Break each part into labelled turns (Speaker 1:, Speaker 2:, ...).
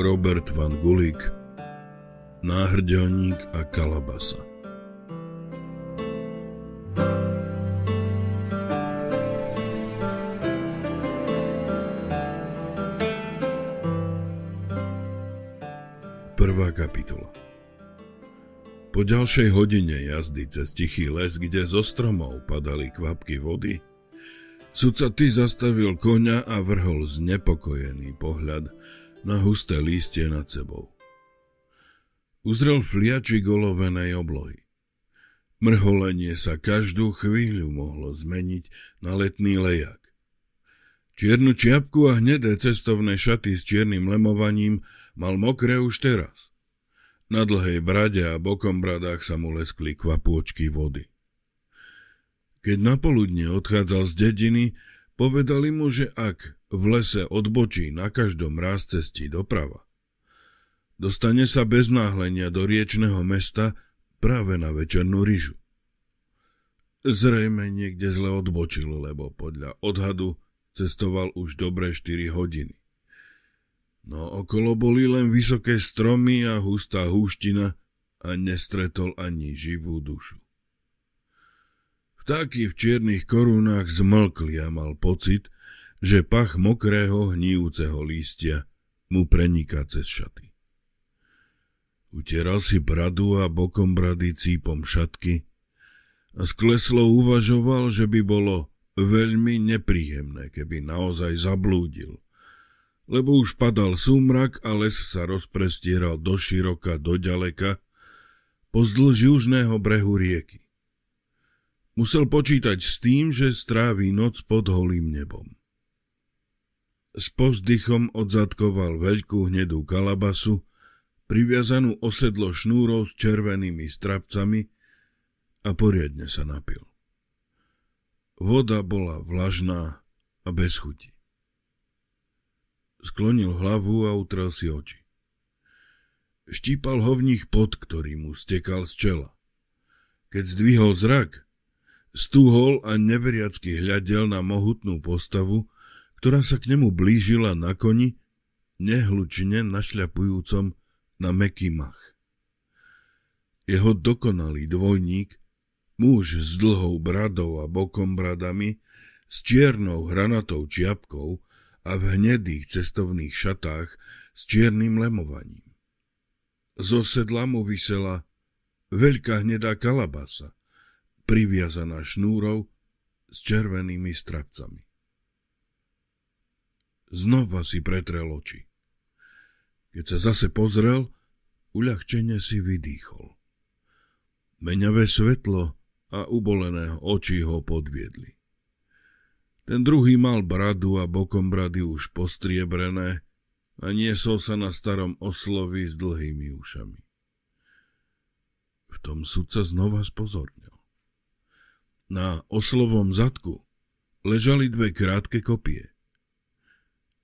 Speaker 1: Robert Van Gulik Náhrdelník a kalabasa. Prvá kapitola. Po ďalšej hodine jazdy cez tichý les, kde zo stromov padali kvapky vody, Sucaty zastavil koňa a vrhol znepokojený pohľad na husté lístie nad sebou. Uzrel fliači golovenej oblohy. Mrholenie sa každú chvíľu mohlo zmeniť na letný lejak. Čiernu čiapku a hnedé cestovné šaty s čiernym lemovaním mal mokré už teraz. Na dlhej brade a bokom bradách sa mu leskli kvapôčky vody. Keď napoludne odchádzal z dediny, povedali mu, že ak v lese odbočí na každom ráz cesti doprava, dostane sa bez náhlenia do riečného mesta práve na večernú ryžu. Zrejme niekde zle odbočil, lebo podľa odhadu cestoval už dobré 4 hodiny. No okolo boli len vysoké stromy a hustá húština a nestretol ani živú dušu. Vtáky v čiernych korunách zmlkli a mal pocit, že pach mokrého hníjúceho lístia mu preniká cez šaty. Utieral si bradu a bokom brady cípom šatky a skleslo uvažoval, že by bolo veľmi nepríjemné, keby naozaj zablúdil – lebo už padal súmrak a les sa rozprestieral do široka, do ďaleka, pozdĺž južného brehu rieky. Musel počítať s tým, že stráví noc pod holým nebom. S povzdychom odzadkoval veľkú hnedú kalabasu, priviazanú osedlo šnúrov s červenými strapcami a poriadne sa napil. Voda bola vlažná a bez chuti. Sklonil hlavu a utrel si oči. Štípal ho v nich pot, ktorý mu stekal z čela. Keď zdvihol zrak, stúhol a neveriacky hľadel na mohutnú postavu, ktorá sa k nemu blížila na koni, nehlučne našľapujúcom na meký mach. Jeho dokonalý dvojník, muž s dlhou bradou a bokom bradami, s čiernou hranatou čiapkou a v hnedých cestovných šatách s čiernym lemovaním. Zo sedla mu vysela veľká hnedá kalabasa, priviazaná šnúrou s červenými strapcami. Znova si pretrel oči. Keď sa zase pozrel, uľahčene si vydýchol. Meňavé svetlo a ubolené oči ho podviedli. Ten druhý mal bradu a bokom brady už postriebrené a niesol sa na starom oslovi s dlhými ušami. V tom sudca znova spozornil. Na oslovom zadku ležali dve krátke kopie.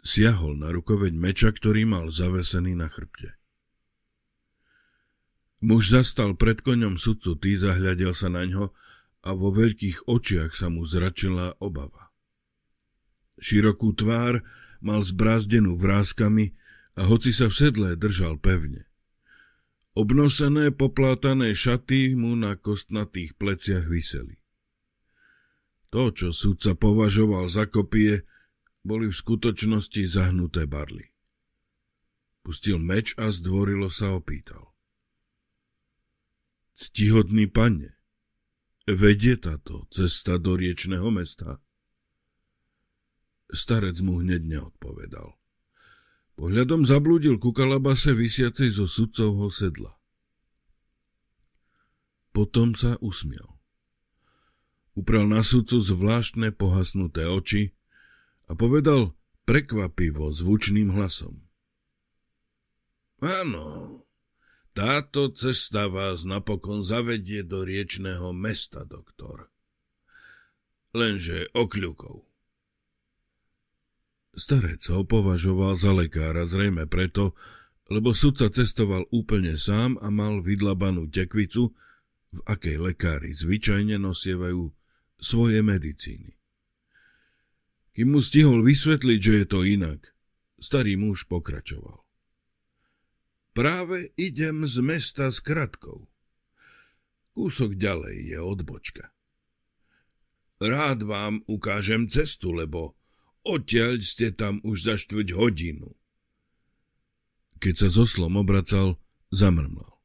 Speaker 1: Siahol na rukoveď meča, ktorý mal zavesený na chrbte. Muž zastal pred koňom sudcu, tý zahľadil sa na ňo a vo veľkých očiach sa mu zračila obava. Širokú tvár mal zbrázdenú vrázkami a hoci sa v sedle držal pevne. Obnosené poplátané šaty mu na kostnatých pleciach vyseli. To, čo sudca považoval za kopie, boli v skutočnosti zahnuté barly. Pustil meč a zdvorilo sa opýtal. Ctihodný pane, vedie táto cesta do riečného mesta? Starec mu hneď neodpovedal. Pohľadom zablúdil ku kalabase vysiacej zo sudcovho sedla. Potom sa usmiel. Upral na sudcu zvláštne pohasnuté oči a povedal prekvapivo zvučným hlasom. Áno, táto cesta vás napokon zavedie do riečného mesta, doktor. Lenže okľukov. Starec ho považoval za lekára zrejme preto, lebo sudca cestoval úplne sám a mal vydlabanú tekvicu, v akej lekári zvyčajne nosievajú svoje medicíny. Kým mu stihol vysvetliť, že je to inak, starý muž pokračoval. Práve idem z mesta s kratkou. Kúsok ďalej je odbočka. Rád vám ukážem cestu, lebo odtiaľ ste tam už za štvrť hodinu. Keď sa zoslom obracal, zamrmlal.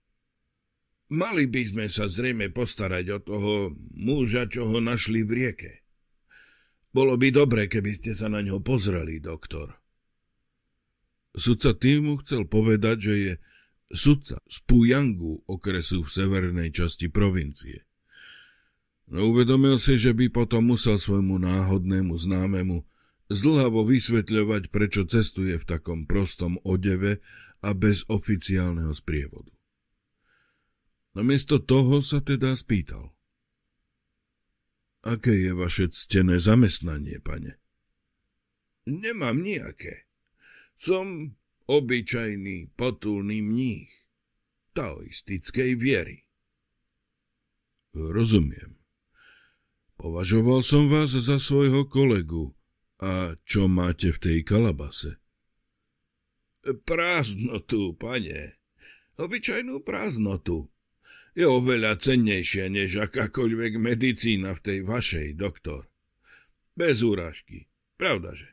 Speaker 1: Mali by sme sa zrejme postarať o toho muža, čo ho našli v rieke. Bolo by dobre, keby ste sa na ňo pozreli, doktor. Sudca týmu chcel povedať, že je sudca z Pujangu, okresu v severnej časti provincie. No uvedomil si, že by potom musel svojmu náhodnému známemu zlhavo vysvetľovať, prečo cestuje v takom prostom odeve a bez oficiálneho sprievodu. Namiesto toho sa teda spýtal. Aké je vaše ctené zamestnanie, pane? Nemám nejaké. Som obyčajný potulný mních taoistickej viery. Rozumiem. Považoval som vás za svojho kolegu. A čo máte v tej kalabase? Prázdnotu, pane. Obyčajnú prázdnotu je oveľa cennejšia než akákoľvek medicína v tej vašej, doktor. Bez úražky, pravdaže?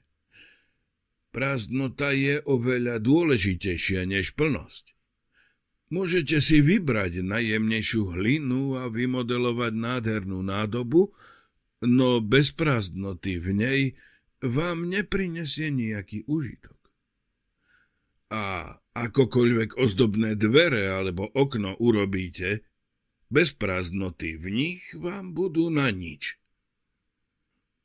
Speaker 1: Prázdnota je oveľa dôležitejšia než plnosť. Môžete si vybrať najjemnejšiu hlinu a vymodelovať nádhernú nádobu, no bez prázdnoty v nej vám neprinesie nejaký užitok. A akokoľvek ozdobné dvere alebo okno urobíte, bez prázdnoty v nich vám budú na nič.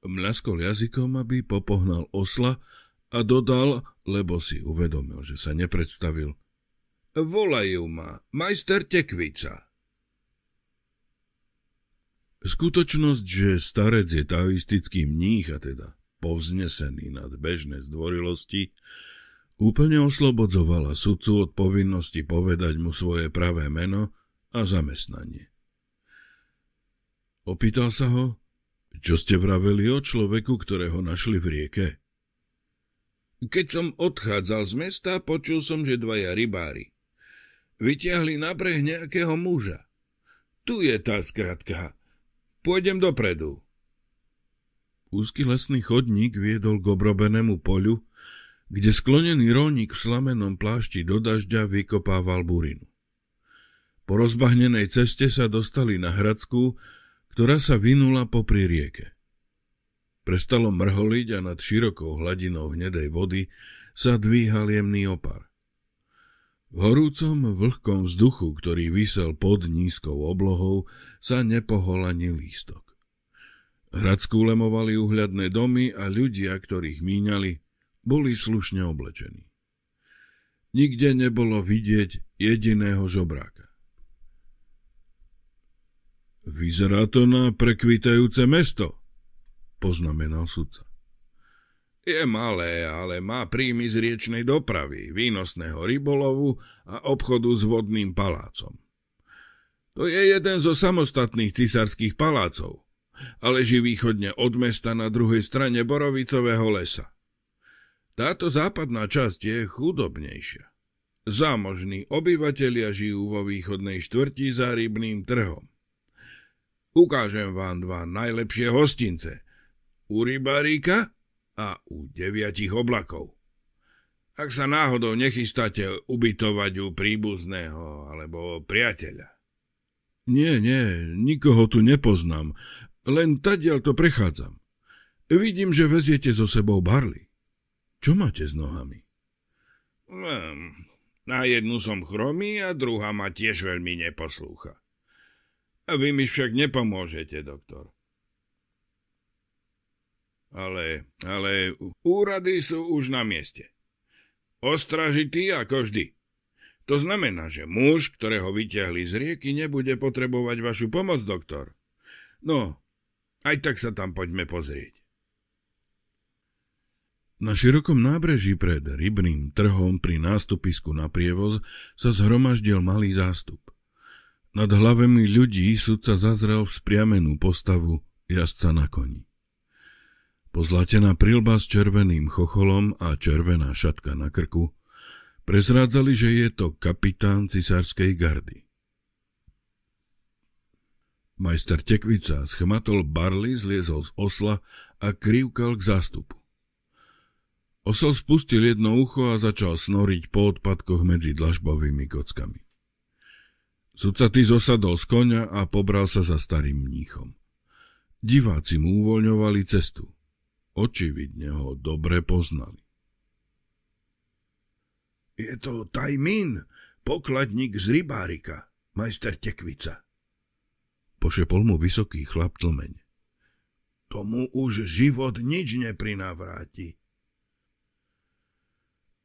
Speaker 1: Mľaskol jazykom, aby popohnal osla a dodal, lebo si uvedomil, že sa nepredstavil. Volajú ma, majster Tekvica. Skutočnosť, že starec je taoistický mních a teda povznesený nad bežné zdvorilosti, úplne oslobodzovala sudcu od povinnosti povedať mu svoje pravé meno a zamestnanie. Opýtal sa ho, čo ste vraveli o človeku, ktorého našli v rieke? Keď som odchádzal z mesta, počul som, že dvaja rybári vyťahli na breh nejakého muža. Tu je tá skratka. Pôjdem dopredu. Úzky lesný chodník viedol k obrobenému poľu, kde sklonený rolník v slamenom plášti do dažďa vykopával burinu. Po rozbahnenej ceste sa dostali na hradskú, ktorá sa vynula popri rieke. Prestalo mrholiť a nad širokou hladinou hnedej vody sa dvíhal jemný opar. V horúcom vlhkom vzduchu, ktorý vysel pod nízkou oblohou, sa nepohol ani lístok. Hradskú lemovali uhľadné domy a ľudia, ktorých míňali, boli slušne oblečení. Nikde nebolo vidieť jediného žobráka. Vyzerá to na prekvitajúce mesto, poznamenal sudca. Je malé, ale má príjmy z riečnej dopravy, výnosného rybolovu a obchodu s vodným palácom. To je jeden zo samostatných cisárskych palácov a leží východne od mesta na druhej strane Borovicového lesa. Táto západná časť je chudobnejšia. Zámožní obyvatelia žijú vo východnej štvrti za rybným trhom. Ukážem vám dva najlepšie hostince. U rybáríka a u deviatich oblakov. Ak sa náhodou nechystáte ubytovať u príbuzného alebo priateľa. Nie, nie, nikoho tu nepoznám. Len tadiaľ to prechádzam. Vidím, že veziete so sebou barly. Čo máte s nohami? Na jednu som chromý a druhá ma tiež veľmi neposlúcha. Vy mi však nepomôžete, doktor. Ale, ale úrady sú už na mieste. Ostražitý ako vždy. To znamená, že muž, ktorého vyťahli z rieky, nebude potrebovať vašu pomoc, doktor. No, aj tak sa tam poďme pozrieť. Na širokom nábreží pred rybným trhom pri nástupisku na prievoz sa zhromaždil malý zástup. Nad hlavami ľudí sudca zazrel vzpriamenú postavu jazdca na koni. Pozlatená prilba s červeným chocholom a červená šatka na krku Prezrádzali, že je to kapitán cisárskej gardy. Majster Tekvica schmatol barly, zliezol z osla a krivkal k zástupu. Osol spustil jedno ucho a začal snoriť po odpadkoch medzi dlažbovými kockami. Sucatý zosadol z konia a pobral sa za starým mníchom. Diváci mu uvoľňovali cestu. Očividne ho dobre poznali.
Speaker 2: Je to Tajmin, pokladník z rybárika, majster Tekvica.
Speaker 1: Pošepol mu vysoký chlap tlmeň.
Speaker 2: Tomu už život nič neprinavráti.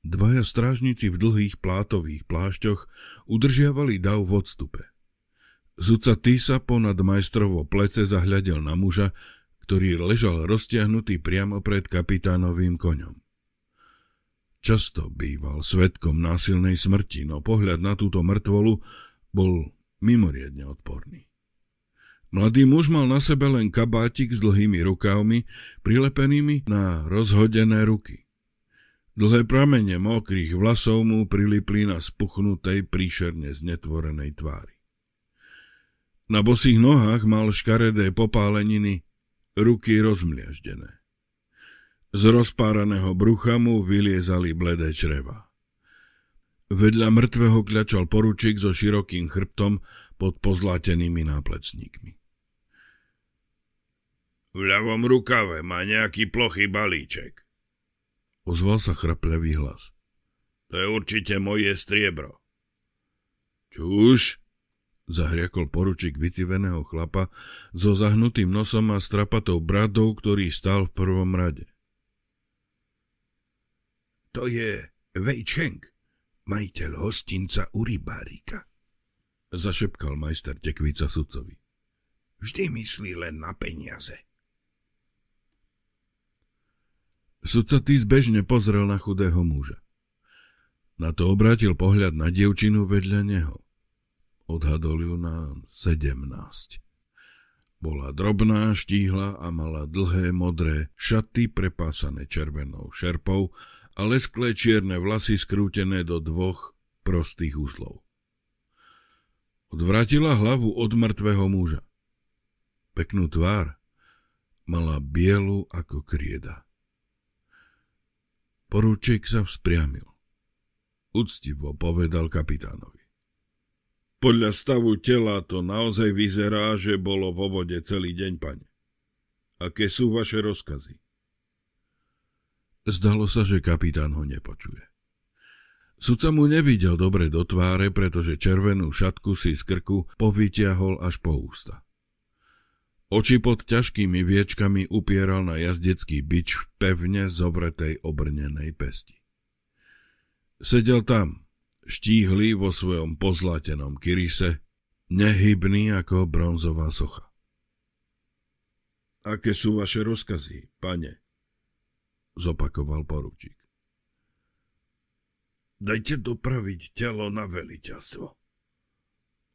Speaker 1: Dvaja strážnici v dlhých plátových plášťoch udržiavali dav v odstupe. Zuca Tisa ponad majstrovo plece zahľadel na muža, ktorý ležal roztiahnutý priamo pred kapitánovým koňom. Často býval svetkom násilnej smrti, no pohľad na túto mŕtvolu bol mimoriadne odporný. Mladý muž mal na sebe len kabátik s dlhými rukávmi, prilepenými na rozhodené ruky. Dlhé pramene mokrých vlasov mu prilipli na spuchnutej príšerne znetvorenej tvári. Na bosých nohách mal škaredé popáleniny, ruky rozmliaždené. Z rozpáraného brucha mu vyliezali bledé čreva. Vedľa mŕtvého kľačal poručík so širokým chrbtom pod pozlatenými náplecníkmi.
Speaker 2: V ľavom rukave má nejaký plochý balíček.
Speaker 1: Ozval sa chrapľavý hlas.
Speaker 2: To je určite moje striebro.
Speaker 1: Čuž, zahriakol poručík vyciveného chlapa so zahnutým nosom a strapatou bradou, ktorý stal v prvom rade.
Speaker 2: To je Wei Cheng, majiteľ hostinca u rybárika.
Speaker 1: Zašepkal majster tekvica sudcovi.
Speaker 2: Vždy myslí len na peniaze.
Speaker 1: Sudca tý zbežne pozrel na chudého muža. Na to obrátil pohľad na dievčinu vedľa neho. Odhadol ju na sedemnáct. Bola drobná, štíhla a mala dlhé modré šaty prepásané červenou šerpou a lesklé čierne vlasy skrútené do dvoch prostých úzlov. Odvrátila hlavu od mŕtvého muža. Peknú tvár mala bielu ako krieda. Porúček sa vzpriamil. Úctivo povedal kapitánovi. Podľa stavu tela to naozaj vyzerá, že bolo vo vode celý deň, pane. Aké sú vaše rozkazy? Zdalo sa, že kapitán ho nepočuje. Sudca mu nevidel dobre do tváre, pretože červenú šatku si z krku povytiahol až po ústa. Oči pod ťažkými viečkami upieral na jazdecký bič v pevne zovretej obrnenej pesti. Sedel tam, štíhli vo svojom pozlatenom kirise, nehybný ako bronzová socha. Aké sú vaše rozkazy, pane? Zopakoval poručík.
Speaker 2: Dajte dopraviť telo na veliteľstvo.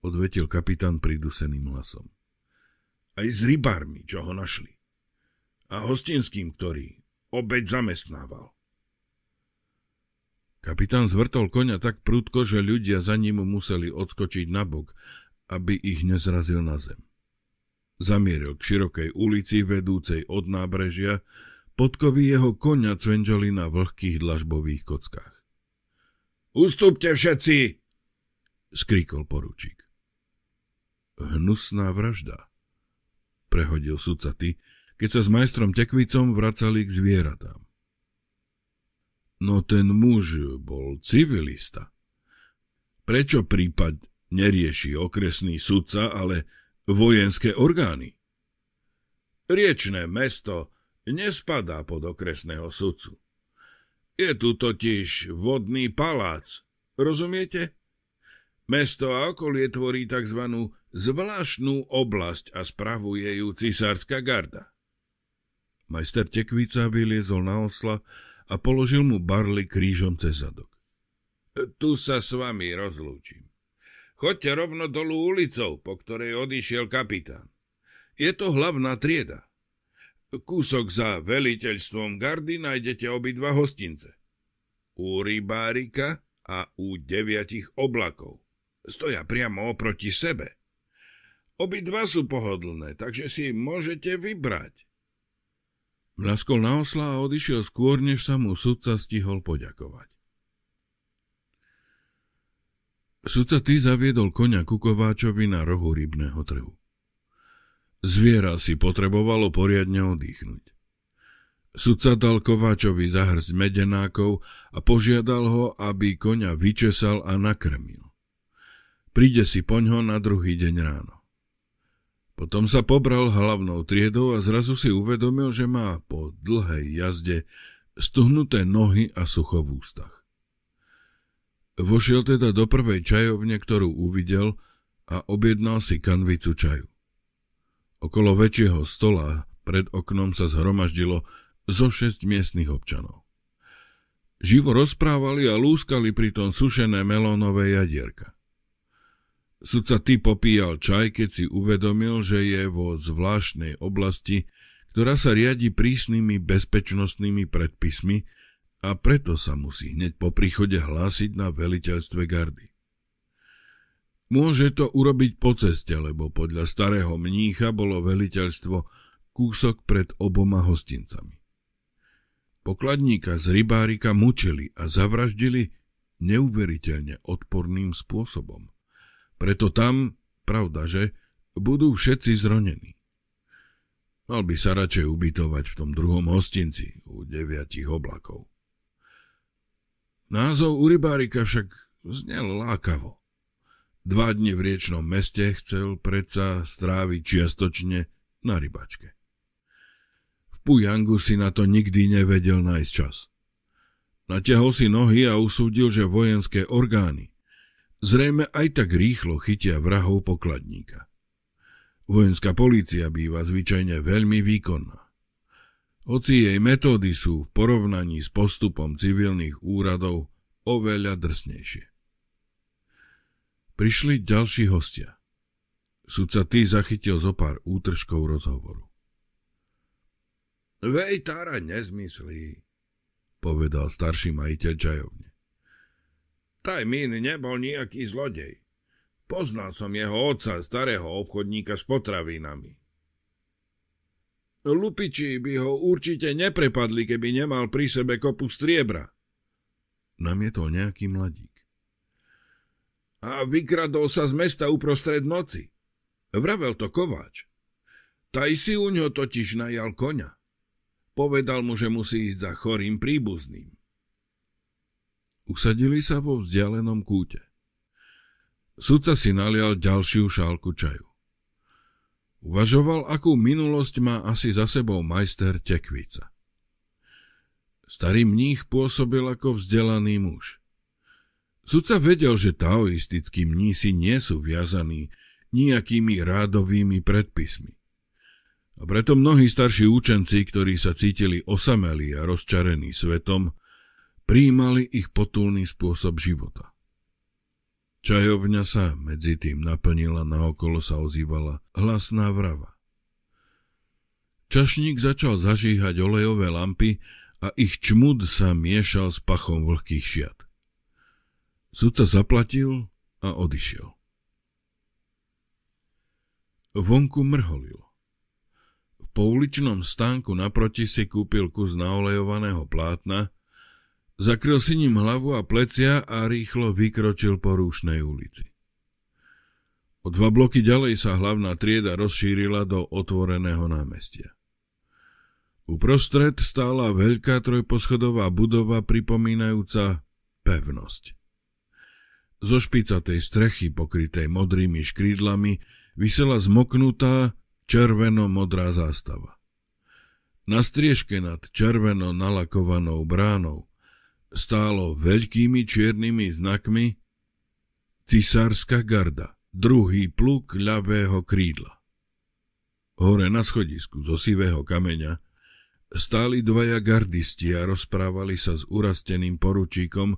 Speaker 1: Odvetil kapitán priduseným hlasom.
Speaker 2: Aj s rybármi, čo ho našli. A hostinským, ktorý obeď zamestnával.
Speaker 1: Kapitán zvrtol koňa tak prúdko, že ľudia za ním museli odskočiť nabok, aby ich nezrazil na zem. Zamieril k širokej ulici vedúcej od nábrežia, podkovy jeho koňa cvenžali na vlhkých dlažbových kockách.
Speaker 2: Ustúpte všetci!
Speaker 1: skríkol poručík. Hnusná vražda, prehodil sudcaty, keď sa s majstrom Tekvicom vracali k zvieratám. No ten muž bol civilista. Prečo prípad nerieši okresný sudca, ale vojenské orgány?
Speaker 2: Riečné mesto nespadá pod okresného sudcu. Je tu totiž vodný palác, rozumiete? Mesto a okolie tvorí tzv. Zvláštnu oblasť a spravuje ju cisárska garda.
Speaker 1: Majster Tekvica vyliezol na osla a položil mu barly krížom cez zadok.
Speaker 2: Tu sa s vami rozlúčim. Choďte rovno dolu ulicou, po ktorej odišiel kapitán. Je to hlavná trieda. Kúsok za veliteľstvom gardy nájdete obidva hostince. U rybárika a u deviatich oblakov. Stoja priamo oproti sebe. Obidva sú pohodlné, takže si môžete vybrať.
Speaker 1: Mlaskol na osla a odišiel skôr, než sa mu sudca stihol poďakovať. Sudca ty zaviedol koňa Kukováčovi na rohu rybného trhu. Zviera si potrebovalo poriadne oddychnúť. Sudca dal Kováčovi zahrť medenákov a požiadal ho, aby koňa vyčesal a nakrmil. Príde si poňho na druhý deň ráno. Potom sa pobral hlavnou triedou a zrazu si uvedomil, že má po dlhej jazde stuhnuté nohy a sucho v ústach. Vošiel teda do prvej čajovne, ktorú uvidel a objednal si kanvicu čaju. Okolo väčšieho stola pred oknom sa zhromaždilo zo šesť miestnych občanov. Živo rozprávali a lúskali pritom sušené melónové jadierka. Sudca ty popíjal čaj, keď si uvedomil, že je vo zvláštnej oblasti, ktorá sa riadi prísnymi bezpečnostnými predpismi, a preto sa musí hneď po príchode hlásiť na veliteľstve gardy. Môže to urobiť po ceste, lebo podľa starého mnícha bolo veliteľstvo kúsok pred oboma hostincami. Pokladníka z rybárika mučili a zavraždili neuveriteľne odporným spôsobom. Preto tam, pravda, že budú všetci zronení. Mal by sa radšej ubytovať v tom druhom hostinci u deviatich oblakov. Názov u rybárika však znel lákavo. Dva dni v riečnom meste chcel predsa stráviť čiastočne na rybačke. V Pujangu si na to nikdy nevedel nájsť čas. Natiahol si nohy a usúdil, že vojenské orgány zrejme aj tak rýchlo chytia vrahov pokladníka. Vojenská polícia býva zvyčajne veľmi výkonná. Hoci jej metódy sú v porovnaní s postupom civilných úradov oveľa drsnejšie. Prišli ďalší hostia. Sudca ty zachytil zo pár útržkov rozhovoru.
Speaker 2: Vej, Tára nezmyslí, povedal starší majiteľ čajovne. Taj mín nebol nejaký zlodej. Poznal som jeho otca, starého obchodníka s potravinami. Lupiči by ho určite neprepadli, keby nemal pri sebe kopu striebra.
Speaker 1: Namietol nejaký mladík.
Speaker 2: A vykradol sa z mesta uprostred noci. Vravel to kováč. Taj si u ňo totiž najal koňa. Povedal mu, že musí ísť za chorým príbuzným.
Speaker 1: Usadili sa vo vzdialenom kúte. Sudca si nalial ďalšiu šálku čaju. Uvažoval, akú minulosť má asi za sebou majster Tekvica. Starý mních pôsobil ako vzdelaný muž. Sudca vedel, že taoistickí mnísi nie sú viazaní nejakými rádovými predpismi. A preto mnohí starší učenci, ktorí sa cítili osamelí a rozčarení svetom, príjmali ich potulný spôsob života. Čajovňa sa medzi tým naplnila, naokolo sa ozývala hlasná vrava. Čašník začal zažíhať olejové lampy a ich čmud sa miešal s pachom vlhkých šiat. Sudca zaplatil a odišiel. Vonku mrholilo. V pouličnom stánku naproti si kúpil kus naolejovaného plátna Zakryl si ním hlavu a plecia a rýchlo vykročil po rúšnej ulici. O dva bloky ďalej sa hlavná trieda rozšírila do otvoreného námestia. Uprostred stála veľká trojposchodová budova pripomínajúca pevnosť. Zo špicatej strechy pokrytej modrými škrídlami vysela zmoknutá červeno-modrá zástava. Na striežke nad červeno nalakovanou bránou stálo veľkými čiernymi znakmi Cisárska garda, druhý pluk ľavého krídla. Hore na schodisku zo sivého kameňa stáli dvaja gardisti a rozprávali sa s urasteným poručíkom,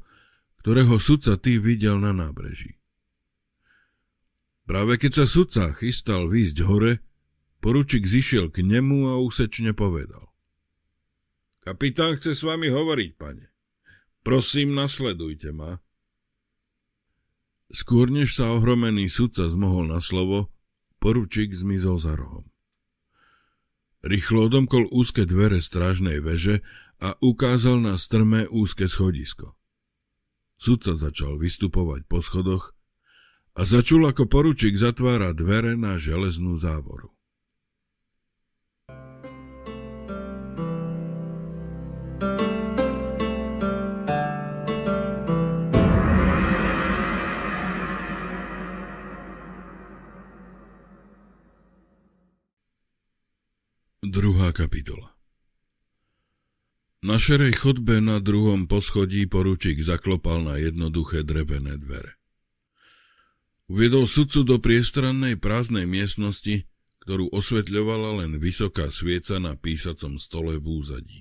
Speaker 1: ktorého sudca ty videl na nábreží. Práve keď sa sudca chystal výjsť hore, poručík zišiel k nemu a úsečne povedal.
Speaker 2: Kapitán chce s vami hovoriť, pane. Prosím, nasledujte ma.
Speaker 1: Skôr než sa ohromený sudca zmohol na slovo, poručík zmizol za rohom. Rýchlo odomkol úzke dvere strážnej veže a ukázal na strmé úzke schodisko. Sudca začal vystupovať po schodoch a začul ako poručík zatvára dvere na železnú závoru. Kapitola Na šerej chodbe na druhom poschodí poručík zaklopal na jednoduché drevené dvere. Uviedol sudcu do priestrannej prázdnej miestnosti, ktorú osvetľovala len vysoká svieca na písacom stole v úzadí.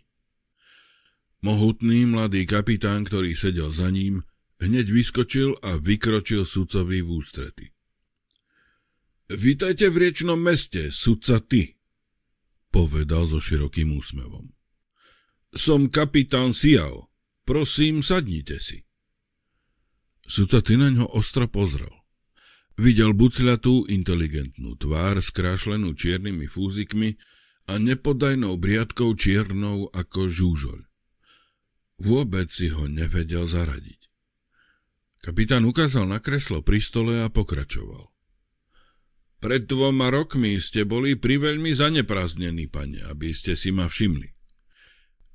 Speaker 1: Mohutný mladý kapitán, ktorý sedel za ním, hneď vyskočil a vykročil sudcovi v ústrety. Vítajte v riečnom meste, sudca ty, povedal so širokým úsmevom. Som kapitán Siao. Prosím, sadnite si. Sudca ty na ňo ostro pozrel. Videl bucľatú, inteligentnú tvár skrášlenú čiernymi fúzikmi a nepodajnou briadkou čiernou ako žúžoľ. Vôbec si ho nevedel zaradiť. Kapitán ukázal na kreslo pri stole a pokračoval. Pred dvoma rokmi ste boli priveľmi zaneprázdnení, pane, aby ste si ma všimli.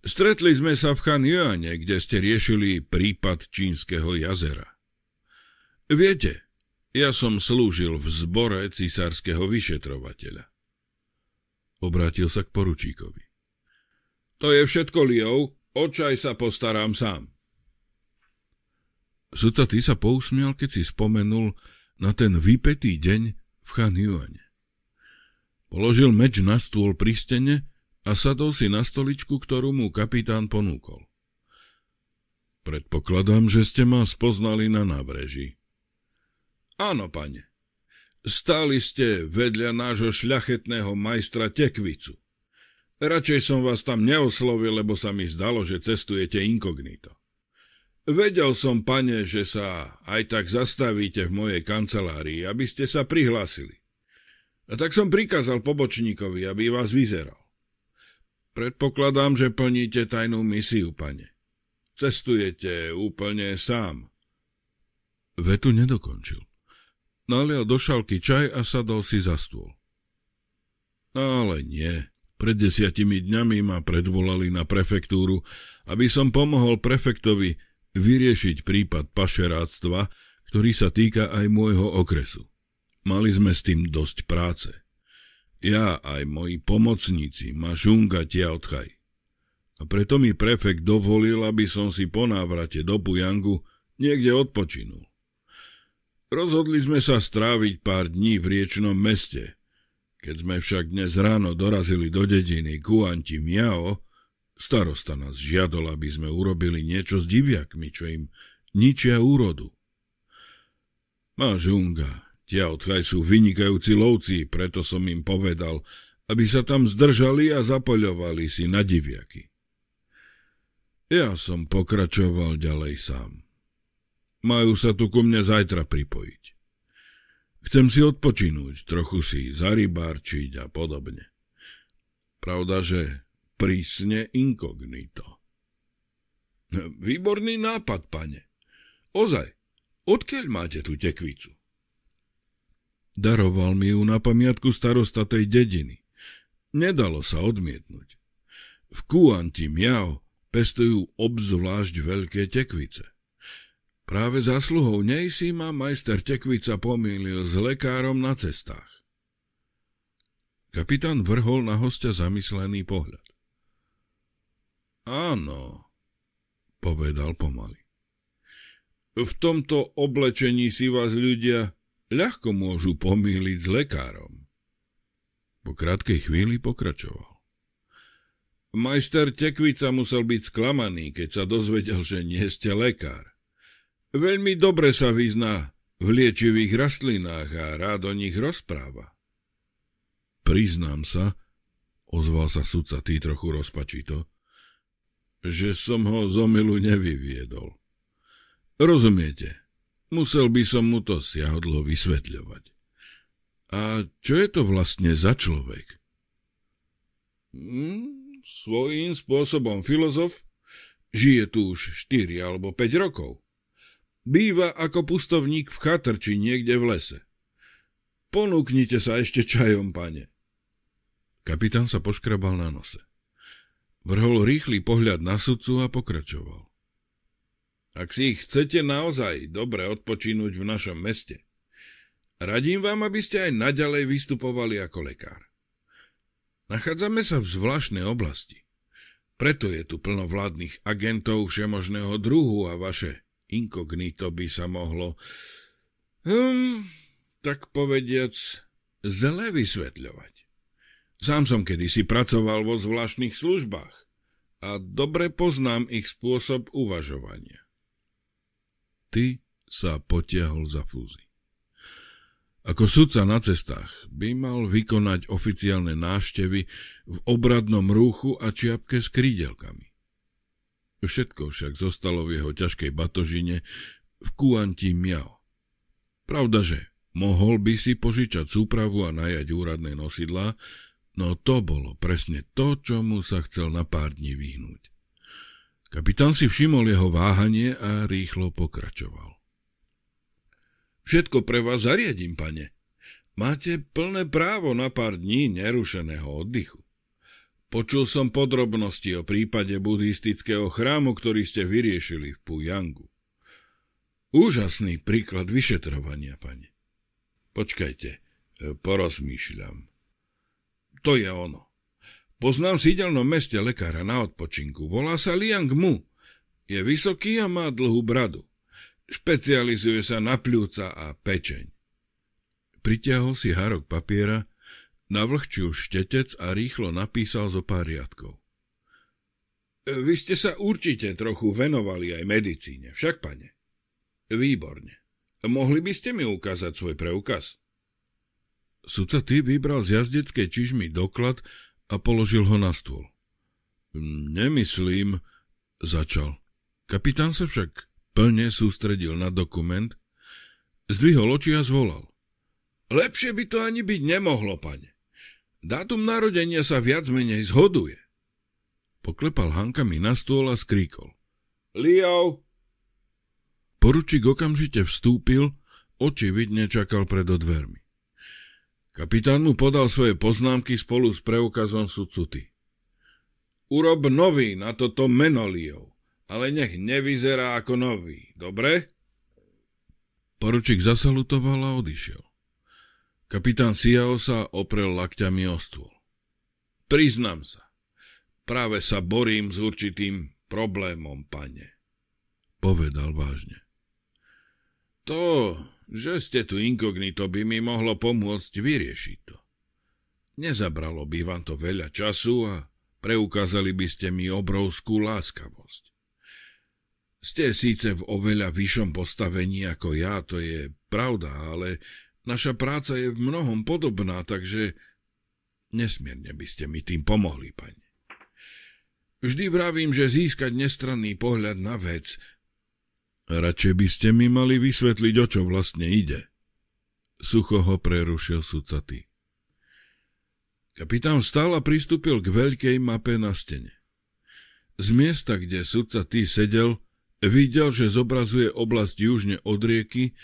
Speaker 1: Stretli sme sa v Chan Yuane, kde ste riešili prípad čínskeho jazera. Viete, ja som slúžil v zbore cisárskeho vyšetrovateľa. Obrátil sa k poručíkovi. To je všetko, Liov, očaj sa postarám sám. Sudca, ty sa pousmial, keď si spomenul na ten vypetý deň, v Chan Yuane. Položil meč na stôl pri stene a sadol si na stoličku, ktorú mu kapitán ponúkol. Predpokladám, že ste ma spoznali na nábreží. Áno, pane. Stáli ste vedľa nášho šľachetného majstra Tekvicu. Radšej som vás tam neoslovil, lebo sa mi zdalo, že cestujete inkognito. Vedel som, pane, že sa aj tak zastavíte v mojej kancelárii, aby ste sa prihlásili. A tak som prikázal pobočníkovi, aby vás vyzeral. Predpokladám, že plníte tajnú misiu, pane. Cestujete úplne sám. Vetu nedokončil. Nalial do šalky čaj a sadol si za stôl. Ale nie. Pred desiatimi dňami ma predvolali na prefektúru, aby som pomohol prefektovi vyriešiť prípad pašeráctva, ktorý sa týka aj môjho okresu. Mali sme s tým dosť práce. Ja aj moji pomocníci, Mašunga Tiaotchaj. A preto mi prefekt dovolil, aby som si po návrate do Pujangu niekde odpočinul. Rozhodli sme sa stráviť pár dní v riečnom meste. Keď sme však dnes ráno dorazili do dediny Kuanti Miao, Starosta nás žiadol, aby sme urobili niečo s diviakmi, čo im ničia úrodu. Máš unga, tia odchaj sú vynikajúci lovci, preto som im povedal, aby sa tam zdržali a zapoľovali si na diviaky. Ja som pokračoval ďalej sám. Majú sa tu ku mne zajtra pripojiť. Chcem si odpočinúť, trochu si zarybárčiť a podobne. Pravda, že prísne inkognito. Výborný nápad, pane. Ozaj, odkiaľ máte tú tekvicu? Daroval mi ju na pamiatku starosta tej dediny. Nedalo sa odmietnúť. V Kuanti Miao pestujú obzvlášť veľké tekvice. Práve zásluhou nej si ma majster tekvica pomýlil s lekárom na cestách. Kapitán vrhol na hostia zamyslený pohľad. Áno, povedal pomaly. V tomto oblečení si vás ľudia ľahko môžu pomýliť s lekárom. Po krátkej chvíli pokračoval. Majster Tekvica musel byť sklamaný, keď sa dozvedel, že nie ste lekár. Veľmi dobre sa vyzná v liečivých rastlinách a rád o nich rozpráva. Priznám sa, ozval sa sudca tý trochu rozpačito, že som ho z omilu nevyviedol. Rozumiete, Musel by som mu to siahodlo vysvetľovať. A čo je to vlastne za človek?
Speaker 2: Hmm, svojím spôsobom filozof. Žije tu už 4 alebo 5 rokov. Býva ako pustovník v chatrči niekde v lese. Ponúknite sa ešte čajom, pane.
Speaker 1: Kapitán sa poškrabal na nose. Vrhol rýchly pohľad na sudcu a pokračoval.
Speaker 2: Ak si chcete naozaj dobre odpočínuť v našom meste, radím vám, aby ste aj naďalej vystupovali ako lekár. Nachádzame sa v zvláštnej oblasti. Preto je tu plno vládnych agentov všemožného druhu a vaše inkognito by sa mohlo, hm, tak povediac, zle vysvetľovať. Sám som kedysi pracoval vo zvláštnych službách a dobre poznám ich spôsob uvažovania.
Speaker 1: Ty sa potiahol za fúzy. Ako sudca na cestách by mal vykonať oficiálne návštevy v obradnom rúchu a čiapke s krídelkami. Všetko však zostalo v jeho ťažkej batožine v kuanti miao. Pravda, že mohol by si požičať súpravu a najať úradné nosidlá, no to bolo presne to, čo mu sa chcel na pár dní vyhnúť. Kapitán si všimol jeho váhanie a rýchlo pokračoval.
Speaker 2: Všetko pre vás zariadím, pane. Máte plné právo na pár dní nerušeného oddychu. Počul som podrobnosti o prípade buddhistického chrámu, ktorý ste vyriešili v Pujangu. Úžasný príklad vyšetrovania, pane. Počkajte, e, porozmýšľam. To je ono. Poznám v sídelnom meste lekára na odpočinku. Volá sa Liang Mu. Je vysoký a má dlhú bradu. Špecializuje sa na pľúca a pečeň.
Speaker 1: Pritiahol si hárok papiera, navlhčil štetec a rýchlo napísal zo pár riadkov.
Speaker 2: Vy ste sa určite trochu venovali aj medicíne, však, pane? Výborne. Mohli by ste mi ukázať svoj preukaz?
Speaker 1: Sudca ty vybral z jazdeckej čižmy doklad a položil ho na stôl. Nemyslím, začal. Kapitán sa však plne sústredil na dokument, zdvihol oči a zvolal.
Speaker 2: Lepšie by to ani byť nemohlo, pane. Dátum narodenia sa viac menej zhoduje.
Speaker 1: Poklepal hankami na stôl a skríkol.
Speaker 2: Liao!
Speaker 1: Poručík okamžite vstúpil, očividne čakal pred dvermi. Kapitán mu podal svoje poznámky spolu s preukazom sudcuty.
Speaker 2: Urob nový na toto meno Liao ale nech nevyzerá ako nový, dobre?
Speaker 1: Poručík zasalutoval a odišiel. Kapitán Siao sa oprel lakťami o stôl.
Speaker 2: Priznám sa, práve sa borím s určitým problémom, pane.
Speaker 1: Povedal vážne.
Speaker 2: To, že ste tu inkognito, by mi mohlo pomôcť vyriešiť to. Nezabralo by vám to veľa času a preukázali by ste mi obrovskú láskavosť. Ste síce v oveľa vyššom postavení ako ja, to je pravda, ale naša práca je v mnohom podobná, takže nesmierne by ste mi tým pomohli, pani. Vždy vravím, že získať nestranný pohľad na vec...
Speaker 1: Radšej by ste mi mali vysvetliť, o čo vlastne ide. Sucho ho prerušil sudcatý. Kapitán vstal a pristúpil k veľkej mape na stene. Z miesta, kde sudca tý sedel, Videl, že zobrazuje oblasť južne od rieky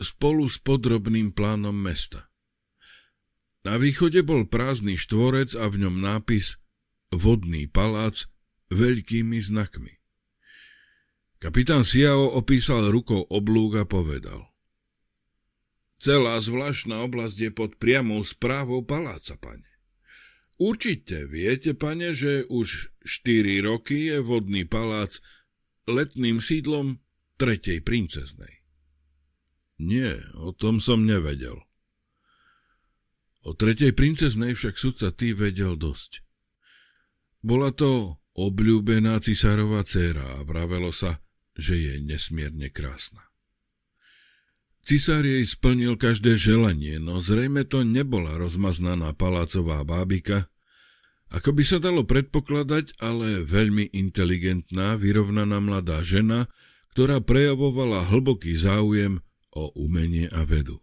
Speaker 1: spolu s podrobným plánom mesta. Na východe bol prázdny štvorec a v ňom nápis Vodný palác veľkými znakmi. Kapitán Siao opísal rukou oblúk a povedal.
Speaker 2: Celá zvláštna oblasť je pod priamou správou paláca, pane. Určite viete, pane, že už 4 roky je vodný palác letným sídlom tretej princeznej.
Speaker 1: Nie, o tom som nevedel. O tretej princeznej však sudca ty vedel dosť. Bola to obľúbená cisárová dcéra a vravelo sa, že je nesmierne krásna. Cisár jej splnil každé želanie, no zrejme to nebola rozmaznaná palácová bábika, ako by sa dalo predpokladať, ale veľmi inteligentná, vyrovnaná mladá žena, ktorá prejavovala hlboký záujem o umenie a vedu.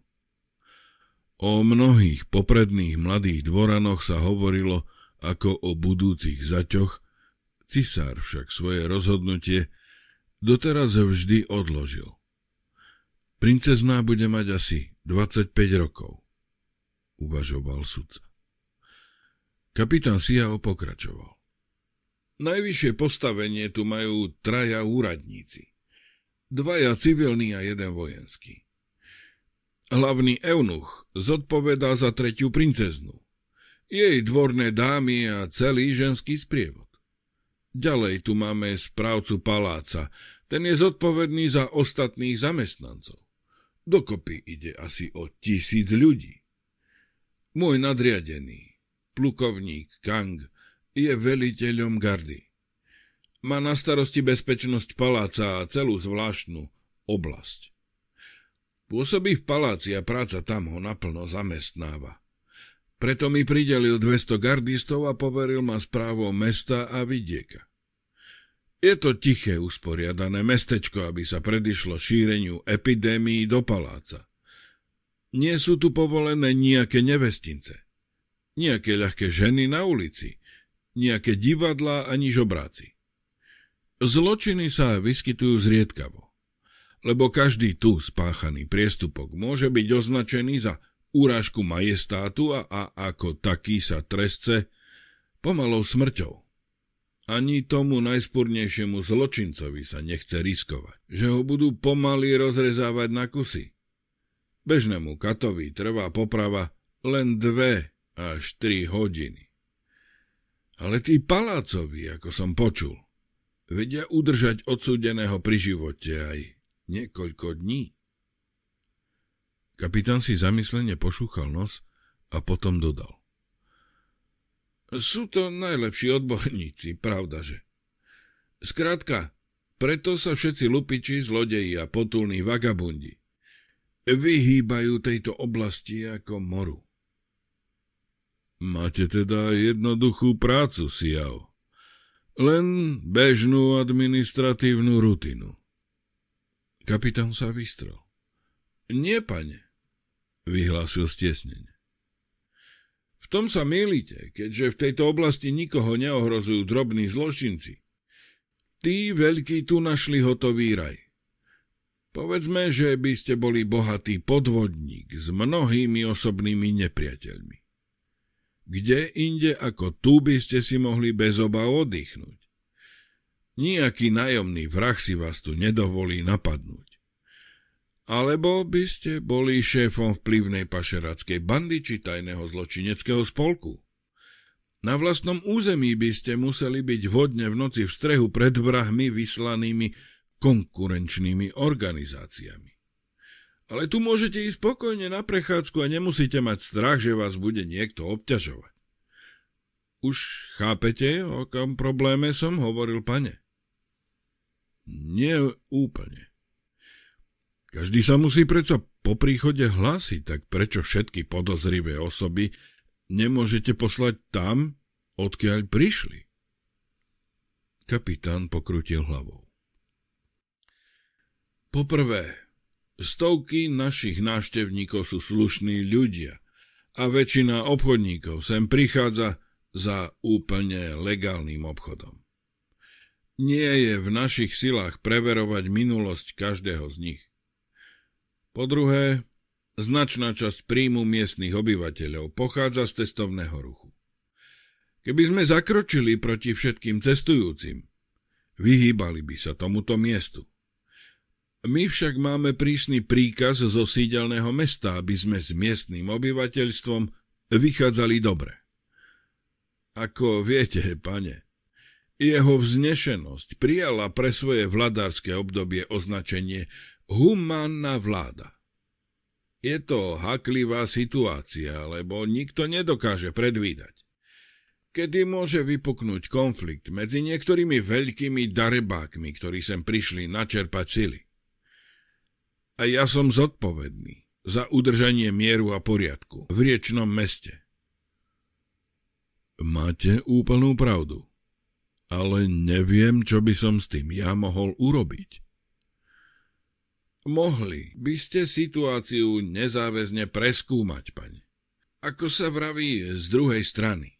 Speaker 1: O mnohých popredných mladých dvoranoch sa hovorilo ako o budúcich zaťoch, cisár však svoje rozhodnutie doteraz vždy odložil. Princezná bude mať asi 25 rokov, uvažoval sudca. Kapitán Siao pokračoval. Najvyššie postavenie tu majú traja úradníci. Dvaja civilní a jeden vojenský. Hlavný eunuch zodpovedá za tretiu princeznú. Jej dvorné dámy a celý ženský sprievod. Ďalej tu máme správcu paláca. Ten je zodpovedný za ostatných zamestnancov. Dokopy ide asi o tisíc ľudí. Môj nadriadený, plukovník Kang, je veliteľom gardy. Má na starosti bezpečnosť paláca a celú zvláštnu oblasť. Pôsobí v paláci a práca tam ho naplno zamestnáva. Preto mi pridelil 200 gardistov a poveril ma správou mesta a vidieka. Je to tiché usporiadané mestečko, aby sa predišlo šíreniu epidémií do paláca. Nie sú tu povolené nejaké nevestince, nejaké ľahké ženy na ulici, nejaké divadlá ani žobráci. Zločiny sa vyskytujú zriedkavo lebo každý tu spáchaný priestupok môže byť označený za úrážku majestátu a, a ako taký sa trestce pomalou smrťou. Ani tomu najspúrnejšiemu zločincovi sa nechce riskovať, že ho budú pomaly rozrezávať na kusy. Bežnému katovi trvá poprava len dve až tri hodiny. Ale tí palácovi, ako som počul, vedia udržať odsúdeného pri živote aj niekoľko dní. Kapitán si zamyslene pošúchal nos a potom dodal. Sú to najlepší odborníci, pravdaže. Skrátka, preto sa všetci lupiči, zlodeji a potulní vagabundi vyhýbajú tejto oblasti ako moru. Máte teda jednoduchú prácu, Siao. Len bežnú administratívnu rutinu. Kapitán sa vystrel. Nie, pane, vyhlásil stiesnene. V tom sa mýlite, keďže v tejto oblasti nikoho neohrozujú drobní zločinci. Tí veľkí tu našli hotový raj. Povedzme, že by ste boli bohatý podvodník s mnohými osobnými nepriateľmi. Kde inde ako tu by ste si mohli bez oba oddychnúť? Nijaký nájomný vrah si vás tu nedovolí napadnúť. Alebo by ste boli šéfom vplyvnej pašeráckej bandy či tajného zločineckého spolku. Na vlastnom území by ste museli byť vodne v noci v strehu pred vrahmi vyslanými konkurenčnými organizáciami. Ale tu môžete ísť spokojne na prechádzku a nemusíte mať strach, že vás bude niekto obťažovať. Už chápete, o kom probléme som hovoril, pane? Nie úplne. Každý sa musí predsa po príchode hlásiť, tak prečo všetky podozrivé osoby nemôžete poslať tam, odkiaľ prišli? Kapitán pokrutil hlavou. Poprvé, stovky našich návštevníkov sú slušní ľudia a väčšina obchodníkov sem prichádza za úplne legálnym obchodom. Nie je v našich silách preverovať minulosť každého z nich. Po druhé, značná časť príjmu miestnych obyvateľov pochádza z cestovného ruchu. Keby sme zakročili proti všetkým cestujúcim, vyhýbali by sa tomuto miestu. My však máme prísny príkaz zo sídelného mesta, aby sme s miestnym obyvateľstvom vychádzali dobre. Ako viete, pane, jeho vznešenosť prijala pre svoje vladárske obdobie označenie humánna vláda. Je to haklivá situácia, lebo nikto nedokáže predvídať. Kedy môže vypuknúť konflikt medzi niektorými veľkými darebákmi, ktorí sem prišli načerpať sily. A ja som zodpovedný za udržanie mieru a poriadku v riečnom meste. Máte úplnú pravdu ale neviem, čo by som s tým ja mohol urobiť.
Speaker 2: Mohli by ste situáciu nezáväzne preskúmať, pane. Ako sa vraví z druhej strany.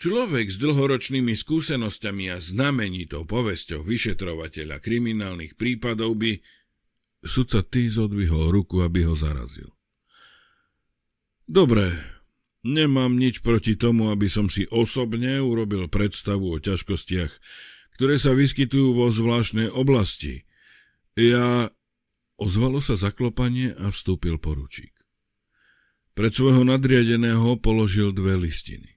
Speaker 2: Človek s dlhoročnými skúsenosťami a znamenitou povesťou vyšetrovateľa kriminálnych prípadov by... Sudca Ty zodvihol ruku, aby ho zarazil. Dobre, nemám nič proti tomu, aby som si osobne urobil predstavu o ťažkostiach, ktoré sa vyskytujú vo zvláštnej oblasti. Ja... Ozvalo sa zaklopanie a vstúpil poručík. Pred svojho nadriadeného položil dve listiny.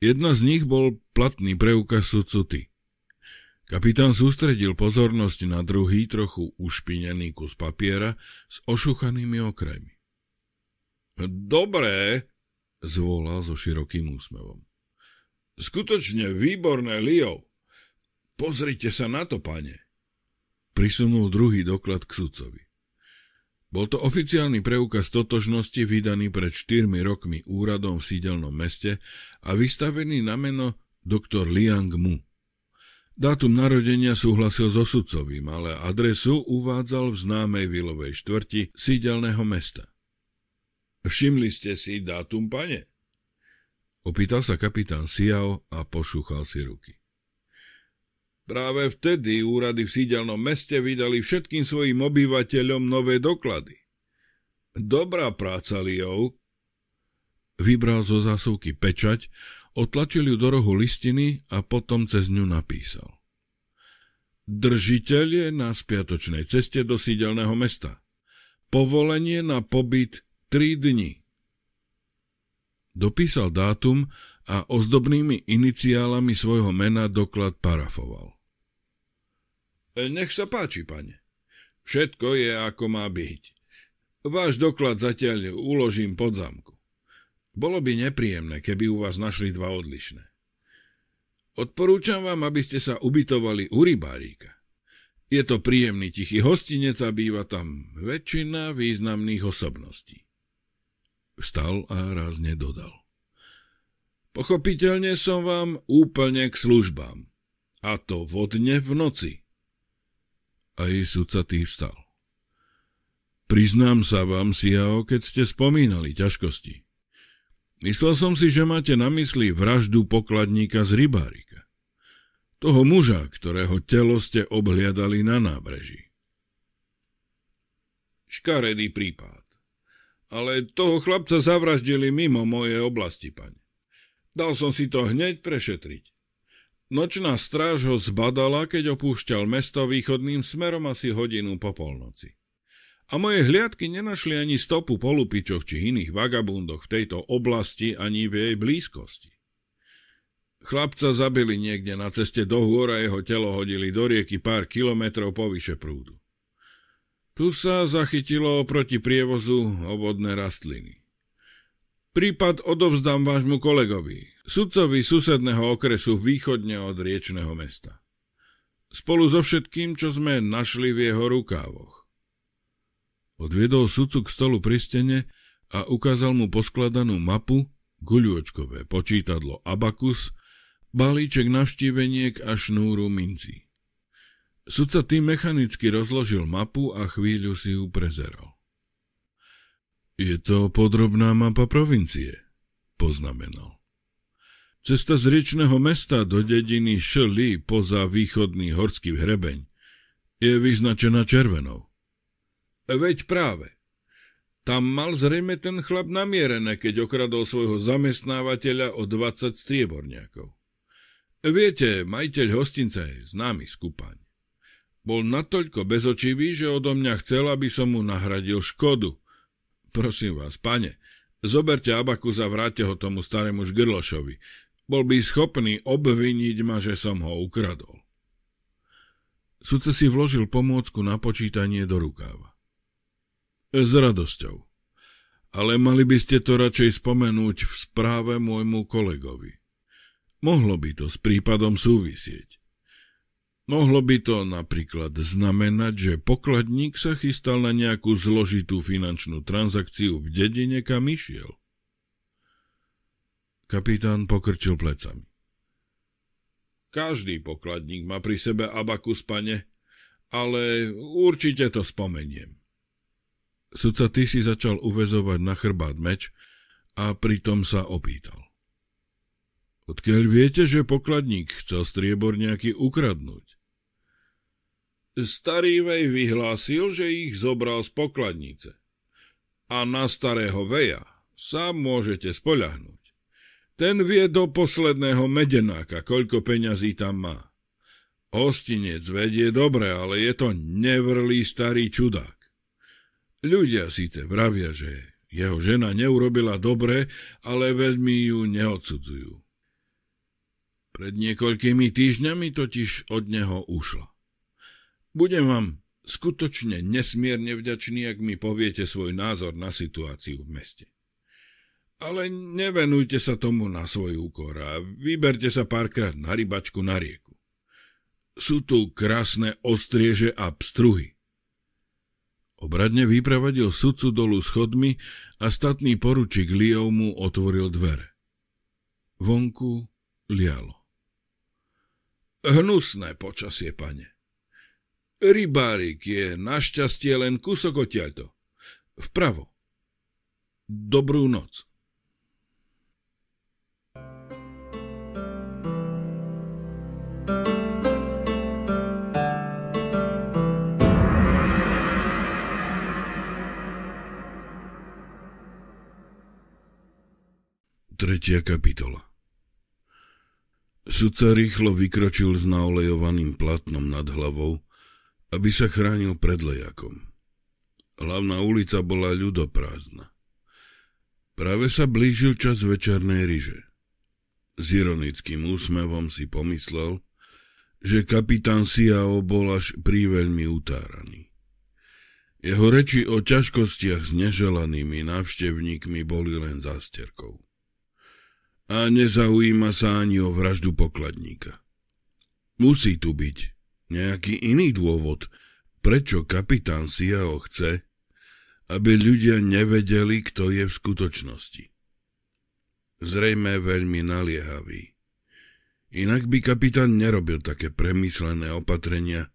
Speaker 2: Jedna z nich bol platný preukaz sudcu Ty. Kapitán sústredil pozornosť na druhý, trochu ušpinený kus papiera s ošuchanými okrajmi. Dobré, zvolal so širokým úsmevom. Skutočne výborné, Leo. Pozrite sa na to, pane. Prisunul druhý doklad k sudcovi. Bol to oficiálny preukaz totožnosti vydaný pred 4 rokmi úradom v sídelnom meste a vystavený na meno doktor Liang Mu. Dátum narodenia súhlasil so sudcovým, ale adresu uvádzal v známej vilovej štvrti sídelného mesta. Všimli ste si dátum, pane? Opýtal sa kapitán Siao a pošúchal si ruky. Práve vtedy úrady v sídelnom meste vydali všetkým svojim obyvateľom nové doklady. Dobrá práca, Liov. Vybral zo zásuvky pečať, otlačil ju do rohu listiny a potom cez ňu napísal. Držiteľ je na spiatočnej ceste do sídelného mesta. Povolenie na pobyt 3 dni. Dopísal dátum a ozdobnými iniciálami svojho mena doklad parafoval. Nech sa páči, pane. Všetko je, ako má byť. Váš doklad zatiaľ uložím pod zámku. Bolo by nepríjemné, keby u vás našli dva odlišné. Odporúčam vám, aby ste sa ubytovali u rybárika. Je to príjemný tichý hostinec a býva tam väčšina významných osobností. Vstal a rázne dodal. Pochopiteľne som vám úplne k službám. A to vodne v noci a jej sudcatý vstal. Priznám sa vám, Siao, keď ste spomínali ťažkosti. Myslel som si, že máte na mysli vraždu pokladníka z rybárika. Toho muža, ktorého telo ste obhliadali na nábreží. Škaredý prípad. Ale toho chlapca zavraždili mimo mojej oblasti, pane. Dal som si to hneď prešetriť. Nočná stráž ho zbadala, keď opúšťal mesto východným smerom asi hodinu po polnoci. A moje hliadky nenašli ani stopu po lupičoch či iných vagabundoch v tejto oblasti ani v jej blízkosti. Chlapca zabili niekde na ceste do hôr a jeho telo hodili do rieky pár kilometrov povyše prúdu. Tu sa zachytilo proti prievozu ovodné rastliny. Prípad odovzdám vášmu kolegovi, sudcovi susedného okresu východne od riečného mesta. Spolu so všetkým, čo sme našli v jeho rukávoch. Odviedol sudcu k stolu pri stene a ukázal mu poskladanú mapu, guľôčkové počítadlo Abakus, balíček navštíveniek a šnúru mincí. Sudca tým mechanicky rozložil mapu a chvíľu si ju prezeral. Je to podrobná mapa provincie, poznamenal. Cesta z riečného mesta do dediny Šli poza východný horský hrebeň je vyznačená červenou. Veď práve. Tam mal zrejme ten chlap namierené, keď okradol svojho zamestnávateľa o 20 strieborniakov. Viete, majiteľ hostinca je známy skupaň. Bol natoľko bezočivý, že odo mňa chcel, aby som mu nahradil škodu, Prosím vás, pane, zoberte abakus a vráte ho tomu starému žgrlošovi. Bol by schopný obviniť ma, že som ho ukradol. Sudca si vložil pomôcku na počítanie do rukáva. S radosťou. Ale mali by ste to radšej spomenúť v správe môjmu kolegovi. Mohlo by to s prípadom súvisieť. Mohlo by to napríklad znamenať, že pokladník sa chystal na nejakú zložitú finančnú transakciu v dedine, kam išiel. Kapitán pokrčil plecami. Každý pokladník má pri sebe abakus, pane, ale určite to spomeniem.
Speaker 1: Sudca ty si začal uvezovať na chrbát meč a pritom sa opýtal. Odkiaľ viete, že pokladník chcel striebor nejaký ukradnúť?
Speaker 2: Starý vej vyhlásil, že ich zobral z pokladnice. A na starého veja sa môžete spoľahnúť. Ten vie do posledného medenáka, koľko peňazí tam má. Hostinec vedie dobre, ale je to nevrlý starý čudák. Ľudia síce vravia, že jeho žena neurobila dobre, ale veľmi ju neodsudzujú. Pred niekoľkými týždňami totiž od neho ušla. Budem vám skutočne nesmierne vďačný, ak mi poviete svoj názor na situáciu v meste. Ale nevenujte sa tomu na svoj úkor a vyberte sa párkrát na rybačku na rieku. Sú tu krásne ostrieže a pstruhy. Obradne vypravadil sudcu dolu schodmi a statný poručík Liov mu otvoril dvere. Vonku lialo. Hnusné počasie, pane. Rybárik je našťastie len kúsok odtiaľto. Vpravo. Dobrú noc.
Speaker 1: Tretia kapitola Sudca rýchlo vykročil s naolejovaným platnom nad hlavou, aby sa chránil pred lejakom. Hlavná ulica bola ľudoprázdna. Práve sa blížil čas večernej ryže. S ironickým úsmevom si pomyslel, že kapitán Siao bol až príveľmi utáraný. Jeho reči o ťažkostiach s neželanými návštevníkmi boli len zásterkou a nezaujíma sa ani o vraždu pokladníka. Musí tu byť nejaký iný dôvod, prečo kapitán Siao chce, aby ľudia nevedeli, kto je v skutočnosti. Zrejme veľmi naliehavý. Inak by kapitán nerobil také premyslené opatrenia,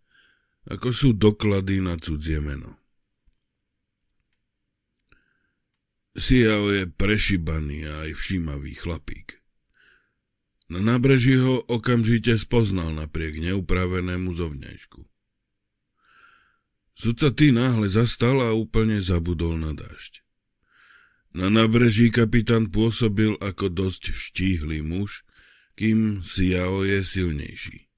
Speaker 1: ako sú doklady na cudzie meno. Siao je prešibaný a aj všímavý chlapík. Na nábreží ho okamžite spoznal napriek neupravenému zovňajšku. Sudca ty náhle zastal a úplne zabudol na dážď. Na nábreží kapitán pôsobil ako dosť štíhly muž, kým Siao je silnejší.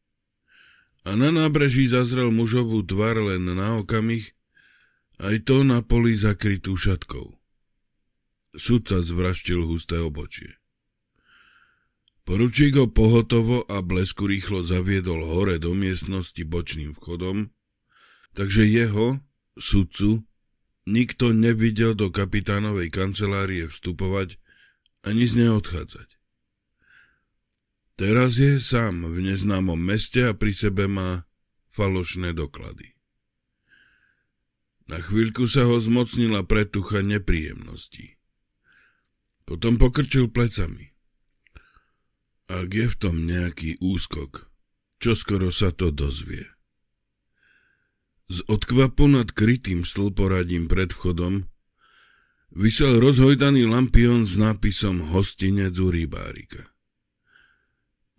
Speaker 1: A na nábreží zazrel mužovú tvár len na okamih, aj to na poli zakrytú šatkou. Sudca zvraštil husté obočie. Poručík ho pohotovo a blesku rýchlo zaviedol hore do miestnosti bočným vchodom, takže jeho, sudcu, nikto nevidel do kapitánovej kancelárie vstupovať ani z nej odchádzať. Teraz je sám v neznámom meste a pri sebe má falošné doklady. Na chvíľku sa ho zmocnila pretucha nepríjemností. Potom pokrčil plecami. Ak je v tom nejaký úskok, čo skoro sa to dozvie. Z odkvapu nad krytým stĺporadím pred vchodom vysel rozhojdaný lampión s nápisom Hostinec u rybárika.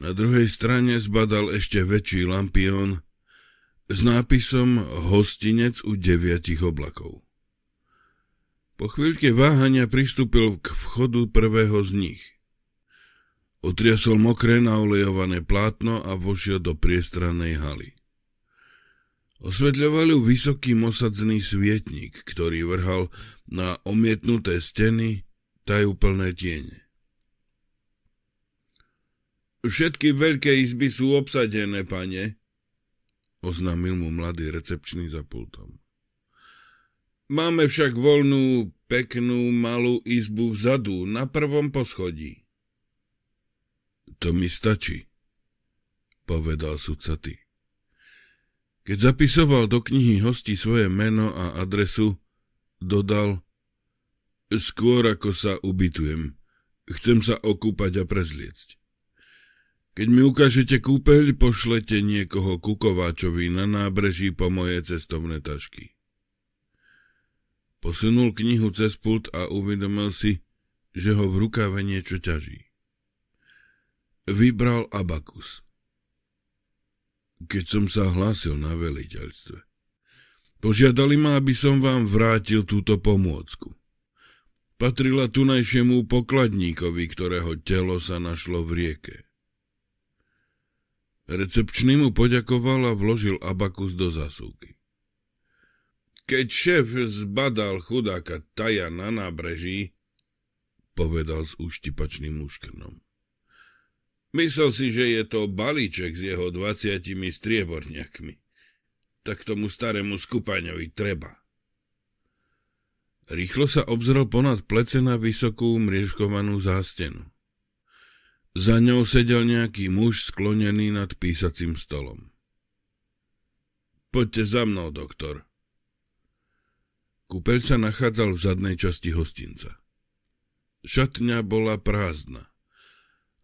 Speaker 1: Na druhej strane zbadal ešte väčší lampión s nápisom Hostinec u deviatich oblakov. Po chvíľke váhania pristúpil k vchodu prvého z nich. Otriasol mokré naolejované plátno a vošiel do priestrannej haly. Osvetľoval ju vysoký mosadzný svietnik, ktorý vrhal na omietnuté steny tajúplné tiene. Všetky veľké izby sú obsadené, pane, oznámil mu mladý recepčný za pultom. Máme však voľnú, peknú, malú izbu vzadu, na prvom poschodí. To mi stačí, povedal sudca ty. Keď zapisoval do knihy hosti svoje meno a adresu, dodal Skôr ako sa ubytujem, chcem sa okúpať a prezliecť. Keď mi ukážete kúpeľ, pošlete niekoho kukováčovi na nábreží po moje cestovné tašky. Posunul knihu cez pult a uvedomil si, že ho v rukáve niečo ťaží. Vybral abakus. Keď som sa hlásil na veliteľstve, požiadali ma, aby som vám vrátil túto pomôcku. Patrila tunajšiemu pokladníkovi, ktorého telo sa našlo v rieke. Recepčný mu poďakoval a vložil abakus do zasúky. Keď šéf zbadal chudáka Taja na nábreží, povedal s úštipačným úškrnom. Myslel si, že je to balíček s jeho dvaciatimi strieborňakmi. Tak tomu starému skupaňovi treba. Rýchlo sa obzrel ponad plece na vysokú mriežkovanú zástenu. Za ňou sedel nejaký muž sklonený nad písacím stolom. Poďte za mnou, doktor. Kúpeľ sa nachádzal v zadnej časti hostinca. Šatňa bola prázdna,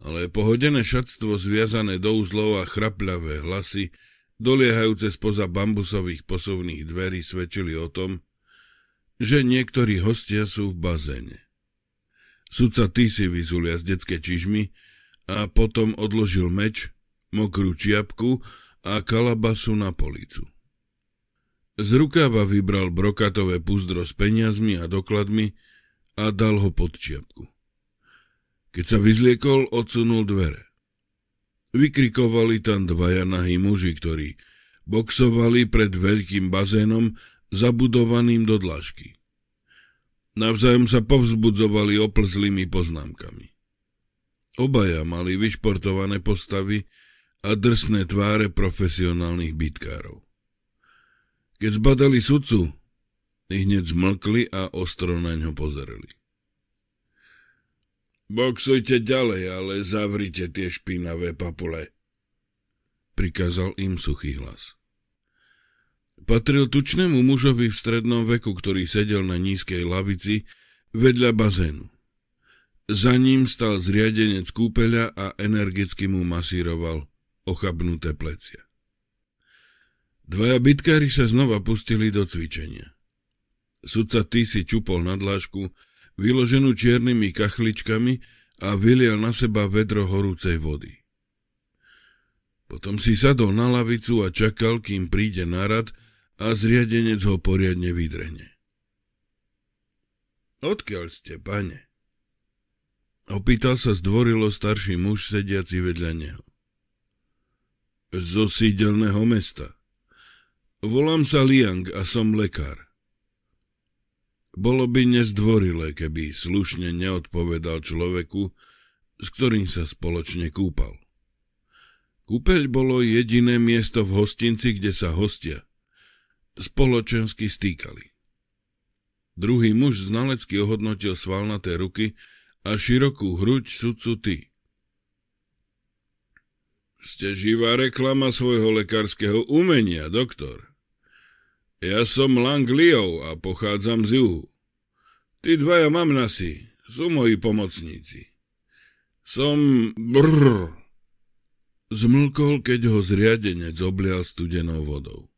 Speaker 1: ale pohodené šatstvo zviazané do úzlov a chrapľavé hlasy, doliehajúce spoza bambusových posovných dverí, svedčili o tom, že niektorí hostia sú v bazéne. Sudca ty si vyzulia z detské čižmy, a potom odložil meč, mokrú čiapku a kalabasu na policu. Z rukáva vybral brokatové púzdro s peniazmi a dokladmi a dal ho pod čiapku. Keď sa vyzliekol, odsunul dvere. Vykrikovali tam dvaja nahí muži, ktorí boxovali pred veľkým bazénom zabudovaným do dlažky. Navzájom sa povzbudzovali oplzlými poznámkami. Obaja mali vyšportované postavy a drsné tváre profesionálnych bitkárov. Keď zbadali sudcu, hneď zmlkli a ostro na ňo pozerali. Boxujte ďalej, ale zavrite tie špinavé papule, prikázal im suchý hlas. Patril tučnému mužovi v strednom veku, ktorý sedel na nízkej lavici vedľa bazénu. Za ním stal zriadenec kúpeľa a energicky mu masíroval ochabnuté plecia. Dvaja bitkári sa znova pustili do cvičenia. Sudca Ty si čupol na dlášku, vyloženú čiernymi kachličkami a vylial na seba vedro horúcej vody. Potom si sadol na lavicu a čakal, kým príde narad a zriadenec ho poriadne vydrene. Odkiaľ ste, pane? Opýtal sa zdvorilo starší muž sediaci vedľa neho. Zo sídelného mesta. Volám sa Liang a som lekár. Bolo by nezdvorilé, keby slušne neodpovedal človeku, s ktorým sa spoločne kúpal. Kúpeľ bolo jediné miesto v hostinci, kde sa hostia spoločensky stýkali. Druhý muž znalecky ohodnotil svalnaté ruky a širokú hruď sudcu ty. Ste živá reklama svojho lekárskeho umenia, doktor. Ja som Lang Liao a pochádzam z juhu. Tí dvaja mamnasi sú moji pomocníci. Som brr. Zmlkol, keď ho zriadenec oblial studenou vodou.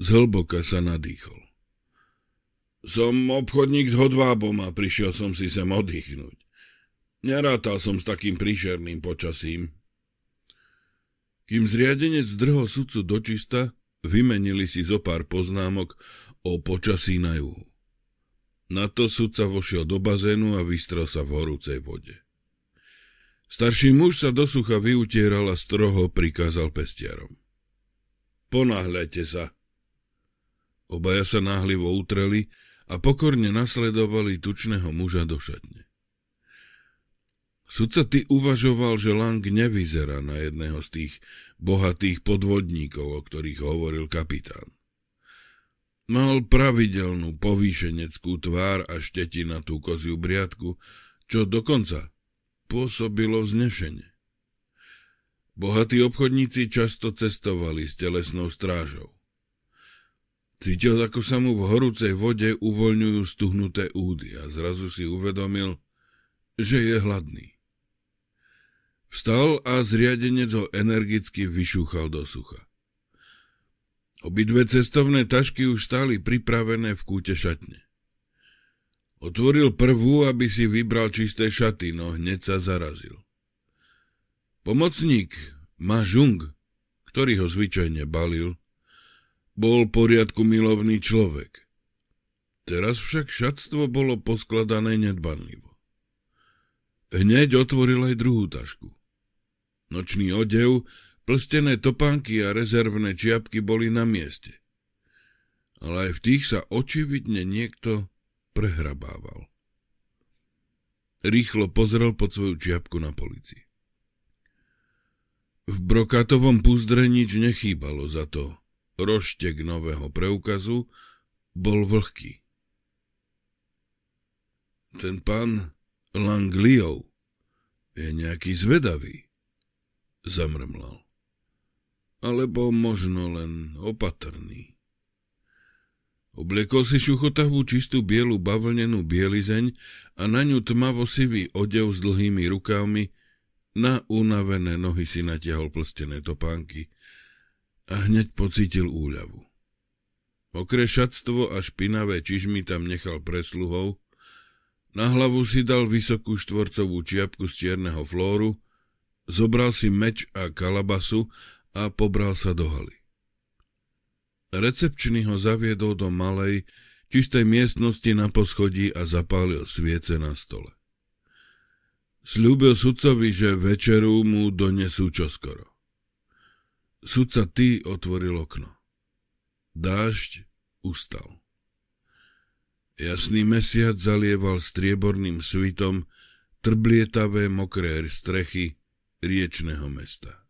Speaker 1: Zhlboka sa nadýchol. Som obchodník s hodvábom a prišiel som si sem oddychnúť. Nerátal som s takým príšerným počasím. Kým zriadenec drhol sudcu dočista, vymenili si zo pár poznámok o počasí na juhu. Na to sudca vošiel do bazénu a vystrel sa v horúcej vode. Starší muž sa do sucha vyutieral a stroho prikázal pestiarom. Ponáhľajte sa. Obaja sa náhlivo utreli a pokorne nasledovali tučného muža do šatne. Sudca ty uvažoval, že Lang nevyzerá na jedného z tých bohatých podvodníkov, o ktorých hovoril kapitán. Mal pravidelnú povýšeneckú tvár a tú koziu briadku, čo dokonca pôsobilo vznešenie. Bohatí obchodníci často cestovali s telesnou strážou. Cítil, ako sa mu v horúcej vode uvoľňujú stuhnuté údy a zrazu si uvedomil, že je hladný. Vstal a zriadenec ho energicky vyšúchal do sucha. Obidve cestovné tašky už stáli pripravené v kúte šatne. Otvoril prvú, aby si vybral čisté šaty, no hneď sa zarazil. Pomocník, Mažung, ktorý ho zvyčajne balil, bol poriadku milovný človek. Teraz však šatstvo bolo poskladané nedbanlivo. Hneď otvoril aj druhú tašku. Nočný odev, plstené topánky a rezervné čiapky boli na mieste. Ale aj v tých sa očividne niekto prehrabával. Rýchlo pozrel pod svoju čiapku na policii. V brokatovom púzdre nič nechýbalo za to. Roštek nového preukazu bol vlhký. Ten pán Langliov je nejaký zvedavý, zamrmlal. Alebo možno len opatrný. Obliekol si šuchotavú čistú bielu bavlnenú bielizeň a na ňu tmavo sivý odev s dlhými rukávmi, na unavené nohy si natiahol plstené topánky a hneď pocítil úľavu. Mokré šatstvo a špinavé čižmy tam nechal presluhov, na hlavu si dal vysokú štvorcovú čiapku z čierneho flóru, zobral si meč a kalabasu a pobral sa do haly. Recepčný ho zaviedol do malej, čistej miestnosti na poschodí a zapálil sviece na stole. Sľúbil sudcovi, že večeru mu donesú čoskoro. Sudca ty otvoril okno. Dážď ustal. Jasný mesiac zalieval strieborným svitom trblietavé mokré strechy riečného mesta.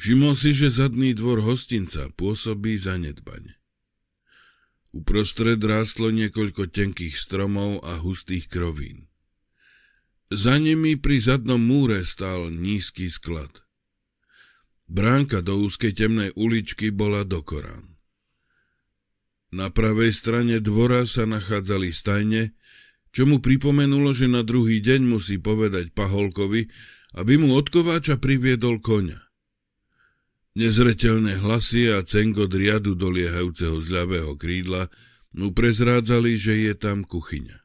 Speaker 1: Všimol si, že zadný dvor hostinca pôsobí zanedbane. Uprostred rástlo niekoľko tenkých stromov a hustých krovín. Za nimi pri zadnom múre stál nízky sklad. Bránka do úzkej temnej uličky bola do Korán. Na pravej strane dvora sa nachádzali stajne, čo mu pripomenulo, že na druhý deň musí povedať Paholkovi, aby mu od kováča priviedol koňa. Nezretelné hlasy a cengot riadu doliehajúceho z ľavého krídla mu prezrádzali, že je tam kuchyňa.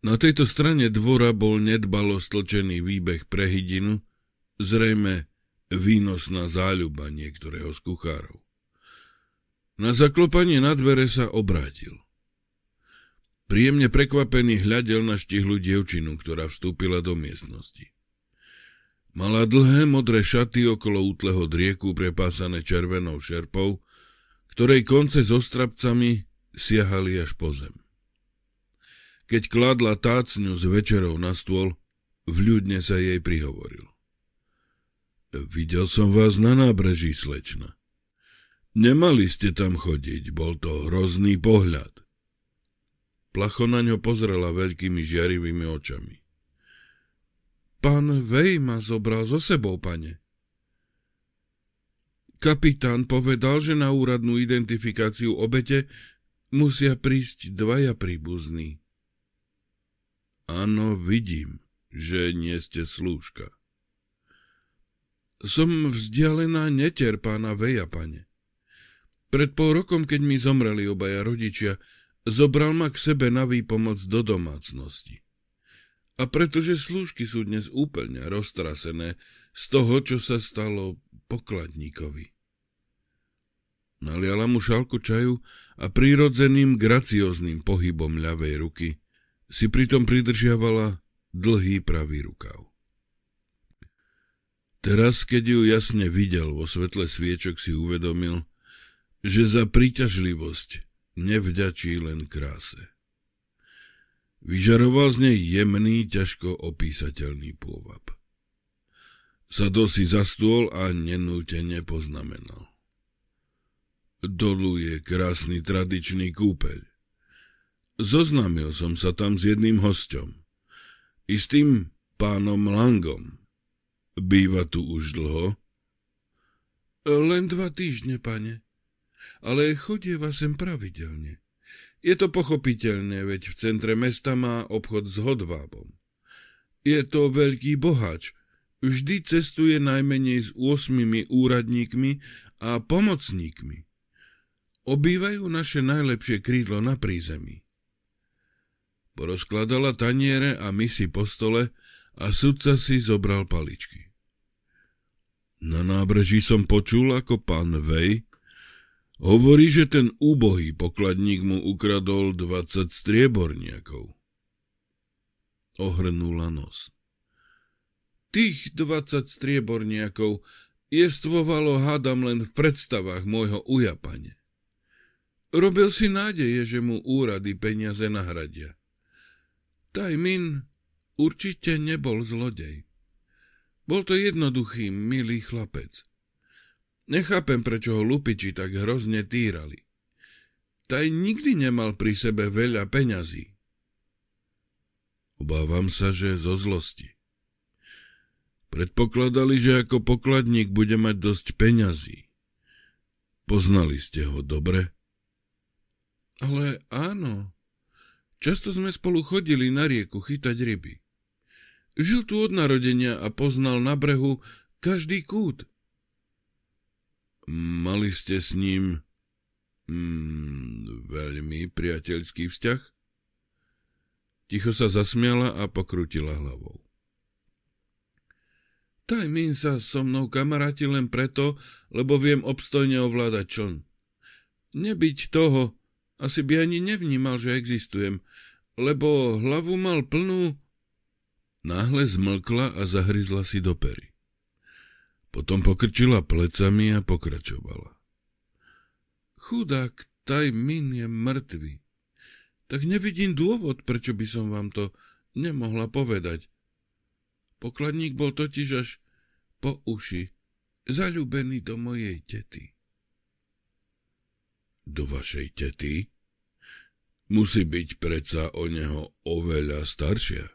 Speaker 1: Na tejto strane dvora bol nedbalo stlčený výbeh pre hydinu, zrejme výnosná záľuba niektorého z kuchárov. Na zaklopanie na dvere sa obrátil. Príjemne prekvapený hľadel na štihlu dievčinu, ktorá vstúpila do miestnosti. Mala dlhé modré šaty okolo útleho drieku prepásané červenou šerpou, ktorej konce so strapcami siahali až po zem. Keď kladla tácňu s večerou na stôl, vľudne sa jej prihovoril. Videl som vás na nábreží, slečna. Nemali ste tam chodiť, bol to hrozný pohľad. Placho na ňo pozrela veľkými žiarivými očami.
Speaker 3: Pán Vej ma zobral so sebou, pane. Kapitán povedal, že na úradnú identifikáciu obete musia prísť dvaja príbuzní.
Speaker 1: Áno, vidím, že nie ste slúžka.
Speaker 3: Som vzdialená neter pána Veja, pane. Pred pol rokom, keď mi zomreli obaja rodičia, zobral ma k sebe na výpomoc do domácnosti. A pretože slúžky sú dnes úplne roztrasené z toho, čo sa stalo pokladníkovi. Naliala mu šálku čaju a prírodzeným gracióznym pohybom ľavej ruky si pritom pridržiavala dlhý pravý rukav. Teraz, keď ju jasne videl vo svetle sviečok, si uvedomil, že za príťažlivosť nevďačí len kráse. Vyžaroval z nej jemný, ťažko opísateľný pôvab. Sadol si za stôl a nenútene poznamenal. Dolu je krásny tradičný kúpeľ. Zoznámil som sa tam s jedným hosťom. Istým pánom Langom. Býva tu už dlho? Len dva týždne, pane. Ale chodieva sem pravidelne. Je to pochopiteľné, veď v centre mesta má obchod s hodvábom. Je to veľký bohač. Vždy cestuje najmenej s 8 úradníkmi a pomocníkmi. Obývajú naše najlepšie krídlo na prízemí. Porozkladala taniere a misy po stole a sudca si zobral paličky. Na nábreží som počul, ako pán Vej hovorí, že ten úbohý pokladník mu ukradol 20 strieborniakov. Ohrnula nos. Tých 20 strieborniakov jestvovalo hádam len v predstavách môjho ujapane. Robil si nádeje, že mu úrady peniaze nahradia. Tajmin určite nebol zlodej. Bol to jednoduchý, milý chlapec. Nechápem, prečo ho lupiči tak hrozne týrali. Taj nikdy nemal pri sebe veľa peňazí. Obávam sa, že zo zlosti. Predpokladali, že ako pokladník bude mať dosť peňazí. Poznali ste ho dobre? Ale áno. Často sme spolu chodili na rieku chytať ryby. Žil tu od narodenia a poznal na brehu každý kút. Mali ste s ním mm, veľmi priateľský vzťah? Ticho sa zasmiala a pokrutila hlavou. Tajmín sa so mnou kamaráti len preto, lebo viem obstojne ovládať čln. Nebyť toho, asi by ani nevnímal, že existujem, lebo hlavu mal plnú Náhle zmlkla a zahryzla si do pery. Potom pokrčila plecami a pokračovala. Chudák Tajmin je mŕtvy. Tak nevidím dôvod, prečo by som vám to nemohla povedať. Pokladník bol totiž až po uši, zalúbený do mojej tety. Do vašej tety? Musí byť predsa o neho oveľa staršia.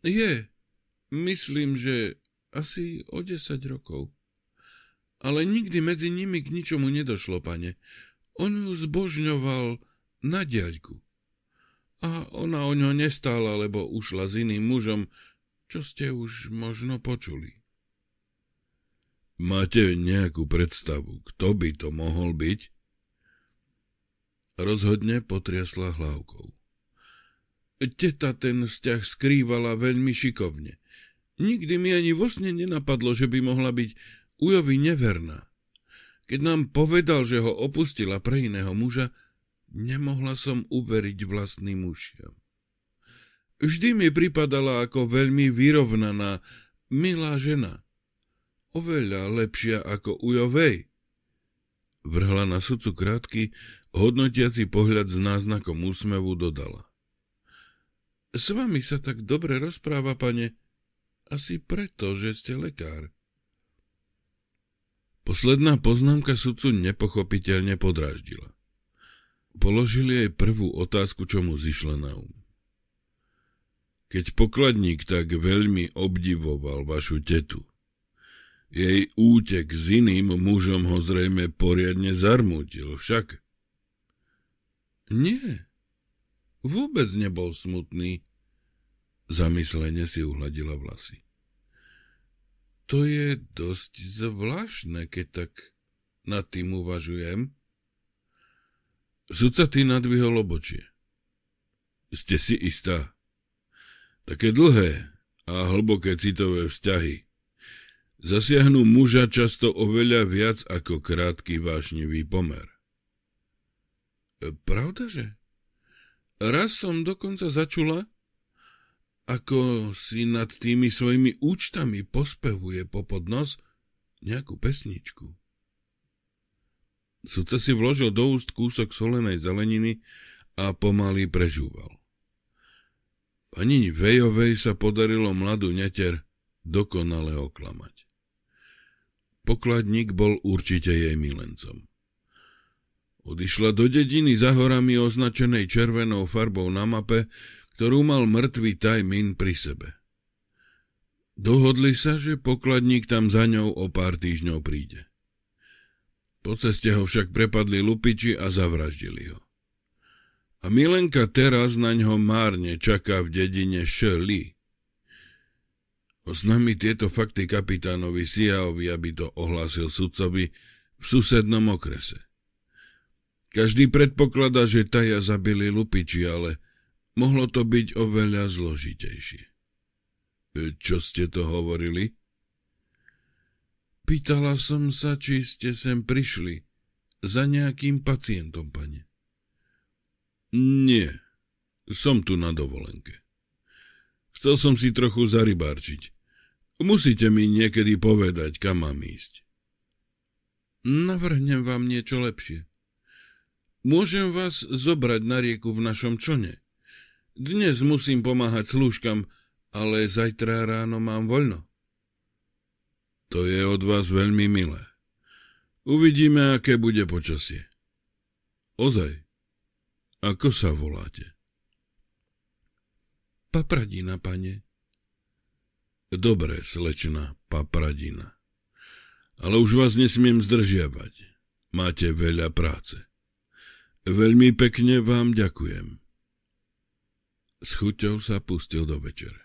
Speaker 3: Je. Myslím, že asi o 10 rokov. Ale nikdy medzi nimi k ničomu nedošlo, pane. On ju zbožňoval na diaľku. A ona o ňo nestála, lebo ušla s iným mužom, čo ste už možno počuli. Máte nejakú predstavu, kto by to mohol byť? Rozhodne potriasla hlavkou. Teta ten vzťah skrývala veľmi šikovne. Nikdy mi ani vo sne nenapadlo, že by mohla byť Ujovi neverná. Keď nám povedal, že ho opustila pre iného muža, nemohla som uveriť vlastným ušiam. Vždy mi pripadala ako veľmi vyrovnaná, milá žena. Oveľa lepšia ako Ujovej. Vrhla na sudcu krátky, hodnotiaci pohľad s náznakom úsmevu dodala. S vami sa tak dobre rozpráva, pane. Asi preto, že ste lekár. Posledná poznámka sudcu nepochopiteľne podráždila. Položil jej prvú otázku, čo mu zišla na um. Keď pokladník tak veľmi obdivoval vašu tetu, jej útek s iným mužom ho zrejme poriadne zarmútil, však? Nie, Vôbec nebol smutný. Zamyslene si uhladila vlasy. To je dosť zvláštne, keď tak nad tým uvažujem. Sudca ty nadvihol obočie. Ste si istá? Také dlhé a hlboké citové vzťahy zasiahnu muža často oveľa viac ako krátky vášnivý pomer. Pravda, že? Raz som dokonca začula, ako si nad tými svojimi účtami pospevuje popod nos nejakú pesničku. Sudca si vložil do úst kúsok solenej zeleniny a pomaly prežúval. Pani Vejovej sa podarilo mladú neter dokonale oklamať. Pokladník bol určite jej milencom. Odišla do dediny za horami označenej červenou farbou na mape, ktorú mal mŕtvý Tajmin pri sebe. Dohodli sa, že pokladník tam za ňou o pár týždňov príde. Po ceste ho však prepadli lupiči a zavraždili ho. A Milenka teraz na ňo márne čaká v dedine Šeli. Oznámi tieto fakty kapitánovi Siaovi, aby to ohlásil sudcovi v susednom okrese. Každý predpokladá, že Taja zabili lupiči, ale mohlo to byť oveľa zložitejšie. E, čo ste to hovorili? Pýtala som sa, či ste sem prišli za nejakým pacientom, pane. Nie, som tu na dovolenke. Chcel som si trochu zarybárčiť. Musíte mi niekedy povedať, kam mám ísť. Navrhnem vám niečo lepšie. Môžem vás zobrať na rieku v našom čone. Dnes musím pomáhať slúžkam, ale zajtra ráno mám voľno. To je od vás veľmi milé. Uvidíme, aké bude počasie. Ozaj, ako sa voláte? Papradina, pane. Dobre, slečna Papradina. Ale už vás nesmiem zdržiavať. Máte veľa práce. Veľmi pekne vám ďakujem. S chuťou sa pustil do večere.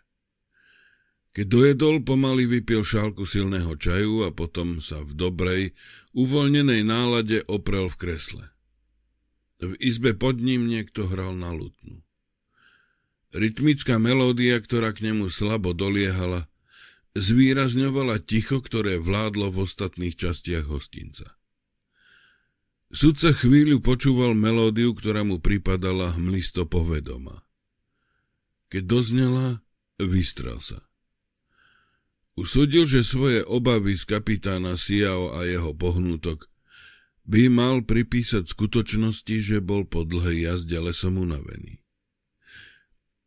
Speaker 3: Keď dojedol, pomaly vypil šálku silného čaju a potom sa v dobrej, uvoľnenej nálade oprel v kresle. V izbe pod ním niekto hral na lutnu. Rytmická melódia, ktorá k nemu slabo doliehala, zvýrazňovala ticho, ktoré vládlo v ostatných častiach hostinca. Sudca chvíľu počúval melódiu, ktorá mu pripadala hmlisto povedoma. Keď doznela, vystrel sa. Usúdil, že svoje obavy z kapitána Siao a jeho pohnútok by mal pripísať skutočnosti, že bol po dlhej jazde lesom unavený.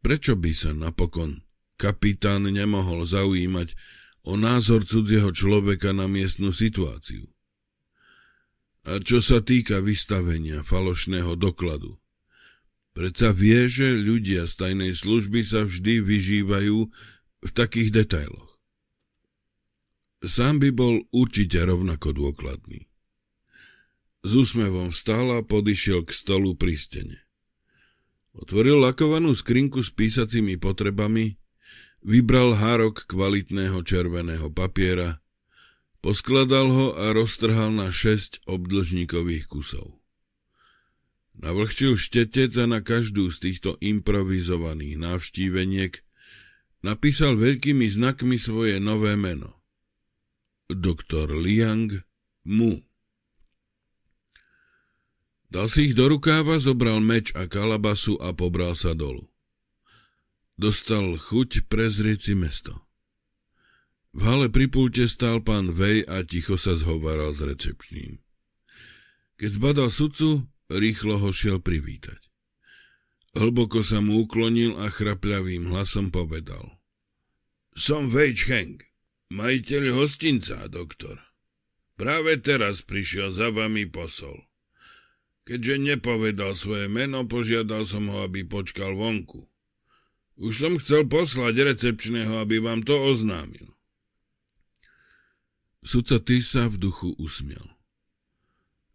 Speaker 3: Prečo by sa napokon kapitán nemohol zaujímať o názor cudzieho človeka na miestnu situáciu. A čo sa týka vystavenia falošného dokladu, predsa vie, že ľudia z tajnej služby sa vždy vyžívajú v takých detailoch. Sám by bol určite rovnako dôkladný. S úsmevom vstal a podišiel k stolu pri stene. Otvoril lakovanú skrinku s písacími potrebami Vybral hárok kvalitného červeného papiera, poskladal ho a roztrhal na šesť obdlžníkových kusov. Navlhčil štetec a na každú z týchto improvizovaných návštíveniek napísal veľkými znakmi svoje nové meno. Doktor Liang Mu. Dal si ich do rukáva, zobral meč a kalabasu a pobral sa dolu. Dostal chuť prezrieť si mesto. V hale pri pulte stál pán Vej a ticho sa zhovaral s recepčným. Keď zbadal sudcu, rýchlo ho šiel privítať. Hlboko sa mu uklonil a chrapľavým hlasom povedal. Som Vej Cheng, majiteľ hostinca, doktor. Práve teraz prišiel za vami posol. Keďže nepovedal svoje meno, požiadal som ho, aby počkal vonku. Už som chcel poslať recepčného, aby vám to oznámil. Sudca ty v duchu usmiel.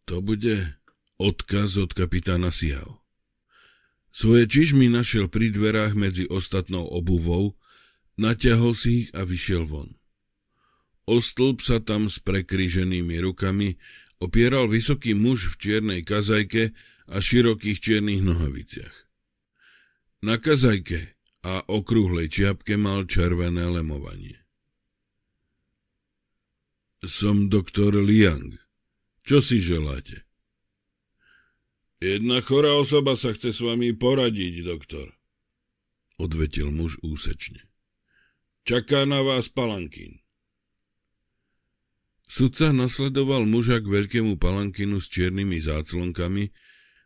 Speaker 3: To bude odkaz od kapitána Siao. Svoje čižmy našiel pri dverách medzi ostatnou obuvou, natiahol si ich a vyšiel von. O stĺp sa tam s prekríženými rukami opieral vysoký muž v čiernej kazajke a širokých čiernych nohaviciach. Na kazajke a okrúhlej čiapke mal červené lemovanie. Som doktor Liang. Čo si želáte? Jedna chorá osoba sa chce s vami poradiť, doktor. Odvetil muž úsečne. Čaká na vás palankín. Sudca nasledoval muža k veľkému palankinu s čiernymi záclonkami,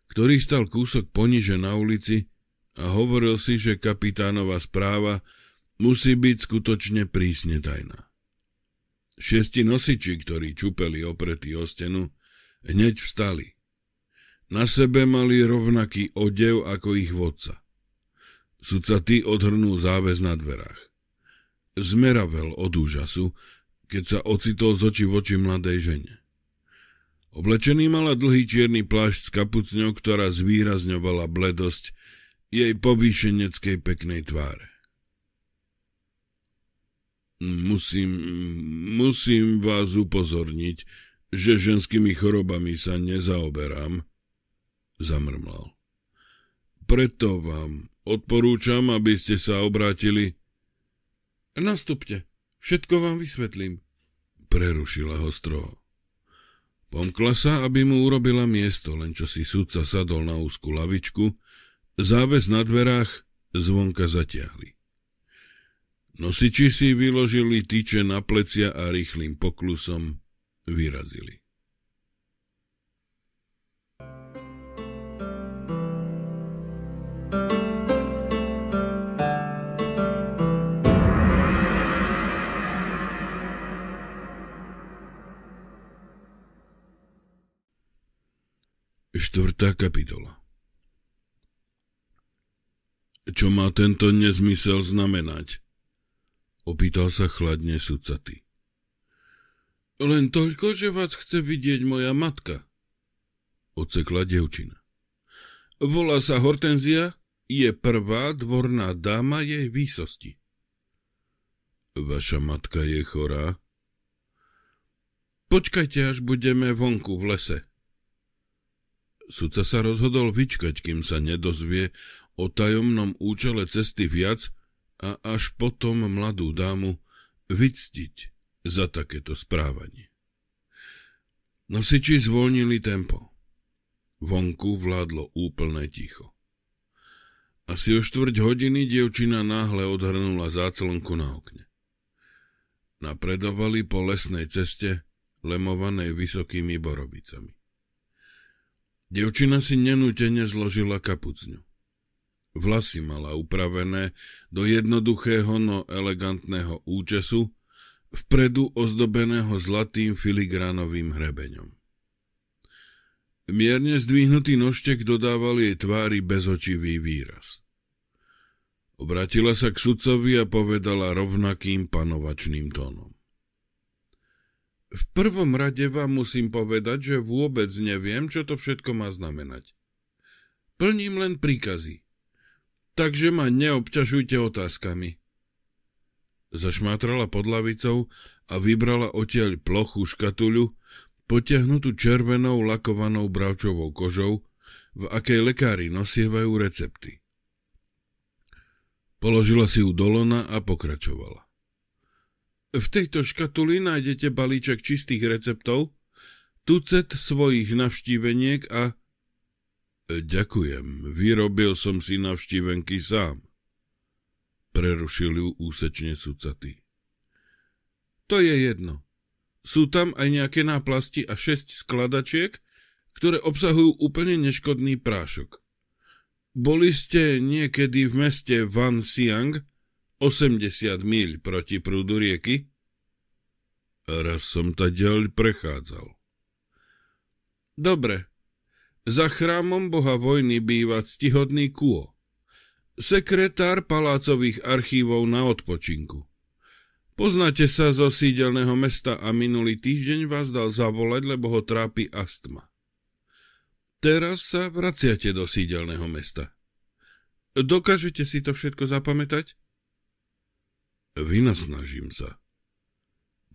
Speaker 3: ktorý stal kúsok poniže na ulici a hovoril si, že kapitánova správa musí byť skutočne prísne tajná. Šiesti nosiči, ktorí čupeli opretí o stenu, hneď vstali. Na sebe mali rovnaký odev ako ich vodca. Sudca ty odhrnul záväz na dverách. Zmeravel od úžasu, keď sa ocitol z oči voči mladej žene.
Speaker 1: Oblečený mala dlhý čierny plášť s kapucňou, ktorá zvýrazňovala bledosť jej povýšeneckej peknej tváre. Musím, musím vás upozorniť, že ženskými chorobami sa nezaoberám, zamrmlal. Preto vám odporúčam, aby ste sa obrátili.
Speaker 3: Nastupte, všetko vám vysvetlím,
Speaker 1: prerušila ho stroho. Pomkla sa, aby mu urobila miesto, len čo si sudca sadol na úzku lavičku, záves na dverách zvonka zatiahli. Nosiči si vyložili tyče na plecia a rýchlým poklusom vyrazili. Štvrtá kapitola Čo má tento nezmysel znamenať? Opýtal sa chladne sudcaty.
Speaker 3: Len toľko, že vás chce vidieť moja matka,
Speaker 1: odsekla devčina.
Speaker 3: Volá sa Hortenzia, je prvá dvorná dáma jej výsosti.
Speaker 1: Vaša matka je chorá?
Speaker 3: Počkajte, až budeme vonku v lese.
Speaker 1: Sudca sa rozhodol vyčkať, kým sa nedozvie o tajomnom účele cesty viac a až potom mladú dámu vyctiť za takéto správanie. Nosiči zvolnili tempo. Vonku vládlo úplné ticho. Asi o štvrť hodiny dievčina náhle odhrnula záclonku na okne. Napredovali po lesnej ceste, lemovanej vysokými borovicami. Devčina si nenútene zložila kapucňu. Vlasy mala upravené do jednoduchého, no elegantného účesu, vpredu ozdobeného zlatým filigránovým hrebeňom. Mierne zdvihnutý nožtek dodával jej tvári bezočivý výraz. Obratila sa k sudcovi a povedala rovnakým panovačným tónom.
Speaker 3: V prvom rade vám musím povedať, že vôbec neviem, čo to všetko má znamenať. Plním len príkazy. Takže ma neobťažujte otázkami.
Speaker 1: Zašmátrala pod lavicou a vybrala odtiaľ plochu škatuľu, potiahnutú červenou lakovanou bravčovou kožou, v akej lekári nosievajú recepty. Položila si ju do lona a pokračovala.
Speaker 3: V tejto škatuli nájdete balíček čistých receptov, tucet svojich navštíveniek a...
Speaker 1: Ďakujem, vyrobil som si navštívenky sám. Prerušil ju úsečne sucatý.
Speaker 3: To je jedno. Sú tam aj nejaké náplasti a šesť skladačiek, ktoré obsahujú úplne neškodný prášok. Boli ste niekedy v meste Van Siang, 80 míľ proti prúdu rieky?
Speaker 1: Raz som ta ďaľ prechádzal.
Speaker 3: Dobre. Za chrámom boha vojny býva ctihodný Kuo. Sekretár palácových archívov na odpočinku. Poznáte sa zo sídelného mesta a minulý týždeň vás dal zavolať, lebo ho trápi astma. Teraz sa vraciate do sídelného mesta. Dokážete si to všetko zapamätať?
Speaker 1: Vynasnažím sa,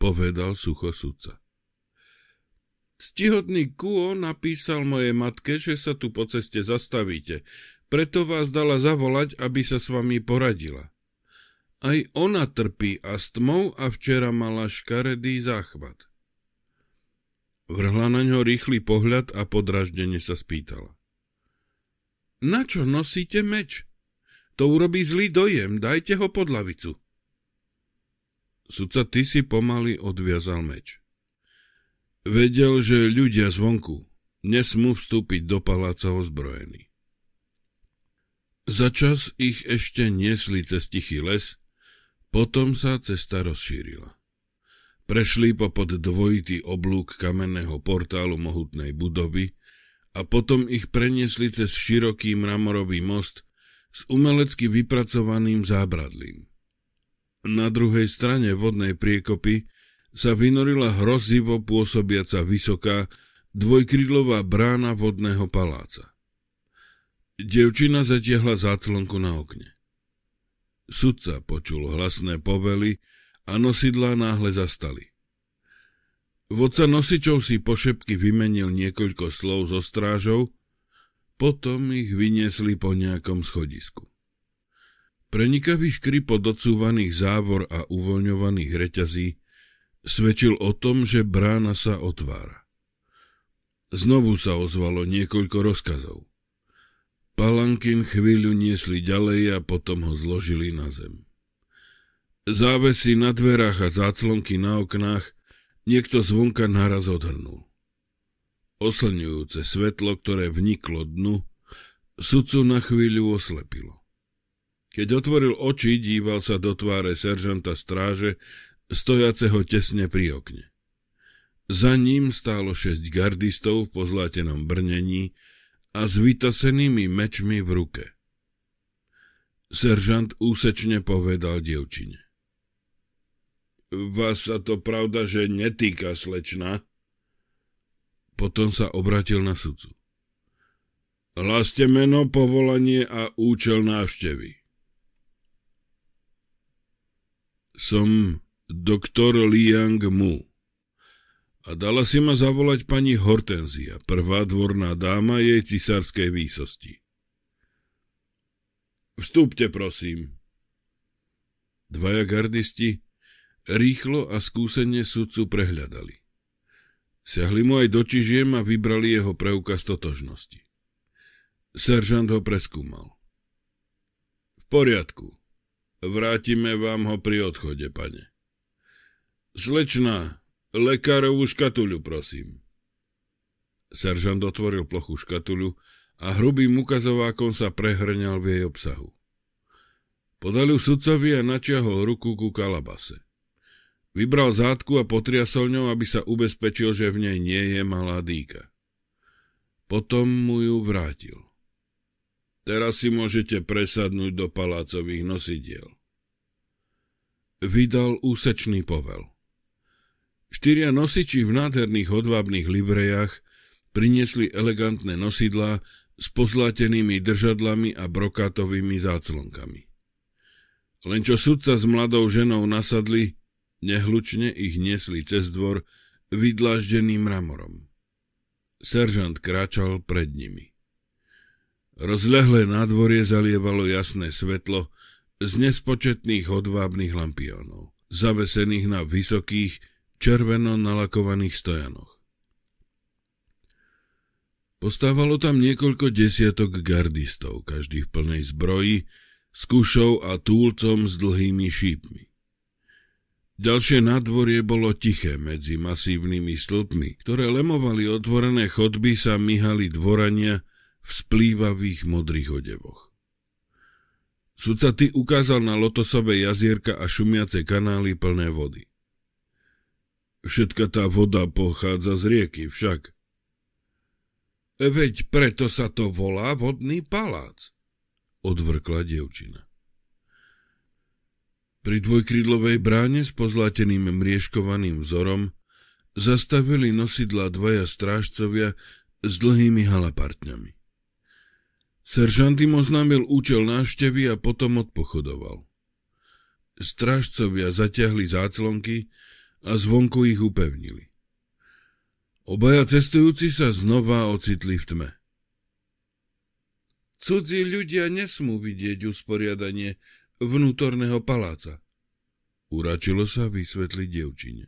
Speaker 1: povedal sucho sudca.
Speaker 3: Ctihodný Kuo napísal mojej matke, že sa tu po ceste zastavíte, preto vás dala zavolať, aby sa s vami poradila. Aj ona trpí astmou a včera mala škaredý záchvat.
Speaker 1: Vrhla na ňo rýchly pohľad a podraždene sa spýtala.
Speaker 3: Na čo nosíte meč? To urobí zlý dojem, dajte ho pod lavicu.
Speaker 1: Sudca ty si pomaly odviazal meč. Vedel, že ľudia zvonku nesmú vstúpiť do paláca ozbrojení. Začas ich ešte niesli cez tichý les, potom sa cesta rozšírila. Prešli popod dvojitý oblúk kamenného portálu mohutnej budovy a potom ich preniesli cez široký mramorový most s umelecky vypracovaným zábradlím. Na druhej strane vodnej priekopy sa vynorila hrozivo pôsobiaca vysoká,
Speaker 3: Dvojkrydlová brána vodného paláca. Devčina zatiahla záclonku na okne. Sudca počul hlasné povely a nosidlá náhle zastali. Vodca nosičov si po šepky vymenil niekoľko slov so strážou, potom ich vyniesli po nejakom schodisku. Prenikavý škrip od odsúvaných závor a uvoľňovaných reťazí svedčil o tom, že brána sa otvára. Znovu sa ozvalo niekoľko rozkazov. Palankin chvíľu niesli ďalej a potom ho zložili na zem. Závesy na dverách a záclonky na oknách niekto zvonka naraz odhrnul. Oslňujúce svetlo, ktoré vniklo dnu, sudcu na chvíľu oslepilo. Keď otvoril oči, díval sa do tváre seržanta stráže, stojaceho tesne pri okne. Za ním stálo šesť gardistov v pozlátenom brnení a s vytasenými mečmi v ruke. Seržant úsečne povedal dievčine. Vás sa to pravda, že netýka, slečna? Potom sa obratil na sudcu. Hláste meno, povolanie a účel návštevy. Som doktor Liang Mu. A dala si ma zavolať pani Hortenzia, prvá dvorná dáma jej cisárskej výsosti. Vstúpte, prosím. Dvaja gardisti rýchlo a skúsene sudcu prehľadali. Siahli mu aj do čižiem a vybrali jeho preukaz totožnosti. Seržant ho preskúmal. V poriadku, Vrátime vám ho pri odchode, pane. Slečna, lekárovú škatuľu, prosím. Seržant otvoril plochu škatuľu a hrubým ukazovákom sa prehrňal v jej obsahu. Podal ju sudcovi a načiahol ruku ku kalabase. Vybral zátku a potriasol ňou, aby sa ubezpečil, že v nej nie je malá dýka. Potom mu ju vrátil. Teraz si môžete presadnúť do palácových nosidiel. Vydal úsečný povel. Štyria nosiči v nádherných hodvábnych livrejach priniesli elegantné nosidlá s pozlatenými držadlami a brokátovými záclonkami. Len čo sudca s mladou ženou nasadli, nehlučne ich niesli cez dvor vydláždeným mramorom. Seržant kráčal pred nimi. Rozľahlé nádvorie zalievalo jasné svetlo z nespočetných hodvábnych lampiónov, zavesených na vysokých, červeno nalakovaných stojanoch. Postávalo tam niekoľko desiatok gardistov, každý v plnej zbroji, s kušou a túlcom s dlhými šípmi. Ďalšie nádvorie bolo tiché medzi masívnymi stĺpmi, ktoré lemovali otvorené chodby sa myhali dvorania v splývavých modrých odevoch. Sudca ty ukázal na lotosové jazierka a šumiace kanály plné vody. Všetka tá voda pochádza z rieky však. Veď preto sa to volá vodný palác, odvrkla dievčina. Pri dvojkrídlovej bráne s pozlateným mriežkovaným vzorom zastavili nosidla dvaja strážcovia s dlhými halapartňami. Seržant im oznámil účel návštevy a potom odpochodoval. Strážcovia zatiahli záclonky a zvonku ich upevnili. Obaja cestujúci sa znova ocitli v tme. Cudzí ľudia nesmú vidieť usporiadanie vnútorného paláca. Uračilo sa vysvetliť dievčine.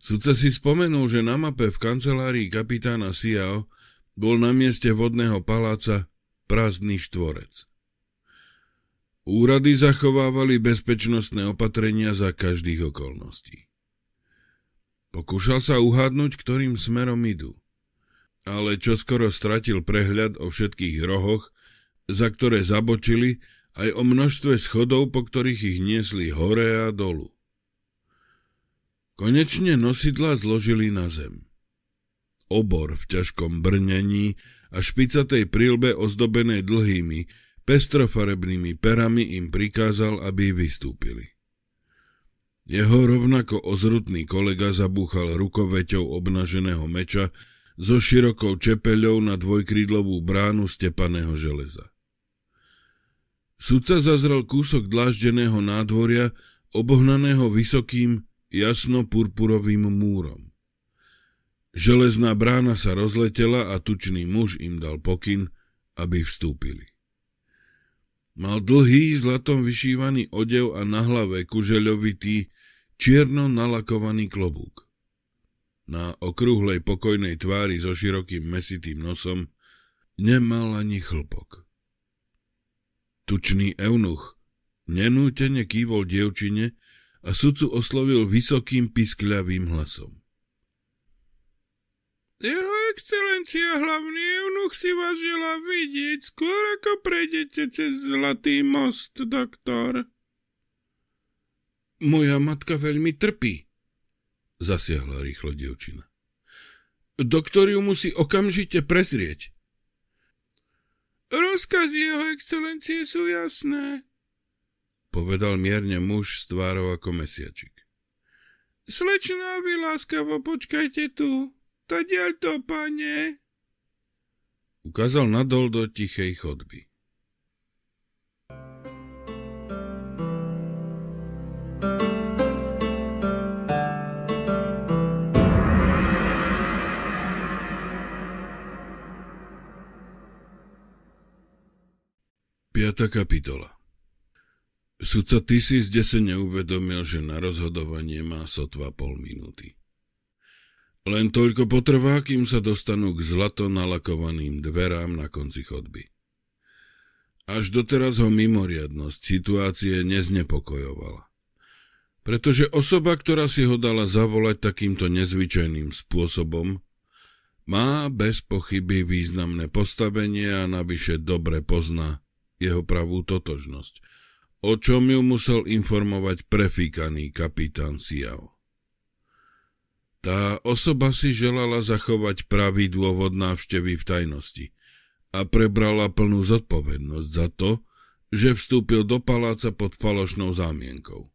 Speaker 3: Sudca si spomenul, že na mape v kancelárii kapitána Siao bol na mieste vodného paláca prázdny štvorec. Úrady zachovávali bezpečnostné opatrenia za každých okolností. Pokúšal sa uhádnuť, ktorým smerom idú, ale čoskoro stratil prehľad o všetkých rohoch, za ktoré zabočili, aj o množstve schodov, po ktorých ich niesli hore a dolu. Konečne nosidla zložili na zem obor v ťažkom brnení a špicatej prílbe ozdobenej dlhými, pestrofarebnými perami im prikázal, aby vystúpili.
Speaker 1: Jeho rovnako ozrutný kolega zabúchal rukoveťou obnaženého meča so širokou čepeľou na dvojkrídlovú bránu stepaného železa. Sudca zazrel kúsok dláždeného nádvoria, obohnaného vysokým, jasno-purpurovým múrom. Železná brána sa rozletela a tučný muž im dal pokyn, aby vstúpili. Mal dlhý, zlatom vyšívaný odev a na hlave kužeľovitý, čierno nalakovaný klobúk. Na okrúhlej pokojnej tvári so širokým mesitým nosom nemal ani chlpok. Tučný eunuch nenútene kývol dievčine a sudcu oslovil vysokým piskľavým hlasom.
Speaker 3: Jeho excelencia, hlavný eunuch si vás želá vidieť, skôr ako prejdete cez Zlatý most, doktor.
Speaker 2: Moja matka veľmi trpí, zasiahla rýchlo dievčina. Doktor ju musí okamžite prezrieť.
Speaker 3: Rozkazy jeho excelencie sú jasné,
Speaker 1: povedal mierne muž s tvárou ako mesiačik.
Speaker 3: Slečná, vy láskavo počkajte tu. Tadiaľ to, pane.
Speaker 1: Ukázal nadol do tichej chodby. Piatá kapitola Sudca ty si zdesene uvedomil, že na rozhodovanie má sotva pol minúty. Len toľko potrvá, kým sa dostanú k zlato nalakovaným dverám na konci chodby. Až doteraz ho mimoriadnosť situácie neznepokojovala. Pretože osoba, ktorá si ho dala zavolať takýmto nezvyčajným spôsobom, má bez pochyby významné postavenie a navyše dobre pozná jeho pravú totožnosť, o čom ju musel informovať prefíkaný kapitán Siao. Tá osoba si želala zachovať pravý dôvod návštevy v tajnosti a prebrala plnú zodpovednosť za to, že vstúpil do paláca pod falošnou zámienkou.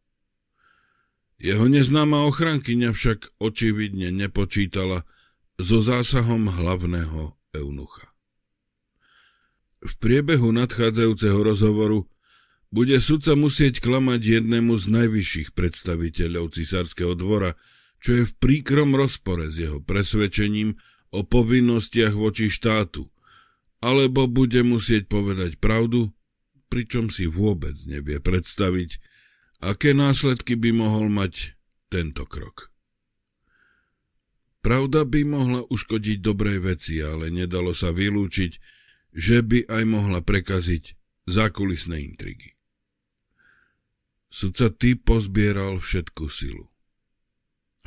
Speaker 1: Jeho neznáma ochrankyňa však očividne nepočítala so zásahom hlavného eunucha. V priebehu nadchádzajúceho rozhovoru bude sudca musieť klamať jednému z najvyšších predstaviteľov cisárskeho dvora, čo je v príkrom rozpore s jeho presvedčením o povinnostiach voči štátu, alebo bude musieť povedať pravdu, pričom si vôbec nevie predstaviť, aké následky by mohol mať tento krok. Pravda by mohla uškodiť dobrej veci, ale nedalo sa vylúčiť, že by aj mohla prekaziť zákulisné intrigy. Sudca ty pozbieral všetku silu.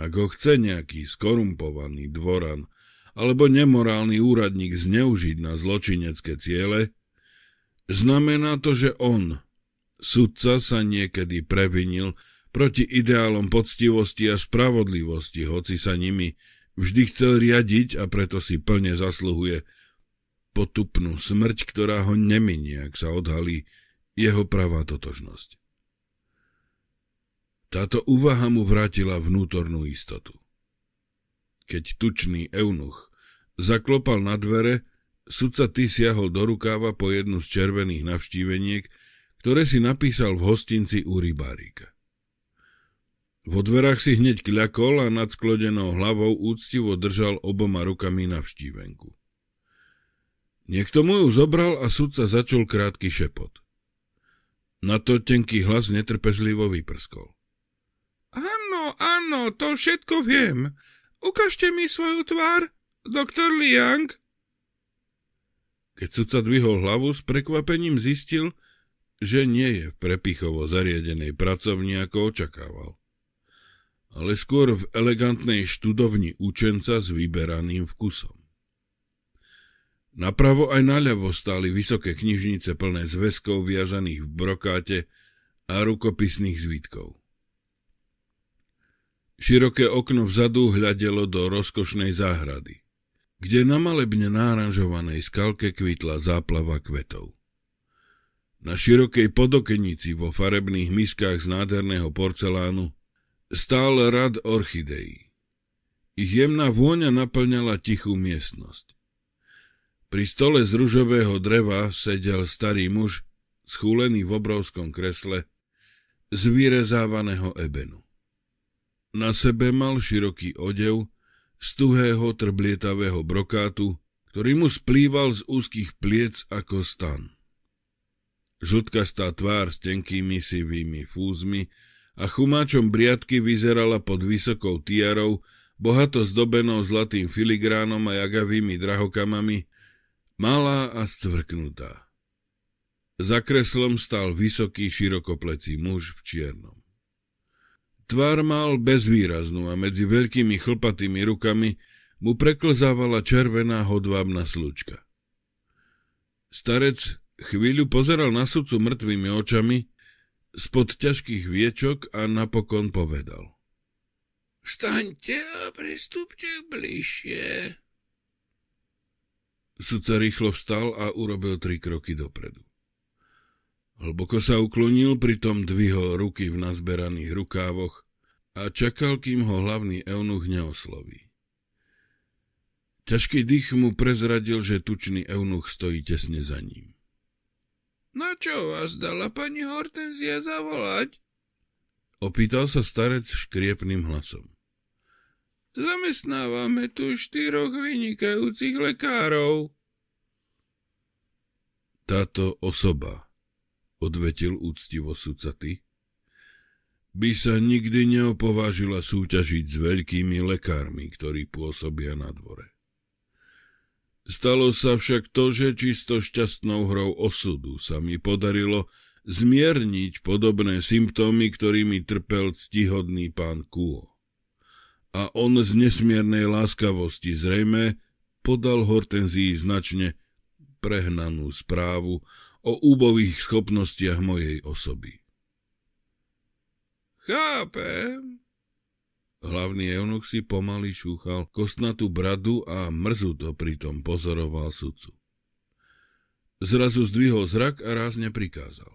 Speaker 1: Ak ho chce nejaký skorumpovaný dvoran alebo nemorálny úradník zneužiť na zločinecké ciele, znamená to, že on, sudca, sa niekedy previnil proti ideálom poctivosti a spravodlivosti, hoci sa nimi vždy chcel riadiť a preto si plne zasluhuje potupnú smrť, ktorá ho neminie, ak sa odhalí jeho pravá totožnosť. Táto úvaha mu vrátila vnútornú istotu. Keď tučný eunuch zaklopal na dvere, sudca ty siahol do rukáva po jednu z červených navštíveniek, ktoré si napísal v hostinci u rybárika. Vo dverách si hneď kľakol a nad sklodenou hlavou úctivo držal oboma rukami navštívenku. Niekto mu ju zobral a sudca začul krátky šepot. Na to tenký hlas netrpezlivo vyprskol.
Speaker 3: Áno, áno, to všetko viem. Ukážte mi svoju tvár, doktor Liang.
Speaker 1: Keď sudca dvihol hlavu, s prekvapením zistil, že nie je v prepichovo zariadenej pracovni, ako očakával, ale skôr v elegantnej študovni učenca s vyberaným vkusom. Napravo aj naľavo stáli vysoké knižnice plné zväzkov viazaných v brokáte a rukopisných zvítkov. Široké okno vzadu hľadelo do rozkošnej záhrady, kde na malebne náranžovanej skalke kvitla záplava kvetov. Na širokej podokenici vo farebných miskách z nádherného porcelánu stál rad orchideí. Ich jemná vôňa naplňala tichú miestnosť. Pri stole z ružového dreva sedel starý muž, schúlený v obrovskom kresle, z vyrezávaného ebenu. Na sebe mal široký odev z tuhého trblietavého brokátu, ktorý mu splýval z úzkých pliec ako stan. Žltkastá tvár s tenkými sivými fúzmi a chumáčom briadky vyzerala pod vysokou tiarou, bohato zdobenou zlatým filigránom a jagavými drahokamami, malá a stvrknutá. Za kreslom stal vysoký širokoplecí muž v čiernom. Tvár mal bezvýraznú a medzi veľkými chlpatými rukami mu preklzávala červená hodvábna slučka. Starec chvíľu pozeral na sudcu mŕtvými očami, spod ťažkých viečok a napokon povedal.
Speaker 2: Vstaňte a pristúpte bližšie.
Speaker 1: Sudca rýchlo vstal a urobil tri kroky dopredu. Hlboko sa uklonil, pritom dvihol ruky v nazberaných rukávoch a čakal, kým ho hlavný eunuch neosloví. Ťažký dých mu prezradil, že tučný eunuch stojí tesne za ním.
Speaker 2: Na čo vás dala pani Hortenzia zavolať?
Speaker 1: Opýtal sa starec škriepným hlasom.
Speaker 2: Zamestnávame tu štyroch vynikajúcich lekárov.
Speaker 1: Táto osoba, odvetil úctivo sucaty, by sa nikdy neopovážila súťažiť s veľkými lekármi, ktorí pôsobia na dvore. Stalo sa však to, že čisto šťastnou hrou osudu sa mi podarilo zmierniť podobné symptómy, ktorými trpel ctihodný pán Kuo a on z nesmiernej láskavosti zrejme podal Hortenzii značne prehnanú správu o úbových schopnostiach mojej osoby.
Speaker 2: Chápem.
Speaker 1: Hlavný eunuch si pomaly šúchal kostnatú bradu a mrzuto pritom pozoroval sudcu. Zrazu zdvihol zrak a rázne prikázal.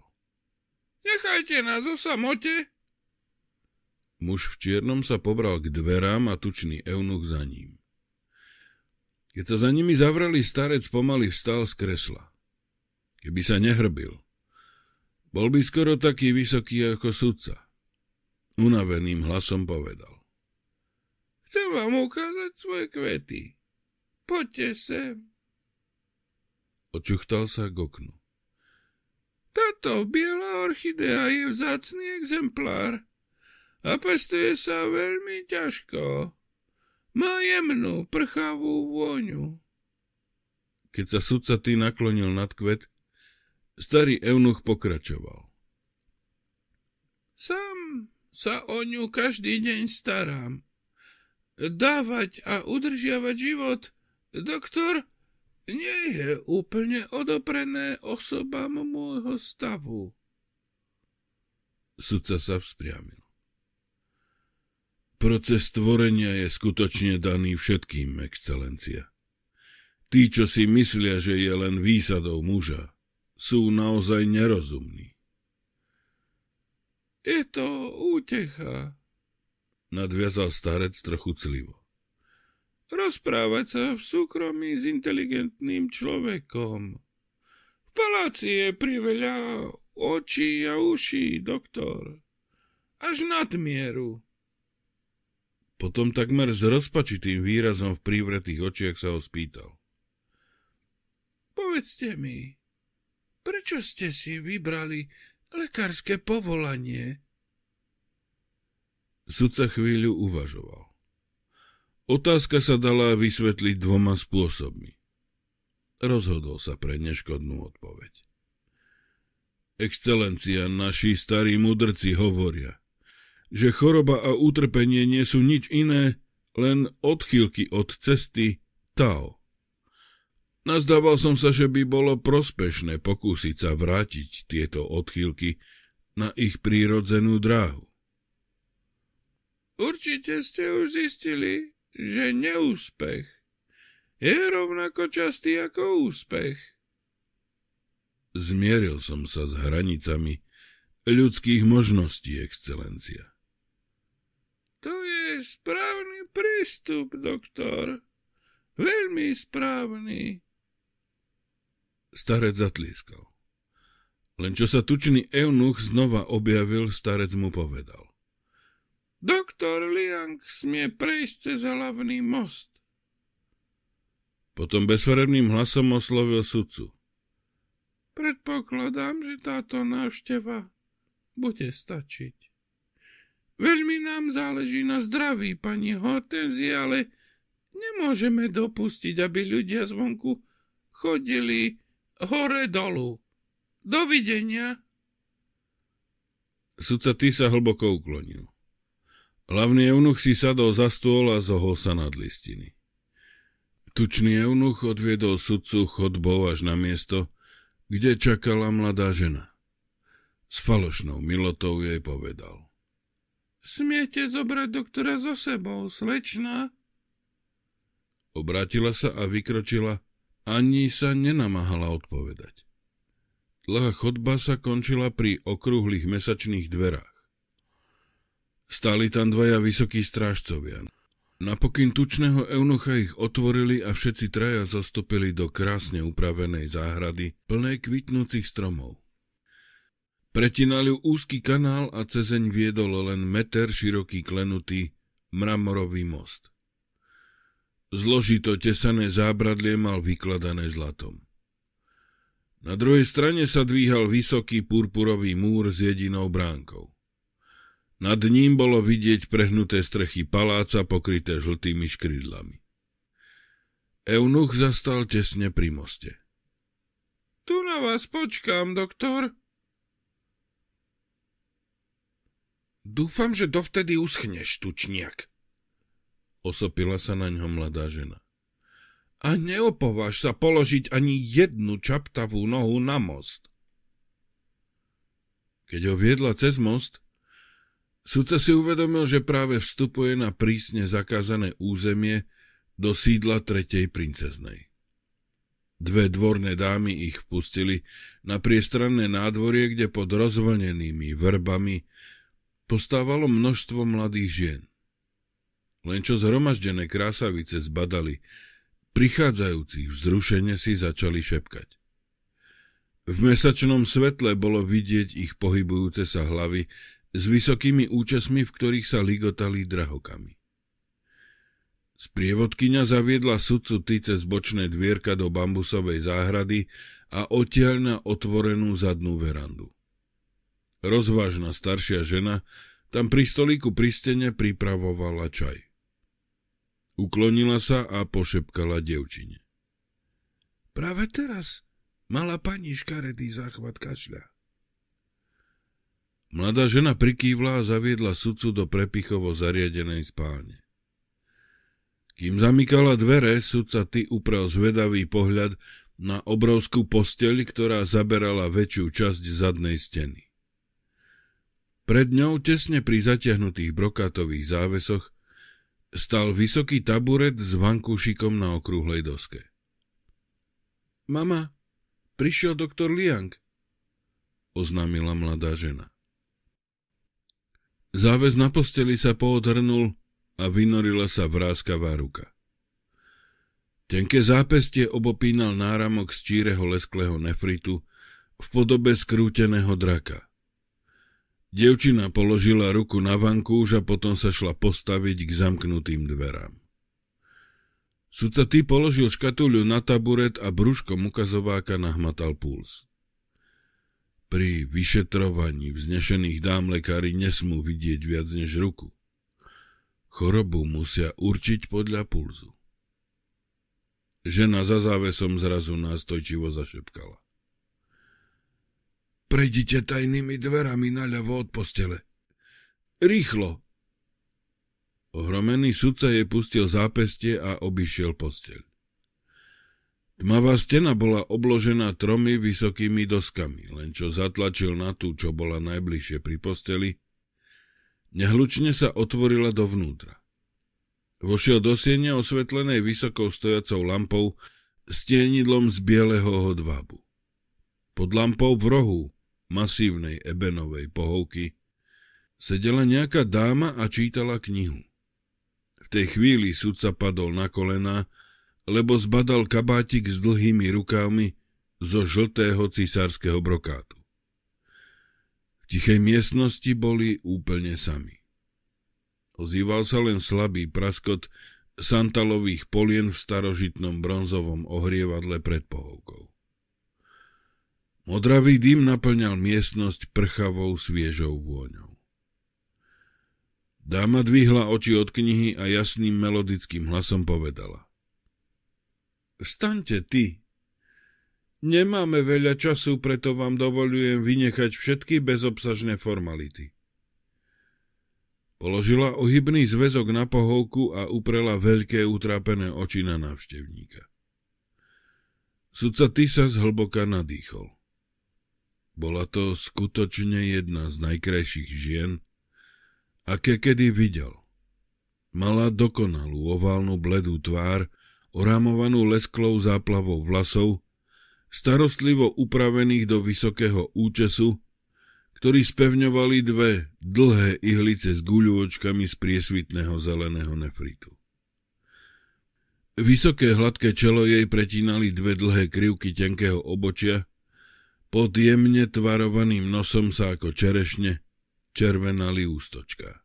Speaker 2: Nechajte nás o samote,
Speaker 1: Muž v čiernom sa pobral k dverám a tučný eunuch za ním. Keď sa za nimi zavreli, starec pomaly vstal z kresla. Keby sa nehrbil, bol by skoro taký vysoký ako sudca. Unaveným hlasom povedal.
Speaker 2: Chcem vám ukázať svoje kvety. Poďte sem.
Speaker 1: Očuchtal sa k oknu.
Speaker 2: Táto biela orchidea je vzácný exemplár a pestuje sa veľmi ťažko. Má jemnú, prchavú vôňu.
Speaker 1: Keď sa sudca tý naklonil nad kvet, starý eunuch pokračoval.
Speaker 2: Sam sa o ňu každý deň starám. Dávať a udržiavať život, doktor, nie je úplne odoprené osobám môjho stavu.
Speaker 1: Sudca sa vzpriamil. Proces tvorenia je skutočne daný všetkým, excelencia. Tí, čo si myslia, že je len výsadou muža, sú naozaj nerozumní.
Speaker 2: Je to útecha,
Speaker 1: nadviazal starec trochu clivo.
Speaker 2: Rozprávať sa v súkromí s inteligentným človekom. V paláci je priveľa očí a uší, doktor. Až nadmieru.
Speaker 1: Potom takmer s rozpačitým výrazom v prívretých očiach sa ho spýtal.
Speaker 2: Povedzte mi, prečo ste si vybrali lekárske povolanie?
Speaker 1: Sudca chvíľu uvažoval. Otázka sa dala vysvetliť dvoma spôsobmi. Rozhodol sa pre neškodnú odpoveď. Excelencia, naši starí mudrci hovoria – že choroba a utrpenie nie sú nič iné, len odchýlky od cesty Tao. Nazdával som sa, že by bolo prospešné pokúsiť sa vrátiť tieto odchýlky na ich prírodzenú dráhu.
Speaker 2: Určite ste už zistili, že neúspech je rovnako častý ako úspech.
Speaker 1: Zmieril som sa s hranicami ľudských možností, excelencia.
Speaker 3: je správny prístup, doktor. Veľmi správny. Starec zatlieskal. Len čo sa tučný eunuch znova objavil, starec mu povedal. Doktor Liang smie prejsť cez hlavný most. Potom bezfarebným hlasom oslovil sudcu. Predpokladám, že táto návšteva bude stačiť. Veľmi nám záleží na zdraví, pani Hortenzie, ale nemôžeme dopustiť, aby ľudia zvonku chodili hore-dolu. Dovidenia. Sudca ty sa hlboko uklonil. Hlavný eunuch si sadol za stôl a zohol sa nad listiny. Tučný eunuch odviedol sudcu chodbou až na miesto, kde čakala mladá žena. S falošnou milotou jej povedal. Smiete zobrať doktora so sebou, slečná? Obrátila sa a vykročila, ani sa nenamáhala odpovedať. Dlhá chodba sa končila pri okrúhlych mesačných dverách. Stáli tam dvaja vysokí strážcovia. Napokyn tučného eunucha ich otvorili a všetci traja zostúpili do krásne upravenej záhrady, plnej kvitnúcich stromov. Pretinali úzky kanál a cezeň viedol len meter široký klenutý mramorový most. Zložito tesané zábradlie mal vykladané zlatom. Na druhej strane sa dvíhal vysoký purpurový múr s jedinou bránkou. Nad ním bolo vidieť prehnuté strechy paláca pokryté žltými škrydlami. Eunuch zastal tesne pri moste. Tu na vás počkám, doktor. Dúfam, že dovtedy uschneš, tučniak. Osopila sa na ňo mladá žena. A neopováž sa položiť ani jednu čaptavú nohu na most. Keď ho viedla cez most, Sudca si uvedomil, že práve vstupuje na prísne zakázané územie do sídla tretej princeznej. Dve dvorné dámy ich vpustili na priestranné nádvorie, kde pod rozvlnenými vrbami postávalo množstvo mladých žien. Len čo zhromaždené krásavice zbadali, prichádzajúcich vzrušene si začali šepkať. V mesačnom svetle bolo vidieť ich pohybujúce sa hlavy, s vysokými účesmi, v ktorých sa ligotali drahokami. Sprievodkyňa zaviedla sudcu ty cez bočné dvierka do bambusovej záhrady a odtiaľ na otvorenú zadnú verandu. Rozvážna staršia žena tam pri stolíku pri stene pripravovala čaj. Uklonila sa a pošepkala devčine. Práve teraz mala pani škaredý záchvat kašľa. Mladá žena prikývla a zaviedla sudcu do prepichovo zariadenej spálne. Kým zamykala dvere, sudca ty uprel zvedavý pohľad na obrovskú posteľ, ktorá zaberala väčšiu časť zadnej steny. Pred ňou, tesne pri zatiahnutých brokátových závesoch, stal vysoký taburet s vankúšikom na okrúhlej doske. Mama, prišiel doktor Liang, oznámila mladá žena. Záväz na posteli sa poodhrnul a vynorila sa vrázkavá ruka. Tenké zápestie obopínal náramok z číreho lesklého nefritu v podobe skrúteného draka. Dievčina položila ruku na vankúš a potom sa šla postaviť k zamknutým dverám. Sudca ty položil škatuľu na taburet a brúškom ukazováka nahmatal puls. Pri vyšetrovaní vznešených dám lekári nesmú vidieť viac než ruku. Chorobu musia určiť podľa pulzu. Žena za závesom zrazu nástojčivo zašepkala. Prejdite tajnými dverami naľavo od postele. Rýchlo! Ohromený sudca jej pustil zápestie a obišiel posteľ. Tmavá stena bola obložená tromi vysokými doskami, len čo zatlačil na tú, čo bola najbližšie pri posteli, nehlučne sa otvorila dovnútra. Vošiel do siene osvetlenej vysokou stojacou lampou s tienidlom z bieleho hodvábu. Pod lampou v rohu masívnej ebenovej pohovky sedela nejaká dáma a čítala knihu. V tej chvíli sudca padol na kolena, lebo zbadal kabátik s dlhými rukávmi zo žltého cisárskeho brokátu. V tichej miestnosti boli úplne sami. Ozýval sa len slabý praskot santalových polien v starožitnom bronzovom ohrievadle pred pohovkou. Modravý dym naplňal miestnosť prchavou sviežou vôňou. Dáma dvihla oči od knihy a jasným melodickým hlasom povedala. Vstaňte ty. Nemáme veľa času, preto vám dovolujem vynechať všetky bezobsažné formality. Položila ohybný zväzok na pohovku a uprela veľké utrápené oči na návštevníka. Sudca Tisa zhlboka nadýchol. Bola to skutočne jedna z najkrajších žien, aké kedy videl. Mala dokonalú oválnu bledú tvár, orámovanú lesklou záplavou vlasov, starostlivo upravených do vysokého účesu, ktorí spevňovali dve dlhé ihlice s guľôčkami z priesvitného zeleného nefritu. Vysoké hladké čelo jej pretínali dve dlhé krivky tenkého obočia, pod jemne tvarovaným nosom sa ako čerešne červenali ústočka.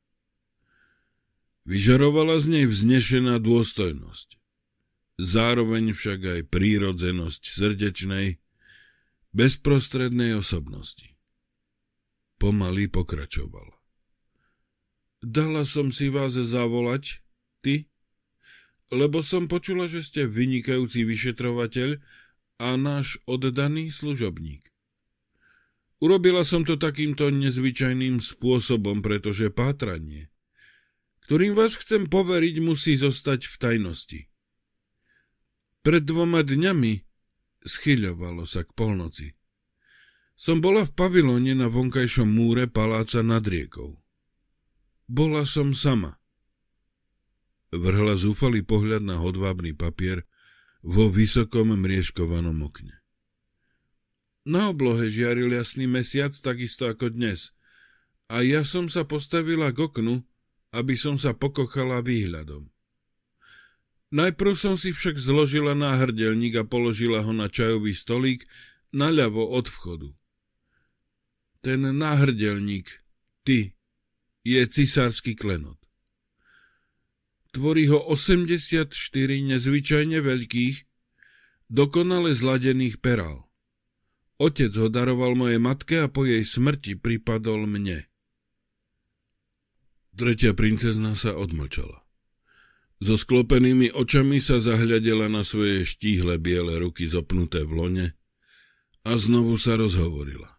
Speaker 3: Vyžarovala z nej vznešená dôstojnosť. Zároveň však aj prírodzenosť srdečnej, bezprostrednej osobnosti. Pomaly pokračovala. Dala som si vás zavolať, ty? Lebo som počula, že ste vynikajúci vyšetrovateľ a náš oddaný služobník. Urobila som to takýmto nezvyčajným spôsobom, pretože pátranie, ktorým vás chcem poveriť, musí zostať v tajnosti. Pred dvoma dňami schyľovalo sa k polnoci. Som bola v pavilóne na vonkajšom múre paláca nad riekou. Bola som sama. Vrhla zúfalý pohľad na hodvábny papier vo vysokom mriežkovanom okne. Na oblohe žiaril jasný mesiac, takisto ako dnes. A ja som sa postavila k oknu, aby som sa pokochala výhľadom. Najprv som si však zložila náhrdelník a položila ho na čajový stolík naľavo od vchodu. Ten náhrdelník, ty, je cisársky klenot. Tvorí ho 84 nezvyčajne veľkých, dokonale zladených perál. Otec ho daroval mojej matke a po jej smrti pripadol mne. Tretia princezna sa odmlčala. So sklopenými očami sa zahľadela na svoje štíhle biele ruky zopnuté v lone a znovu sa rozhovorila.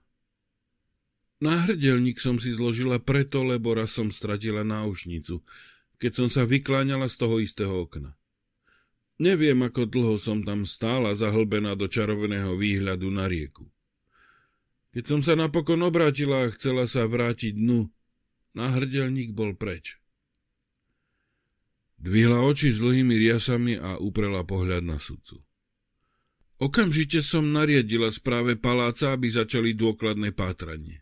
Speaker 3: Náhrdelník som si zložila preto, lebo raz som stratila náušnicu, keď som sa vykláňala z toho istého okna. Neviem, ako dlho som tam stála zahlbená do čarovného výhľadu na rieku. Keď som sa napokon obrátila a chcela sa vrátiť dnu, náhrdelník bol preč. Dvihla oči s dlhými riasami a uprela pohľad na sudcu. Okamžite som nariadila správe paláca, aby začali dôkladné pátranie.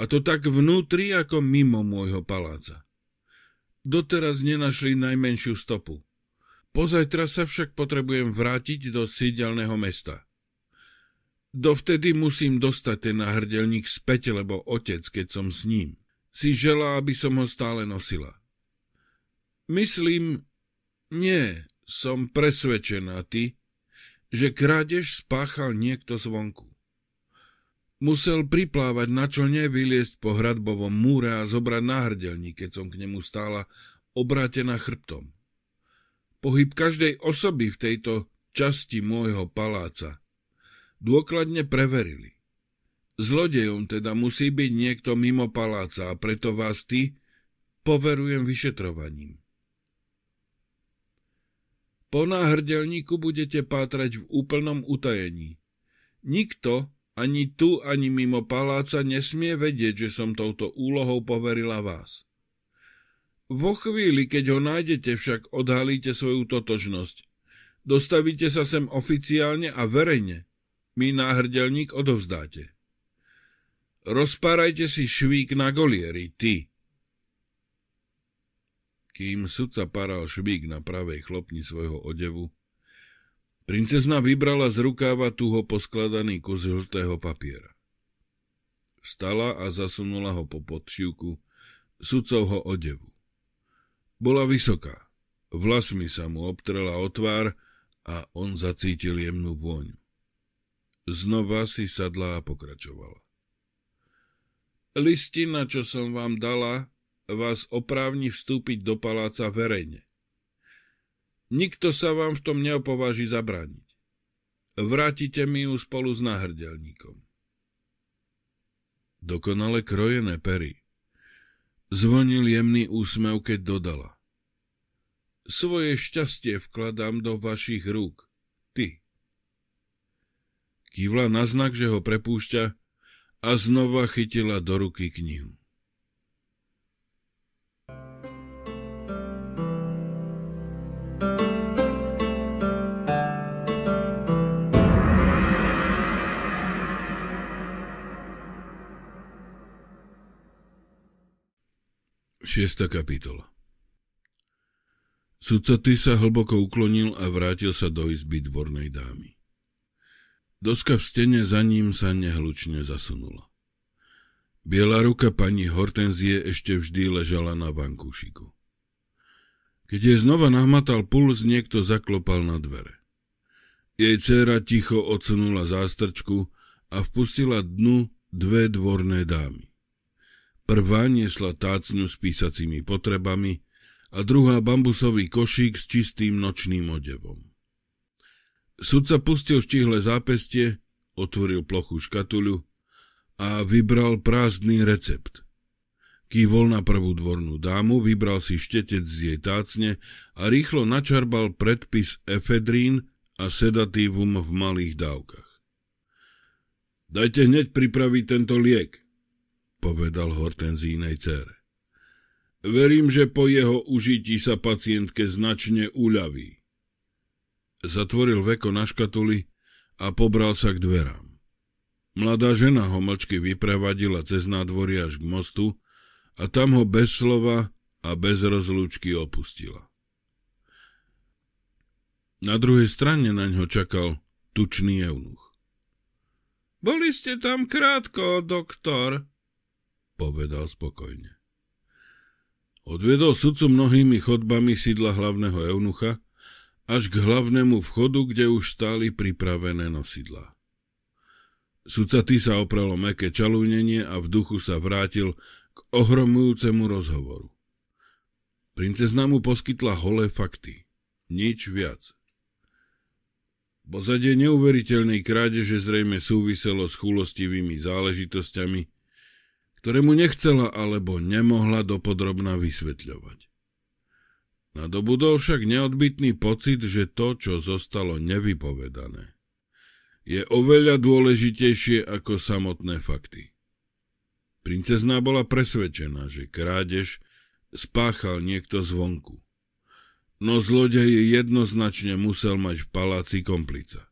Speaker 3: A to tak vnútri, ako mimo môjho paláca. Doteraz nenašli najmenšiu stopu. Pozajtra sa však potrebujem vrátiť do sídelného mesta. Dovtedy musím dostať ten náhrdelník späť, lebo otec, keď som s ním, si želá, aby som ho stále nosila. Myslím, nie, som presvedčená ty, že krádež spáchal niekto zvonku. Musel priplávať na člne, vyliesť po hradbovom múre a zobrať náhrdelník, keď som k nemu stála obrátená chrbtom. Pohyb každej osoby v tejto časti môjho paláca dôkladne preverili. Zlodejom teda musí byť niekto mimo paláca a preto vás ty poverujem vyšetrovaním. Po náhrdelníku budete pátrať v úplnom utajení. Nikto, ani tu, ani mimo paláca nesmie vedieť, že som touto úlohou poverila vás. Vo chvíli, keď ho nájdete, však odhalíte svoju totožnosť. Dostavíte sa sem oficiálne a verejne mi náhrdelník odovzdáte. Rozpárajte si švík na golieri, ty. Kým sudca paral švík na pravej chlopni svojho odevu, princezna vybrala z rukáva tuho poskladaný kus žltého papiera. Vstala a zasunula ho po podšívku sudcovho odevu. Bola vysoká, vlasmi sa mu obtrela o tvár a on zacítil jemnú vôňu. Znova si sadla a pokračovala. Listina, čo som vám dala, vás oprávni vstúpiť do paláca verejne. Nikto sa vám v tom neopováži zabrániť. Vrátite mi ju spolu s náhrdelníkom. Dokonale krojené pery. Zvonil jemný úsmev, keď dodala. Svoje šťastie vkladám do vašich rúk. Ty. Kývla na znak, že ho prepúšťa a znova chytila do ruky knihu. Šiesta kapitola Sudca sa hlboko uklonil a vrátil sa do izby dvornej dámy. Doska v stene za ním sa nehlučne zasunula. Biela ruka pani Hortenzie ešte vždy ležala na vankúšiku. Keď je znova nahmatal puls, niekto zaklopal na dvere. Jej dcéra ticho odsunula zástrčku a vpustila dnu dve dvorné dámy. Prvá niesla tácňu s písacími potrebami a druhá bambusový košík s čistým nočným odevom. Sudca pustil štihle zápestie, otvoril plochu škatuľu a vybral prázdny recept. Kývol na prvú dvornú dámu, vybral si štetec z jej tácne a rýchlo načarbal predpis efedrín a sedatívum v malých dávkach. Dajte hneď pripraviť tento liek, povedal Hortenzínej cére. Verím, že po jeho užití sa pacientke značne uľaví. Zatvoril veko na škatuli a pobral sa k dverám. Mladá žena ho mlčky vyprevadila cez nádvorie až k mostu a tam ho bez slova a bez rozlúčky opustila. Na druhej strane na ňo čakal tučný eunuch. Boli ste tam krátko, doktor, povedal spokojne. Odviedol sudcu mnohými chodbami sídla hlavného eunucha až k hlavnému vchodu, kde už stáli pripravené nosidlá. Sudca tý sa oprelo meké čalúnenie a v duchu sa vrátil k ohromujúcemu rozhovoru. Princezna mu poskytla holé fakty. Nič viac. Pozadie neuveriteľnej krádeže zrejme súviselo s chulostivými záležitosťami, ktoré mu nechcela alebo nemohla dopodrobná vysvetľovať. Nadobudol však neodbitný pocit, že to, čo zostalo nevypovedané, je oveľa dôležitejšie ako samotné fakty. Princezná bola presvedčená, že krádež spáchal niekto zvonku. No zlodej jednoznačne musel mať v paláci komplica.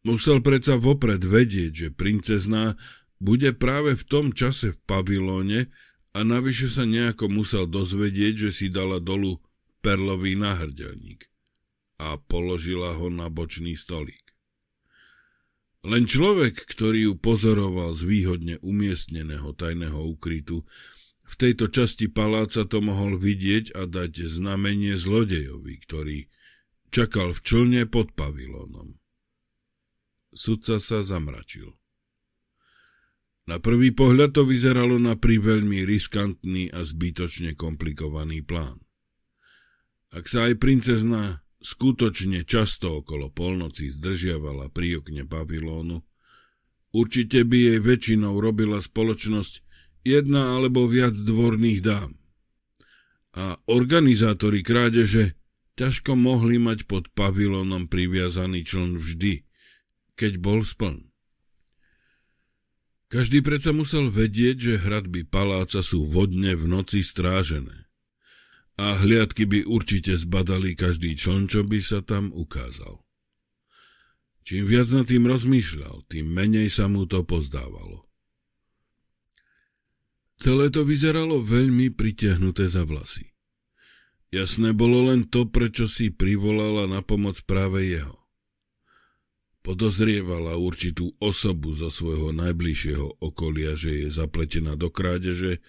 Speaker 3: Musel predsa vopred vedieť, že princezná bude práve v tom čase v pavilóne a navyše sa nejako musel dozvedieť, že si dala dolu perlový náhrdelník a položila ho na bočný stolík. Len človek, ktorý ju pozoroval z výhodne umiestneného tajného ukrytu, v tejto časti paláca to mohol vidieť a dať znamenie zlodejovi, ktorý čakal v člne pod pavilónom. Sudca sa zamračil. Na prvý pohľad to vyzeralo na veľmi riskantný a zbytočne komplikovaný plán. Ak sa aj princezna skutočne často okolo polnoci zdržiavala pri okne pavilónu, určite by jej väčšinou robila spoločnosť jedna alebo viac dvorných dám. A organizátori krádeže ťažko mohli mať pod pavilónom priviazaný čln vždy, keď bol spln. Každý predsa musel vedieť, že hradby paláca sú vodne v noci strážené. A hliadky by určite zbadali každý člen, čo by sa tam ukázal. Čím viac nad tým rozmýšľal, tým menej sa mu to pozdávalo. Celé to vyzeralo veľmi pritiahnuté za vlasy. Jasné bolo len to, prečo si privolala na pomoc práve jeho. Podozrievala určitú osobu zo svojho najbližšieho okolia, že je zapletená do krádeže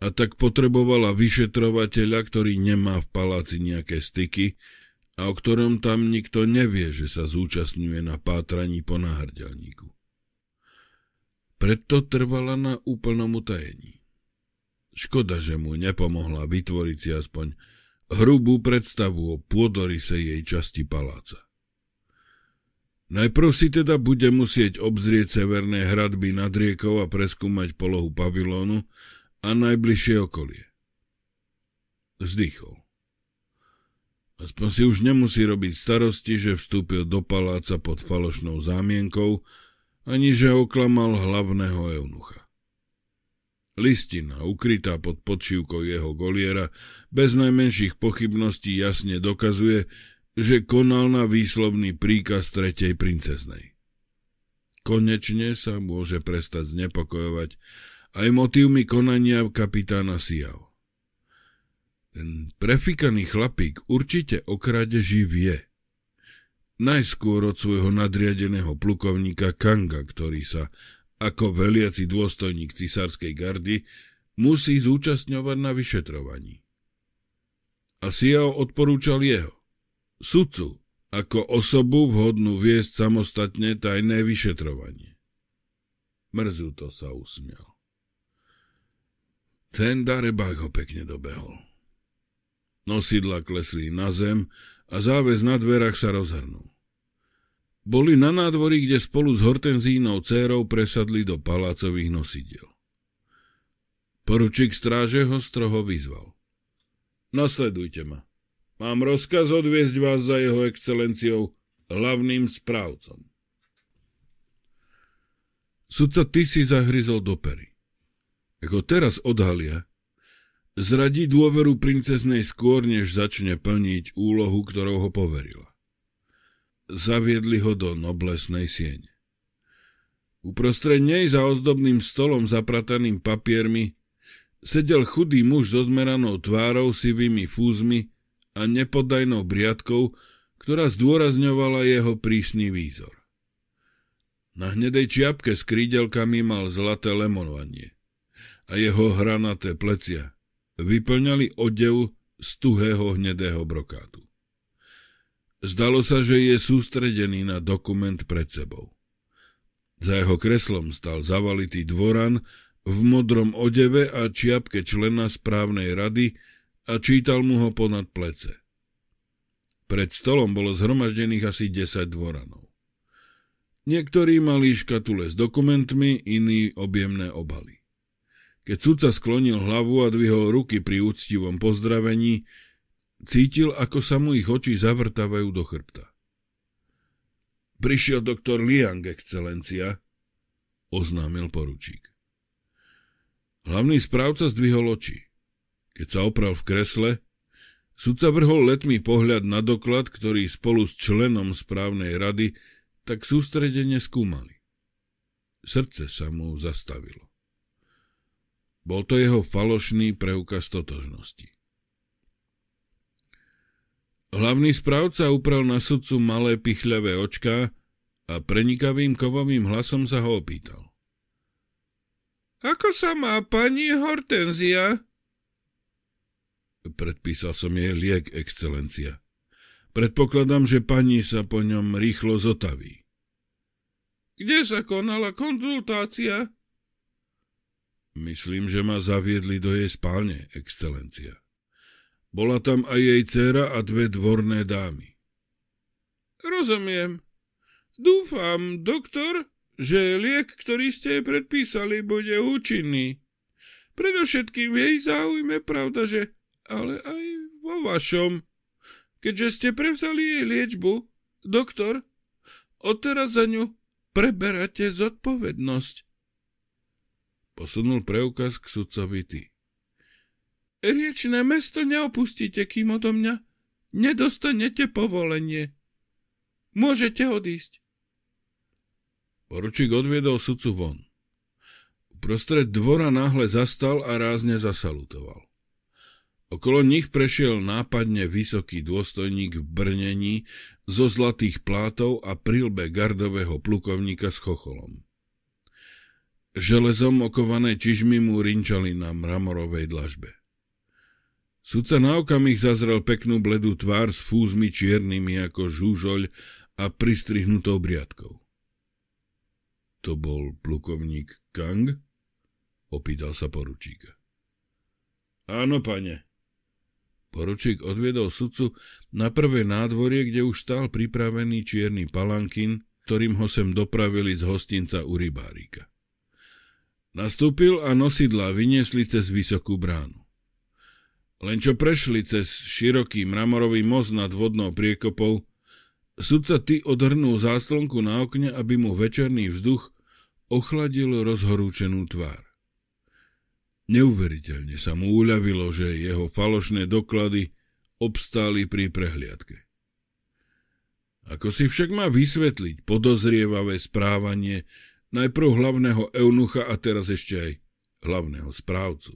Speaker 3: a tak potrebovala vyšetrovateľa, ktorý nemá v paláci nejaké styky a o ktorom tam nikto nevie, že sa zúčastňuje na pátraní po náhrdelníku. Preto trvala na úplnom utajení. Škoda, že mu nepomohla vytvoriť si aspoň hrubú predstavu o pôdorise jej časti paláca. Najprv si teda bude musieť obzrieť severné hradby nad riekou a preskúmať polohu pavilónu a najbližšie okolie. Vzdychol. Aspoň si už nemusí robiť starosti, že vstúpil do paláca pod falošnou zámienkou, ani že oklamal hlavného eunucha. Listina, ukrytá pod podšívkou jeho goliera, bez najmenších pochybností jasne dokazuje, že konal na výslovný príkaz tretej princeznej. Konečne sa môže prestať znepokojovať aj motívmi konania kapitána Siao. Ten prefikaný chlapík určite o krádeži vie. Najskôr od svojho nadriadeného plukovníka Kanga, ktorý sa ako veliaci dôstojník cisárskej gardy, musí zúčastňovať na vyšetrovaní. A Siao odporúčal jeho, sudcu, ako osobu vhodnú viesť samostatne tajné vyšetrovanie. Mrzuto sa usmial. Ten darebák ho pekne dobehol. Nosidla klesli na zem a záväz na dverách sa rozhrnul. Boli na nádvorí, kde spolu s Hortenzínou dcérou presadli do palácových nosidiel. Poručík stráže ho stroho vyzval. Nasledujte ma. Mám rozkaz odviezť vás za jeho excelenciou hlavným správcom. Sudca ty si zahryzol do pery. Ako teraz odhalia, zradí dôveru princeznej skôr, než začne plniť úlohu, ktorou ho poverila zaviedli ho do noblesnej siene. Uprostred nej za ozdobným stolom zaprataným papiermi sedel chudý muž so zmeranou tvárou, sivými fúzmi a nepodajnou briadkou, ktorá zdôrazňovala jeho prísny výzor. Na hnedej čiapke s krídelkami mal zlaté lemonovanie a jeho hranaté plecia vyplňali odev z tuhého hnedého brokátu. Zdalo sa, že je sústredený na dokument pred sebou. Za jeho kreslom stal zavalitý dvoran v modrom odeve a čiapke člena správnej rady a čítal mu ho ponad plece. Pred stolom bolo zhromaždených asi 10 dvoranov. Niektorí mali škatule s dokumentmi, iní objemné obaly. Keď sudca sklonil hlavu a dvihol ruky pri úctivom pozdravení, Cítil, ako sa mu ich oči zavrtávajú do chrbta. Prišiel doktor Liang, excelencia, oznámil poručík. Hlavný správca zdvihol oči. Keď sa opral v kresle, sudca vrhol letmý pohľad na doklad, ktorý spolu s členom správnej rady tak sústredene skúmali. Srdce sa mu zastavilo. Bol to jeho falošný preukaz totožnosti. Hlavný správca uprel na sudcu malé pichľavé očká a prenikavým kovovým hlasom sa ho opýtal. Ako sa má pani Hortenzia? Predpísal som jej liek, excelencia. Predpokladám, že pani sa po ňom rýchlo zotaví. Kde sa konala konzultácia? Myslím, že ma zaviedli do jej spálne, excelencia. Bola tam aj jej dcera a dve dvorné dámy. Rozumiem. Dúfam, doktor, že liek, ktorý ste jej predpísali, bude účinný. Predovšetkým jej záujme pravda, že ale aj vo vašom. Keďže ste prevzali jej liečbu, doktor, odteraz za ňu preberáte zodpovednosť. Posunul preukaz k sudcovi. Riečné mesto neopustíte, kým odo mňa nedostanete povolenie. Môžete odísť. Poručík odviedol sudcu von. Uprostred dvora náhle zastal a rázne zasalutoval. Okolo nich prešiel nápadne vysoký dôstojník v brnení zo zlatých plátov a prilbe gardového plukovníka s chocholom. Železom okované čižmy mu rinčali na mramorovej dlažbe. Sudca na okamih zazrel peknú bledú tvár s fúzmi čiernymi ako žúžoľ a pristrihnutou briadkou. To bol plukovník Kang? Opýtal sa poručíka.
Speaker 2: Áno, pane.
Speaker 3: Poručík odviedol sudcu na prvé nádvorie, kde už stál pripravený čierny palankin, ktorým ho sem dopravili z hostinca u rybárika. Nastúpil a nosidla vyniesli cez vysokú bránu. Len čo prešli cez široký mramorový most nad vodnou priekopou, sudca ty odhrnul záslonku na okne, aby mu večerný vzduch ochladil rozhorúčenú tvár. Neuveriteľne sa mu uľavilo, že jeho falošné doklady obstáli pri prehliadke. Ako si však má vysvetliť podozrievavé správanie najprv hlavného eunucha a teraz ešte aj hlavného správcu?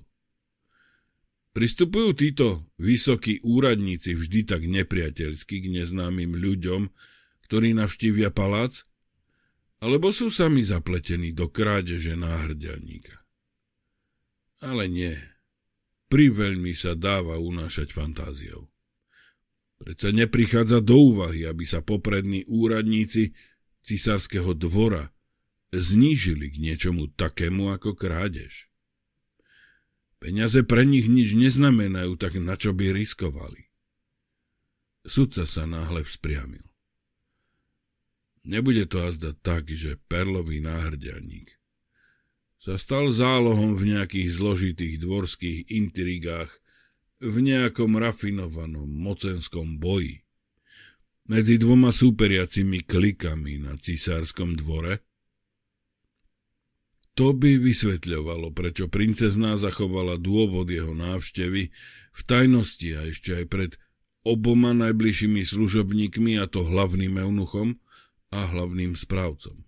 Speaker 3: Pristupujú títo vysokí úradníci vždy tak nepriateľsky k neznámym ľuďom, ktorí navštívia palác, alebo sú sami zapletení do krádeže náhrdelníka. Ale nie. Priveľmi sa dáva unášať fantáziou. Preca neprichádza do úvahy, aby sa poprední úradníci cisárskeho dvora znížili k niečomu takému ako krádež. Peniaze pre nich nič neznamenajú, tak na čo by riskovali? Sudca sa náhle vzpriamil. Nebude to azda tak, že perlový náhrdelník sa stal zálohom v nejakých zložitých dvorských intrigách, v nejakom rafinovanom mocenskom boji medzi dvoma súperiacimi klikami na cisárskom dvore? To by vysvetľovalo, prečo princezná zachovala dôvod jeho návštevy v tajnosti a ešte aj pred oboma najbližšími služobníkmi, a to hlavným eunuchom a hlavným správcom.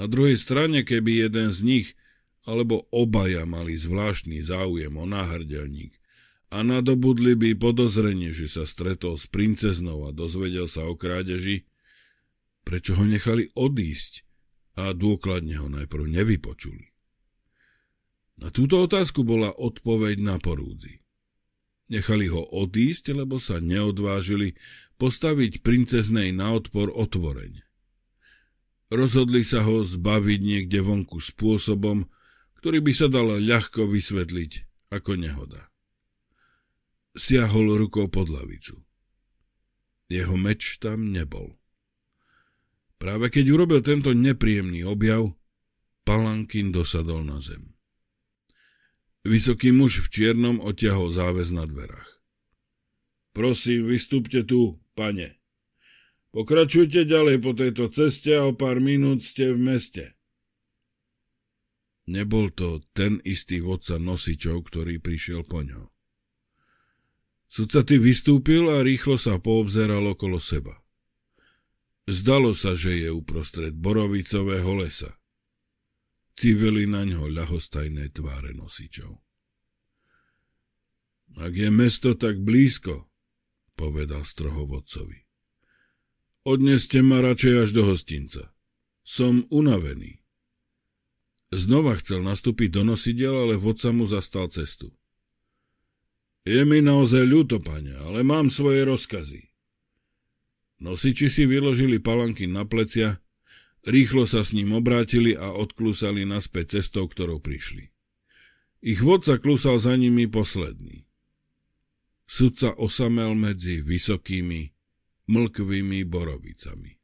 Speaker 3: Na druhej strane, keby jeden z nich alebo obaja mali zvláštny záujem o náhrdelník a nadobudli by podozrenie, že sa stretol s princeznou a dozvedel sa o krádeži, prečo ho nechali odísť a dôkladne ho najprv nevypočuli. Na túto otázku bola odpoveď na porúdzi. Nechali ho odísť, lebo sa neodvážili postaviť princeznej na odpor otvorene. Rozhodli sa ho zbaviť niekde vonku spôsobom, ktorý by sa dal ľahko vysvetliť ako nehoda. Siahol rukou pod lavicu. Jeho meč tam nebol. Práve keď urobil tento nepríjemný objav, Palankin dosadol na zem. Vysoký muž v čiernom otiahol záväz na dverách. Prosím, vystúpte tu, pane, Pokračujte ďalej po tejto ceste a o pár minút ste v meste. Nebol to ten istý vodca nosičov, ktorý prišiel po ňo. Sudca ty vystúpil a rýchlo sa poobzeral okolo seba. Zdalo sa, že je uprostred borovicového lesa. Civili na ňo ľahostajné tváre nosičov. Ak je mesto tak blízko, povedal stroho vodcovi. Odneste ma radšej až do hostinca. Som unavený. Znova chcel nastúpiť do nosidel, ale vodca mu zastal cestu. Je mi naozaj ľúto, pane, ale mám svoje rozkazy. Nosiči si vyložili palanky na plecia, rýchlo sa s ním obrátili a odklusali naspäť cestou, ktorou prišli. Ich vodca klusal za nimi posledný. Sudca osamel medzi vysokými, mlkvými borovicami.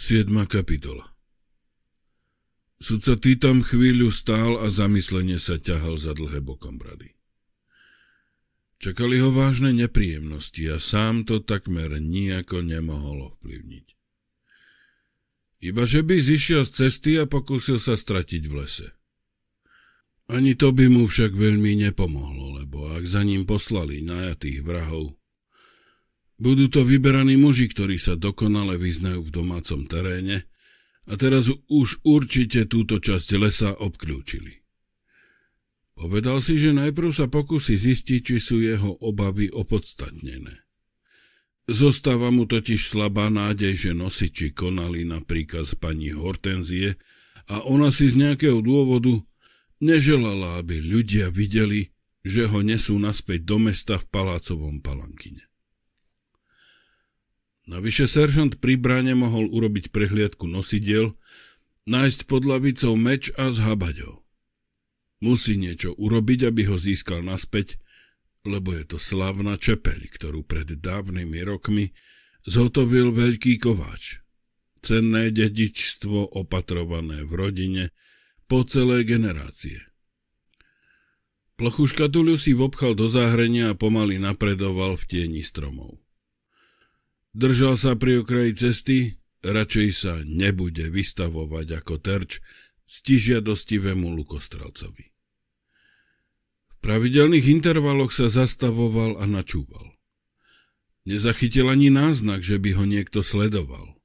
Speaker 3: Siedma kapitola Sudca ty tam chvíľu stál a zamyslenie sa ťahal za dlhé bokom brady. Čakali ho vážne nepríjemnosti a sám to takmer nijako nemohol ovplyvniť. Iba že by zišiel z cesty a pokúsil sa stratiť v lese. Ani to by mu však veľmi nepomohlo, lebo ak za ním poslali najatých vrahov, budú to vyberaní muži, ktorí sa dokonale vyznajú v domácom teréne a teraz už určite túto časť lesa obklúčili. Povedal si, že najprv sa pokusí zistiť, či sú jeho obavy opodstatnené. Zostáva mu totiž slabá nádej, že nosiči konali na príkaz pani Hortenzie a ona si z nejakého dôvodu neželala, aby ľudia videli, že ho nesú naspäť do mesta v palácovom palankine. Navyše seržant pri bráne mohol urobiť prehliadku nosidiel, nájsť pod lavicou meč a zhabaďou. Musí niečo urobiť, aby ho získal naspäť, lebo je to slavná čepeľ, ktorú pred dávnymi rokmi zhotovil veľký kováč. Cenné dedičstvo opatrované v rodine po celé generácie. Plochu škatuľu si vobchal do záhrenia a pomaly napredoval v tieni stromov. Držal sa pri okraji cesty, radšej sa nebude vystavovať ako terč stižiadostivému lukostrelcovi. Pravidelných intervaloch sa zastavoval a načúval. Nezachytil ani náznak, že by ho niekto sledoval.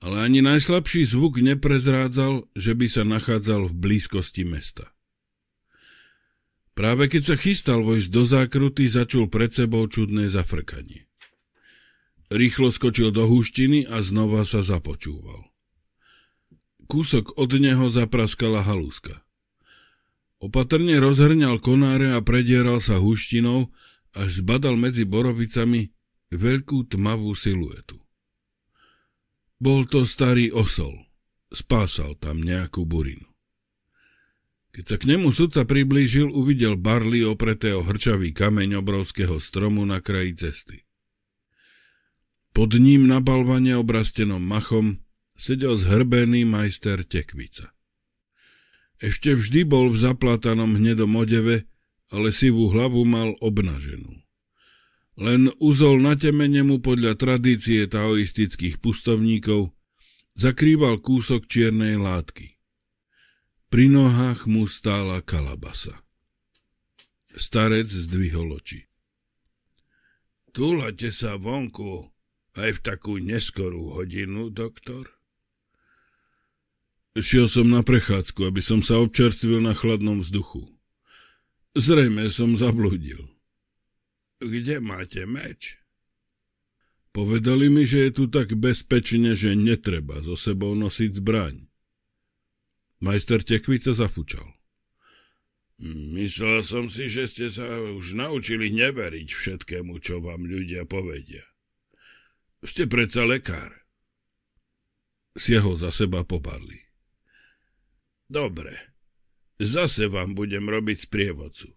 Speaker 3: Ale ani najslabší zvuk neprezrádzal, že by sa nachádzal v blízkosti mesta. Práve keď sa chystal vojsť do zákruty, začul pred sebou čudné zafrkanie. Rýchlo skočil do húštiny a znova sa započúval. Kúsok od neho zapraskala halúska. Opatrne rozhrňal konáre a predieral sa húštinou, až zbadal medzi borovicami veľkú tmavú siluetu. Bol to starý osol. Spásal tam nejakú burinu. Keď sa k nemu sudca priblížil, uvidel barly opretého hrčavý kameň obrovského stromu na kraji cesty. Pod ním na balvane obrastenom machom sedel zhrbený majster Tekvica. Ešte vždy bol v zaplatanom hnedom odeve, ale sivú hlavu mal obnaženú. Len uzol na temene mu podľa tradície taoistických pustovníkov zakrýval kúsok čiernej látky. Pri nohách mu stála kalabasa. Starec zdvihol oči.
Speaker 2: Túlate sa vonku, aj v takú neskorú hodinu, doktor?
Speaker 3: Šiel som na prechádzku, aby som sa občerstvil na chladnom vzduchu. Zrejme som zablúdil.
Speaker 2: Kde máte meč?
Speaker 3: Povedali mi, že je tu tak bezpečne, že netreba so sebou nosiť zbraň. Majster Tekvica zafučal.
Speaker 2: Myslel som si, že ste sa už naučili neveriť všetkému, čo vám ľudia povedia. Ste predsa lekár.
Speaker 3: Siahol za seba popadli.
Speaker 2: Dobre, zase vám budem robiť sprievodcu.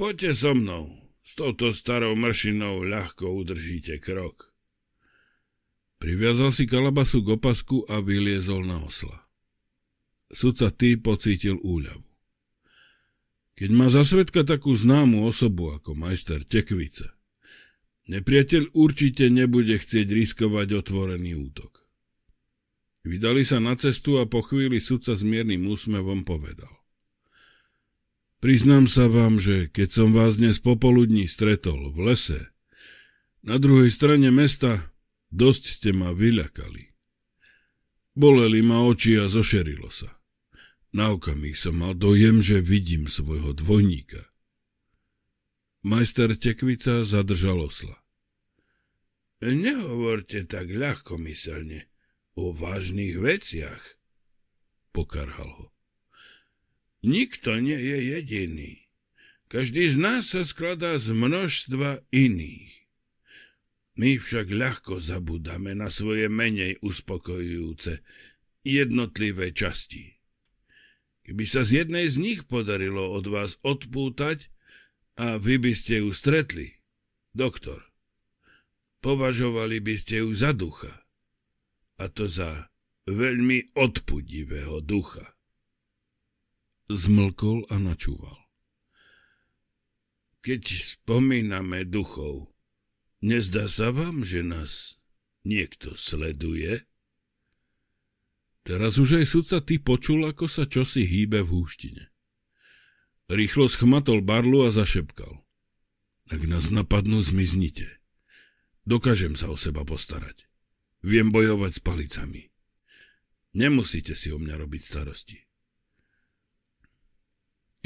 Speaker 2: Poďte so mnou, s touto starou mršinou ľahko udržíte krok.
Speaker 3: Priviazal si kalabasu k opasku a vyliezol na osla. Sudca ty pocítil úľavu. Keď má za svetka takú známu osobu ako majster Tekvica, Nepriateľ určite nebude chcieť riskovať otvorený útok. Vydali sa na cestu a po chvíli sudca s miernym úsmevom povedal. Priznám sa vám, že keď som vás dnes popoludní stretol v lese, na druhej strane mesta, dosť ste ma vyľakali. Boleli ma oči a zošerilo sa. Na okamih som mal dojem, že vidím svojho dvojníka – Majster Tekvica zadržal osla.
Speaker 2: Nehovorte tak ľahkomyselne o vážnych veciach, pokarhal ho. Nikto nie je jediný. Každý z nás sa skladá z množstva iných. My však ľahko zabudáme na svoje menej uspokojujúce jednotlivé časti. Keby sa z jednej z nich podarilo od vás odpútať, a vy by ste ju stretli, doktor. Považovali by ste ju za ducha. A to za veľmi odpudivého ducha.
Speaker 3: Zmlkol a načúval.
Speaker 2: Keď spomíname duchov, nezdá sa vám, že nás niekto sleduje?
Speaker 3: Teraz už aj sudca ty počul, ako sa čosi hýbe v húštine. Rýchlo schmatol barlu a zašepkal. Ak nás napadnú, zmiznite. Dokážem sa o seba postarať. Viem bojovať s palicami. Nemusíte si o mňa robiť starosti.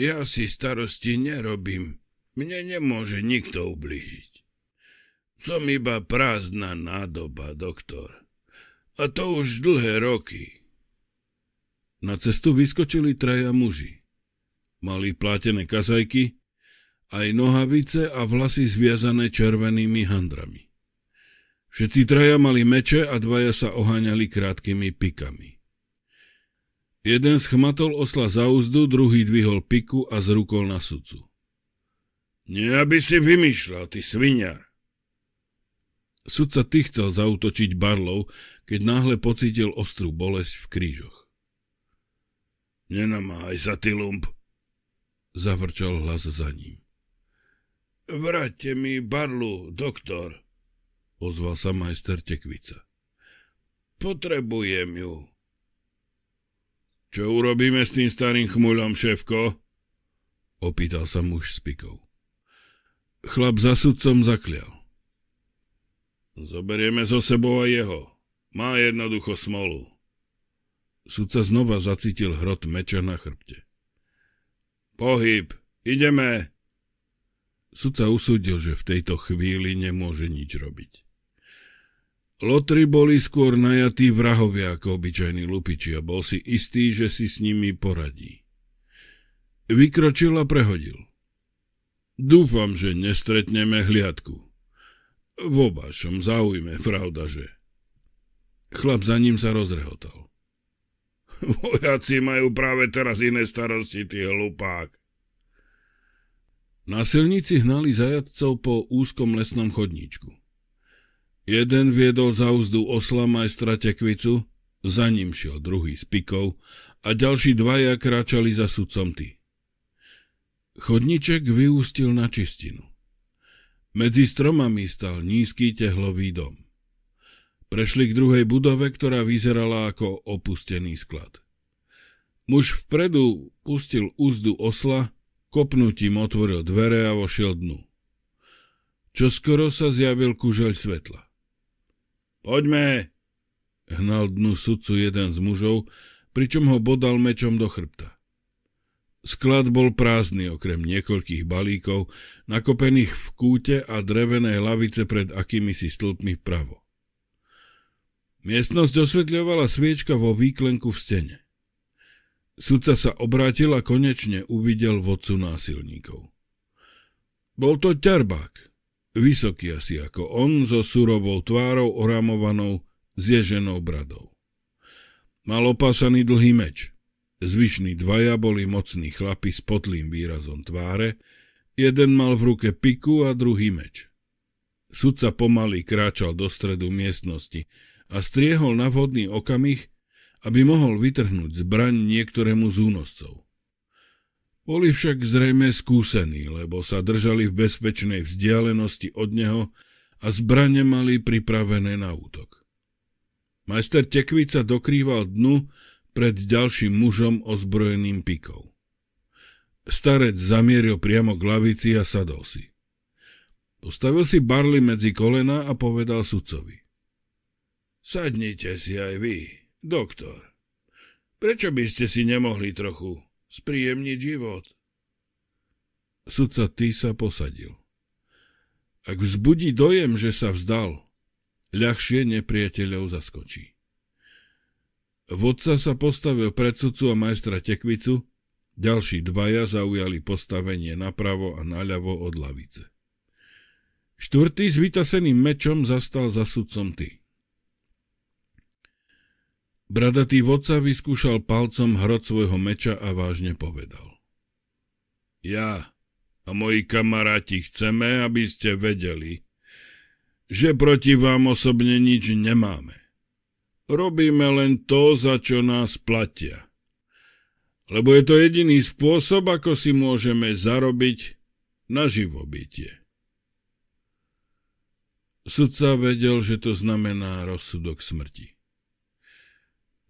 Speaker 2: Ja si starosti nerobím. Mne nemôže nikto ublížiť. Som iba prázdna nádoba, doktor. A to už dlhé roky.
Speaker 3: Na cestu vyskočili traja muži. Mali plátené kazajky, aj nohavice a vlasy zviazané červenými handrami. Všetci traja mali meče a dvaja sa oháňali krátkými pikami. Jeden schmatol osla za úzdu, druhý dvihol piku a zrúkol na sudcu.
Speaker 2: Nie, aby si vymýšľal, ty sviniar.
Speaker 3: Sudca ty chcel zautočiť barlov, keď náhle pocítil ostrú bolesť v krížoch.
Speaker 2: Nenamáhaj sa, ty lump,
Speaker 3: zavrčal hlas za ním.
Speaker 2: Vráťte mi barlu, doktor,
Speaker 3: ozval sa majster Tekvica.
Speaker 2: Potrebujem ju.
Speaker 3: Čo urobíme s tým starým chmuľom, šéfko? Opýtal sa muž s pikou. Chlap za sudcom zaklial.
Speaker 2: Zoberieme zo sebou aj jeho. Má jednoducho smolu.
Speaker 3: Sudca znova zacítil hrot meča na chrbte.
Speaker 2: Pohyb, ideme!
Speaker 3: Sudca usúdil, že v tejto chvíli nemôže nič robiť. Lotry boli skôr najatí vrahovia ako obyčajní lupiči a bol si istý, že si s nimi poradí. Vykročil a prehodil. Dúfam, že nestretneme hliadku. V obášom zaujme, pravda, že... Chlap za ním sa rozrehotal.
Speaker 2: Vojaci majú práve teraz iné starosti, ty hlupák.
Speaker 3: Násilníci hnali zajadcov po úzkom lesnom chodníčku. Jeden viedol za úzdu osla majstra Tekvicu, za ním šiel druhý s pikou a ďalší dvaja kráčali za sudcom ty. Chodníček vyústil na čistinu. Medzi stromami stal nízky tehlový dom. Prešli k druhej budove, ktorá vyzerala ako opustený sklad. Muž vpredu pustil úzdu osla, kopnutím otvoril dvere a vošiel dnu. Čoskoro sa zjavil kužeľ svetla.
Speaker 2: Poďme!
Speaker 3: Hnal dnu sudcu jeden z mužov, pričom ho bodal mečom do chrbta. Sklad bol prázdny okrem niekoľkých balíkov, nakopených v kúte a drevené lavice pred akými si stĺpmi vpravo. Miestnosť osvetľovala sviečka vo výklenku v stene. Sudca sa obrátil a konečne uvidel vodcu násilníkov. Bol to ťarbák, vysoký asi ako on, so surovou tvárou oramovanou zježenou bradou. Mal opásaný dlhý meč. Zvyšní dvaja boli mocní chlapi s potlým výrazom tváre, jeden mal v ruke piku a druhý meč. Sudca pomaly kráčal do stredu miestnosti a striehol na vhodný okamih, aby mohol vytrhnúť zbraň niektorému z únoscov. Boli však zrejme skúsení, lebo sa držali v bezpečnej vzdialenosti od neho a zbrane mali pripravené na útok. Majster Tekvica dokrýval dnu pred ďalším mužom ozbrojeným pikou. Starec zamieril priamo k lavici a sadol si. Postavil si barly medzi kolena a povedal sudcovi.
Speaker 2: Sadnite si aj vy, doktor. Prečo by ste si nemohli trochu spríjemniť život.
Speaker 3: Sudca Ty sa posadil. Ak vzbudí dojem, že sa vzdal, ľahšie nepriateľov zaskočí. Vodca sa postavil pred sudcu a majstra Tekvicu, ďalší dvaja zaujali postavenie napravo a naľavo od lavice. Štvrtý s vytaseným mečom zastal za sudcom ty. Bradatý vodca vyskúšal palcom hrot svojho meča a vážne povedal.
Speaker 2: Ja a moji kamaráti chceme, aby ste vedeli, že proti vám osobne nič nemáme. Robíme len to, za čo nás platia. Lebo je to jediný spôsob, ako si môžeme zarobiť na živobytie.
Speaker 3: Sudca vedel, že to znamená rozsudok smrti.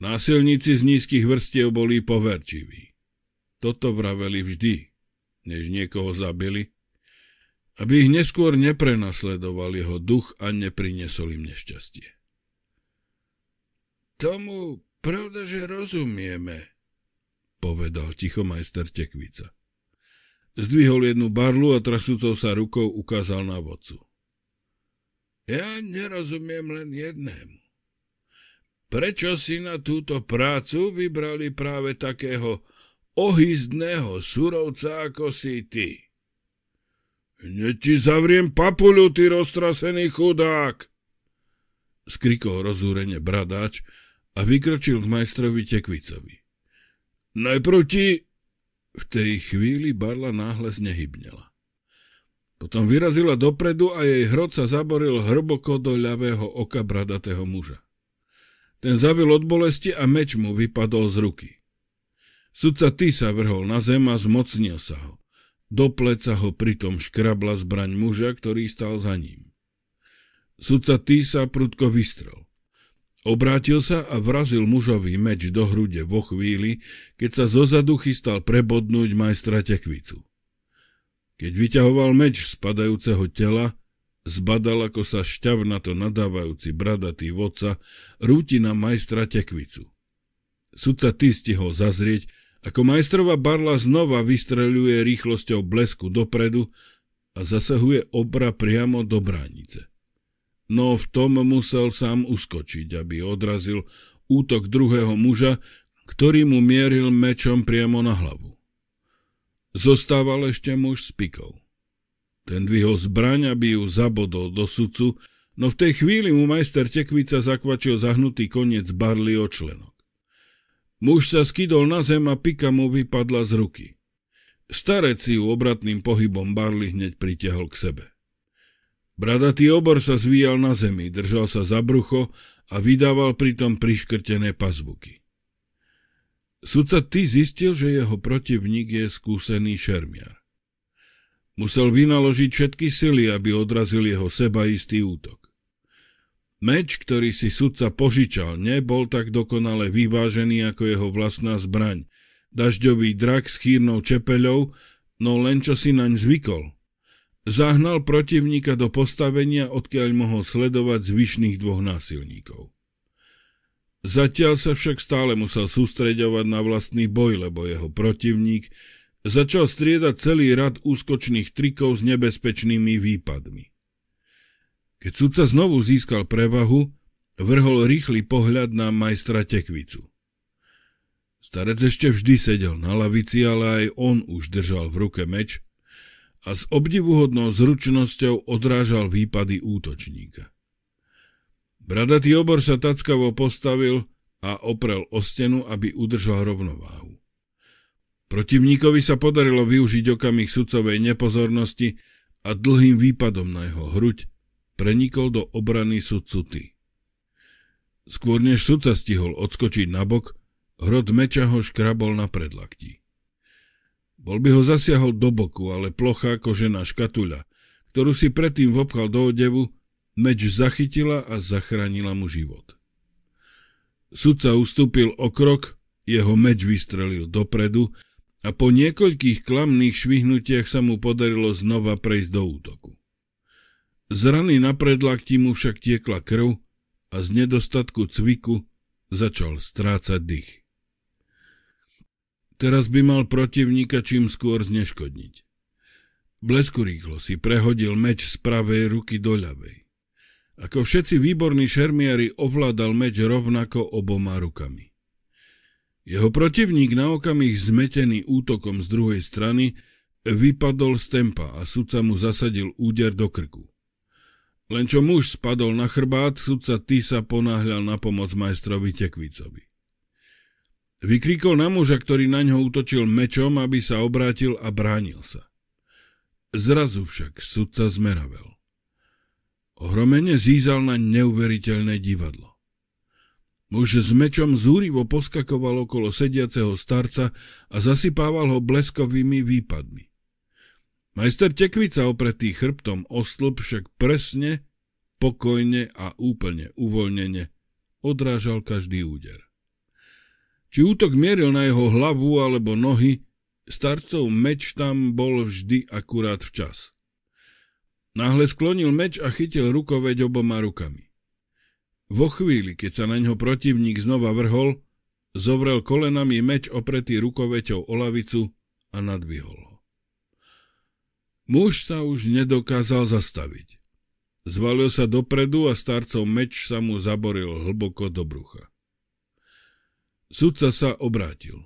Speaker 3: Násilníci z nízkych vrstiev boli poverčiví. Toto vraveli vždy, než niekoho zabili, aby ich neskôr neprenasledoval jeho duch a neprinesol im nešťastie.
Speaker 2: Tomu pravda, že rozumieme, povedal ticho majster Tekvica.
Speaker 3: Zdvihol jednu barlu a trasúcou sa rukou ukázal na vodcu.
Speaker 2: Ja nerozumiem len jednému. Prečo si na túto prácu vybrali práve takého ohyzdného surovca ako si ty?
Speaker 3: Hneď ti zavriem papuľu, ty roztrasený chudák! Skrikol rozúrene bradáč a vykročil k majstrovi Tekvicovi. Najprv ti... V tej chvíli Barla náhle znehybnela. Potom vyrazila dopredu a jej hrot sa zaboril hlboko do ľavého oka bradatého muža. Ten zavil od bolesti a meč mu vypadol z ruky. Sudca ty sa vrhol na zem a zmocnil sa ho. Do pleca ho pritom škrabla zbraň muža, ktorý stal za ním. Sudca ty sa prudko vystrel. Obrátil sa a vrazil mužovi meč do hrude vo chvíli, keď sa zozadu chystal prebodnúť majstra tekvicu. Keď vyťahoval meč spadajúceho tela, zbadal, ako sa šťavnato nadávajúci bradatý vodca rúti na majstra tekvicu. Sudca ty stihol zazrieť, ako majstrova barla znova vystreľuje rýchlosťou blesku dopredu a zasahuje obra priamo do bránice. No v tom musel sám uskočiť, aby odrazil útok druhého muža, ktorý mu mieril mečom priamo na hlavu. Zostával ešte muž s pikou. Ten dvihol zbraň, aby ju zabodol do sudcu, no v tej chvíli mu majster Tekvica zakvačil zahnutý koniec barly o členok. Muž sa skydol na zem a pika mu vypadla z ruky. Starec si ju obratným pohybom barly hneď pritiahol k sebe. Bradatý obor sa zvíjal na zemi, držal sa za brucho a vydával pritom priškrtené pazvuky. Sudca ty zistil, že jeho protivník je skúsený šermiar. Musel vynaložiť všetky sily, aby odrazil jeho sebaistý útok. Meč, ktorý si sudca požičal, nebol tak dokonale vyvážený ako jeho vlastná zbraň. Dažďový drak s chýrnou čepeľou, no len čo si naň zvykol. Zahnal protivníka do postavenia, odkiaľ mohol sledovať zvyšných dvoch násilníkov. Zatiaľ sa však stále musel sústreďovať na vlastný boj, lebo jeho protivník Začal striedať celý rad úskočných trikov s nebezpečnými výpadmi. Keď sudca znovu získal prevahu, vrhol rýchly pohľad na majstra tekvicu. Starec ešte vždy sedel na lavici, ale aj on už držal v ruke meč a s obdivuhodnou zručnosťou odrážal výpady útočníka. Bradatý obor sa tackavo postavil a oprel o stenu, aby udržal rovnováhu. Protivníkovi sa podarilo využiť okamih sudcovej nepozornosti a dlhým výpadom na jeho hruď prenikol do obrany sudcu ty. Skôr než sudca stihol odskočiť na bok, hrod meča ho škrabol na predlaktí. Bol by ho zasiahol do boku, ale plochá kožená škatuľa, ktorú si predtým vopchal do odevu, meč zachytila a zachránila mu život. Sudca ustúpil o krok, jeho meč vystrelil dopredu a po niekoľkých klamných švihnutiach sa mu podarilo znova prejsť do útoku. Z rany na predlakti mu však tiekla krv a z nedostatku cviku začal strácať dých. Teraz by mal protivníka čím skôr zneškodniť. Blesku rýchlo si prehodil meč z pravej ruky do ľavej. Ako všetci výborní šermiari ovládal meč rovnako oboma rukami. Jeho protivník na okamih zmetený útokom z druhej strany vypadol z tempa a sudca mu zasadil úder do krku. Len čo muž spadol na chrbát, sudca ty sa ponáhľal na pomoc majstrovi Tekvicovi. Vykrikol na muža, ktorý na ňo útočil mečom, aby sa obrátil a bránil sa. Zrazu však sudca zmeravel. Ohromene zízal na neuveriteľné divadlo. Muž s mečom zúrivo poskakoval okolo sediaceho starca a zasypával ho bleskovými výpadmi. Majster Tekvica opretý chrbtom o stĺp však presne, pokojne a úplne uvoľnene odrážal každý úder. Či útok mieril na jeho hlavu alebo nohy, Starcov meč tam bol vždy akurát včas. Náhle sklonil meč a chytil rukoveď oboma rukami. Vo chvíli, keď sa na ňo protivník znova vrhol, zovrel kolenami meč opretý rukoveťou o lavicu a nadvihol ho. Muž sa už nedokázal zastaviť. Zvalil sa dopredu a starcov meč sa mu zaboril hlboko do brucha. Sudca sa obrátil.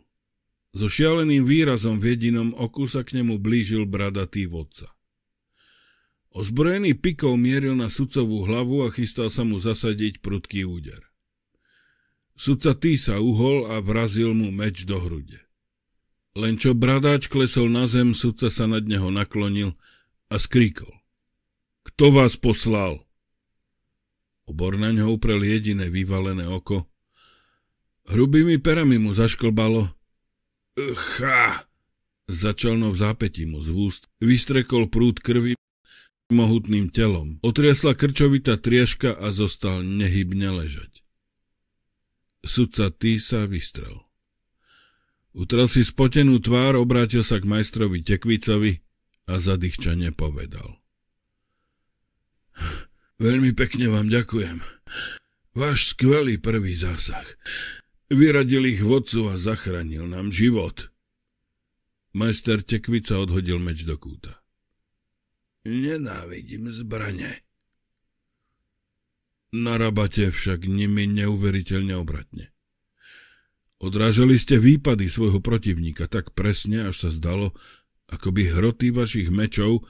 Speaker 3: So šialeným výrazom v jedinom oku sa k nemu blížil bradatý vodca. Ozbrojený pikov mieril na sudcovú hlavu a chystal sa mu zasadiť prudký úder. Sudca tý sa uhol a vrazil mu meč do hrude. Len čo bradáč klesol na zem, sudca sa nad neho naklonil a skríkol. Kto vás poslal? Obor na ňo uprel jediné vyvalené oko. Hrubými perami mu zašklbalo. Cha! Začal no v zápetí mu z úst, vystrekol prúd krvi mohutným telom. Otriasla krčovitá triežka a zostal nehybne ležať. Sudca tý sa vystrel. Utrel si spotenú tvár, obrátil sa k majstrovi Tekvicovi a zadýchčane povedal. Veľmi pekne vám ďakujem. Váš skvelý prvý zásah. Vyradil ich vodcu a zachránil nám život. Majster Tekvica odhodil meč do kúta. Nenávidím zbrane. Na rabate však nimi neuveriteľne obratne. Odrážali ste výpady svojho protivníka tak presne, až sa zdalo, ako by hroty vašich mečov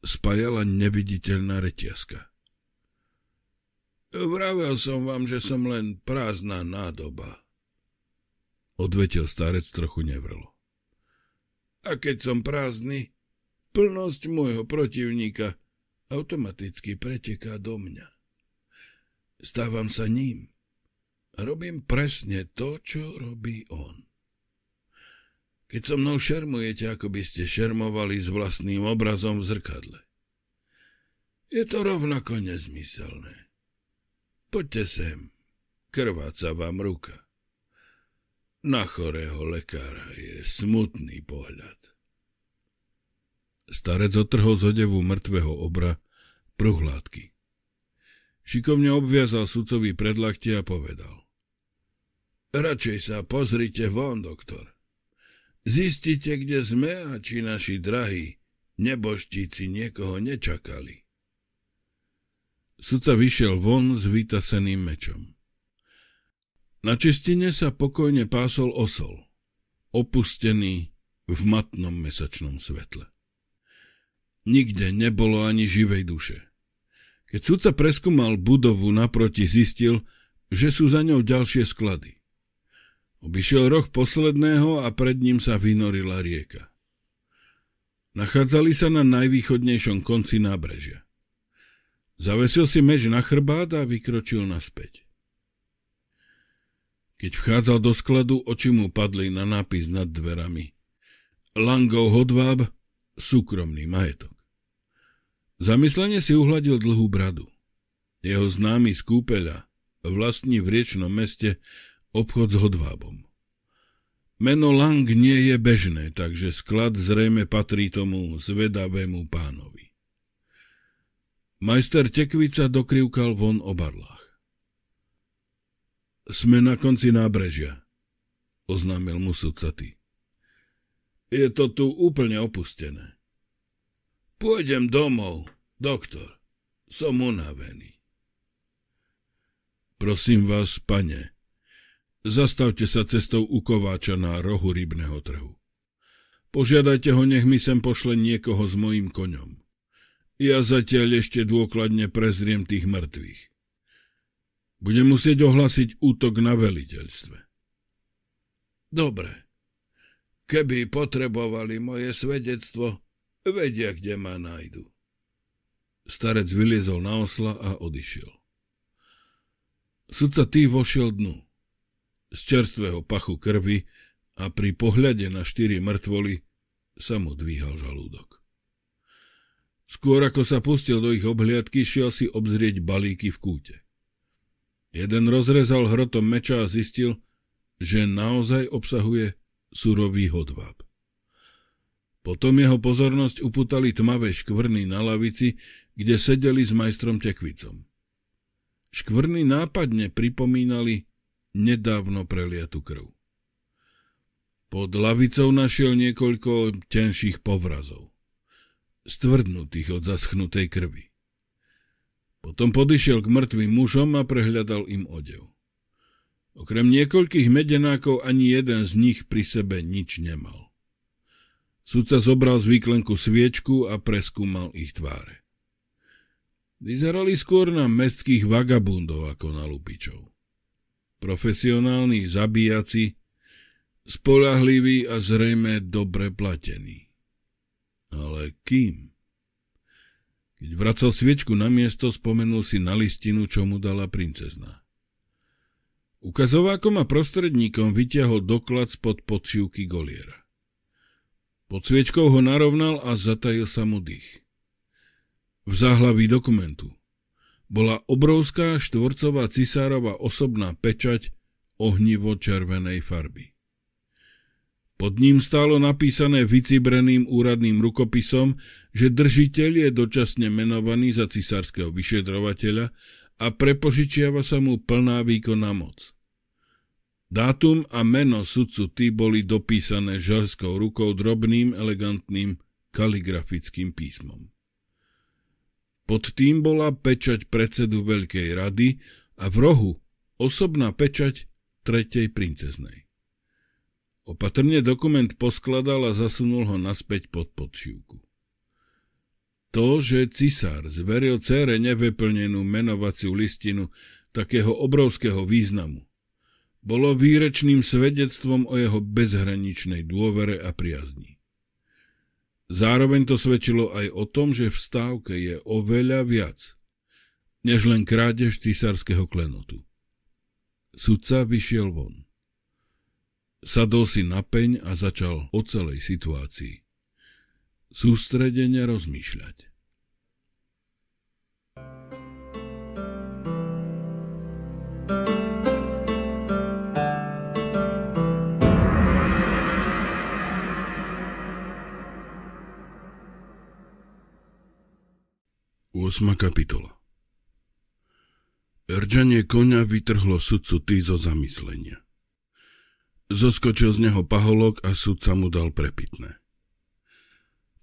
Speaker 3: spájala neviditeľná retiaska. Vravel som vám, že som len prázdna nádoba. Odvetil starec trochu nevrlo. A keď som prázdny, Plnosť môjho protivníka automaticky preteká do mňa. Stávam sa ním a robím presne to, čo robí on. Keď so mnou šermujete, ako by ste šermovali s vlastným obrazom v zrkadle. Je to rovnako nezmyselné. Poďte sem, krváca vám ruka. Na chorého lekára je smutný pohľad. Starec otrhol z odevu mŕtvého obra pruhlátky. Šikovne obviazal sudcovi predlaktie a povedal. Radšej sa pozrite von, doktor. Zistite, kde sme a či naši drahí neboštíci niekoho nečakali. Sudca vyšiel von s vytaseným mečom. Na čistine sa pokojne pásol osol, opustený v matnom mesačnom svetle. Nikde nebolo ani živej duše. Keď sudca preskúmal budovu naproti, zistil, že sú za ňou ďalšie sklady. Obyšiel roh posledného a pred ním sa vynorila rieka. Nachádzali sa na najvýchodnejšom konci nábrežia. Zavesil si meč na chrbát a vykročil naspäť. Keď vchádzal do skladu, oči mu padli na nápis nad dverami. Langov hodváb súkromný majetok. Zamyslenie si uhladil dlhú bradu. Jeho známy z vlastní v riečnom meste obchod s hodvábom. Meno Lang nie je bežné, takže sklad zrejme patrí tomu zvedavému pánovi. Majster Tekvica dokrivkal von o barlách. Sme na konci nábrežia, oznámil mu sudcatý. Je to tu úplne opustené. Pôjdem domov, doktor. Som unavený. Prosím vás, pane, zastavte sa cestou u kováča na rohu rybného trhu. Požiadajte ho, nech mi sem pošle niekoho s mojim koňom. Ja zatiaľ ešte dôkladne prezriem tých mŕtvych. Budem musieť ohlasiť útok na veliteľstve. Dobre, Keby potrebovali moje svedectvo, vedia, kde ma nájdu. Starec vyliezol na osla a odišiel. Sudca tý vošiel dnu. Z čerstvého pachu krvi a pri pohľade na štyri mŕtvoly sa mu dvíhal žalúdok. Skôr ako sa pustil do ich obhliadky, šiel si obzrieť balíky v kúte. Jeden rozrezal hrotom meča a zistil, že naozaj obsahuje surový hodváb. Potom jeho pozornosť uputali tmavé škvrny na lavici, kde sedeli s majstrom Tekvicom. Škvrny nápadne pripomínali nedávno preliatu krv. Pod lavicou našiel niekoľko tenších povrazov, stvrdnutých od zaschnutej krvi. Potom podišiel k mŕtvým mužom a prehľadal im odev. Okrem niekoľkých medenákov ani jeden z nich pri sebe nič nemal. Sudca zobral z výklenku sviečku a preskúmal ich tváre. Vyzerali skôr na mestských vagabundov ako na lupičov. Profesionálni zabíjaci, spolahliví a zrejme dobre platení. Ale kým? Keď vracal sviečku na miesto, spomenul si na listinu, čo mu dala princezná. Ukazovákom a prostredníkom vyťahol doklad spod podšívky goliera. Pod sviečkou ho narovnal a zatajil sa mu dých. V záhlaví dokumentu bola obrovská štvorcová cisárova osobná pečať ohnivo červenej farby. Pod ním stálo napísané vycibreným úradným rukopisom, že držiteľ je dočasne menovaný za cisárskeho vyšedrovateľa a prepožičiava sa mu plná výkonná moc. Dátum a meno sudcu Ty boli dopísané žarskou rukou drobným, elegantným, kaligrafickým písmom. Pod tým bola pečať predsedu Veľkej rady a v rohu osobná pečať tretej princeznej. Opatrne dokument poskladal a zasunul ho naspäť pod podšívku. To, že cisár zveril cére nevyplnenú menovaciu listinu takého obrovského významu, bolo výrečným svedectvom o jeho bezhraničnej dôvere a priazni. Zároveň to svedčilo aj o tom, že v stávke je oveľa viac, než len krádež cisárskeho klenotu. Sudca vyšiel von. Sadol si na peň a začal o celej situácii. Sústredene rozmýšľať. Osma kapitola Erdžanie konia vytrhlo sudcu tý zo zamyslenia. Zoskočil z neho paholok a sudca mu dal prepitné.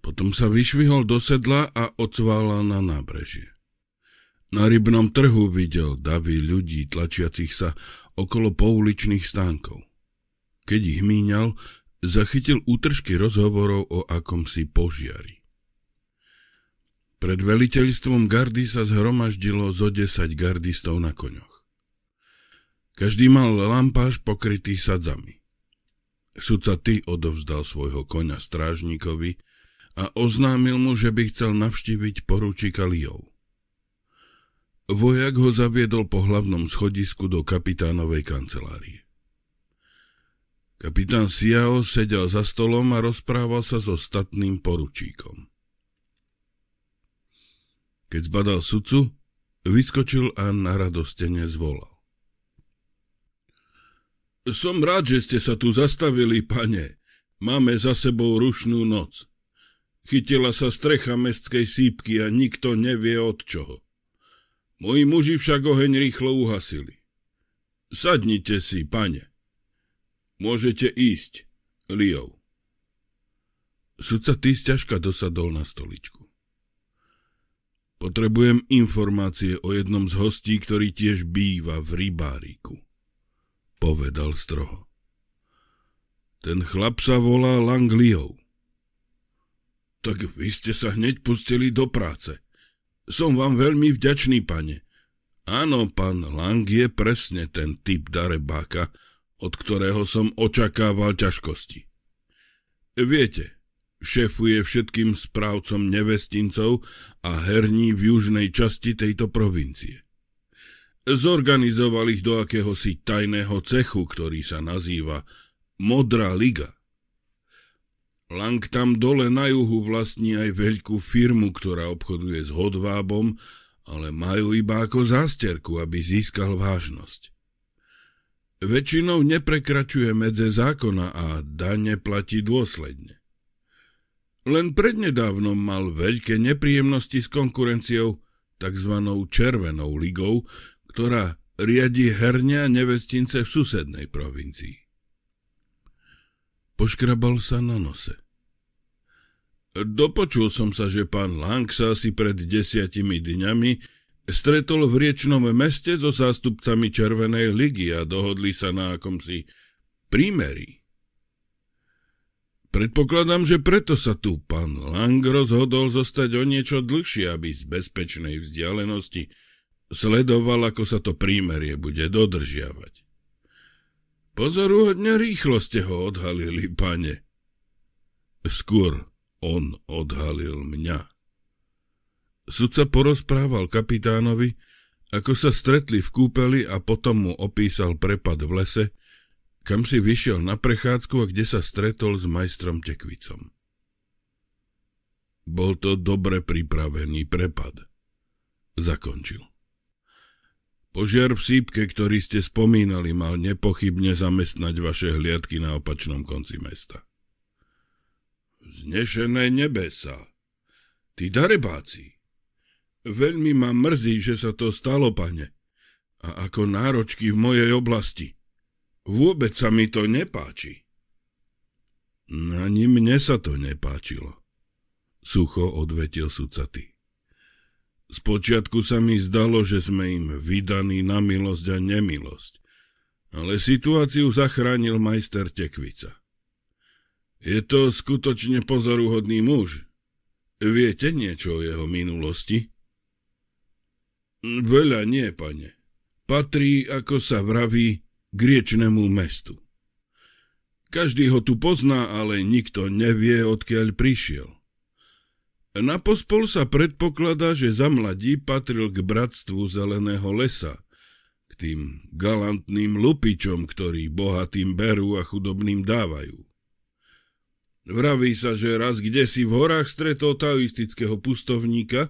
Speaker 3: Potom sa vyšvihol do sedla a odsválal na nábrežie. Na rybnom trhu videl davy ľudí tlačiacich sa okolo pouličných stánkov. Keď ich míňal, zachytil útržky rozhovorov o akomsi požiari. Pred veliteľstvom gardy sa zhromaždilo zo 10 gardistov na koňoch. Každý mal lampáš pokrytý sadzami. Sudca ty odovzdal svojho koňa strážnikovi a oznámil mu, že by chcel navštíviť poručíka Liov. Vojak ho zaviedol po hlavnom schodisku do kapitánovej kancelárie. Kapitán Siao sedel za stolom a rozprával sa so statným poručíkom. Keď zbadal sudcu, vyskočil a na radostene zvolal. Som rád, že ste sa tu zastavili, pane. Máme za sebou rušnú noc. Chytila sa strecha mestskej sípky a nikto nevie od čoho. Moji muži však oheň rýchlo uhasili. Sadnite si, pane. Môžete ísť, Liov. Sudca ty ťažka dosadol na stoličku. Potrebujem informácie o jednom z hostí, ktorý tiež býva v rybáriku povedal stroho. Ten chlap sa volá Langliov. Tak vy ste sa hneď pustili do práce. Som vám veľmi vďačný, pane. Áno, pán Lang je presne ten typ darebáka, od ktorého som očakával ťažkosti. Viete, šéfuje všetkým správcom nevestincov a herní v južnej časti tejto provincie. Zorganizoval ich do akéhosi tajného cechu, ktorý sa nazýva Modrá liga. Lang tam dole na juhu vlastní aj veľkú firmu, ktorá obchoduje s hodvábom, ale majú iba ako zásterku, aby získal vážnosť. Väčšinou neprekračuje medze zákona a dane platí dôsledne. Len prednedávnom mal veľké nepríjemnosti s konkurenciou, tzv. Červenou ligou, ktorá riadi hernia nevestince v susednej provincii. Poškrabal sa na nose. Dopočul som sa, že pán Lang sa asi pred desiatimi dňami stretol v riečnom meste so zástupcami Červenej ligy a dohodli sa na akomsi prímerí. Predpokladám, že preto sa tu pán Lang rozhodol zostať o niečo dlhšie, aby z bezpečnej vzdialenosti sledoval, ako sa to prímerie bude dodržiavať. Pozoruhodne rýchlo ste ho odhalili, pane. Skôr on odhalil mňa. Sudca porozprával kapitánovi, ako sa stretli v kúpeli a potom mu opísal prepad v lese, kam si vyšiel na prechádzku a kde sa stretol s majstrom Tekvicom. Bol to dobre pripravený prepad. Zakončil. Požiar v sípke, ktorý ste spomínali, mal nepochybne zamestnať vaše hliadky na opačnom konci mesta. Znešené nebesa. Tí darebáci. Veľmi ma mrzí, že sa to stalo, pane. A ako náročky v mojej oblasti. Vôbec sa mi to nepáči. Ani mne sa to nepáčilo. Sucho odvetil sucaty. Spočiatku sa mi zdalo, že sme im vydaní na milosť a nemilosť, ale situáciu zachránil majster Tekvica. Je to skutočne pozoruhodný muž. Viete niečo o jeho minulosti? Veľa nie, pane. Patrí, ako sa vraví, k riečnemu mestu. Každý ho tu pozná, ale nikto nevie, odkiaľ prišiel. Na pospol sa predpokladá, že za mladí patril k bratstvu zeleného lesa, k tým galantným lupičom, ktorí bohatým berú a chudobným dávajú. Vraví sa, že raz kde si v horách stretol taoistického pustovníka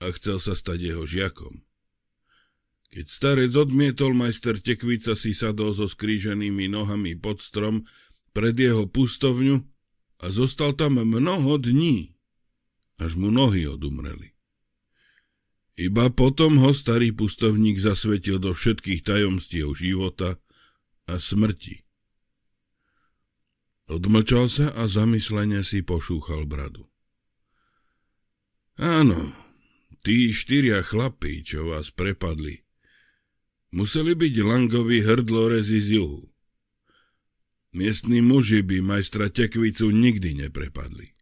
Speaker 3: a chcel sa stať jeho žiakom. Keď starec odmietol, majster Tekvica si sadol so skríženými nohami pod strom pred jeho pustovňu a zostal tam mnoho dní, až mu nohy odumreli. Iba potom ho starý pustovník zasvetil do všetkých tajomstiev života a smrti. Odmlčal sa a zamyslene si pošúchal bradu. Áno, tí štyria chlapí, čo vás prepadli, Museli byť langovi hrdlorezi z juhu. Miestni muži by majstra Tekvicu nikdy neprepadli.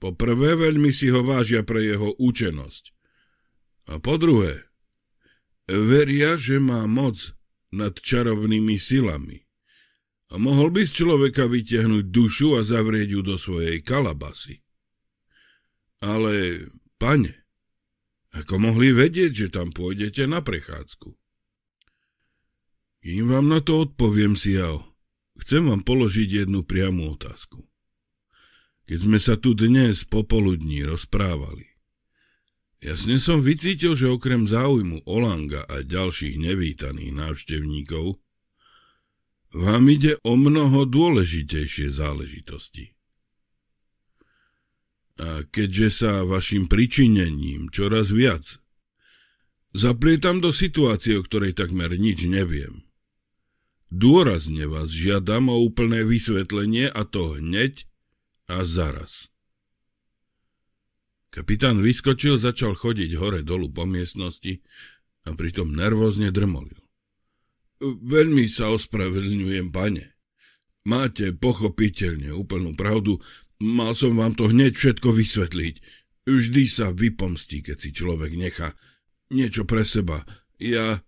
Speaker 3: Po prvé veľmi si ho vážia pre jeho účenosť. A po druhé, veria, že má moc nad čarovnými silami a mohol by z človeka vytiahnuť dušu a zavrieť ju do svojej kalabasy. Ale, pane, ako mohli vedieť, že tam pôjdete na prechádzku? Kým vám na to odpoviem, Siao, chcem vám položiť jednu priamu otázku. Keď sme sa tu dnes popoludní rozprávali, jasne som vycítil, že okrem záujmu Olanga a ďalších nevítaných návštevníkov, vám ide o mnoho dôležitejšie záležitosti. A keďže sa vašim pričinením čoraz viac zaplietam do situácie, o ktorej takmer nič neviem, dôrazne vás žiadam o úplné vysvetlenie a to hneď a zaraz. Kapitán vyskočil, začal chodiť hore dolu po miestnosti a pritom nervózne drmolil. Veľmi sa ospravedlňujem, pane. Máte pochopiteľne úplnú pravdu, Mal som vám to hneď všetko vysvetliť. Vždy sa vypomstí, keď si človek nechá niečo pre seba. Ja...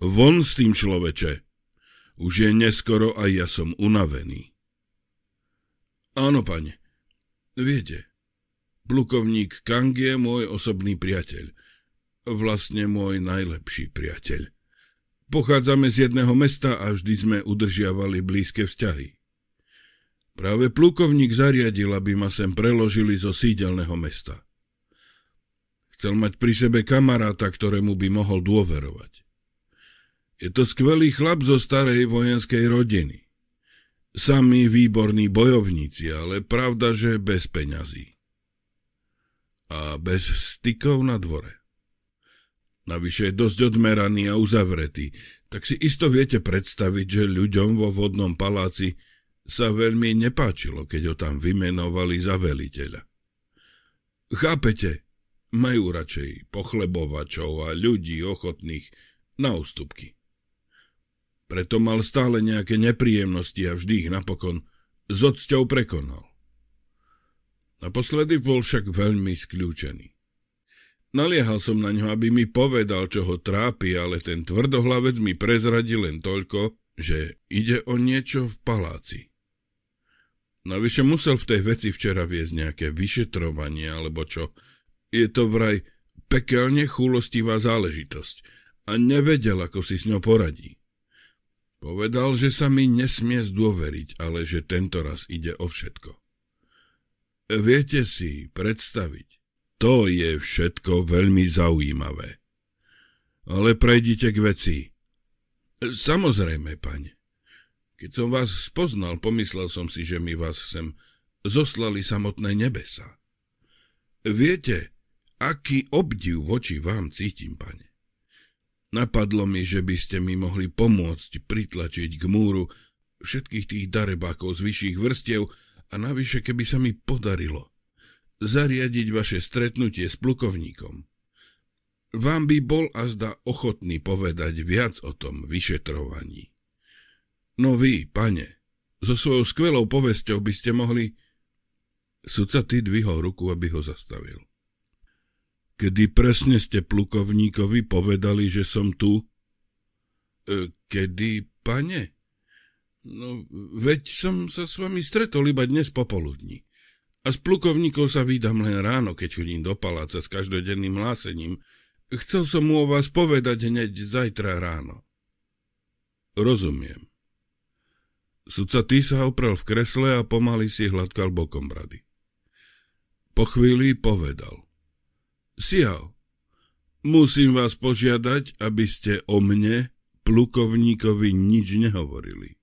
Speaker 3: Von s tým človeče. Už je neskoro a ja som unavený. Áno, pane. Viete, plukovník Kang je môj osobný priateľ. Vlastne môj najlepší priateľ. Pochádzame z jedného mesta a vždy sme udržiavali blízke vzťahy. Práve plukovník zariadil, aby ma sem preložili zo sídelného mesta. Chcel mať pri sebe kamaráta, ktorému by mohol dôverovať. Je to skvelý chlap zo starej vojenskej rodiny.
Speaker 1: Sami výborní bojovníci, ale pravda, že bez peňazí. A bez stykov na dvore. Navyše je dosť odmeraný a uzavretý, tak si isto viete predstaviť, že ľuďom vo vodnom paláci sa veľmi nepáčilo, keď ho tam vymenovali za veliteľa. Chápete, majú radšej pochlebovačov a ľudí ochotných na ústupky. Preto mal stále nejaké nepríjemnosti a vždy ich napokon s odsťou prekonal. Naposledy bol však veľmi skľúčený. Naliehal som na ňo, aby mi povedal, čo ho trápi, ale ten tvrdohlavec mi prezradil len toľko, že ide o niečo v paláci. Navyše musel v tej veci včera viesť nejaké vyšetrovanie, alebo čo. Je to vraj pekelne chúlostivá záležitosť a nevedel, ako si s ňou poradí. Povedal, že sa mi nesmie zdôveriť, ale že tento raz ide o všetko. Viete si predstaviť, to je všetko veľmi zaujímavé. Ale prejdite k veci. Samozrejme, pane. Keď som vás spoznal, pomyslel som si, že mi vás sem zoslali samotné nebesa. Viete, aký obdiv voči vám cítim, pane. Napadlo mi, že by ste mi mohli pomôcť pritlačiť k múru všetkých tých darebákov z vyšších vrstiev a navyše, keby sa mi podarilo zariadiť vaše stretnutie s plukovníkom. Vám by bol azda ochotný povedať viac o tom vyšetrovaní. No vy, pane, so svojou skvelou povesťou by ste mohli... Sudca ty dvihol ruku, aby ho zastavil. Kedy presne ste plukovníkovi povedali, že som tu? E, kedy, pane? No, veď som sa s vami stretol iba dnes popoludní. A s plukovníkov sa vydám len ráno, keď chodím do paláca s každodenným hlásením. Chcel som mu o vás povedať hneď zajtra ráno. Rozumiem. Sudca ty sa oprel v kresle a pomaly si hladkal bokom brady. Po chvíli povedal. Sial, musím vás požiadať, aby ste o mne, plukovníkovi, nič nehovorili.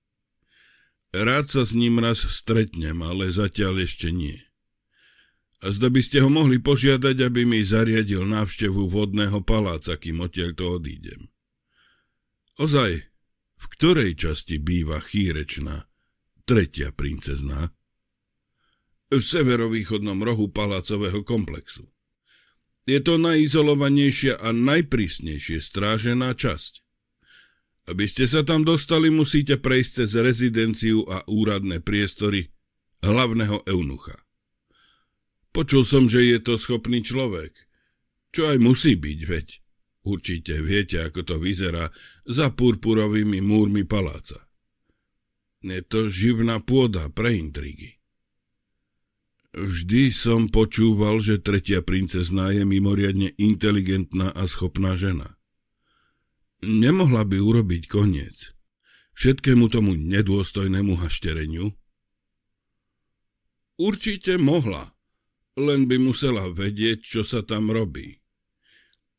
Speaker 1: Rád sa s ním raz stretnem, ale zatiaľ ešte nie. A zda by ste ho mohli požiadať, aby mi zariadil návštevu vodného paláca, kým odtiaľ to odídem. Ozaj, v ktorej časti býva chýrečná, tretia princezná? V severovýchodnom rohu palácového komplexu. Je to najizolovanejšia a najprísnejšie strážená časť. Aby ste sa tam dostali, musíte prejsť cez rezidenciu a úradné priestory hlavného eunucha. Počul som, že je to schopný človek. Čo aj musí byť, veď určite viete, ako to vyzerá za purpurovými múrmi paláca. Je to živná pôda pre intrigy. Vždy som počúval, že tretia princezná je mimoriadne inteligentná a schopná žena. Nemohla by urobiť koniec všetkému tomu nedôstojnému haštereniu? Určite mohla, len by musela vedieť, čo sa tam robí.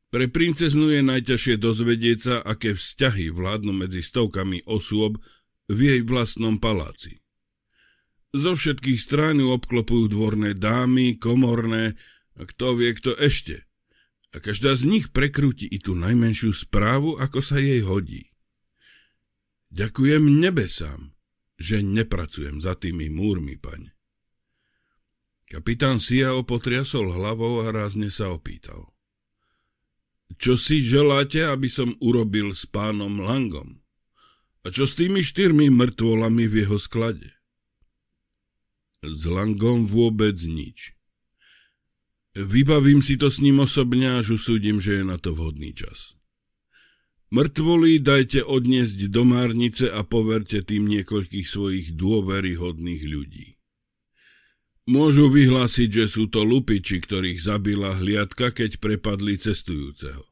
Speaker 1: Pre princeznú je najťažšie dozvedieť sa, aké vzťahy vládnu medzi stovkami osôb v jej vlastnom paláci. Zo všetkých strán ju obklopujú dvorné dámy, komorné a kto vie kto ešte. A každá z nich prekrúti i tú najmenšiu správu, ako sa jej hodí. Ďakujem nebesám, že nepracujem za tými múrmi, pane. Kapitán Siao potriasol hlavou a rázne sa opýtal. Čo si želáte, aby som urobil s pánom Langom? A čo s tými štyrmi mŕtvolami v jeho sklade? S Langom vôbec nič. Vybavím si to s ním osobne, až usúdim, že je na to vhodný čas. Mŕtvoly dajte odniesť do márnice a poverte tým niekoľkých svojich dôveryhodných ľudí. Môžu vyhlásiť, že sú to lupiči, ktorých zabila hliadka, keď prepadli cestujúceho.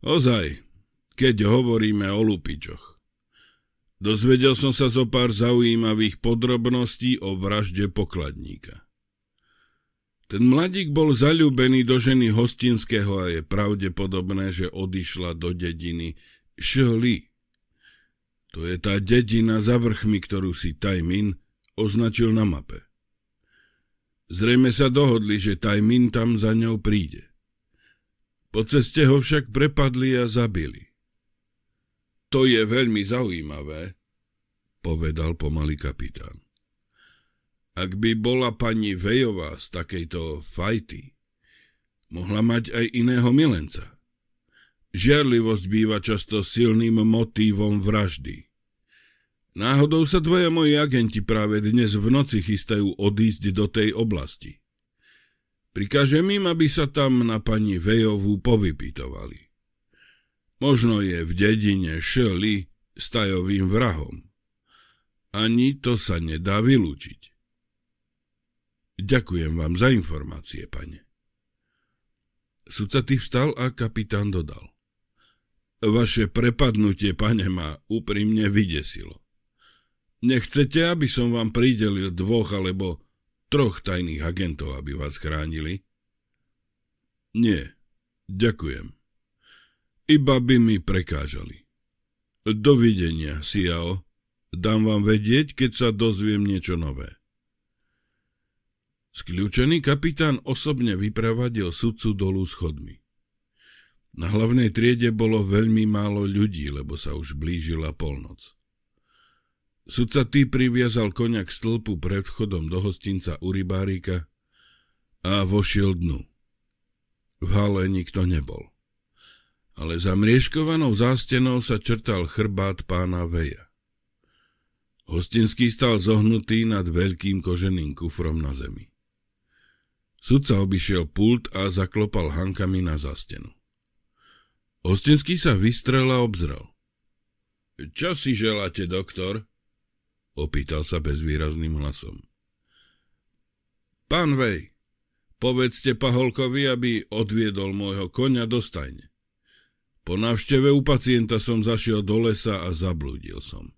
Speaker 1: Ozaj, keď hovoríme o lupičoch. Dozvedel som sa zo pár zaujímavých podrobností o vražde pokladníka. Ten mladík bol zalúbený do ženy hostinského a je pravdepodobné, že odišla do dediny Šli. To je tá dedina za vrchmi, ktorú si Tajmin označil na mape. Zrejme sa dohodli, že Tajmin tam za ňou príde. Po ceste ho však prepadli a zabili. To je veľmi zaujímavé, povedal pomalý kapitán. Ak by bola pani Vejová z takejto fajty, mohla mať aj iného milenca. Žiarlivosť býva často silným motívom vraždy. Náhodou sa dvoja moji agenti práve dnes v noci chystajú odísť do tej oblasti. Prikážem im, aby sa tam na pani Vejovú povypytovali. Možno je v dedine Šeli stajovým vrahom. Ani to sa nedá vylúčiť. Ďakujem vám za informácie, pane. Sudca vstal a kapitán dodal. Vaše prepadnutie, pane, ma úprimne vydesilo. Nechcete, aby som vám pridelil dvoch alebo troch tajných agentov, aby vás chránili? Nie, ďakujem. Iba by mi prekážali. Dovidenia, Siao. Dám vám vedieť, keď sa dozviem niečo nové. Skľúčený kapitán osobne vypravadil sudcu dolu schodmi. Na hlavnej triede bolo veľmi málo ľudí, lebo sa už blížila polnoc. Sudca tý priviazal konia k stĺpu pred vchodom do hostinca u rybárika a vošiel dnu. V hale nikto nebol. Ale za mriežkovanou zástenou sa črtal chrbát pána Veja. Hostinský stal zohnutý nad veľkým koženým kufrom na zemi. Sudca obišiel pult a zaklopal hankami na zástenu. Ostinský sa vystrel a obzrel. Čo si želáte, doktor? Opýtal sa bezvýrazným hlasom. Pán Vej, povedzte Paholkovi, aby odviedol môjho konia do stajne. Po návšteve u pacienta som zašiel do lesa a zablúdil som.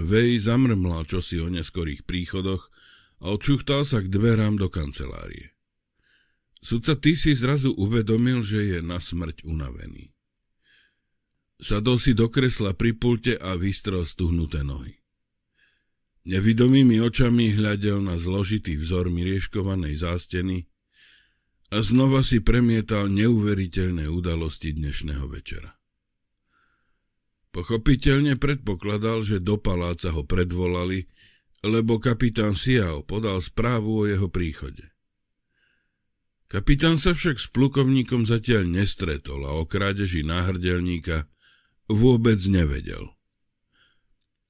Speaker 1: Vej zamrmlal čosi o neskorých príchodoch a odčuchtal sa k dverám do kancelárie. Sudca ty si zrazu uvedomil, že je na smrť unavený. Sadol si do kresla pri pulte a vystrel stuhnuté nohy. Nevidomými očami hľadel na zložitý vzor mirieškovanej zásteny a znova si premietal neuveriteľné udalosti dnešného večera. Pochopiteľne predpokladal, že do paláca ho predvolali, lebo kapitán Siao podal správu o jeho príchode. Kapitán sa však s plukovníkom zatiaľ nestretol a o krádeži náhrdelníka vôbec nevedel.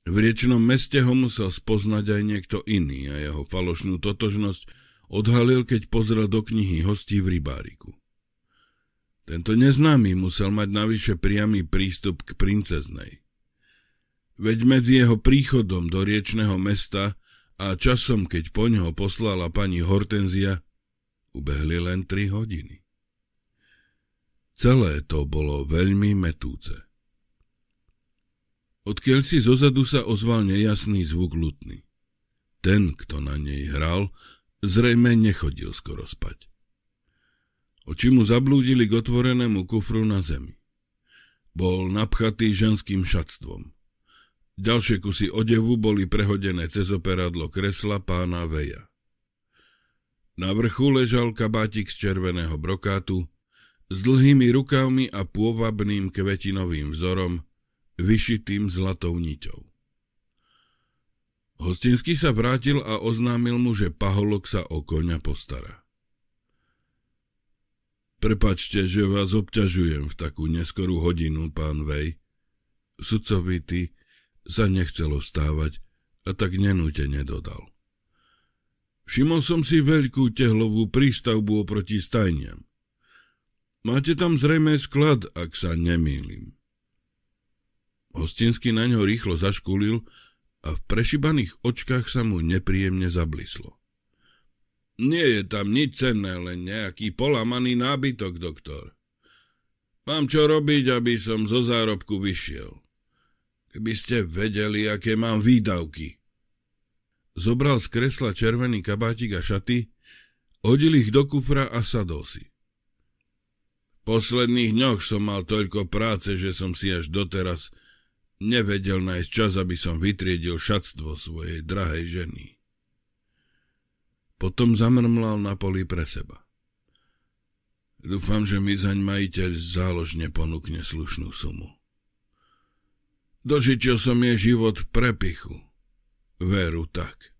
Speaker 1: V riečnom meste ho musel spoznať aj niekto iný a jeho falošnú totožnosť odhalil, keď pozrel do knihy hostí v rybáriku. Tento neznámy musel mať navyše priamy prístup k princeznej. Veď medzi jeho príchodom do riečného mesta a časom, keď po ňoho poslala pani Hortenzia, ubehli len tri hodiny. Celé to bolo veľmi metúce. Odkiaľ si zozadu sa ozval nejasný zvuk lutny. Ten, kto na nej hral, zrejme nechodil skoro spať. Oči mu zablúdili k otvorenému kufru na zemi. Bol napchatý ženským šatstvom. Ďalšie kusy odevu boli prehodené cez operadlo kresla pána Veja. Na vrchu ležal kabátik z červeného brokátu s dlhými rukavmi a pôvabným kvetinovým vzorom, vyšitým zlatou niťou. Hostinský sa vrátil a oznámil mu, že paholok sa o koňa postará. Prepačte, že vás obťažujem v takú neskorú hodinu, pán Vej. Sudcovitý sa nechcelo vstávať a tak nenútene dodal. Všimol som si veľkú tehlovú prístavbu oproti stajniam. Máte tam zrejme sklad, ak sa nemýlim. Hostinský na ňo rýchlo zaškulil a v prešibaných očkách sa mu nepríjemne zablislo. Nie je tam nič cenné, len nejaký polamaný nábytok, doktor. Mám čo robiť, aby som zo zárobku vyšiel. Keby ste vedeli, aké mám výdavky. Zobral z kresla červený kabátik a šaty, hodil ich do kufra a sadol si. V posledných dňoch som mal toľko práce, že som si až doteraz Nevedel nájsť čas, aby som vytriedil šatstvo svojej drahej ženy. Potom zamrmlal na poli pre seba. Dúfam, že mi zaň majiteľ záložne ponúkne slušnú sumu. Dožičil som jej život prepichu. Veru tak.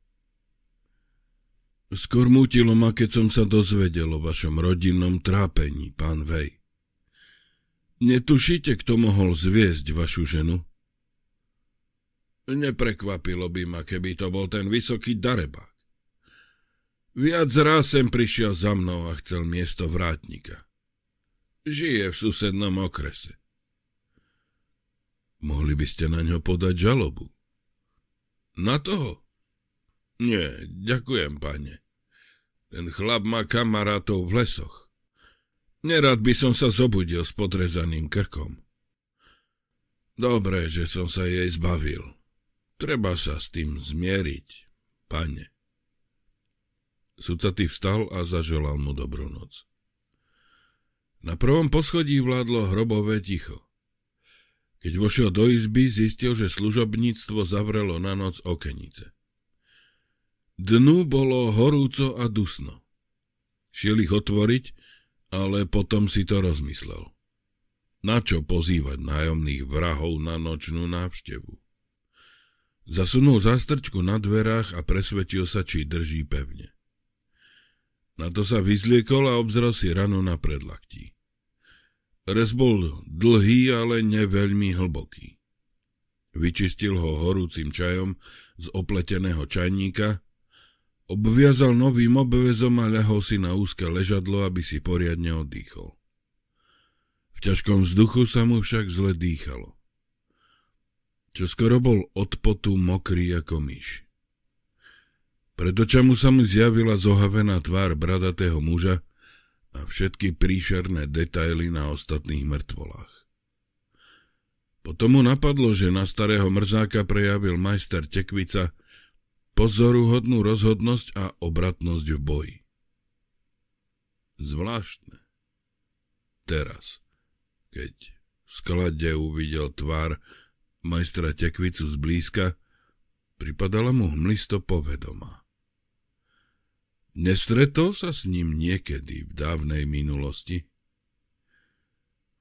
Speaker 1: Skôr mutilo ma, keď som sa dozvedel o vašom rodinnom trápení, pán Vej. Netušíte, kto mohol zviesť vašu ženu? Neprekvapilo by ma, keby to bol ten vysoký darebák. Viac raz sem prišiel za mnou a chcel miesto vrátnika. Žije v susednom okrese. Mohli by ste na ňo podať žalobu. Na toho? Nie, ďakujem, pane. Ten chlap má kamarátov v lesoch. Nerad by som sa zobudil s podrezaným krkom. Dobre, že som sa jej zbavil. Treba sa s tým zmieriť, pane. Sudcatý vstal a zaželal mu dobrú noc. Na prvom poschodí vládlo hrobové ticho. Keď vošiel do izby, zistil, že služobníctvo zavrelo na noc okenice. Dnu bolo horúco a dusno. Šiel ich otvoriť, ale potom si to rozmyslel. Na čo pozývať nájomných vrahov na nočnú návštevu? Zasunul zástrčku na dverách a presvetil sa, či drží pevne. Na to sa vyzliekol a obzrel si ranu na predlaktí. Rez bol dlhý, ale neveľmi hlboký. Vyčistil ho horúcim čajom z opleteného čajníka, obviazal novým obvezom a ľahol si na úzke ležadlo, aby si poriadne oddychol. V ťažkom vzduchu sa mu však zle dýchalo čo skoro bol od potu mokrý ako myš. Pred očamu sa mu zjavila zohavená tvár bradatého muža a všetky príšerné detaily na ostatných mŕtvolách. Potom mu napadlo, že na starého mrzáka prejavil majster Tekvica pozoruhodnú rozhodnosť a obratnosť v boji. Zvláštne. Teraz, keď v sklade uvidel tvár majstra Tekvicu zblízka, pripadala mu hmlisto povedomá. Nestretol sa s ním niekedy v dávnej minulosti?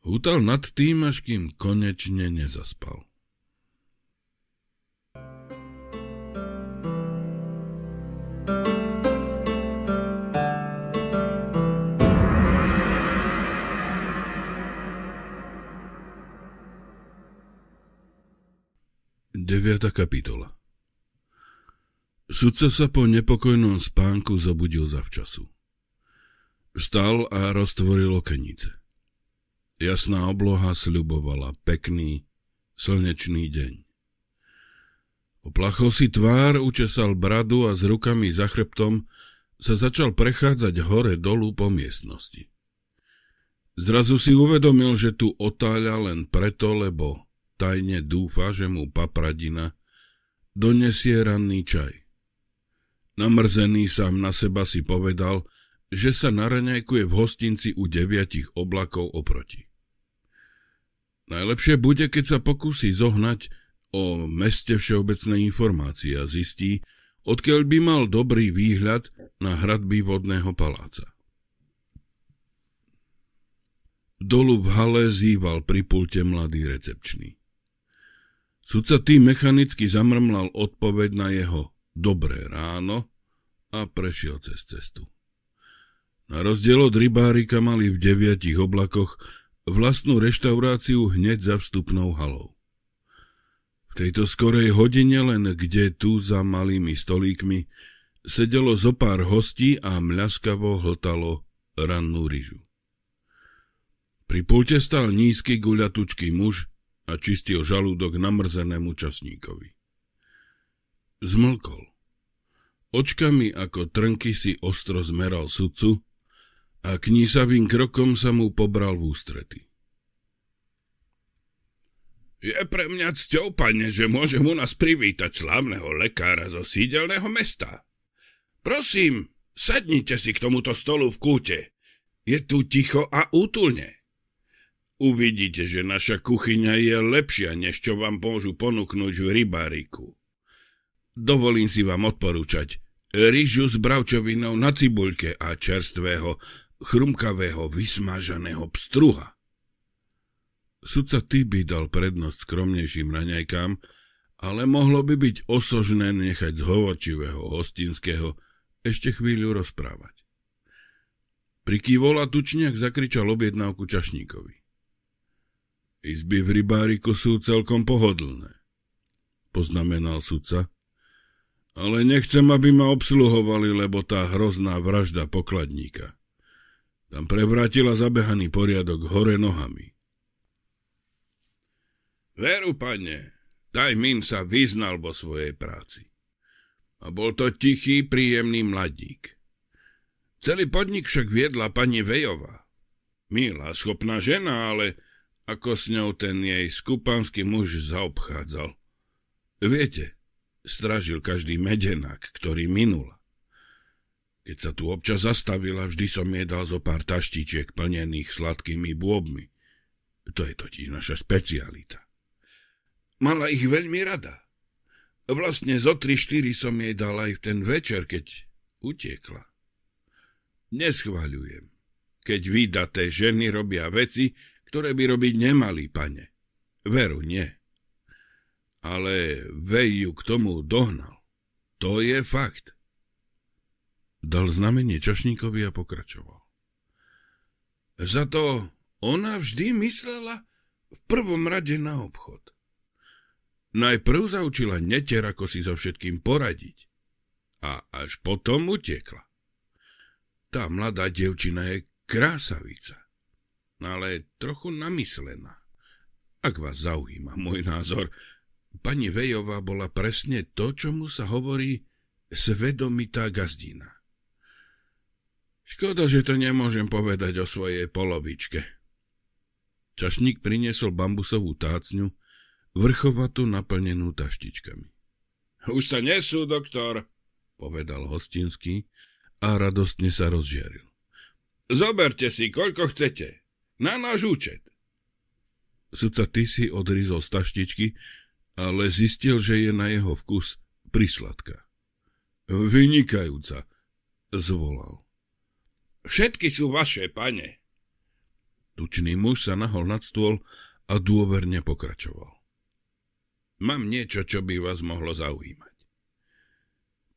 Speaker 1: Hútal nad tým, až kým konečne nezaspal. 9. kapitola Sudca sa po nepokojnom spánku zobudil zavčasu. Vstal a roztvoril okenice. Jasná obloha sľubovala pekný, slnečný deň. Oplachol si tvár, učesal bradu a s rukami za chrbtom sa začal prechádzať hore dolu po miestnosti. Zrazu si uvedomil, že tu otáľa len preto, lebo tajne dúfa, že mu papradina donesie ranný čaj. Namrzený sám na seba si povedal, že sa naraňajkuje v hostinci u deviatich oblakov oproti. Najlepšie bude, keď sa pokusí zohnať o meste všeobecné informácie a zistí, odkiaľ by mal dobrý výhľad na hradby vodného paláca. Dolu v hale zýval pri pulte mladý recepčný. Sudca tým mechanicky zamrmlal odpoveď na jeho dobré ráno a prešiel cez cestu. Na rozdiel od rybárika mali v deviatich oblakoch vlastnú reštauráciu hneď za vstupnou halou. V tejto skorej hodine len kde tu za malými stolíkmi sedelo zo pár hostí a mľaskavo hltalo rannú ryžu. Pri pulte stal nízky guľatučký muž a čistil žalúdok namrzenému časníkovi. Zmlkol. Očkami ako trnky si ostro zmeral sudcu a knísavým krokom sa mu pobral v ústrety. Je pre mňa cťou, pane, že môžem u nás privítať slávneho lekára zo sídelného mesta. Prosím, sadnite si k tomuto stolu v kúte. Je tu ticho a útulne.
Speaker 2: Uvidíte, že naša kuchyňa je lepšia, než čo vám môžu ponúknuť v rybáriku. Dovolím si vám odporúčať rýžu s bravčovinou na cibuľke a čerstvého, chrumkavého, vysmažaného pstruha.
Speaker 3: Sudca Tiby dal prednosť skromnejším raňajkám, ale mohlo by byť osožné nechať z hovorčivého hostinského ešte chvíľu rozprávať. Prikývol a tučniak zakričal objednávku čašníkovi. Izby v rybáriku sú celkom pohodlné, poznamenal sudca, ale nechcem, aby ma obsluhovali, lebo tá hrozná vražda pokladníka. Tam prevrátila zabehaný poriadok hore nohami.
Speaker 2: Veru, pane, Tajmin sa vyznal vo svojej práci. A bol to tichý, príjemný mladík. Celý podnik však viedla pani Vejová. Milá, schopná žena, ale ako s ňou ten jej skupanský muž zaobchádzal. Viete, stražil každý medenák, ktorý minul. Keď sa tu občas zastavila, vždy som jej dal zo pár taštičiek plnených sladkými bôbmi. To je totiž naša specialita. Mala ich veľmi rada. Vlastne zo 3-4 som jej dal aj ten večer, keď utiekla. Neschváľujem, keď vydaté ženy robia veci, ktoré by robiť nemali, pane. Veru, nie. Ale Vej ju k tomu dohnal. To je fakt.
Speaker 3: Dal znamenie čašníkovi a pokračoval.
Speaker 2: Za to ona vždy myslela v prvom rade na obchod. Najprv zaučila neter, ako si so všetkým poradiť. A až potom utiekla. Tá mladá devčina je krásavica, ale trochu namyslená. Ak vás zaujíma môj názor, pani Vejová bola presne to, čomu sa hovorí svedomitá gazdina. Škoda, že to nemôžem povedať o svojej polovičke.
Speaker 3: Čašník priniesol bambusovú tácňu, vrchovatu naplnenú taštičkami.
Speaker 2: Už sa nesú, doktor, povedal hostinský a radostne sa rozžiaril. Zoberte si, koľko chcete. Na náš účet.
Speaker 3: Sudca ty si odrizol z taštičky, ale zistil, že je na jeho vkus prisladka.
Speaker 2: Vynikajúca, zvolal. Všetky sú vaše, pane.
Speaker 3: Tučný muž sa nahol nad stôl a dôverne pokračoval.
Speaker 2: Mám niečo, čo by vás mohlo zaujímať.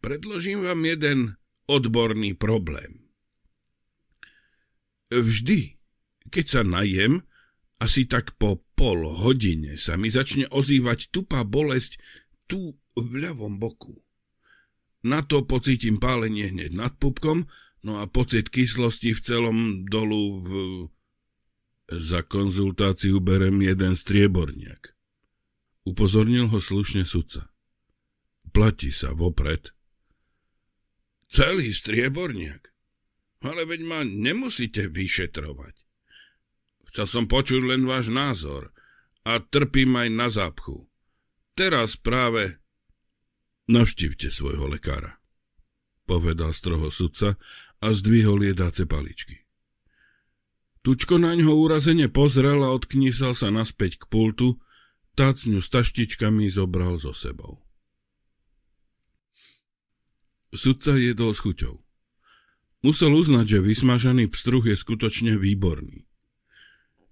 Speaker 2: Predložím vám jeden odborný problém. Vždy, keď sa najem, asi tak po pol hodine sa mi začne ozývať tupá bolesť tu v ľavom boku. Na to pocítim pálenie hneď nad pupkom, no a pocit kyslosti v celom dolu v...
Speaker 3: Za konzultáciu berem jeden strieborniak. Upozornil ho slušne sudca. Platí sa vopred.
Speaker 2: Celý strieborniak? Ale veď ma nemusíte vyšetrovať. Chcel som počuť len váš názor a trpím aj na zápchu. Teraz práve...
Speaker 3: Navštívte svojho lekára, povedal stroho sudca a zdvihol jedáce paličky. Tučko na ňo urazene pozrel a odknísal sa naspäť k pultu, tácňu s taštičkami zobral so sebou. Sudca jedol s chuťou. Musel uznať, že vysmažaný pstruh je skutočne výborný.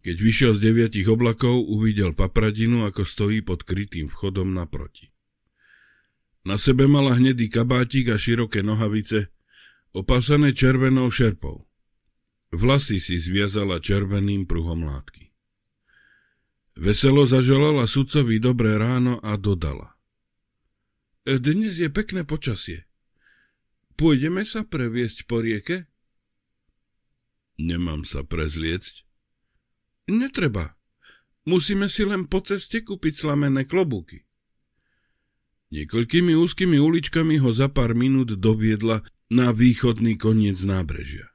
Speaker 3: Keď vyšiel z deviatich oblakov, uvidel papradinu, ako stojí pod krytým vchodom naproti. Na sebe mala hnedý kabátik a široké nohavice, opásané červenou šerpou. Vlasy si zviazala červeným pruhom látky. Veselo zaželala sudcovi dobré ráno a dodala. Dnes je pekné počasie. Pôjdeme sa previesť po rieke? Nemám sa prezliecť. Netreba. Musíme si len po ceste kúpiť slamené klobúky. Niekoľkými úzkými uličkami ho za pár minút doviedla na východný koniec nábrežia.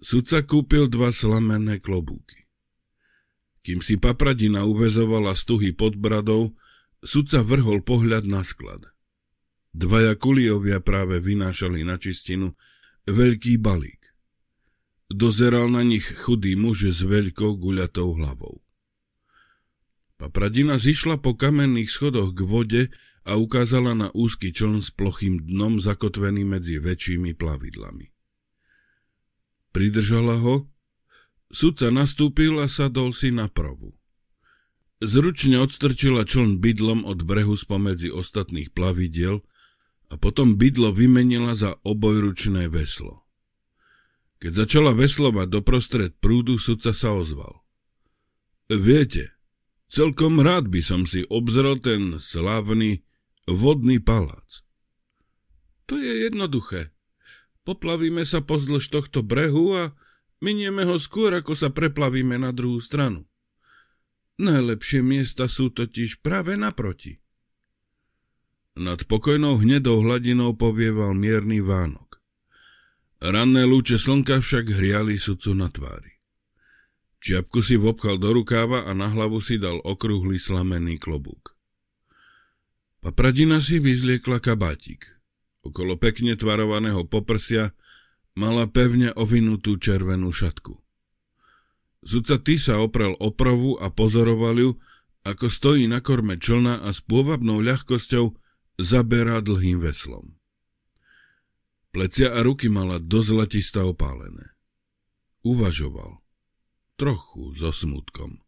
Speaker 3: Sudca kúpil dva slamené klobúky. Kým si papradina uvezovala stuhy pod bradou, sudca vrhol pohľad na sklad. Dvaja kuliovia práve vynášali na čistinu veľký balík. Dozeral na nich chudý muž s veľkou guľatou hlavou. Papradina zišla po kamenných schodoch k vode a ukázala na úzky čln s plochým dnom zakotvený medzi väčšími plavidlami. Pridržala ho, sudca nastúpil a sadol si na provu. Zručne odstrčila čln bydlom od brehu spomedzi ostatných plavidiel a potom bydlo vymenila za obojručné veslo. Keď začala veslovať doprostred prúdu, sudca sa ozval. Viete, celkom rád by som si obzrel ten slávny vodný palác. To je jednoduché. Poplavíme sa pozdĺž tohto brehu a minieme ho skôr, ako sa preplavíme na druhú stranu. Najlepšie miesta sú totiž práve naproti. Nad pokojnou hnedou hladinou povieval mierny Vánok. Ranné lúče slnka však hriali sudcu na tvári. Čiapku si vopchal do rukáva a na hlavu si dal okrúhly slamený klobúk. Papradina si vyzliekla kabátik. Okolo pekne tvarovaného poprsia mala pevne ovinutú červenú šatku. Sudca ty sa oprel opravu a pozoroval ju, ako stojí na korme člna a s pôvabnou ľahkosťou zaberá dlhým veslom. Plecia a ruky mala do zlatista opálené. Uvažoval, trochu so smutkom,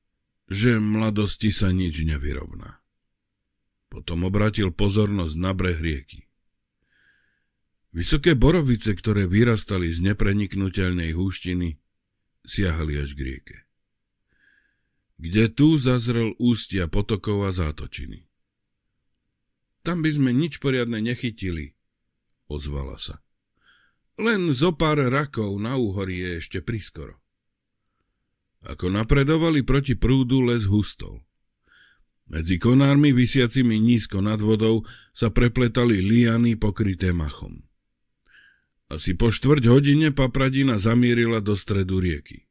Speaker 3: že mladosti sa nič nevyrovná. Potom obratil pozornosť na breh rieky. Vysoké borovice, ktoré vyrastali z nepreniknutelnej húštiny, siahali až k rieke. Kde tu zazrel ústia potokov a zátočiny. Tam by sme nič poriadne nechytili, ozvala sa. Len zo pár rakov na úhorí je ešte priskoro. Ako napredovali proti prúdu, les hustol. Medzi konármi vysiacimi nízko nad vodou sa prepletali liany pokryté machom. Asi po štvrť hodine papradina zamierila do stredu rieky.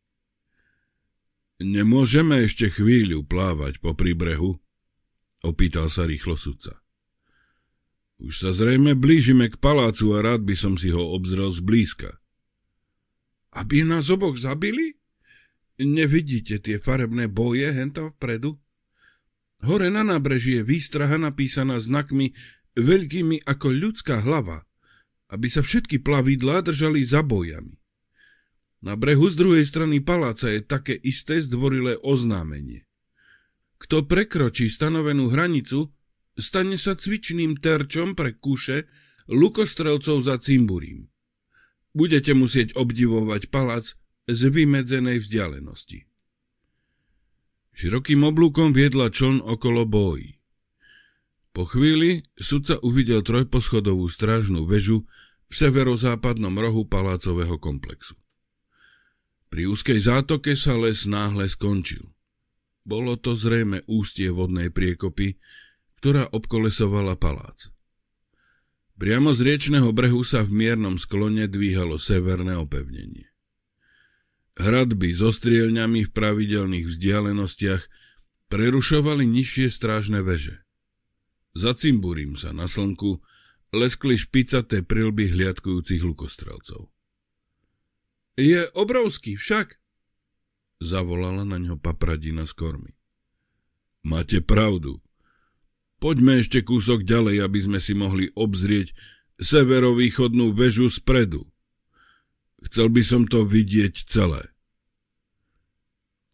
Speaker 3: Nemôžeme ešte chvíľu plávať po príbrehu? Opýtal sa rýchlo sudca. Už sa zrejme blížime k palácu a rád by som si ho obzrel zblízka. Aby nás oboch zabili? Nevidíte tie farebné boje henta vpredu? Hore na nábreží je výstraha napísaná znakmi veľkými ako ľudská hlava, aby sa všetky plavidlá držali za bojami. Na brehu z druhej strany paláca je také isté zdvorilé oznámenie. Kto prekročí stanovenú hranicu, stane sa cvičným terčom pre kuše lukostrelcov za cimburím. Budete musieť obdivovať palác z vymedzenej vzdialenosti. Širokým oblúkom viedla čln okolo bojí. Po chvíli sudca uvidel trojposchodovú strážnu väžu v severozápadnom rohu palácového komplexu. Pri úzkej zátoke sa les náhle skončil. Bolo to zrejme ústie vodnej priekopy, ktorá obkolesovala palác. Priamo z riečného brehu sa v miernom sklone dvíhalo severné opevnenie. Hradby so strielňami v pravidelných vzdialenostiach prerušovali nižšie strážne veže. Za cimburím sa na slnku leskli špicaté prilby hliadkujúcich lukostrelcov. Je obrovský však, zavolala na ňo papradina z kormy. Máte pravdu, Poďme ešte kúsok ďalej, aby sme si mohli obzrieť severovýchodnú väžu spredu. Chcel by som to vidieť celé.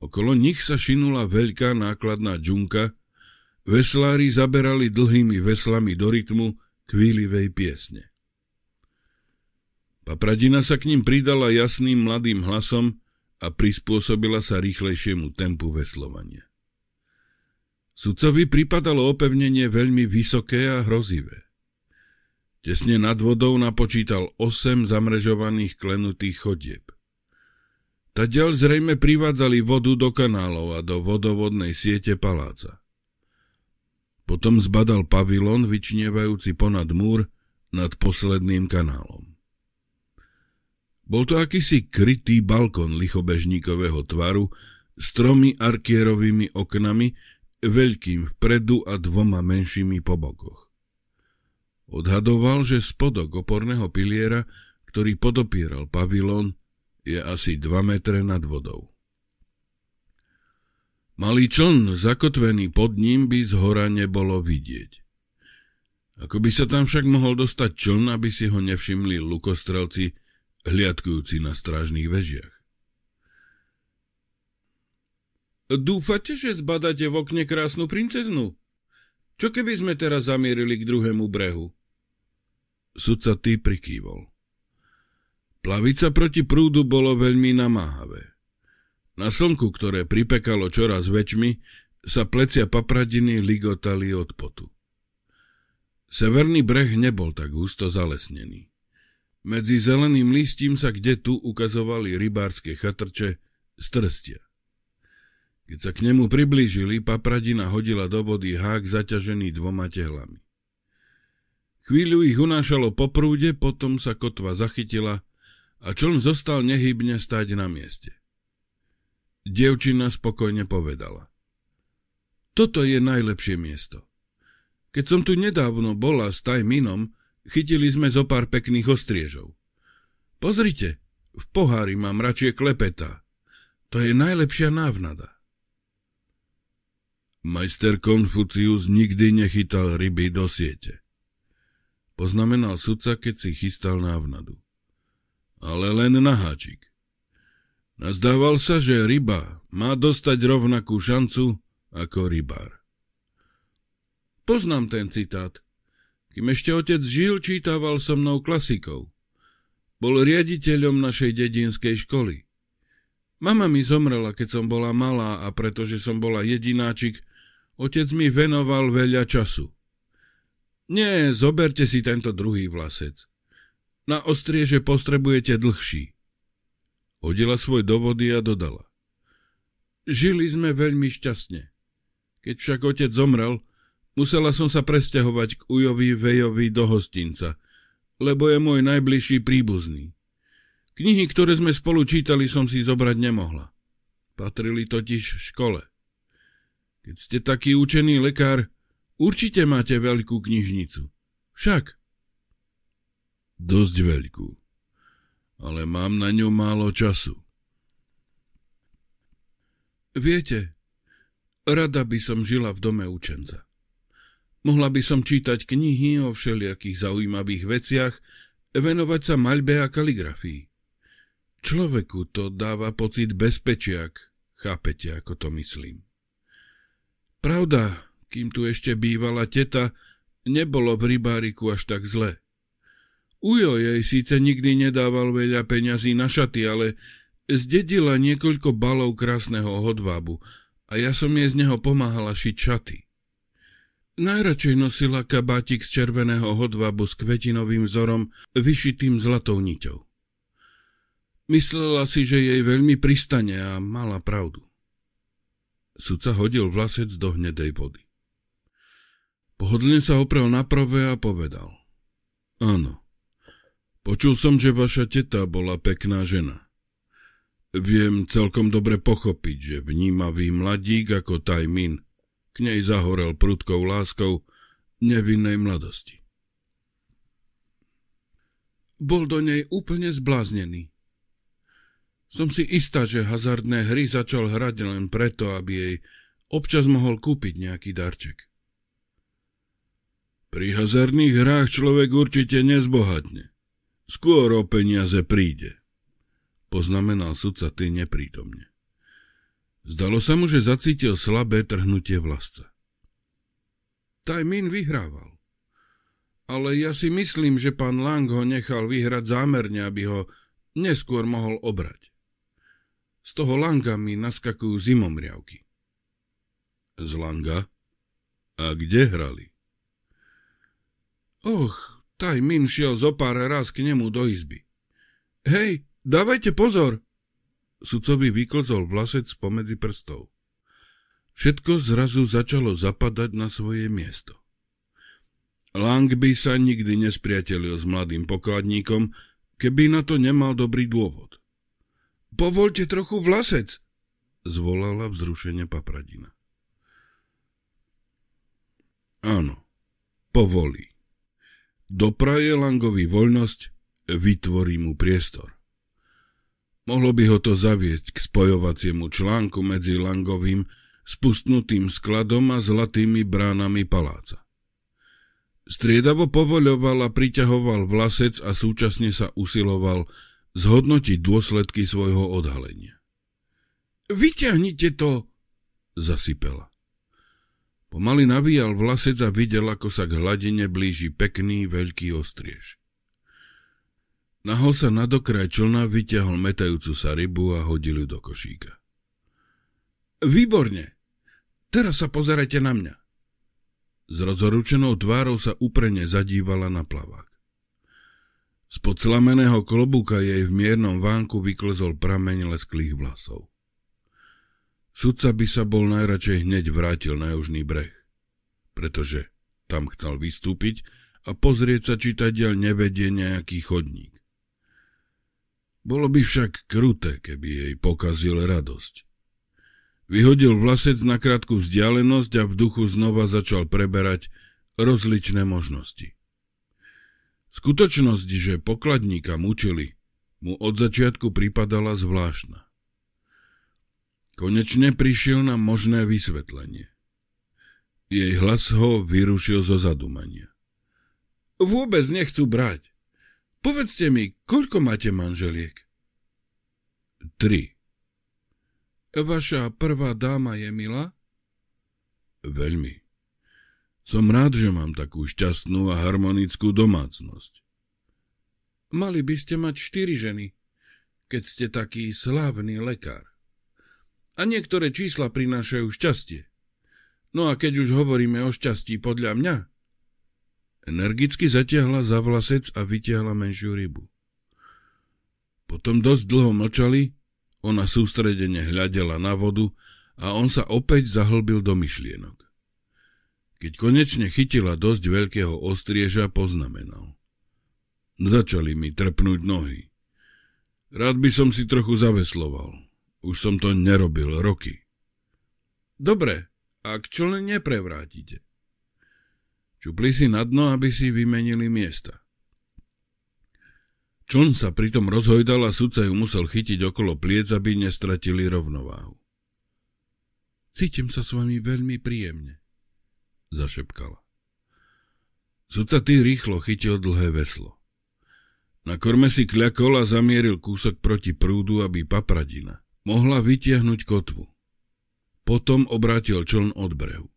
Speaker 3: Okolo nich sa šinula veľká nákladná džunka, veslári zaberali dlhými veslami do rytmu kvílivej piesne. Papradina sa k ním pridala jasným mladým hlasom a prispôsobila sa rýchlejšiemu tempu veslovania. Sudcovi pripadalo opevnenie veľmi vysoké a hrozivé. Tesne nad vodou napočítal 8 zamrežovaných klenutých chodieb. Tadiaľ zrejme privádzali vodu do kanálov a do vodovodnej siete paláca. Potom zbadal pavilon, vyčnievajúci ponad múr nad posledným kanálom. Bol to akýsi krytý balkon lichobežníkového tvaru s tromi arkierovými oknami, veľkým vpredu a dvoma menšími po bokoch. Odhadoval, že spodok oporného piliera, ktorý podopieral pavilón,
Speaker 1: Je asi 2 metre nad vodou. Malý čln zakotvený pod ním by z hora nebolo vidieť. Ako by sa tam však mohol dostať čln, aby si ho nevšimli lukostrelci, hliadkujúci na strážnych vežiach.
Speaker 3: Dúfate, že zbadáte v okne krásnu princeznu? Čo keby sme teraz zamierili k druhému brehu?
Speaker 1: Sudca ty prikývol. Plavica proti prúdu bolo veľmi namáhavé. Na slnku, ktoré pripekalo čoraz väčšmi, sa plecia papradiny ligotali od potu. Severný breh nebol tak husto zalesnený. Medzi zeleným listím sa kde tu ukazovali rybárske chatrče z trstia. Keď sa k nemu priblížili, papradina hodila do vody hák zaťažený dvoma tehlami. Chvíľu ich unášalo po prúde, potom sa kotva zachytila a čln zostal nehybne stáť na mieste. Dievčina spokojne povedala. Toto je najlepšie miesto. Keď som tu nedávno bola s Tajminom, chytili sme zo pár pekných ostriežov. Pozrite, v pohári mám radšie klepetá. To je najlepšia návnada. Majster Konfucius nikdy nechytal ryby do siete. Poznamenal sudca, keď si chystal návnadu. Ale len na háčik. Nazdával sa, že ryba má dostať rovnakú šancu ako rybár. Poznám ten citát. Kým ešte otec žil, čítával so mnou klasikov. Bol riaditeľom našej dedinskej školy. Mama mi zomrela, keď som bola malá a pretože som bola jedináčik, otec mi venoval veľa času. Nie, zoberte si tento druhý vlasec. Na ostrieže postrebujete dlhší. Hodila svoj do vody a dodala. Žili sme veľmi šťastne. Keď však otec zomrel, Musela som sa presťahovať k Ujovi Vejovi do hostinca, lebo je môj najbližší príbuzný. Knihy, ktoré sme spolu čítali, som si zobrať nemohla. Patrili totiž škole. Keď ste taký učený lekár, určite máte veľkú knižnicu. Však. Dosť veľkú. Ale mám na ňu málo času. Viete, rada by som žila v dome učenca. Mohla by som čítať knihy o všelijakých zaujímavých veciach, venovať sa maľbe a kaligrafii. Človeku to dáva pocit bezpečiak, chápete, ako to myslím. Pravda, kým tu ešte bývala teta, nebolo v rybáriku až tak zle. Ujo jej síce nikdy nedával veľa peňazí na šaty, ale zdedila niekoľko balov krásneho hodvábu a ja som jej z neho pomáhala šiť šaty. Najradšej nosila kabátik z červeného hodvabu s kvetinovým vzorom vyšitým zlatou niťou. Myslela si, že jej veľmi pristane a mala pravdu. Sudca hodil vlasec do hnedej vody. Pohodlne sa oprel na prvé a povedal. Áno, počul som, že vaša teta bola pekná žena. Viem celkom dobre pochopiť, že vnímavý mladík ako Tajmin k nej zahorel prudkou láskou nevinnej mladosti. Bol do nej úplne zbláznený. Som si istá, že hazardné hry začal hrať len preto, aby jej občas mohol kúpiť nejaký darček. Pri hazardných hrách človek určite nezbohatne. Skôr o peniaze príde, poznamenal sudca ty neprítomne. Zdalo sa mu, že zacítil slabé trhnutie vlasca. Tajmín vyhrával. Ale ja si myslím, že pán Lang ho nechal vyhrať zámerne, aby ho neskôr mohol obrať. Z toho Langa mi naskakujú zimomriavky. Z Langa? A kde hrali? Och, Tajmín šiel zo pár raz k nemu do izby. Hej, dávajte pozor, Sudcovi vyklzol vlasec pomedzi prstov. Všetko zrazu začalo zapadať na svoje miesto. Lang by sa nikdy nespriatelil s mladým pokladníkom, keby na to nemal dobrý dôvod. Povolte trochu vlasec, zvolala vzrušenie papradina. Áno, povolí. Dopraje Langovi voľnosť, vytvorí mu priestor.
Speaker 3: Mohlo by ho to zaviesť k spojovaciemu článku medzi Langovým spustnutým skladom a zlatými bránami paláca. Striedavo povoľoval a priťahoval vlasec a súčasne sa usiloval zhodnotiť dôsledky svojho odhalenia. Vyťahnite to! zasypela. Pomaly navíjal vlasec a videl, ako sa k hladine blíži pekný veľký ostriež. Nahol sa na dokraj člna, vyťahol metajúcu sa rybu a hodil ju do košíka. Výborne! Teraz sa pozerajte na mňa. S rozhorúčenou tvárou sa uprene zadívala na plavák. Spod slameného klobúka jej v miernom vánku vyklzol prameň lesklých vlasov. Sudca by sa bol najradšej hneď vrátil na južný breh, pretože tam chcel vystúpiť a pozrieť sa, či tadiaľ nevedie nejaký chodník. Bolo by však kruté, keby jej pokazil radosť. Vyhodil vlasec na krátku vzdialenosť a v duchu znova začal preberať rozličné možnosti. Skutočnosť, že pokladníka mučili, mu od začiatku pripadala zvláštna. Konečne prišiel na možné vysvetlenie. Jej hlas ho vyrušil zo zadumania. Vôbec nechcú brať. Povedzte mi, koľko máte manželiek? Tri. Vaša prvá dáma je milá? Veľmi. Som rád, že mám takú šťastnú a harmonickú domácnosť. Mali by ste mať štyri ženy, keď ste taký slávny lekár. A niektoré čísla prinášajú šťastie. No a keď už hovoríme o šťastí podľa mňa, Energicky zatiahla za vlasec a vytiahla menšiu rybu. Potom dosť dlho mlčali, ona sústredene hľadela na vodu a on sa opäť zahlbil do myšlienok. Keď konečne chytila dosť veľkého ostrieža, poznamenal. Začali mi trpnúť nohy. Rád by som si trochu zavesloval. Už som to nerobil roky. Dobre, ak čo len neprevrátite. Čupli si na dno, aby si vymenili miesta. Čln sa pritom rozhojdal a sudca ju musel chytiť okolo pliec, aby nestratili rovnováhu. Cítim sa s vami veľmi príjemne, zašepkala. Sudca tý rýchlo chytil dlhé veslo. Na korme si kľakol a zamieril kúsok proti prúdu, aby papradina mohla vytiahnuť kotvu. Potom obrátil čln od brehu.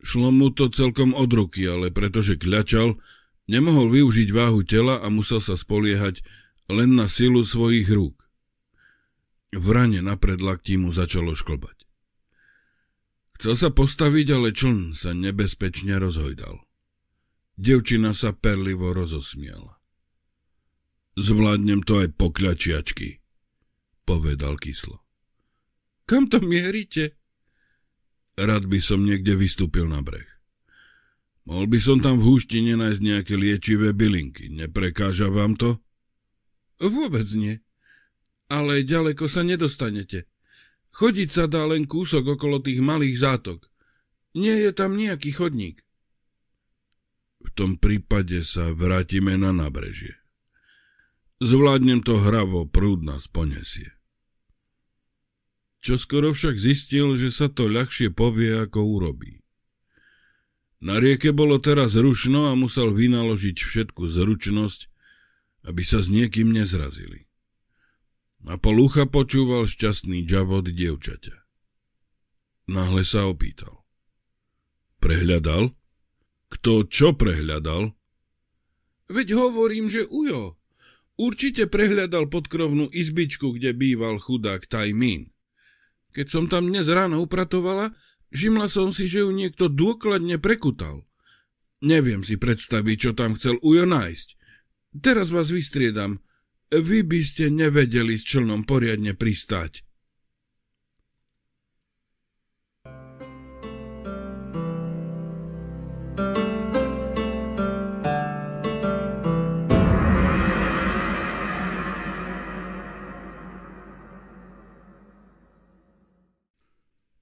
Speaker 3: Šlo mu to celkom od ruky, ale pretože kľačal, nemohol využiť váhu tela a musel sa spoliehať len na silu svojich rúk. V rane na predlaktí mu začalo šklbať. Chcel sa postaviť, ale čln sa nebezpečne rozhojdal. Devčina sa perlivo rozosmiala. Zvládnem to aj po kľačiačky, povedal kyslo. Kam to mierite? Rád by som niekde vystúpil na breh. Mohol by som tam v húštine nájsť nejaké liečivé bylinky. Neprekáža vám to? Vôbec nie. Ale ďaleko sa nedostanete. Chodiť sa dá len kúsok okolo tých malých zátok. Nie je tam nejaký chodník. V tom prípade sa vrátime na nábrežie. Zvládnem to hravo, prúd nás ponesie. Čo skoro však zistil, že sa to ľahšie povie, ako urobí. Na rieke bolo teraz rušno a musel vynaložiť všetku zručnosť, aby sa s niekým nezrazili. A polucha počúval šťastný džavot dievčaťa. Náhle sa opýtal. Prehľadal? Kto čo prehľadal? Veď hovorím, že ujo. Určite prehľadal podkrovnú izbičku, kde býval chudák Tajmín. Keď som tam dnes ráno upratovala, všimla som si, že ju niekto dôkladne prekutal. Neviem si predstaviť, čo tam chcel Ujo nájsť. Teraz vás vystriedam. Vy by ste nevedeli s člnom poriadne pristáť.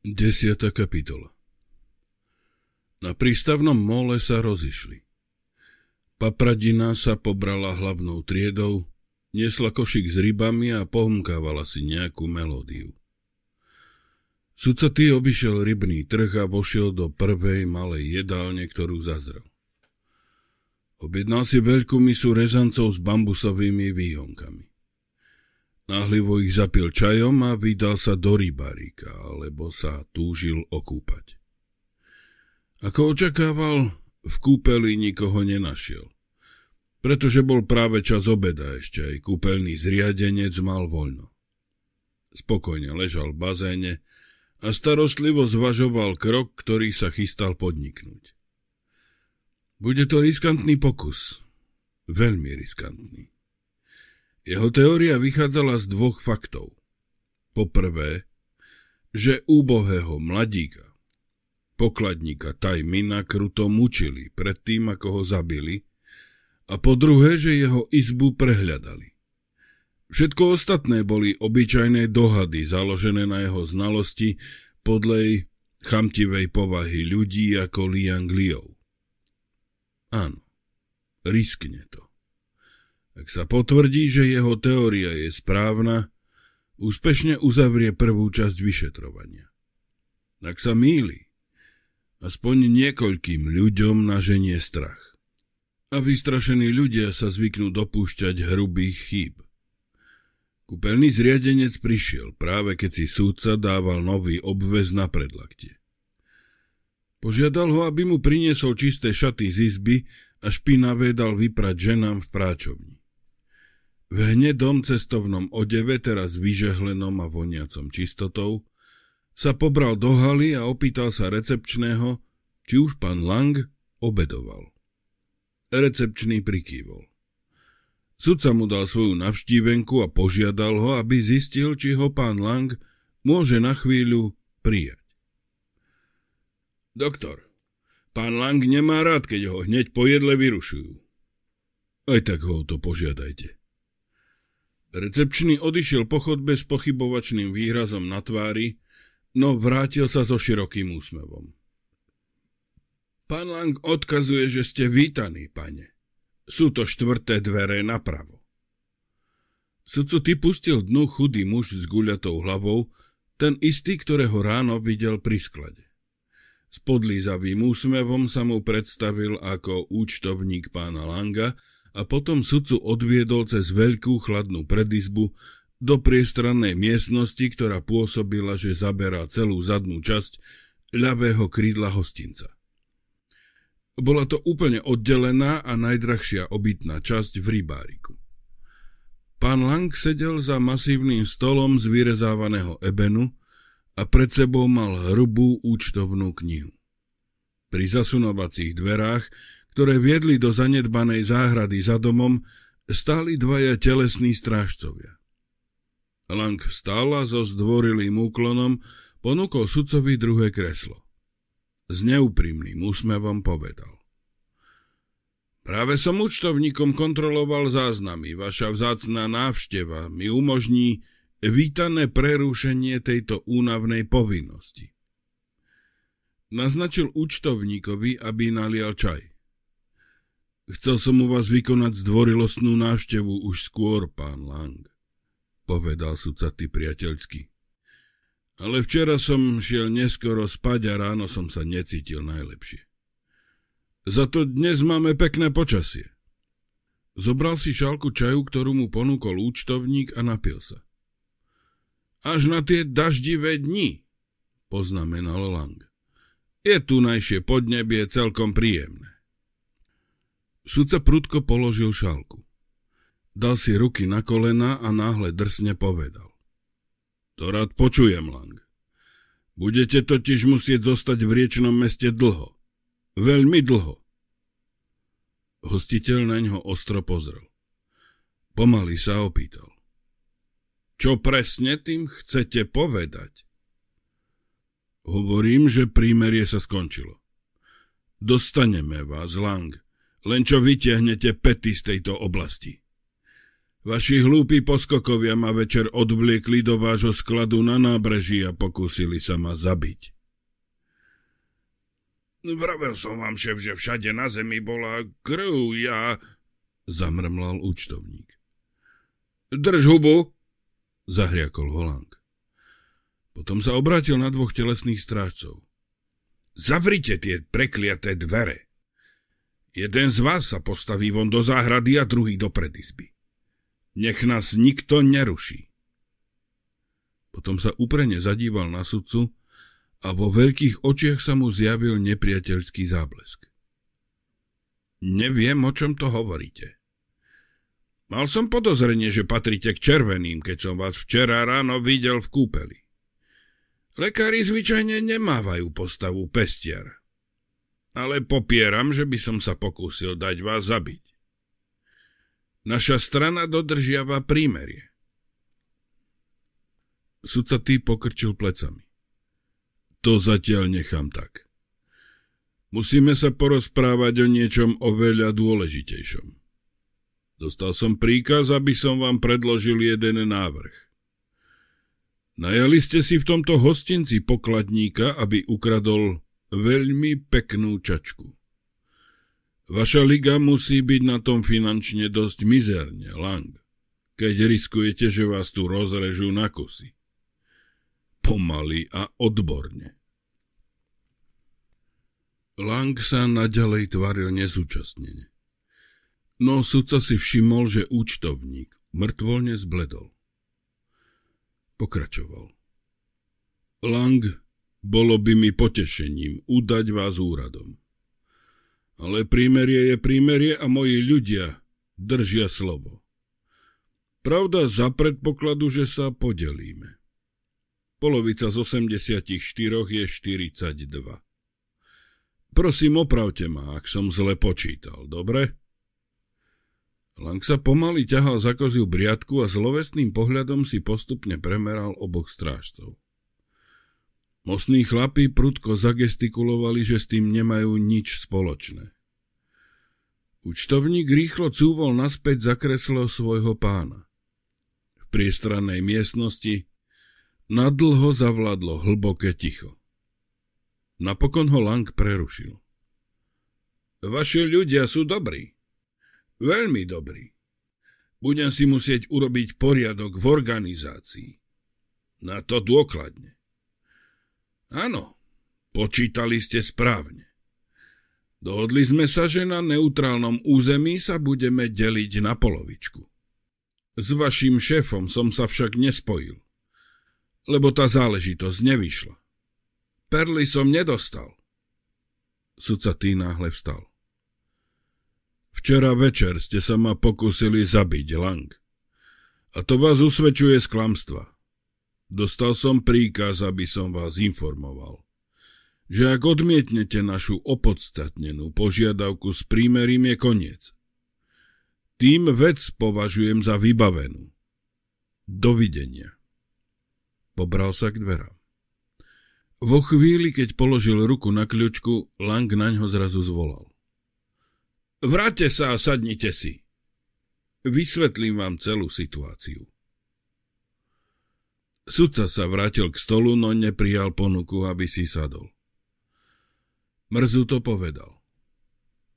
Speaker 3: Desiata kapitola Na prístavnom mole sa rozišli. Papradina sa pobrala hlavnou triedou, Niesla košik s rybami a pohumkávala si nejakú melódiu. Sudca obišiel rybný trh a vošiel do prvej malej jedálne, ktorú zazrel. Objednal si veľkú misu rezancov s bambusovými výhonkami. Náhlivo ich zapil čajom a vydal sa do rybaríka, alebo sa túžil okúpať. Ako očakával, v kúpeli nikoho nenašiel. Pretože bol práve čas obeda ešte, aj kúpeľný zriadenec mal voľno. Spokojne ležal v bazéne a starostlivo zvažoval krok, ktorý sa chystal podniknúť. Bude to riskantný pokus. Veľmi riskantný. Jeho teória vychádzala z dvoch faktov. Poprvé, že úbohého mladíka, pokladníka Tajmina kruto mučili pred tým, ako ho zabili, a po druhé, že jeho izbu prehľadali. Všetko ostatné boli obyčajné dohady založené na jeho znalosti podľa chamtivej povahy ľudí ako Liang Liu. Áno, riskne to. Ak sa potvrdí, že jeho teória je správna, úspešne uzavrie prvú časť vyšetrovania. Ak sa míli, aspoň niekoľkým ľuďom naženie strach. A vystrašení ľudia sa zvyknú dopúšťať hrubých chýb. Kúpeľný zriadenec prišiel práve keď si súdca dával nový obvez na predlaktie. Požiadal ho, aby mu priniesol čisté šaty z izby a špinavé dal vyprať ženám v práčovni. V hnedom cestovnom odeve, teraz vyžehlenom a voniacom čistotou, sa pobral do haly a opýtal sa recepčného, či už pán Lang obedoval. Recepčný prikývol. Sudca mu dal svoju navštívenku a požiadal ho, aby zistil, či ho pán Lang môže na chvíľu prijať. Doktor, pán Lang nemá rád, keď ho hneď po jedle vyrušujú. Aj tak ho to požiadajte. Recepčný odišiel po chodbe s pochybovačným výrazom na tvári, no vrátil sa so širokým úsmevom. Pán Lang odkazuje, že ste vítaní, pane. Sú to štvrté dvere napravo. Sudcu ty pustil dnu chudý muž s guľatou hlavou, ten istý, ktorého ráno videl pri sklade. S podlízavým úsmevom sa mu predstavil ako účtovník pána Langa a potom sudcu odviedol cez veľkú chladnú predizbu do priestrannej miestnosti, ktorá pôsobila, že zaberá celú zadnú časť ľavého krídla hostinca. Bola to úplne oddelená a najdrahšia obytná časť v rybáriku. Pán Lang sedel za masívnym stolom z vyrezávaného ebenu a pred sebou mal hrubú účtovnú knihu. Pri zasunovacích dverách, ktoré viedli do zanedbanej záhrady za domom, stáli dvaja telesní strážcovia. Lang vstal a so zdvorilým úklonom ponúkol sudcovi druhé kreslo. S neúprimným úsmevom povedal. Práve som účtovníkom kontroloval záznamy. Vaša vzácná návšteva mi umožní vítané prerušenie tejto únavnej povinnosti. Naznačil účtovníkovi, aby nalial čaj. Chcel som u vás vykonať zdvorilostnú návštevu už skôr, pán Lang, povedal sucaty priateľsky. Ale včera som šiel neskoro spať a ráno som sa necítil najlepšie. Za to dnes máme pekné počasie. Zobral si šálku čaju, ktorú mu ponúkol účtovník a napil sa. Až na tie daždivé dni, poznamenal Lang. Je tu najšie podnebie celkom príjemné. Sudca prudko položil šálku. Dal si ruky na kolena a náhle drsne povedal. To rád počujem, Lang. Budete totiž musieť zostať v riečnom meste dlho. Veľmi dlho. Hostiteľ na ňo ostro pozrel. Pomaly sa opýtal. Čo presne tým chcete povedať? Hovorím, že prímerie sa skončilo. Dostaneme vás, Lang, len čo vytiahnete pety z tejto oblasti. Vaši hlúpi poskokovia ma večer odvliekli do vášho skladu na nábreží a pokúsili sa ma zabiť. Vravel som vám, šéf, že všade na zemi bola krv, ja... Zamrmlal účtovník.
Speaker 2: Drž hubu, zahriakol Holang. Potom sa obrátil na dvoch telesných strážcov. Zavrite tie prekliaté dvere. Jeden z vás sa postaví von do záhrady a druhý do predizby. Nech nás nikto neruší. Potom sa úprene zadíval na sudcu a vo veľkých očiach sa mu zjavil nepriateľský záblesk. Neviem, o čom to hovoríte. Mal som podozrenie, že patrite k červeným, keď som vás včera ráno videl v kúpeli. Lekári zvyčajne nemávajú postavu pestiara. Ale popieram, že by som sa pokúsil dať vás zabiť. Naša strana dodržiava prímerie.
Speaker 3: Sudca tý pokrčil plecami. To zatiaľ nechám tak. Musíme sa porozprávať o niečom oveľa dôležitejšom. Dostal som príkaz, aby som vám predložil jeden návrh. Najali ste si v tomto hostinci pokladníka, aby ukradol veľmi peknú čačku. Vaša liga musí byť na tom finančne dosť mizerne, Lang, keď riskujete, že vás tu rozrežú na kusy. Pomaly a odborne. Lang sa naďalej tvaril nezúčastnene. No sudca si všimol, že účtovník mŕtvolne zbledol. Pokračoval. Lang, bolo by mi potešením udať vás úradom. Ale prímerie je prímerie a moji ľudia držia slovo. Pravda za predpokladu, že sa podelíme. Polovica z 84 je 42. Prosím, opravte ma, ak som zle počítal, dobre? Lang sa pomaly ťahal za koziu briadku a zlovesným pohľadom si postupne premeral oboch strážcov. Mostní chlapi prudko zagestikulovali, že s tým nemajú nič spoločné. Účtovník rýchlo cúvol naspäť za kreslo svojho pána. V priestrannej miestnosti nadlho zavladlo hlboké ticho. Napokon ho Lang prerušil. Vaši ľudia sú dobrí, Veľmi dobrý. Budem si musieť urobiť poriadok v organizácii. Na to dôkladne. Áno, počítali ste správne. Dohodli sme sa, že na neutrálnom území sa budeme deliť na polovičku. S vašim šéfom som sa však nespojil, lebo tá záležitosť nevyšla. Perly som nedostal. Sudca tý náhle vstal. Včera večer ste sa ma pokúsili zabiť, Lang. A to vás usvedčuje z klamstva. Dostal som príkaz, aby som vás informoval, že ak odmietnete našu opodstatnenú požiadavku s prímerím je koniec. Tým vec považujem za vybavenú. Dovidenia. Pobral sa k dverám. Vo chvíli, keď položil ruku na kľučku, Lang naňho zrazu zvolal. Vráťte sa a sadnite si. Vysvetlím vám celú situáciu. Sudca sa vrátil k stolu, no neprijal ponuku, aby si sadol. Mrzu to povedal.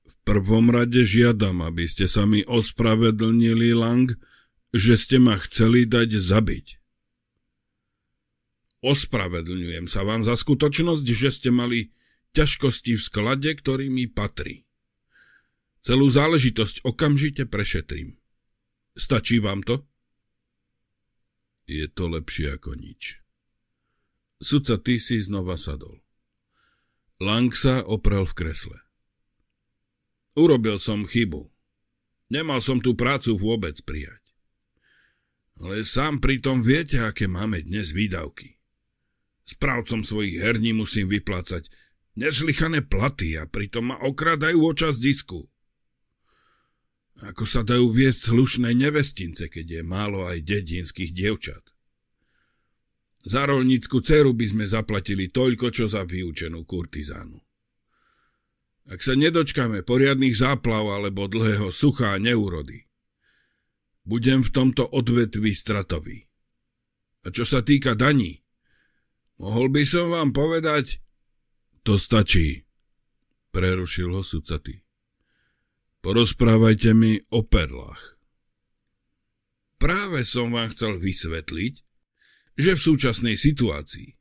Speaker 3: V prvom rade žiadam, aby ste sa mi ospravedlnili, Lang, že ste ma chceli dať zabiť. Ospravedlňujem sa vám za skutočnosť, že ste mali ťažkosti v sklade, ktorý mi patrí. Celú záležitosť okamžite prešetrím. Stačí vám to? Je to lepšie ako nič. Sudca ty si znova sadol. Lang sa oprel v kresle. Urobil som chybu. Nemal som tú prácu vôbec prijať. Ale sám pritom viete, aké máme dnes výdavky. Správcom svojich herní musím vyplácať neslychané platy a pritom ma okradajú o čas disku. Ako sa dajú viesť slušné nevestince, keď je málo aj dedinských dievčat. Za rolnícku dceru by sme zaplatili toľko, čo za vyučenú kurtizánu. Ak sa nedočkáme poriadnych záplav alebo dlhého sucha a neúrody, budem v tomto odvetvi stratový. A čo sa týka daní, mohol by som vám povedať... To stačí, prerušil ho sudcatý. Porozprávajte mi o perlách.
Speaker 2: práve som vám chcel vysvetliť, že v súčasnej situácii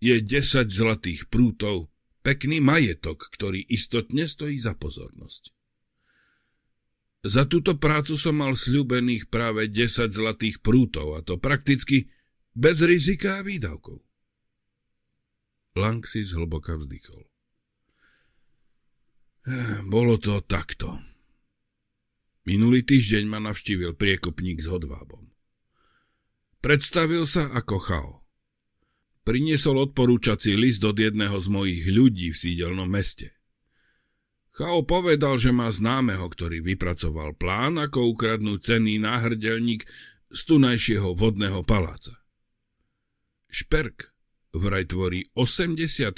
Speaker 2: je 10 zlatých prútov pekný majetok, ktorý istotne stojí za pozornosť. Za túto prácu som mal sľúbených práve 10 zlatých prútov, a to prakticky bez rizika a výdavkov. Lang si zhlboka vzdychol. Bolo to takto. Minulý týždeň ma navštívil priekopník s hodvábom. Predstavil sa ako chao. Priniesol odporúčací list od jedného z mojich ľudí v sídelnom meste. Chao povedal, že má známeho, ktorý vypracoval plán, ako ukradnúť cenný náhrdelník z tunajšieho vodného paláca. Šperk vraj tvorí 84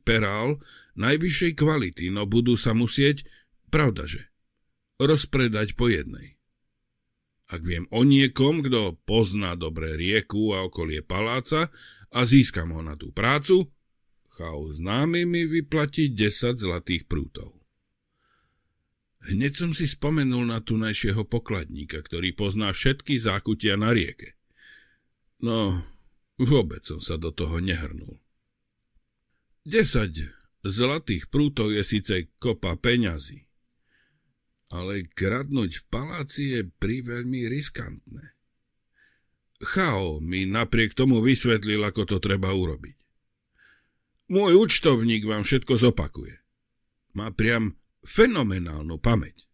Speaker 2: perál najvyššej kvality, no budú sa musieť, pravdaže, rozpredať po jednej. Ak viem o niekom, kto pozná dobre rieku a okolie paláca a získam ho na tú prácu, chau známy mi vyplatí 10 zlatých prútov. Hneď som si spomenul na tunajšieho pokladníka, ktorý pozná všetky zákutia na rieke. No, vôbec som sa do toho nehrnul. 10 zlatých prútov je síce kopa peňazí, ale kradnúť v paláci je priveľmi riskantné. Chao mi napriek tomu vysvetlil, ako to treba urobiť. Môj účtovník vám všetko zopakuje. Má priam fenomenálnu pamäť.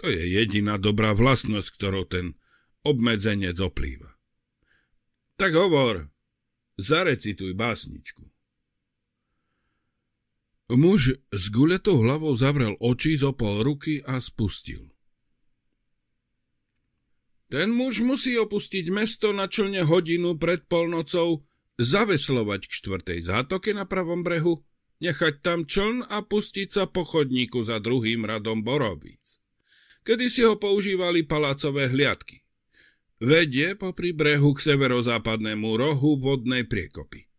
Speaker 2: To je jediná dobrá vlastnosť, ktorou ten obmedzenec oplýva. Tak hovor, zarecituj básničku. Muž s guletou hlavou zavrel oči, zopol ruky a spustil. Ten muž musí opustiť mesto na člne hodinu pred polnocou, zaveslovať k štvrtej zátoke na pravom brehu, nechať tam čln a pustiť sa po chodníku za druhým radom borovíc. Kedy si ho používali palácové hliadky. Vedie popri brehu k severozápadnému rohu vodnej priekopy.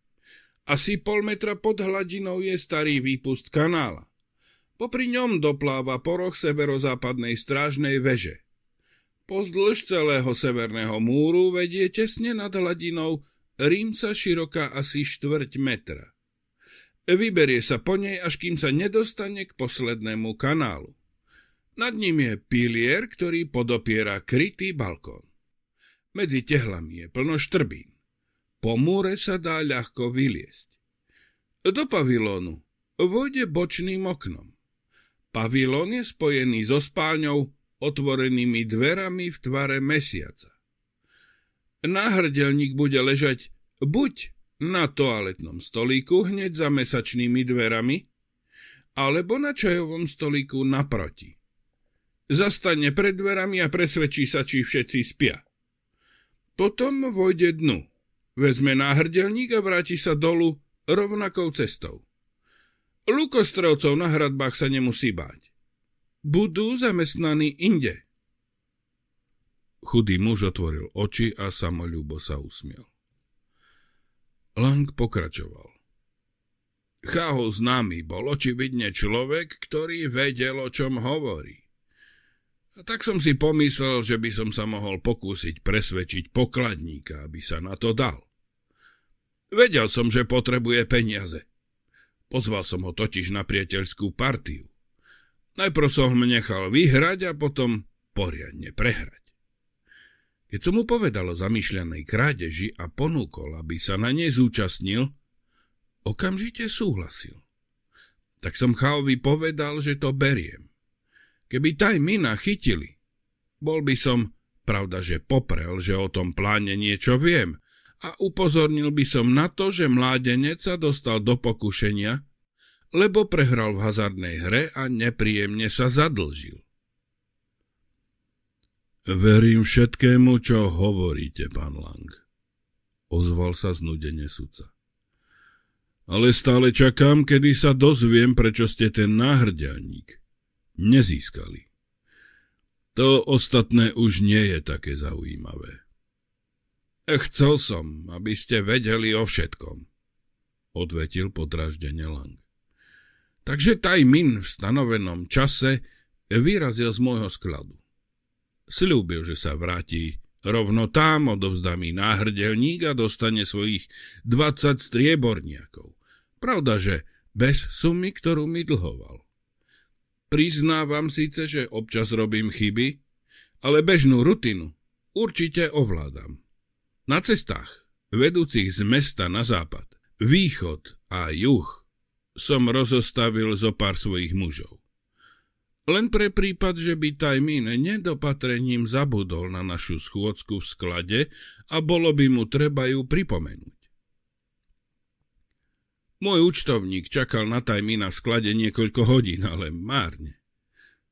Speaker 2: Asi pol metra pod hladinou je starý výpust kanála. Popri ňom dopláva poroch severozápadnej strážnej veže. Pozdĺž celého severného múru vedie tesne nad hladinou rímca široká asi štvrť metra. Vyberie sa po nej, až kým sa nedostane k poslednému kanálu. Nad ním je pilier, ktorý podopiera krytý balkón. Medzi tehlami je plno štrbín. Po múre sa dá ľahko vyliesť. Do pavilónu vojde bočným oknom. Pavilón je spojený so spálňou otvorenými dverami v tvare mesiaca. Náhrdelník bude ležať buď na toaletnom stolíku hneď za mesačnými dverami, alebo na čajovom stolíku naproti. Zastane pred dverami a presvedčí sa, či všetci spia. Potom vojde dnu. Vezme náhrdelník a vráti sa dolu rovnakou cestou. Lukostrovcov na hradbách sa nemusí báť. Budú zamestnaní inde. Chudý muž otvoril oči a samoľúbo sa usmiel. Lang pokračoval. Cháho známy bol očividne človek, ktorý vedel, o čom hovorí. A tak som si pomyslel, že by som sa mohol pokúsiť presvedčiť pokladníka, aby sa na to dal. Vedel som, že potrebuje peniaze. Pozval som ho totiž na priateľskú partiu. Najprv som ho nechal vyhrať a potom poriadne prehrať. Keď som mu povedal o zamýšľanej krádeži a ponúkol, aby sa na nej zúčastnil, okamžite súhlasil. Tak som Chaovi povedal, že to beriem. Keby taj mina chytili, bol by som, pravda, že poprel, že o tom pláne niečo viem a upozornil by som na to, že mládenec sa dostal do pokušenia, lebo prehral v hazardnej hre a nepríjemne sa zadlžil. Verím všetkému, čo hovoríte, pán Lang, ozval sa znudene sudca. Ale stále čakám, kedy sa dozviem, prečo ste ten náhrdelník nezískali. To ostatné už nie je také zaujímavé. Chcel som, aby ste vedeli o všetkom, odvetil podraždene Lang. Takže taj Min v stanovenom čase vyrazil z môjho skladu. Sľúbil, že sa vráti Rovno tam odovzdá mi náhrdelník a dostane svojich 20 strieborniakov. Pravda, že bez sumy, ktorú mi dlhoval. Priznávam síce, že občas robím chyby, ale bežnú rutinu určite ovládam. Na cestách, vedúcich z mesta na západ, východ a juh, som rozostavil zo pár svojich mužov. Len pre prípad, že by Tajmín nedopatrením zabudol na našu schôdzku v sklade a bolo by mu treba ju pripomenúť. Môj účtovník čakal na Tajmína v sklade niekoľko hodín, ale márne.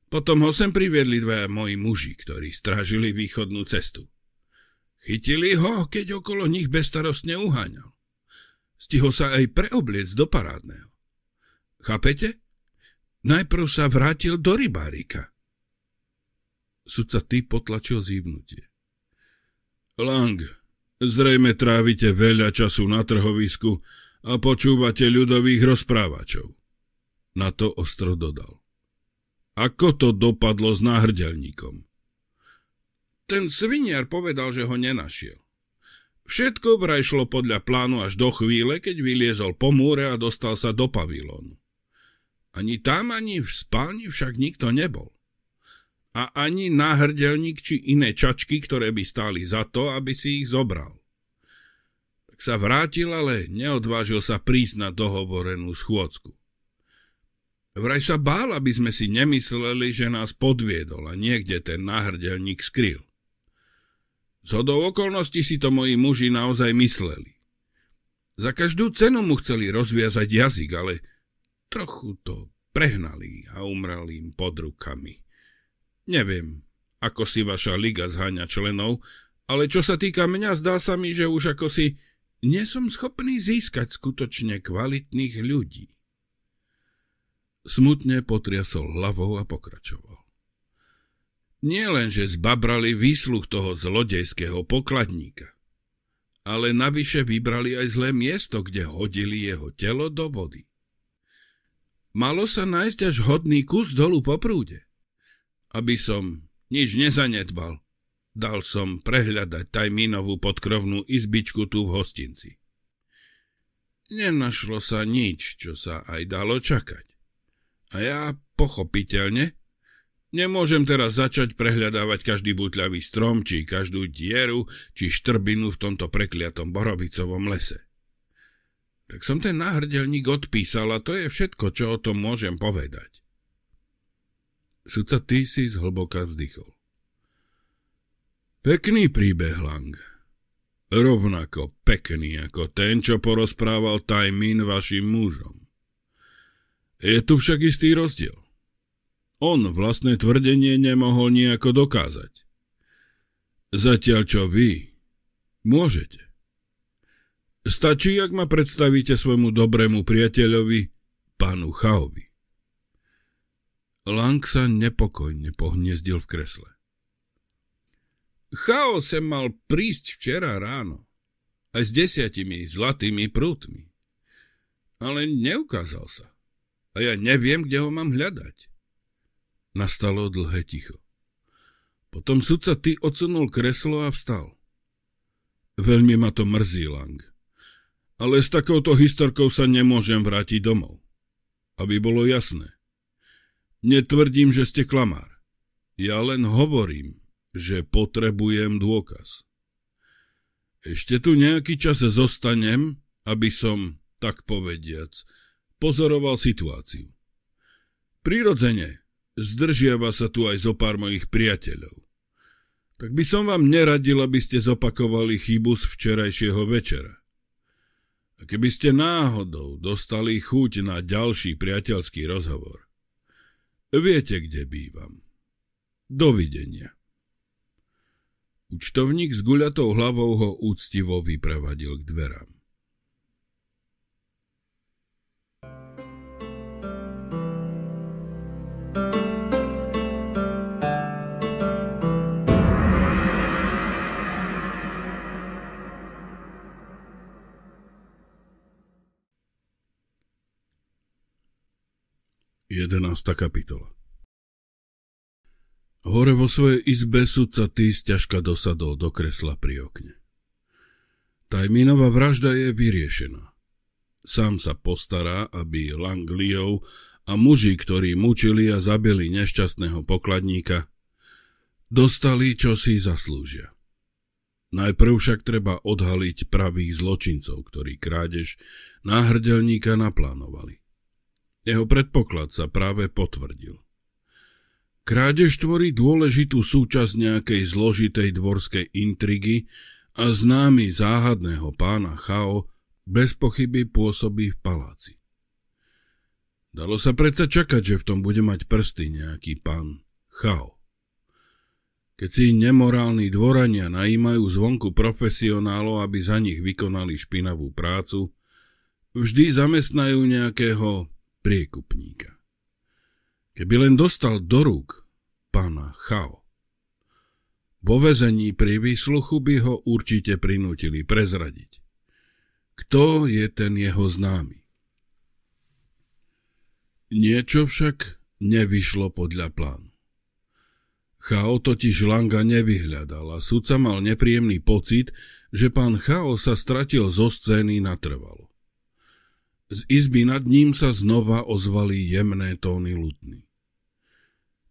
Speaker 2: Potom ho sem priviedli dvaja moji muži, ktorí strážili východnú cestu. Chytili ho, keď okolo nich bezstarostne uháňal. Stihol sa aj preobliec do parádneho. Chápete? Najprv sa vrátil do rybárika. Sudca ty potlačil zývnutie. Lang, zrejme trávite veľa času na trhovisku a počúvate ľudových rozprávačov. Na to ostro dodal. Ako to dopadlo s náhrdelníkom? Ten sviniar povedal, že ho nenašiel. Všetko vraj šlo podľa plánu až do chvíle, keď vyliezol po múre a dostal sa do pavilónu. Ani tam, ani v spálni však nikto nebol. A ani náhrdelník či iné čačky, ktoré by stáli za to, aby si ich zobral. Tak sa vrátil, ale neodvážil sa prísť na dohovorenú schôdzku. Vraj sa bál, aby sme si nemysleli, že nás podviedol a niekde ten náhrdelník skryl. Z hodou okolností si to moji muži naozaj mysleli. Za každú cenu mu chceli rozviazať jazyk, ale Trochu to prehnali a umrali im pod rukami. Neviem, ako si vaša liga zháňa členov, ale čo sa týka mňa, zdá sa mi, že už ako si nie som schopný získať skutočne kvalitných ľudí. Smutne potriasol hlavou a pokračoval. Nie len, zbabrali výsluh toho zlodejského pokladníka, ale navyše vybrali aj zlé miesto, kde hodili jeho telo do vody. Malo sa nájsť až hodný kus dolu po prúde. Aby som nič nezanedbal, dal som prehľadať Tajminovú podkrovnú izbičku tu v hostinci. Nenašlo sa nič, čo sa aj dalo čakať. A ja, pochopiteľne, nemôžem teraz začať prehľadávať každý butľavý strom, či každú dieru, či štrbinu v tomto prekliatom borovicovom lese. Tak som ten náhrdelník odpísal a to je všetko, čo o tom môžem povedať. Sudca ty si zhlboka vzdychol. Pekný príbeh, Lang. Rovnako pekný ako ten, čo porozprával Tajmin vašim mužom. Je tu však istý rozdiel. On vlastné tvrdenie nemohol nejako dokázať. Zatiaľ čo vy môžete. Stačí, ak ma predstavíte svojmu dobrému priateľovi, pánu Chaovi. Lang sa nepokojne pohniezdil v kresle. Chao sem mal prísť včera ráno, aj s desiatimi zlatými prútmi. Ale neukázal sa. A ja neviem, kde ho mám hľadať. Nastalo dlhé ticho. Potom sudca ty odsunul kreslo a vstal. Veľmi ma to mrzí, Lang. Ale s takouto historkou sa nemôžem vrátiť domov. Aby bolo jasné. Netvrdím, že ste klamár. Ja len hovorím, že potrebujem dôkaz. Ešte tu nejaký čas zostanem, aby som, tak povediac, pozoroval situáciu. Prirodzene, zdržiava sa tu aj zo pár mojich priateľov. Tak by som vám neradil, aby ste zopakovali chybu z včerajšieho večera. A keby ste náhodou dostali chuť na ďalší priateľský rozhovor, viete, kde bývam. Dovidenia. Účtovník s guľatou hlavou ho úctivo vypravadil k dverám. 11. kapitola
Speaker 3: Hore vo svojej izbe sudca Tys ťažka dosadol do kresla pri okne. Tajminová vražda je vyriešená. Sám sa postará, aby Langliov a muži, ktorí mučili a zabili nešťastného pokladníka, dostali, čo si zaslúžia. Najprv však treba odhaliť pravých zločincov, ktorí krádež náhrdelníka naplánovali. Jeho predpoklad sa práve potvrdil. Krádež tvorí dôležitú súčasť nejakej zložitej dvorskej intrigy a známy záhadného pána Chao bez pochyby pôsobí v paláci. Dalo sa predsa čakať, že v tom bude mať prsty nejaký pán Chao. Keď si nemorálni dvorania najímajú zvonku profesionálov, aby za nich vykonali špinavú prácu, vždy zamestnajú nejakého priekupníka. Keby len dostal do rúk pána Chao. Vo vezení pri výsluchu by ho určite prinútili prezradiť. Kto je ten jeho známy? Niečo však nevyšlo podľa plánu. Chao totiž Langa nevyhľadal a sudca mal nepríjemný pocit, že pán Chao sa stratil zo scény natrvalo. Z izby nad ním sa znova ozvali jemné tóny lutny.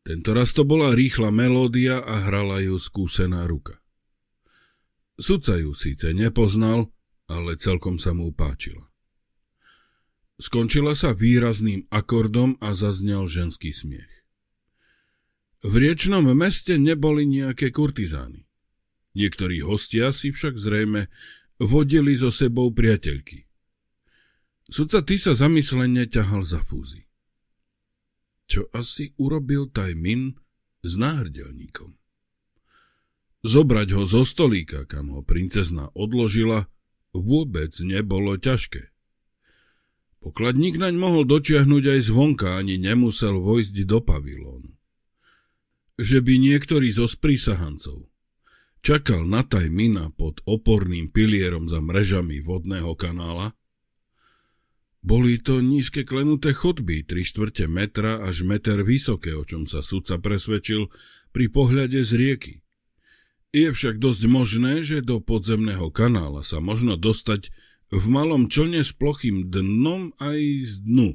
Speaker 3: Tento raz to bola rýchla melódia a hrala ju skúsená ruka. Sudca ju síce nepoznal, ale celkom sa mu páčila. Skončila sa výrazným akordom a zaznel ženský smiech. V riečnom meste neboli nejaké kurtizány. Niektorí hostia si však zrejme vodili so sebou priateľky. Sudca ty sa zamyslene ťahal za fúzy čo asi urobil Tajmin s náhrdelníkom. Zobrať ho zo stolíka, kam ho princezna odložila, vôbec nebolo ťažké. Pokladník naň mohol dočiahnuť aj zvonka, ani nemusel vojsť do pavilónu. Že by niektorý zo sprísahancov čakal na Tajmina pod oporným pilierom za mrežami vodného kanála, boli to nízke klenuté chodby, tri štvrte metra až meter vysoké, o čom sa sudca presvedčil pri pohľade z rieky. Je však dosť možné, že do podzemného kanála sa možno dostať v malom člne s plochým dnom aj z dnu.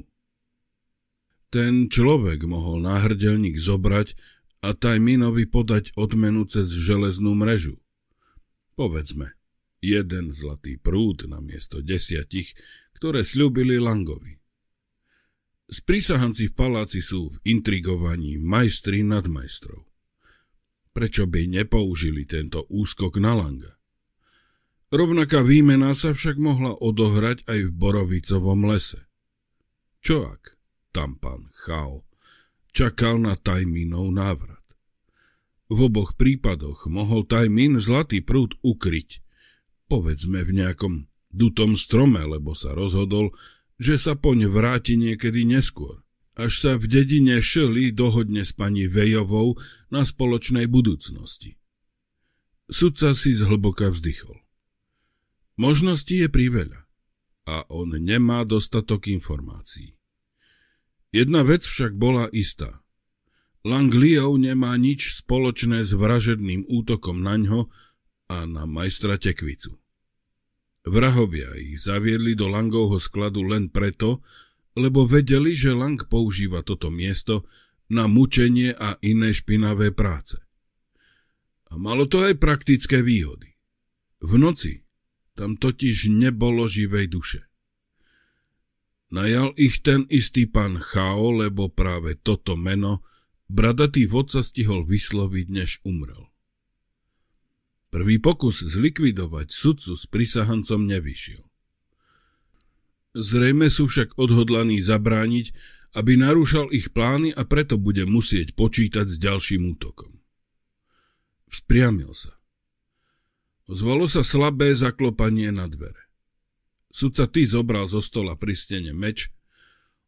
Speaker 3: Ten človek mohol náhrdelník zobrať a Tajminovi podať odmenu cez železnú mrežu. Povedzme, jeden zlatý prúd na miesto desiatich, ktoré slúbili Langovi. Sprísahanci v paláci sú v intrigovaní majstri nad majstrov. Prečo by nepoužili tento úskok na Langa? Rovnaká výmena sa však mohla odohrať aj v Borovicovom lese. Čo ak tam pán Chao čakal na Tajminov návrat? V oboch prípadoch mohol Tajmin zlatý prúd ukryť, povedzme v nejakom dutom strome, lebo sa rozhodol, že sa poň vráti niekedy neskôr, až sa v dedine Šeli dohodne s pani Vejovou na spoločnej budúcnosti. Sudca si zhlboka vzdychol. Možností je priveľa a on nemá dostatok informácií. Jedna vec však bola istá. Langliov nemá nič spoločné s vražedným útokom na ňo a na majstra Tekvicu. Vrahovia ich zaviedli do Langovho skladu len preto, lebo vedeli, že Lang používa toto miesto na mučenie a iné špinavé práce. A malo to aj praktické výhody. V noci tam totiž nebolo živej duše. Najal ich ten istý pán Chao, lebo práve toto meno bradatý vodca stihol vysloviť, než umrel. Prvý pokus zlikvidovať sudcu s prisahancom nevyšiel. Zrejme sú však odhodlaní zabrániť, aby narúšal ich plány a preto bude musieť počítať s ďalším útokom. Vzpriamil sa. Ozvalo sa slabé zaklopanie na dvere. Sudca ty zobral zo stola pri meč,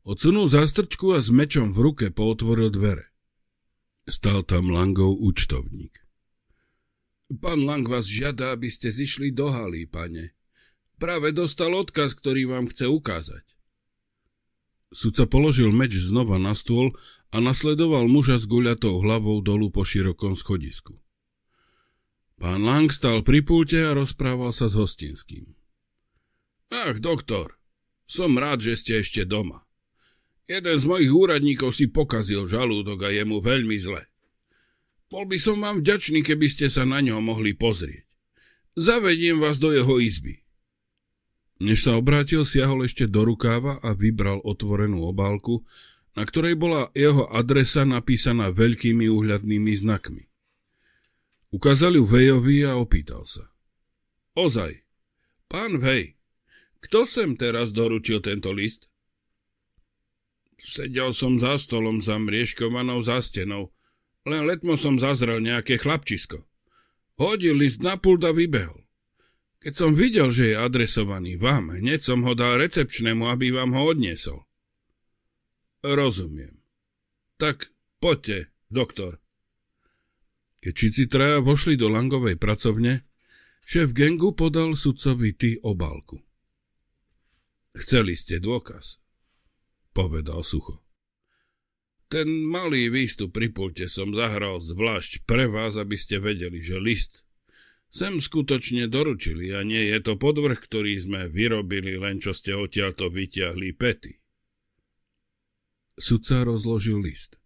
Speaker 3: odsunul zástrčku a s mečom v ruke pootvoril dvere. Stal tam Langov účtovník. Pán Lang vás žiada, aby ste zišli do haly, pane. Práve dostal odkaz, ktorý vám chce ukázať. Sudca položil meč znova na stôl a nasledoval muža s guľatou hlavou dolu po širokom schodisku. Pán Lang stal pri pulte a rozprával sa s hostinským.
Speaker 2: Ach, doktor, som rád, že ste ešte doma. Jeden z mojich úradníkov si pokazil žalúdok a je mu veľmi zle. Bol by som vám vďačný, keby ste sa na ňo mohli pozrieť. Zavediem vás do jeho izby.
Speaker 3: Než sa obrátil, siahol ešte do rukáva a vybral otvorenú obálku, na ktorej bola jeho adresa napísaná veľkými úhľadnými znakmi. Ukázal ju Vejovi a opýtal sa.
Speaker 2: Ozaj, pán Vej, kto sem teraz doručil tento list? Sedel som za stolom za mriežkovanou zástenou, len letmo som zazrel nejaké chlapčisko. Hodil list na pult a vybehol. Keď som videl, že je adresovaný vám, hneď som ho dal recepčnému, aby vám ho odniesol. Rozumiem. Tak poďte, doktor.
Speaker 3: Keď čici traja vošli do Langovej pracovne, šéf gengu podal sudcovi ty obálku.
Speaker 2: Chceli ste dôkaz, povedal sucho. Ten malý výstup pri pulte som zahral zvlášť pre vás, aby ste vedeli, že list sem skutočne doručili a nie je to podvrh, ktorý sme vyrobili, len čo ste odtiaľto vyťahli pety.
Speaker 3: Sudca rozložil list.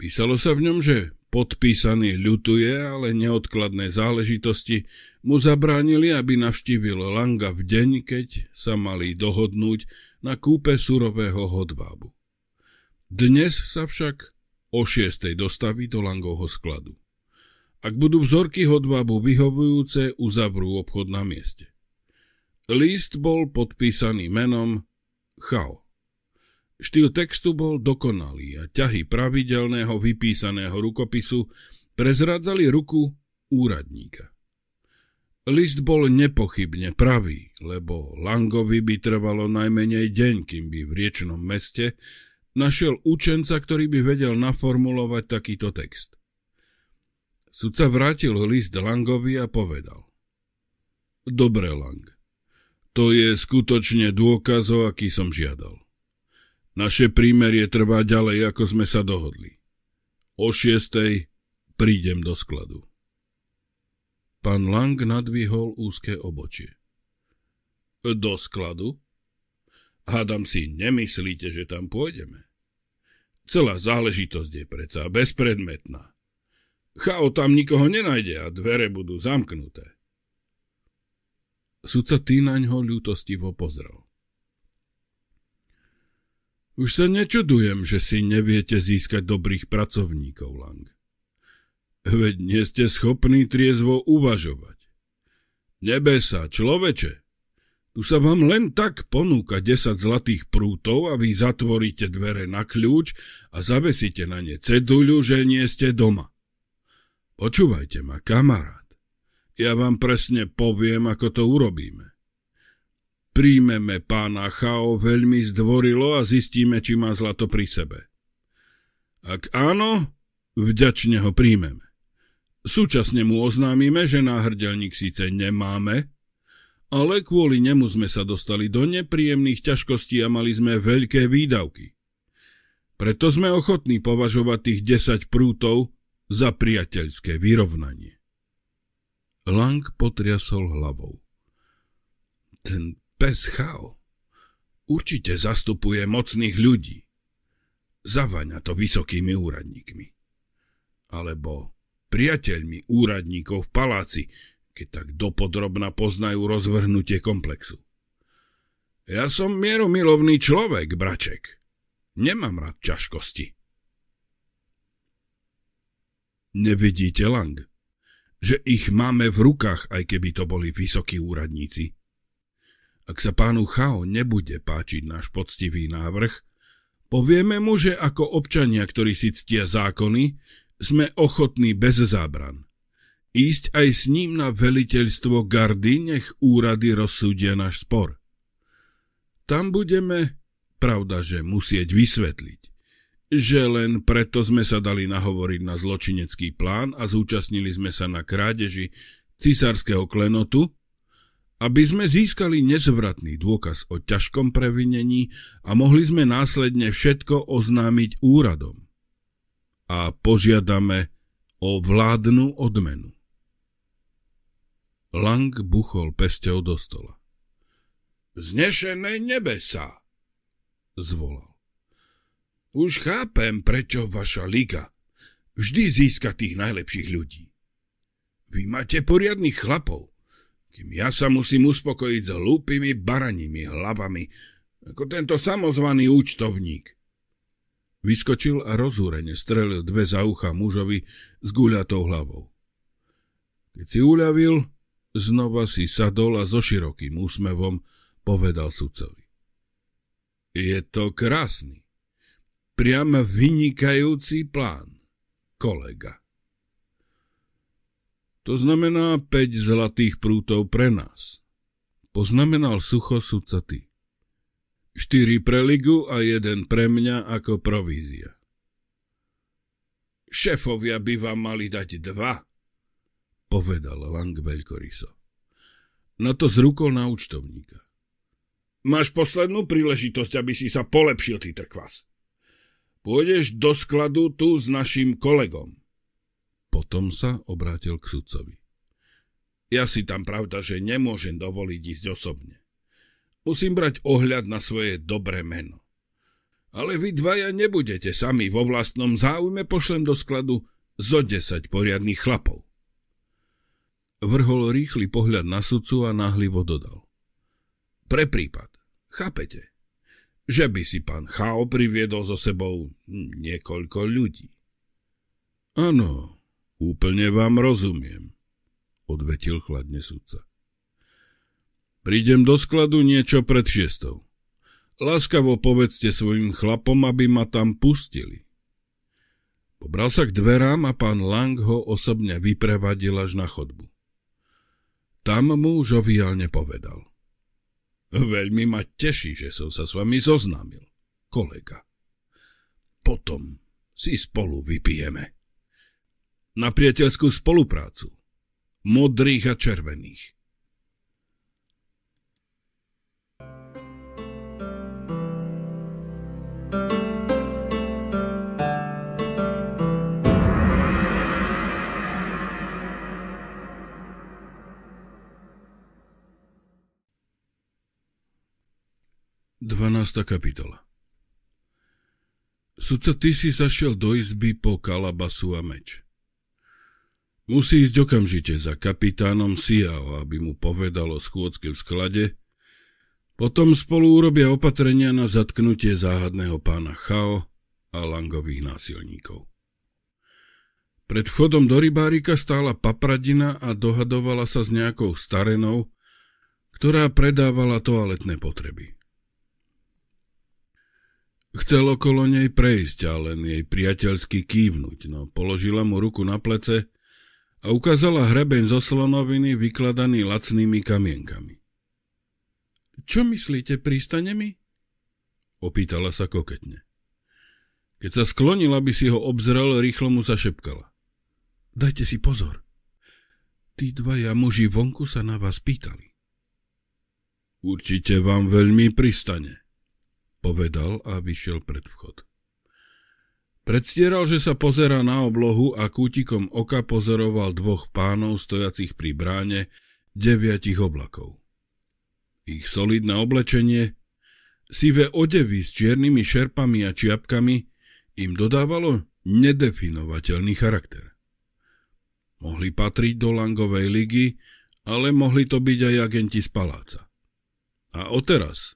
Speaker 3: Písalo sa v ňom, že podpísaný ľutuje, ale neodkladné záležitosti mu zabránili, aby navštívil Langa v deň, keď sa mali dohodnúť na kúpe surového hodvábu. Dnes sa však o šiestej dostaví do Langovho skladu. Ak budú vzorky hodvábu vyhovujúce, uzavrú obchod na mieste. List bol podpísaný menom Chao. Štýl textu bol dokonalý a ťahy pravidelného vypísaného rukopisu prezradzali ruku úradníka. List bol nepochybne pravý, lebo Langovi by trvalo najmenej deň, kým by v riečnom meste našiel učenca, ktorý by vedel naformulovať takýto text. Sudca vrátil list Langovi a povedal. Dobre, Lang. To je skutočne dôkaz, o aký som žiadal. Naše prímerie trvá ďalej, ako sme sa dohodli. O šiestej prídem do skladu. Pán Lang nadvihol úzke obočie. Do skladu? Hádam si, nemyslíte, že tam pôjdeme? Celá záležitosť je predsa bezpredmetná. Chao tam nikoho nenájde a dvere budú zamknuté. Sudca tý na ňo ľútostivo pozrel. Už sa nečudujem, že si neviete získať dobrých pracovníkov, Lang. Veď nie ste schopní triezvo uvažovať. Nebesa, človeče, tu sa vám len tak ponúka 10 zlatých prútov a vy zatvoríte dvere na kľúč a zavesíte na ne ceduľu, že nie ste doma. Počúvajte ma, kamarát. Ja vám presne poviem, ako to urobíme. Príjmeme pána Chao veľmi zdvorilo a zistíme, či má zlato pri sebe. Ak áno, vďačne ho príjmeme. Súčasne mu oznámime, že náhrdelník síce nemáme, ale kvôli nemu sme sa dostali do nepríjemných ťažkostí a mali sme veľké výdavky. Preto sme ochotní považovať tých 10 prútov za priateľské vyrovnanie. Lang potriasol hlavou. Ten pes Chao určite zastupuje mocných ľudí. Zavaňa to vysokými úradníkmi. Alebo priateľmi úradníkov v paláci, keď tak dopodrobna poznajú rozvrhnutie komplexu. Ja som mieromilovný človek, braček. Nemám rád ťažkosti. Nevidíte, Lang, že ich máme v rukách, aj keby to boli vysokí úradníci? Ak sa pánu Chao nebude páčiť náš poctivý návrh, povieme mu, že ako občania, ktorí si ctia zákony, sme ochotní bez zábran ísť aj s ním na veliteľstvo gardy, nech úrady rozsúdia náš spor. Tam budeme, pravda, že musieť vysvetliť, že len preto sme sa dali nahovoriť na zločinecký plán a zúčastnili sme sa na krádeži cisárskeho klenotu aby sme získali nezvratný dôkaz o ťažkom previnení a mohli sme následne všetko oznámiť úradom. A požiadame o vládnu odmenu. Lang buchol pesťou do stola.
Speaker 2: Znešené nebesa, zvolal.
Speaker 3: Už chápem, prečo vaša liga vždy získa tých najlepších ľudí. Vy máte poriadnych chlapov, kým ja sa musím uspokojiť s hlúpými baranými hlavami, ako tento samozvaný účtovník. Vyskočil a rozúrene strelil dve za ucha mužovi s guľatou hlavou. Keď si uľavil, znova si sadol a so širokým úsmevom povedal sudcovi. Je to krásny, priam vynikajúci plán, kolega. To znamená 5 zlatých prútov pre nás. Poznamenal sucho sudca ty. 4 pre ligu a jeden pre mňa ako provízia. Šefovia by vám mali dať dva, povedal Lang veľkoryso. Na to zrúkol na účtovníka. Máš poslednú príležitosť, aby si sa polepšil, ty trkvas. Pôjdeš do skladu tu s našim kolegom. Potom sa obrátil k sudcovi. Ja si tam pravda, že nemôžem dovoliť ísť osobne. Musím brať ohľad na svoje dobré meno. Ale vy dvaja nebudete sami vo vlastnom záujme, pošlem do skladu zo 10 poriadných chlapov. Vrhol rýchly pohľad na sudcu a náhlivo dodal. Pre prípad, chápete, že by si pán Chao priviedol so sebou niekoľko ľudí. Áno, Úplne vám rozumiem, odvetil chladne sudca. Prídem do skladu niečo pred šiestou. Láskavo povedzte svojim chlapom, aby ma tam pustili. Pobral sa k dverám a pán Lang ho osobne vyprevadil až na chodbu. Tam mu žoviálne povedal. Veľmi ma teší, že som sa s vami zoznámil, kolega. Potom si spolu vypijeme na priateľskú spoluprácu modrých a červených. Dvanásta kapitola Sudca, ty si zašiel do izby po kalabasu a meč. Musí ísť okamžite za kapitánom Siao, aby mu povedal o schôdzke v sklade. Potom spolu urobia opatrenia na zatknutie záhadného pána Chao a langových násilníkov. Pred chodom do rybárika stála papradina a dohadovala sa s nejakou starenou, ktorá predávala toaletné potreby. Chcel okolo nej prejsť a len jej priateľsky kývnuť, no položila mu ruku na plece a ukázala hrebeň zo slonoviny vykladaný lacnými kamienkami. Čo myslíte, prístane mi? Opýtala sa koketne. Keď sa sklonila, aby si ho obzrel, rýchlo mu zašepkala. Dajte si pozor. Tí dvaja muži vonku sa na vás pýtali. Určite vám veľmi pristane, povedal a vyšiel pred vchod. Predstieral, že sa pozera na oblohu a kútikom oka pozoroval dvoch pánov stojacich pri bráne deviatich oblakov. Ich solidné oblečenie, sivé odevy s čiernymi šerpami a čiapkami im dodávalo nedefinovateľný charakter. Mohli patriť do Langovej ligy, ale mohli to byť aj agenti z paláca. A odteraz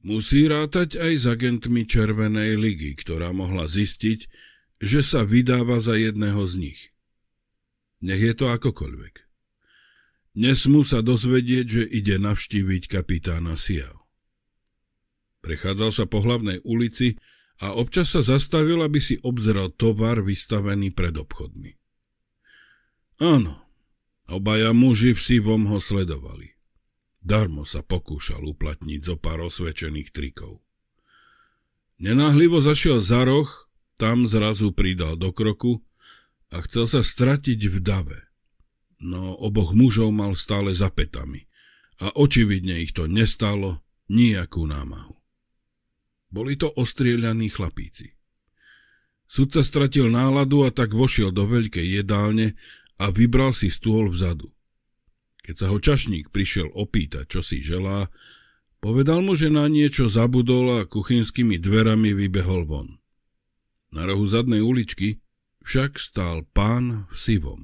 Speaker 3: Musí rátať aj s agentmi Červenej ligy, ktorá mohla zistiť, že sa vydáva za jedného z nich. Nech je to akokoľvek. Nesmú sa dozvedieť, že ide navštíviť kapitána Siao. Prechádzal sa po hlavnej ulici a občas sa zastavil, aby si obzeral tovar vystavený pred obchodmi. Áno, obaja muži v sivom ho sledovali. Darmo sa pokúšal uplatniť zo pár osvedčených trikov. Nenáhlivo zašiel za roh, tam zrazu pridal do kroku a chcel sa stratiť v dave. No oboch mužov mal stále za petami a očividne ich to nestalo nejakú námahu. Boli to ostrieľaní chlapíci. Sudca stratil náladu a tak vošiel do veľkej jedálne a vybral si stôl vzadu. Keď sa ho čašník prišiel opýtať, čo si želá, povedal mu, že na niečo zabudol a kuchynskými dverami vybehol von. Na rohu zadnej uličky však stál pán v sivom.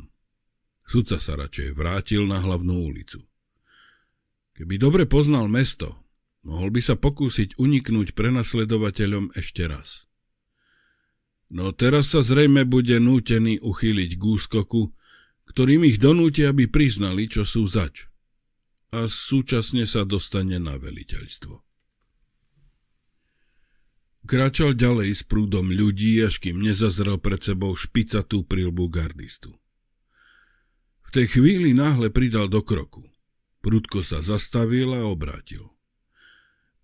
Speaker 3: Sudca sa radšej vrátil na hlavnú ulicu. Keby dobre poznal mesto, mohol by sa pokúsiť uniknúť prenasledovateľom ešte raz. No teraz sa zrejme bude nútený uchýliť k úskoku, ktorým ich donúti, aby priznali, čo sú zač. A súčasne sa dostane na veliteľstvo. Kráčal ďalej s prúdom ľudí, až kým nezazrel pred sebou špicatú prilbu gardistu. V tej chvíli náhle pridal do kroku. Prudko sa zastavil a obrátil.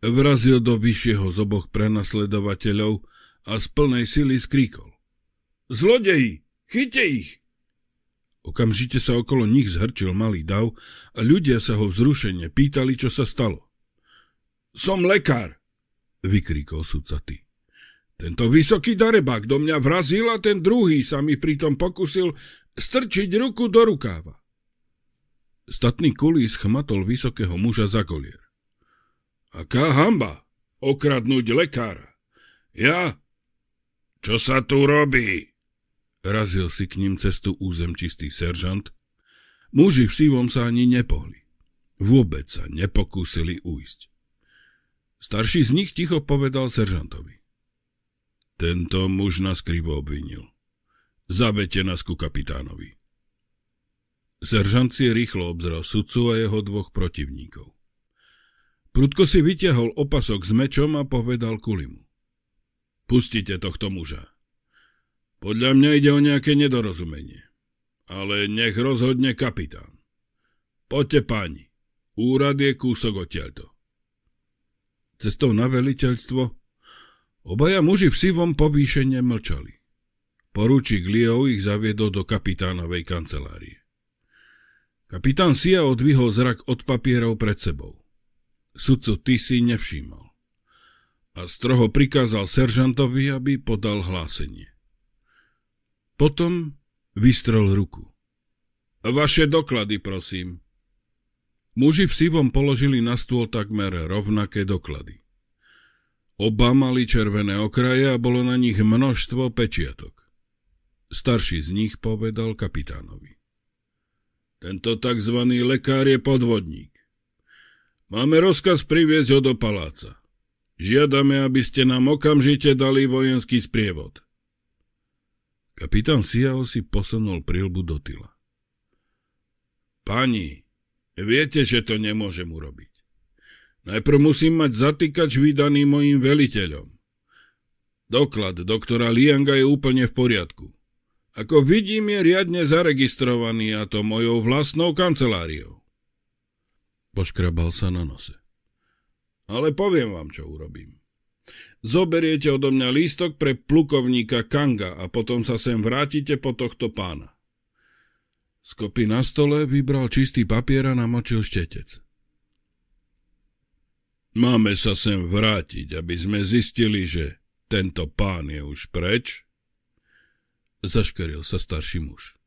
Speaker 3: Vrazil do vyššieho z oboch prenasledovateľov a z plnej sily skríkol. Zlodeji! Chyte ich! Okamžite sa okolo nich zhrčil malý dav a ľudia sa ho vzrušene pýtali, čo sa stalo. Som lekár, vykríkol sudcatý. Tento vysoký darebák do mňa vrazil a ten druhý sa mi pritom pokusil strčiť ruku do rukáva. Statný kulís chmatol vysokého muža za kolier. Aká hamba, okradnúť lekára. Ja, čo sa tu robí? Razil si k ním cestu územčistý seržant. Muži v sivom sa ani nepohli. Vôbec sa nepokúsili ujsť. Starší z nich ticho povedal seržantovi. Tento muž nás krivo obvinil. Zabete nás ku kapitánovi. Seržant si rýchlo obzrel sudcu a jeho dvoch protivníkov. Prudko si vytiahol opasok s mečom a povedal Kulimu. Pustite tohto muža. Podľa mňa ide o nejaké nedorozumenie. Ale nech rozhodne kapitán. Poďte páni, úrad je kúsok odtiaľto. Cestou na veliteľstvo obaja muži v sivom povýšene mlčali. Poručík Liov ich zaviedol do kapitánovej kancelárie. Kapitán Sia odvihol zrak od papierov pred sebou. Sudcu ty si nevšímal a stroho prikázal seržantovi, aby podal hlásenie. Potom vystrel ruku. Vaše doklady, prosím. Muži v sivom položili na stôl takmer rovnaké doklady. Oba mali červené okraje a bolo na nich množstvo pečiatok. Starší z nich povedal kapitánovi. Tento tzv. lekár je podvodník. Máme rozkaz priviesť ho do paláca. Žiadame, aby ste nám okamžite dali vojenský sprievod. Kapitán Siao si posunul prilbu do tyla. Pani, viete, že to nemôžem urobiť. Najprv musím mať zatýkač vydaný mojim veliteľom. Doklad doktora Lianga je úplne v poriadku. Ako vidím, je riadne zaregistrovaný a to mojou vlastnou kanceláriou. Poškrabal sa na nose. Ale poviem vám, čo urobím. Zoberiete odo mňa lístok pre plukovníka Kanga a potom sa sem vrátite po tohto pána. Z kopy na stole vybral čistý papier a namočil štetec. Máme sa sem vrátiť, aby sme zistili, že tento pán je už preč? Zaškeril sa starší muž.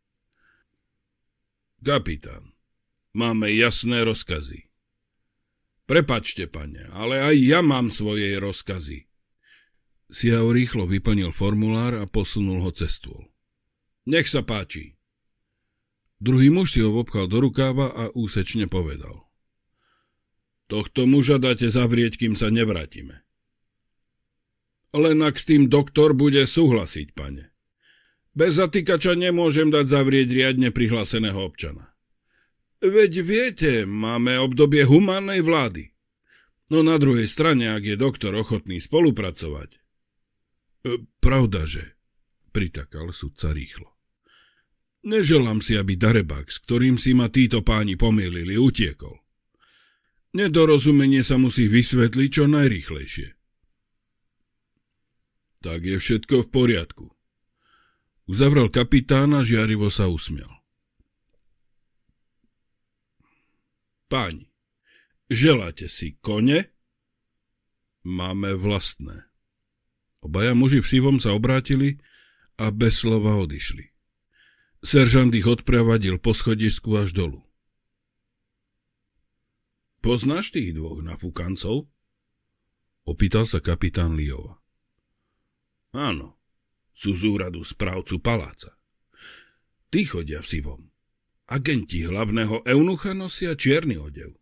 Speaker 3: Kapitán, máme jasné rozkazy. Prepačte, pane, ale aj ja mám svoje rozkazy. Siao rýchlo vyplnil formulár a posunul ho cez stôl. Nech sa páči. Druhý muž si ho obchal do rukáva a úsečne povedal. Tohto muža dáte zavrieť, kým sa nevrátime. Len ak s tým doktor bude súhlasiť, pane. Bez zatýkača nemôžem dať zavrieť riadne prihláseného občana. Veď viete, máme obdobie humánnej vlády. No na druhej strane, ak je doktor ochotný spolupracovať. E, pravda, že? Pritakal sudca rýchlo. Neželám si, aby darebák, s ktorým si ma títo páni pomýlili, utiekol. Nedorozumenie sa musí vysvetliť čo najrýchlejšie. Tak je všetko v poriadku. Uzavrel kapitán a žiarivo sa usmial. Páni,
Speaker 2: Želáte si kone?
Speaker 3: Máme vlastné. Obaja muži v sivom sa obrátili a bez slova odišli. Seržant ich odpravadil po schodisku až dolu.
Speaker 2: Poznáš tých dvoch nafúkancov?
Speaker 3: Opýtal sa kapitán Liova.
Speaker 2: Áno, sú z úradu správcu paláca. Tí chodia v sivom. Agenti hlavného eunucha nosia čierny odev.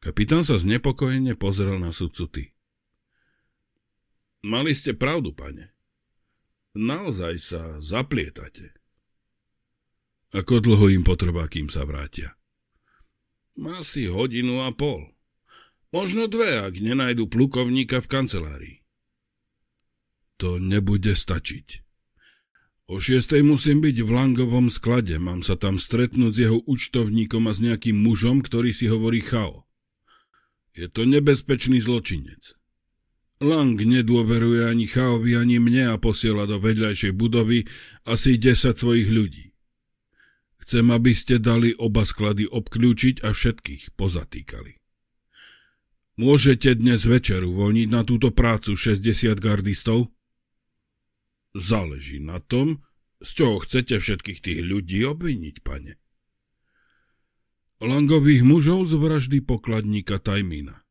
Speaker 3: Kapitán sa znepokojene pozrel na sudcu ty.
Speaker 2: Mali ste pravdu, pane. Naozaj sa zaplietate.
Speaker 3: Ako dlho im potrvá, kým sa vrátia?
Speaker 2: Asi hodinu a pol. Možno dve, ak nenajdu plukovníka v kancelárii.
Speaker 3: To nebude stačiť. O šiestej musím byť v Langovom sklade, mám sa tam stretnúť s jeho účtovníkom a s nejakým mužom, ktorý si hovorí Chao. Je to nebezpečný zločinec. Lang nedôveruje ani Chaovi, ani mne a posiela do vedľajšej budovy asi 10 svojich ľudí. Chcem, aby ste dali oba sklady obklúčiť a všetkých pozatýkali. Môžete dnes večer uvoľniť na túto prácu 60 gardistov? Záleží na tom, z čoho chcete všetkých tých ľudí obviniť, pane. Langových mužov z vraždy pokladníka Tajmína.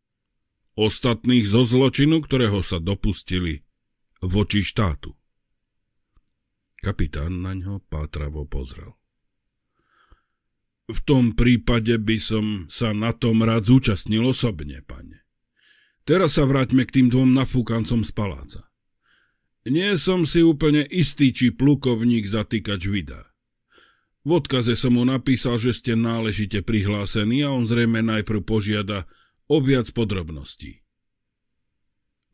Speaker 3: Ostatných zo zločinu, ktorého sa dopustili voči štátu. Kapitán na ňo pátravo pozrel. V tom prípade by som sa na tom rád zúčastnil osobne, pane. Teraz sa vráťme k tým dvom nafúkancom z paláca. Nie som si úplne istý, či plukovník zatýkač vydá. V odkaze som mu napísal, že ste náležite prihlásení a on zrejme najprv požiada o viac podrobností.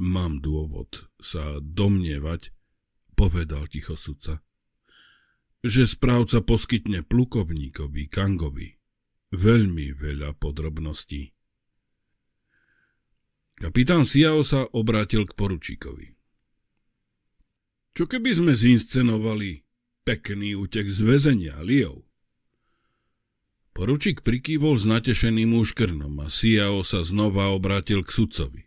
Speaker 3: Mám dôvod sa domnievať, povedal ticho sudca že správca poskytne plukovníkovi Kangovi veľmi veľa podrobností. Kapitán Siao sa obrátil k poručíkovi. Čo keby sme zinscenovali pekný útek z väzenia, Liov? Poručík prikývol s natešeným úškrnom a Siao sa znova obrátil k sudcovi.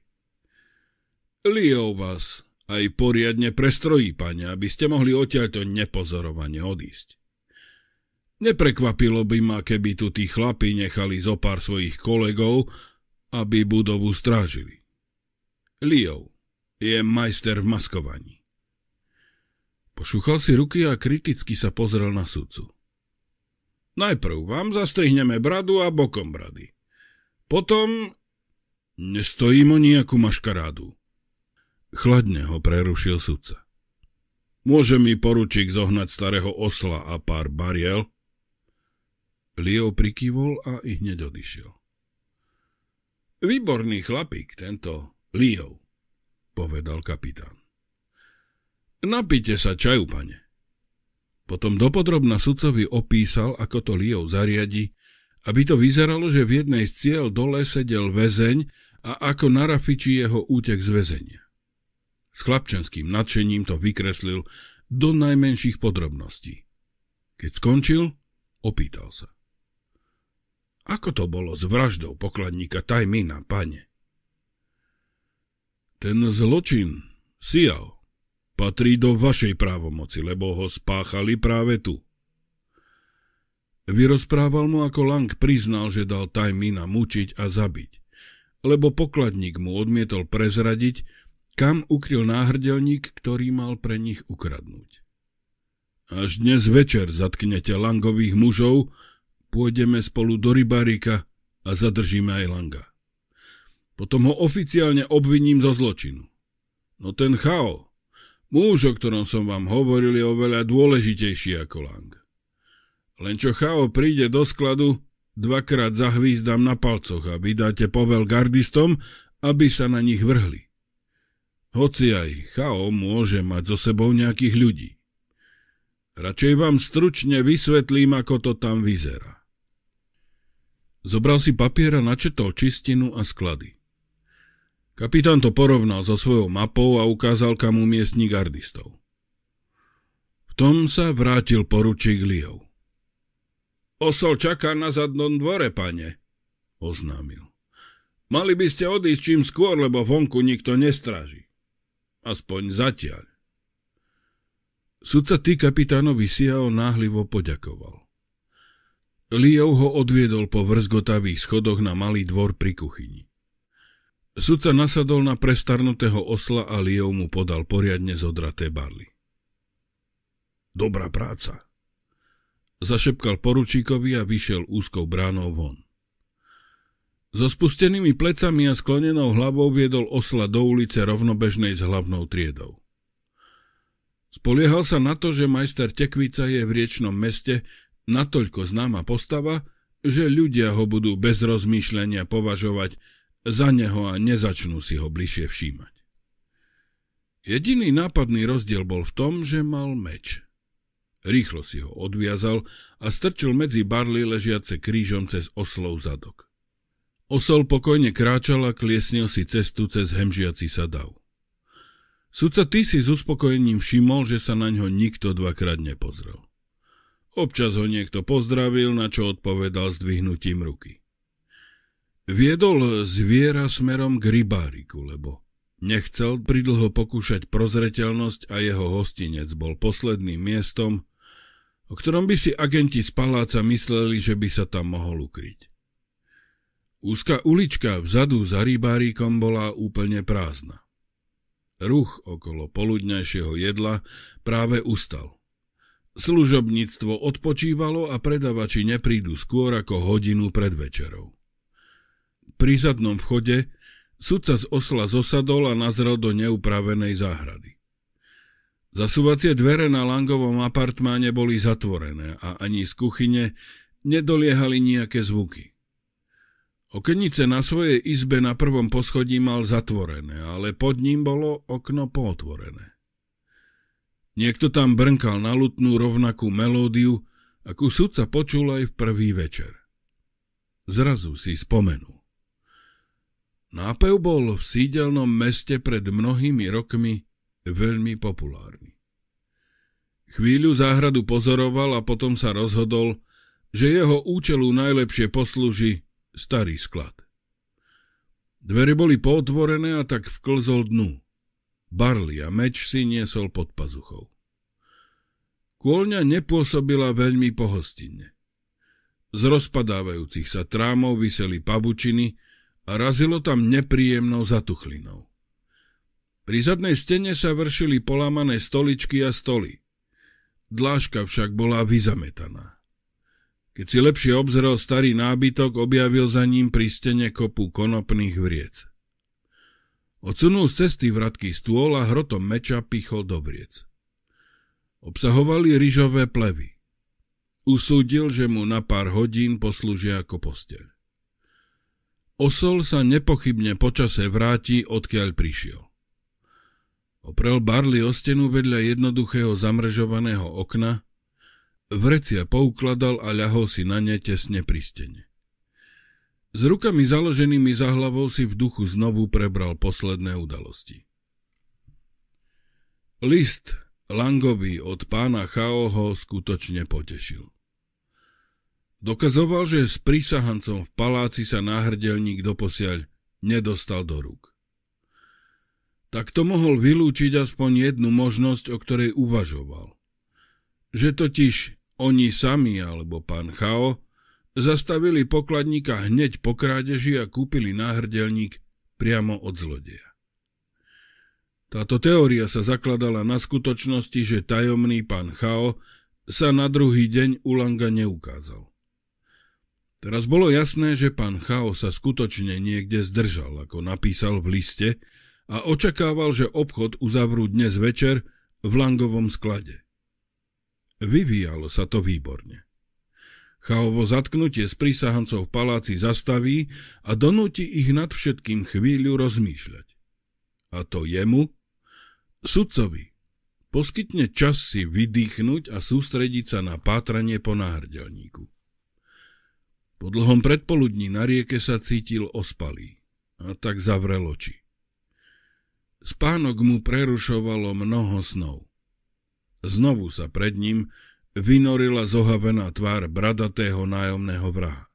Speaker 3: Liov vás aj poriadne prestrojí, pane, aby ste mohli odtiaľto nepozorovane odísť. Neprekvapilo by ma, keby tu tí chlapi nechali zo pár svojich kolegov, aby budovu strážili. Liov je majster v maskovaní. Pošúchal si ruky a kriticky sa pozrel na sudcu. Najprv vám zastrihneme bradu a bokom brady. Potom... Nestojím o nejakú maškarádu. Chladne ho prerušil sudca. Môže mi poručík zohnať starého osla a pár bariel? Leo prikývol a i hneď odišiel. Výborný chlapík, tento Leo, povedal kapitán. Napite sa čaju, pane. Potom dopodrobna sudcovi opísal, ako to Leo zariadi, aby to vyzeralo, že v jednej z cieľ dole sedel väzeň a ako narafičí jeho útek z väzenia. S chlapčenským nadšením to vykreslil do najmenších podrobností. Keď skončil, opýtal sa. Ako to bolo s vraždou pokladníka Tajmina, pane? Ten zločin, Sial, patrí do vašej právomoci, lebo ho spáchali práve tu. Vyrozprával mu, ako Lang priznal, že dal Tajmina mučiť a zabiť, lebo pokladník mu odmietol prezradiť, kam ukryl náhrdelník, ktorý mal pre nich ukradnúť. Až dnes večer zatknete Langových mužov, pôjdeme spolu do rybárika a zadržíme aj Langa. Potom ho oficiálne obviním zo zločinu. No ten Chao, muž, o ktorom som vám hovoril, je oveľa dôležitejší ako Lang. Len čo Chao príde do skladu, dvakrát zahvízdam na palcoch a vydáte povel gardistom, aby sa na nich vrhli. Hoci aj Chao môže mať so sebou nejakých ľudí. Radšej vám stručne vysvetlím, ako to tam vyzerá. Zobral si papier a načetol čistinu a sklady. Kapitán to porovnal so svojou mapou a ukázal, kam umiestni gardistov. V tom sa vrátil poručík Liov. Osol čaká na zadnom dvore, pane,
Speaker 2: oznámil. Mali by ste odísť čím skôr, lebo vonku nikto nestráži. Aspoň zatiaľ.
Speaker 3: Sudca tý kapitánovi Siao náhlivo poďakoval. Liov ho odviedol po vrzgotavých schodoch na malý dvor pri kuchyni. Sudca nasadol na prestarnutého osla a Liov mu podal poriadne zodraté barly.
Speaker 2: Dobrá práca.
Speaker 3: Zašepkal poručíkovi a vyšiel úzkou bránou von. So spustenými plecami a sklonenou hlavou viedol osla do ulice rovnobežnej s hlavnou triedou. Spoliehal sa na to, že majster Tekvica je v riečnom meste natoľko známa postava, že ľudia ho budú bez rozmýšľania považovať za neho a nezačnú si ho bližšie všímať. Jediný nápadný rozdiel bol v tom, že mal meč. Rýchlo si ho odviazal a strčil medzi barly ležiace krížom cez oslov zadok. Osol pokojne kráčal a kliesnil si cestu cez hemžiaci sa dav. Sudca ty si s uspokojením všimol, že sa na ňo nikto dvakrát nepozrel. Občas ho niekto pozdravil, na čo odpovedal zdvihnutím ruky. Viedol zviera smerom k rybáriku, lebo nechcel pridlho pokúšať prozreteľnosť a jeho hostinec bol posledným miestom, o ktorom by si agenti z paláca mysleli, že by sa tam mohol ukryť. Úzka ulička vzadu za rybárikom bola úplne prázdna. Ruch okolo poludňajšieho jedla práve ustal. Služobníctvo odpočívalo a predavači neprídu skôr ako hodinu pred večerou. Pri zadnom vchode sudca z osla zosadol a nazrel do neupravenej záhrady. Zasúvacie dvere na Langovom apartmáne boli zatvorené a ani z kuchyne nedoliehali nejaké zvuky. Okenice na svojej izbe na prvom poschodí mal zatvorené, ale pod ním bolo okno pootvorené. Niekto tam brnkal na lutnú rovnakú melódiu, akú sudca počul aj v prvý večer. Zrazu si spomenul. Nápev bol v sídelnom meste pred mnohými rokmi veľmi populárny. Chvíľu záhradu pozoroval a potom sa rozhodol, že jeho účelu najlepšie poslúži starý sklad. Dvere boli potvorené a tak vklzol dnu. Barley a meč si niesol pod pazuchou. Kôľňa nepôsobila veľmi pohostinne. Z rozpadávajúcich sa trámov vyseli pavučiny a razilo tam nepríjemnou zatuchlinou. Pri zadnej stene sa vršili polamané stoličky a stoly. Dláška však bola vyzametaná. Keď si lepšie obzrel starý nábytok, objavil za ním pri stene kopu konopných vriec. Odsunul z cesty vratký stôl a hrotom meča pichol do vriec. Obsahovali ryžové plevy. Usúdil, že mu na pár hodín poslúžia ako posteľ. Osol sa nepochybne počase vráti, odkiaľ prišiel. Oprel Barley o stenu vedľa jednoduchého zamrežovaného okna, vrecia poukladal a ľahol si na ne tesne pri stene. S rukami založenými za hlavou si v duchu znovu prebral posledné udalosti. List Langovi od pána Chao ho skutočne potešil. Dokazoval, že s prísahancom v paláci sa náhrdelník doposiaľ nedostal do rúk. Tak to mohol vylúčiť aspoň jednu možnosť, o ktorej uvažoval. Že totiž oni sami alebo pán Chao zastavili pokladníka hneď po krádeži a kúpili náhrdelník priamo od zlodeja. Táto teória sa zakladala na skutočnosti, že tajomný pán Chao sa na druhý deň u Langa neukázal. Teraz bolo jasné, že pán Chao sa skutočne niekde zdržal, ako napísal v liste, a očakával, že obchod uzavrú dnes večer v Langovom sklade. Vyvíjalo sa to výborne. Chaovo zatknutie s prísahancov v paláci zastaví a donúti ich nad všetkým chvíľu rozmýšľať. A to jemu, sudcovi, poskytne čas si vydýchnuť a sústrediť sa na pátranie po náhrdelníku. Po dlhom predpoludní na rieke sa cítil ospalý a tak zavrel oči. Spánok mu prerušovalo mnoho snov. Znovu sa pred ním vynorila zohavená tvár bradatého nájomného vraha.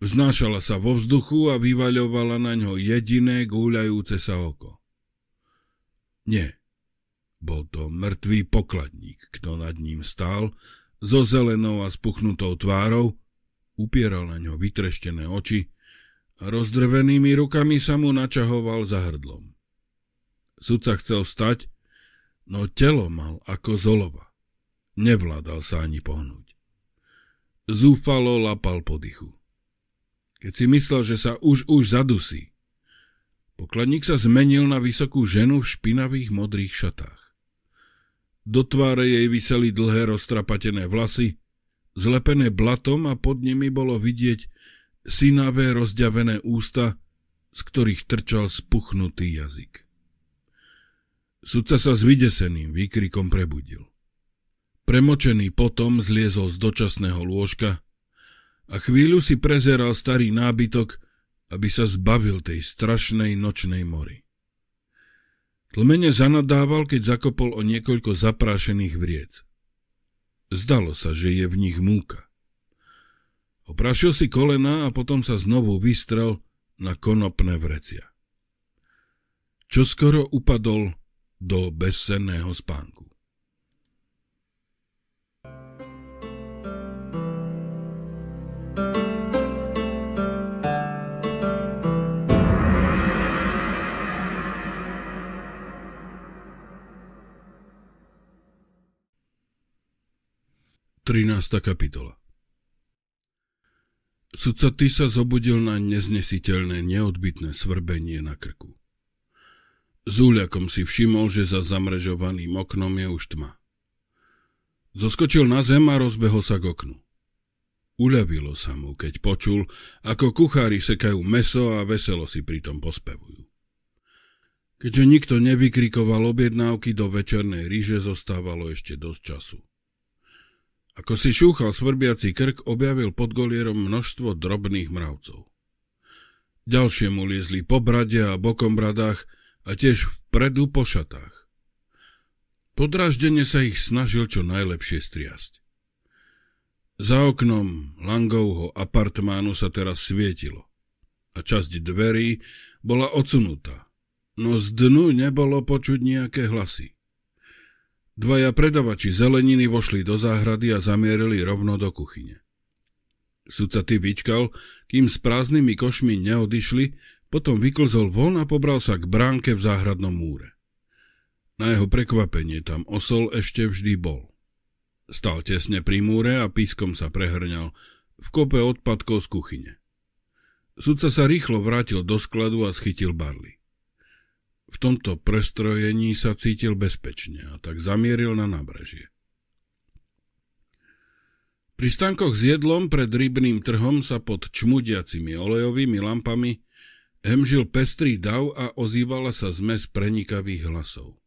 Speaker 3: Vznášala sa vo vzduchu a vyvaľovala na ňo jediné gúľajúce sa oko. Nie, bol to mŕtvý pokladník, kto nad ním stál, so zelenou a spuchnutou tvárou, upieral na ňo vytreštené oči a rozdrvenými rukami sa mu načahoval za hrdlom. Sudca chcel vstať, no telo mal ako zolova. Nevládal sa ani pohnúť. Zúfalo lapal po dychu keď si myslel, že sa už už zadusí. Pokladník sa zmenil na vysokú ženu v špinavých modrých šatách. Do tváre jej vyseli dlhé roztrapatené vlasy, zlepené blatom a pod nimi bolo vidieť synavé rozďavené ústa, z ktorých trčal spuchnutý jazyk. Sudca sa s vydeseným výkrikom prebudil. Premočený potom zliezol z dočasného lôžka a chvíľu si prezeral starý nábytok, aby sa zbavil tej strašnej nočnej mory. Tlmene zanadával, keď zakopol o niekoľko zaprášených vriec. Zdalo sa, že je v nich múka. Oprašil si kolena a potom sa znovu vystrel na konopné vrecia. Čo skoro upadol do bezsenného spánku. 13. kapitola Sudca Ty sa zobudil na neznesiteľné, neodbitné svrbenie na krku. Zúľakom si všimol, že za zamrežovaným oknom je už tma. Zoskočil na zem a rozbehol sa k oknu. Uľavilo sa mu, keď počul, ako kuchári sekajú meso a veselo si pritom pospevujú. Keďže nikto nevykrikoval objednávky do večernej ríže, zostávalo ešte dosť času. Ako si šúchal svrbiaci krk, objavil pod golierom množstvo drobných mravcov. Ďalšie mu liezli po brade a bokom bradách a tiež vpredu po šatách. Podráždene sa ich snažil čo najlepšie striasť. Za oknom Langovho apartmánu sa teraz svietilo a časť dverí bola odsunutá, no z dnu nebolo počuť nejaké hlasy. Dvaja predavači zeleniny vošli do záhrady a zamierili rovno do kuchyne. Sudca ty vyčkal, kým s prázdnymi košmi neodišli, potom vyklzol von a pobral sa k bránke v záhradnom múre. Na jeho prekvapenie tam osol ešte vždy bol. Stal tesne pri múre a pískom sa prehrňal v kope odpadkov z kuchyne. Sudca sa rýchlo vrátil do skladu a schytil barly. V tomto prestrojení sa cítil bezpečne a tak zamieril na nábrežie. Pri stankoch s jedlom pred rybným trhom sa pod čmudiacimi olejovými lampami hemžil pestrý dav a ozývala sa zmes prenikavých hlasov.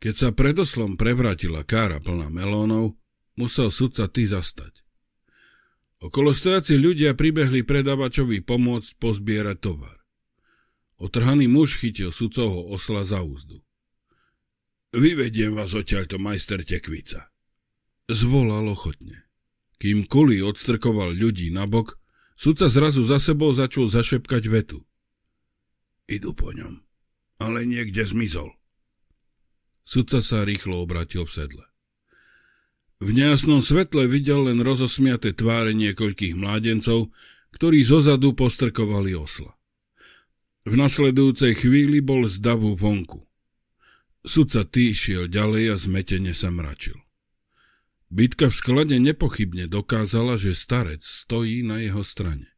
Speaker 3: Keď sa predoslom prevratila kára plná melónov, musel sudca ty zastať. Okolo stojaci ľudia pribehli predavačovi pomôcť pozbierať tovar. Otrhaný muž chytil sudcovho osla za úzdu. Vyvediem vás odtiaľto, majster Tekvica. Zvolal ochotne. Kým Kuli odstrkoval ľudí na bok, sudca zrazu za sebou začal zašepkať vetu. Idu po ňom, ale niekde zmizol. Sudca sa rýchlo obratil v sedle. V nejasnom svetle videl len rozosmiaté tváre niekoľkých mládencov, ktorí zozadu postrkovali osla. V nasledujúcej chvíli bol z davu vonku. Sudca tý šiel ďalej a zmetene sa mračil. Bitka v sklade nepochybne dokázala, že starec stojí na jeho strane.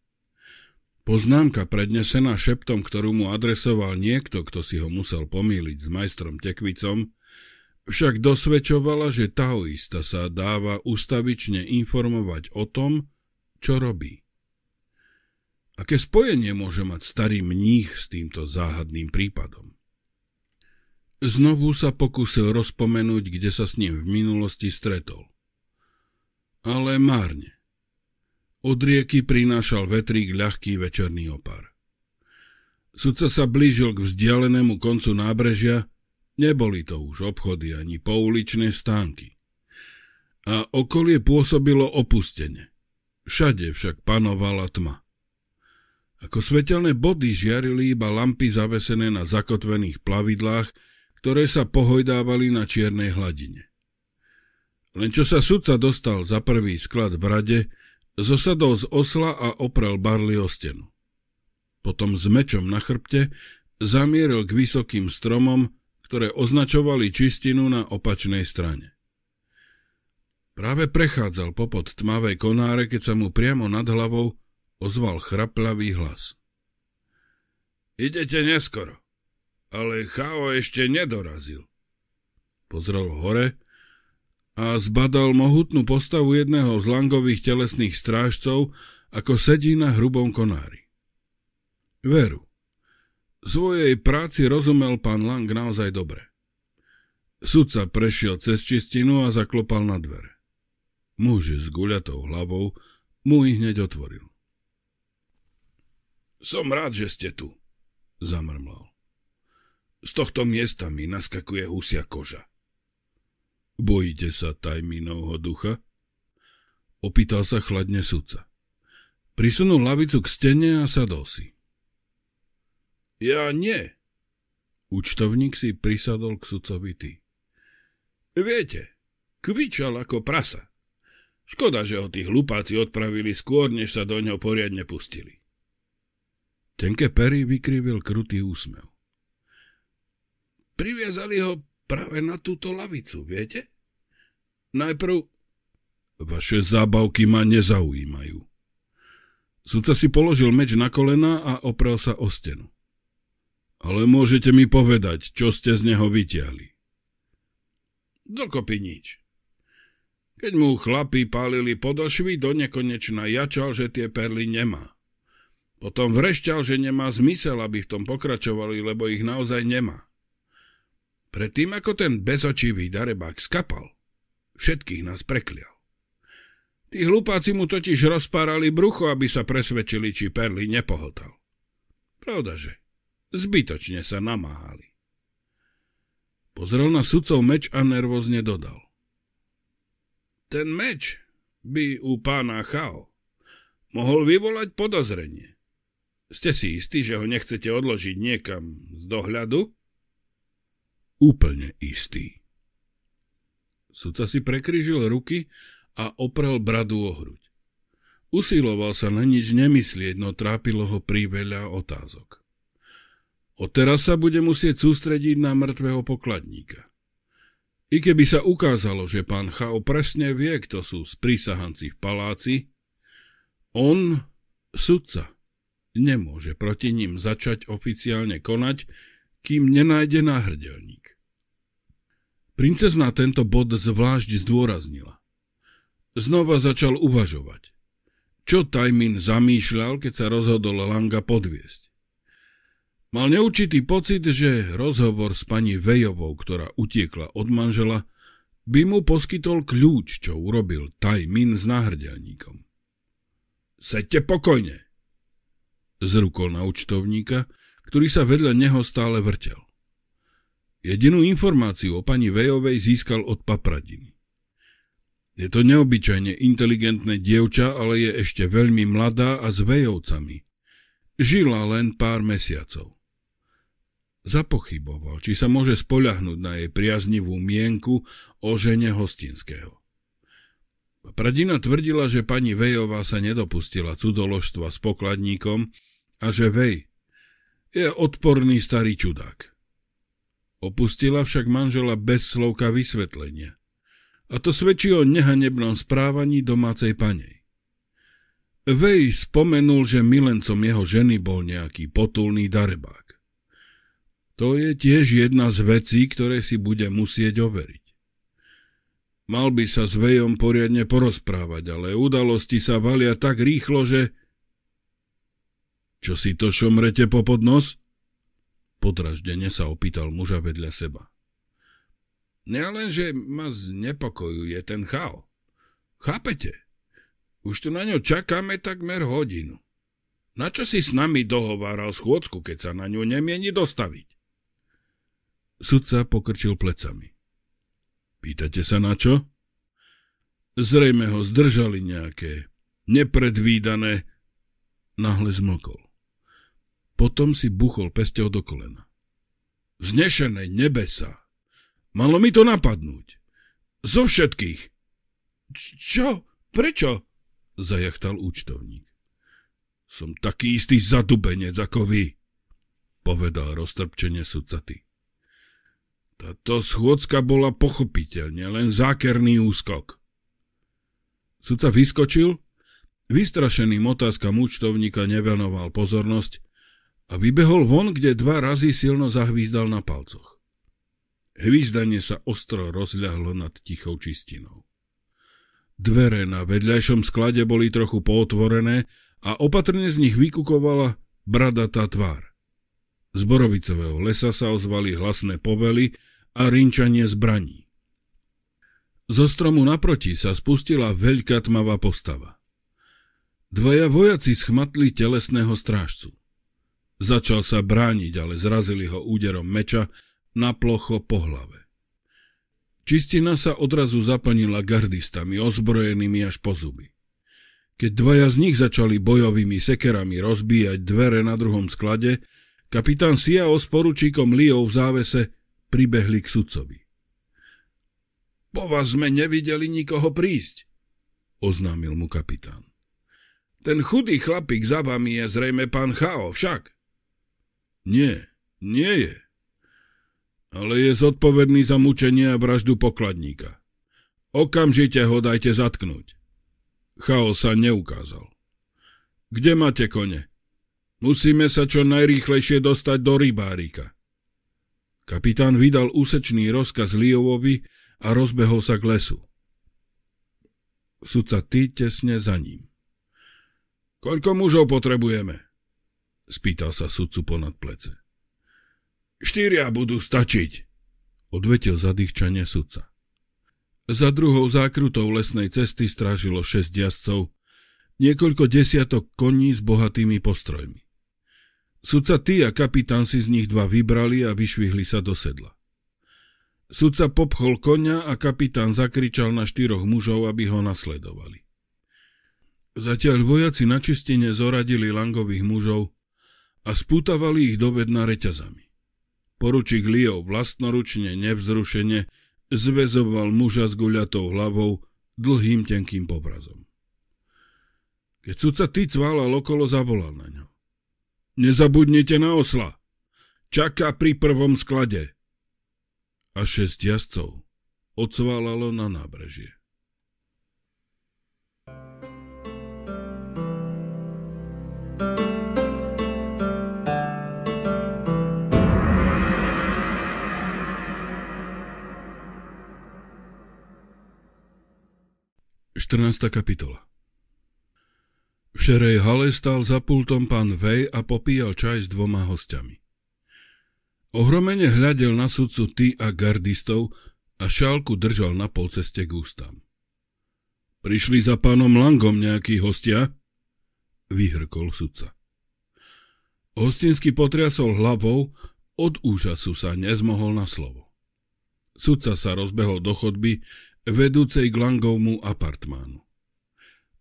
Speaker 3: Poznámka prednesená šeptom, ktorú mu adresoval niekto, kto si ho musel pomýliť s majstrom Tekvicom, však dosvedčovala, že taoista sa dáva ustavične informovať o tom, čo robí. Aké spojenie môže mať starý mních s týmto záhadným prípadom? Znovu sa pokúsil rozpomenúť, kde sa s ním v minulosti stretol. Ale márne. Od rieky prinášal vetrík ľahký večerný opar. Sudca sa blížil k vzdialenému koncu nábrežia, neboli to už obchody ani pouličné stánky. A okolie pôsobilo opustene. Všade však panovala tma. Ako svetelné body žiarili iba lampy zavesené na zakotvených plavidlách, ktoré sa pohojdávali na čiernej hladine. Len čo sa sudca dostal za prvý sklad v rade, zosadol z osla a oprel barly o stenu. Potom s mečom na chrbte zamieril k vysokým stromom, ktoré označovali čistinu na opačnej strane. Práve prechádzal popod tmavej konáre, keď sa mu priamo nad hlavou ozval chraplavý hlas.
Speaker 2: Idete neskoro, ale Chao ešte nedorazil.
Speaker 3: Pozrel hore a zbadal mohutnú postavu jedného z langových telesných strážcov, ako sedí na hrubom konári. Veru. Svojej práci rozumel pán Lang naozaj dobre. Sudca prešiel cez čistinu a zaklopal na dvere. Muž s guľatou hlavou mu ich hneď otvoril.
Speaker 2: Som rád, že ste tu, zamrmlal. Z tohto miesta mi naskakuje husia koža.
Speaker 3: Bojíte sa tajminovho ducha? Opýtal sa chladne sudca. Prisunul lavicu k stene a sadol si.
Speaker 2: Ja nie.
Speaker 3: Účtovník si prisadol k sudcovi ty.
Speaker 2: Viete, kvičal ako prasa. Škoda, že ho tí hlupáci odpravili skôr, než sa do ňo poriadne pustili.
Speaker 3: Tenké pery vykrivil krutý úsmev.
Speaker 2: Priviazali ho práve na túto lavicu, viete? Najprv...
Speaker 3: Vaše zábavky ma nezaujímajú. Sudca si položil meč na kolena a oprel sa o stenu. Ale môžete mi povedať, čo ste z neho vytiahli.
Speaker 2: Dokopy nič. Keď mu chlapi pálili podošvy, do nekonečna jačal, že tie perly nemá. Potom vrešťal, že nemá zmysel, aby v tom pokračovali, lebo ich naozaj nemá. Predtým, ako ten bezočivý darebák skapal, všetkých nás preklial. Tí hlupáci mu totiž rozpárali brucho, aby sa presvedčili, či perly nepohltal. Pravdaže, zbytočne sa namáhali.
Speaker 3: Pozrel na sudcov meč a nervózne dodal.
Speaker 2: Ten meč by u pána Chao mohol vyvolať podozrenie. Ste si istí, že ho nechcete odložiť niekam z dohľadu?
Speaker 3: Úplne istý. Sudca si prekryžil ruky a oprel bradu o hruď. Usiloval sa na nič nemyslieť, no trápilo ho príveľa otázok. Odteraz sa bude musieť sústrediť na mŕtvého pokladníka. I keby sa ukázalo, že pán Chao presne vie, kto sú sprísahanci v paláci, on, sudca, nemôže proti ním začať oficiálne konať, kým nenájde náhrdelník. Princezná tento bod zvlášť zdôraznila. Znova začal uvažovať. Čo Tajmin zamýšľal, keď sa rozhodol Langa podviesť? Mal neurčitý pocit, že rozhovor s pani Vejovou, ktorá utiekla od manžela, by mu poskytol kľúč, čo urobil Taj Min s náhrdelníkom. Seďte pokojne, zrukol na účtovníka, ktorý sa vedľa neho stále vrtel. Jedinú informáciu o pani Vejovej získal od papradiny. Je to neobyčajne inteligentné dievča, ale je ešte veľmi mladá a s Vejovcami. Žila len pár mesiacov. Zapochyboval, či sa môže spoľahnúť na jej priaznivú mienku o žene hostinského. Pradina tvrdila, že pani Vejová sa nedopustila cudoložstva s pokladníkom a že Vej je odporný starý čudák. Opustila však manžela bez slovka vysvetlenia. A to svedčí o nehanebnom správaní domácej panej. Vej spomenul, že milencom jeho ženy bol nejaký potulný darebák. To je tiež jedna z vecí, ktoré si bude musieť overiť. Mal by sa s Vejom poriadne porozprávať, ale udalosti sa valia tak rýchlo, že... Čo si to šomrete po podnos? Podraždene sa opýtal muža vedľa seba.
Speaker 2: len, že ma znepokojuje ten chal. Chápete? Už tu na ňo čakáme takmer hodinu. Na čo si s nami dohováral schôdzku, keď sa na ňu nemieni dostaviť?
Speaker 3: Sudca pokrčil plecami. Pýtate sa na čo? Zrejme ho zdržali nejaké Nepredvídané. Nahle zmlkol. Potom si buchol pesťou do kolena. Vznešené nebesa. Malo mi to napadnúť. Zo všetkých. Čo? Prečo? Zajachtal účtovník. Som taký istý zadubenec ako vy, povedal roztrpčene sudcaty. Táto schôdzka bola pochopiteľne len zákerný úskok. Sudca vyskočil, vystrašeným otázkam účtovníka nevenoval pozornosť a vybehol von, kde dva razy silno zahvízdal na palcoch. Hvízdanie sa ostro rozľahlo nad tichou čistinou. Dvere na vedľajšom sklade boli trochu pootvorené a opatrne z nich vykukovala bradatá tvár. Z borovicového lesa sa ozvali hlasné povely a rinčanie zbraní. Zo stromu naproti sa spustila veľká tmavá postava. Dvaja vojaci schmatli telesného strážcu. Začal sa brániť, ale zrazili ho úderom meča na plocho po hlave. Čistina sa odrazu zaplnila gardistami, ozbrojenými až po zuby. Keď dvaja z nich začali bojovými sekerami rozbíjať dvere na druhom sklade, kapitán Siao s poručíkom Liou v závese pribehli k sudcovi. Po vás sme nevideli nikoho prísť, oznámil mu kapitán. Ten chudý chlapík za vami je zrejme pán Chao, však. Nie, nie je. Ale je zodpovedný za mučenie a vraždu pokladníka. Okamžite ho dajte zatknúť. Chao sa neukázal. Kde máte kone? Musíme sa čo najrýchlejšie dostať do rybárika. Kapitán vydal úsečný rozkaz Liovovi a rozbehol sa k lesu. Sudca ty tesne za ním. Koľko mužov potrebujeme? Spýtal sa sudcu ponad plece. Štyria budú stačiť, odvetil zadýchčanie sudca. Za druhou zákrutou lesnej cesty strážilo šesť jazdcov, niekoľko desiatok koní s bohatými postrojmi. Sudca ty a kapitán si z nich dva vybrali a vyšvihli sa do sedla. Sudca popchol konia a kapitán zakričal na štyroch mužov, aby ho nasledovali. Zatiaľ vojaci na čistine zoradili langových mužov a spútavali ich do vedna reťazami. Poručík Lio vlastnoručne nevzrušene zvezoval muža s guľatou hlavou dlhým tenkým povrazom. Keď sudca ty cválal okolo, zavolal na ňo. Nezabudnite na osla. Čaká pri prvom sklade. A šesť jazdcov odsválalo na nábrežie. Štrnácta kapitola v šerej hale stál za pultom pán Vej a popíjal čaj s dvoma hostiami. Ohromene hľadel na sudcu ty a gardistov a šálku držal na polceste k ústam. Prišli za pánom Langom nejakí hostia? Vyhrkol sudca. Hostinsky potriasol hlavou, od úžasu sa nezmohol na slovo. Sudca sa rozbehol do chodby, vedúcej k Langovmu apartmánu.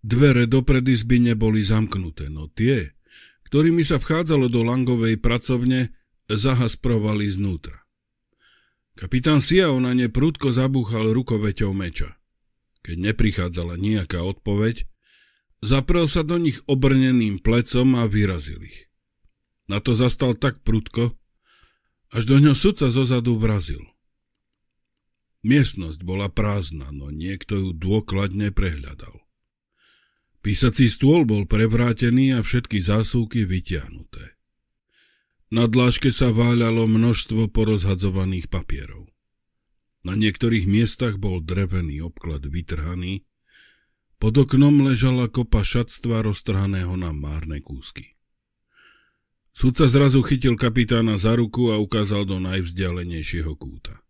Speaker 3: Dvere do predizby neboli zamknuté, no tie, ktorými sa vchádzalo do Langovej pracovne, zahasprovali znútra. Kapitán ne prudko zabúchal rukoveťou meča. Keď neprichádzala nejaká odpoveď, zaprel sa do nich obrneným plecom a vyrazil ich. Na to zastal tak prudko, až do ňo sudca zozadu vrazil. Miestnosť bola prázdna, no niekto ju dôkladne prehľadal. Písací stôl bol prevrátený a všetky zásuvky vytiahnuté. Na dláške sa váľalo množstvo porozhadzovaných papierov. Na niektorých miestach bol drevený obklad vytrhaný, pod oknom ležala kopa šatstva roztrhaného na márne kúsky. Sudca zrazu chytil kapitána za ruku a ukázal do najvzdialenejšieho kúta.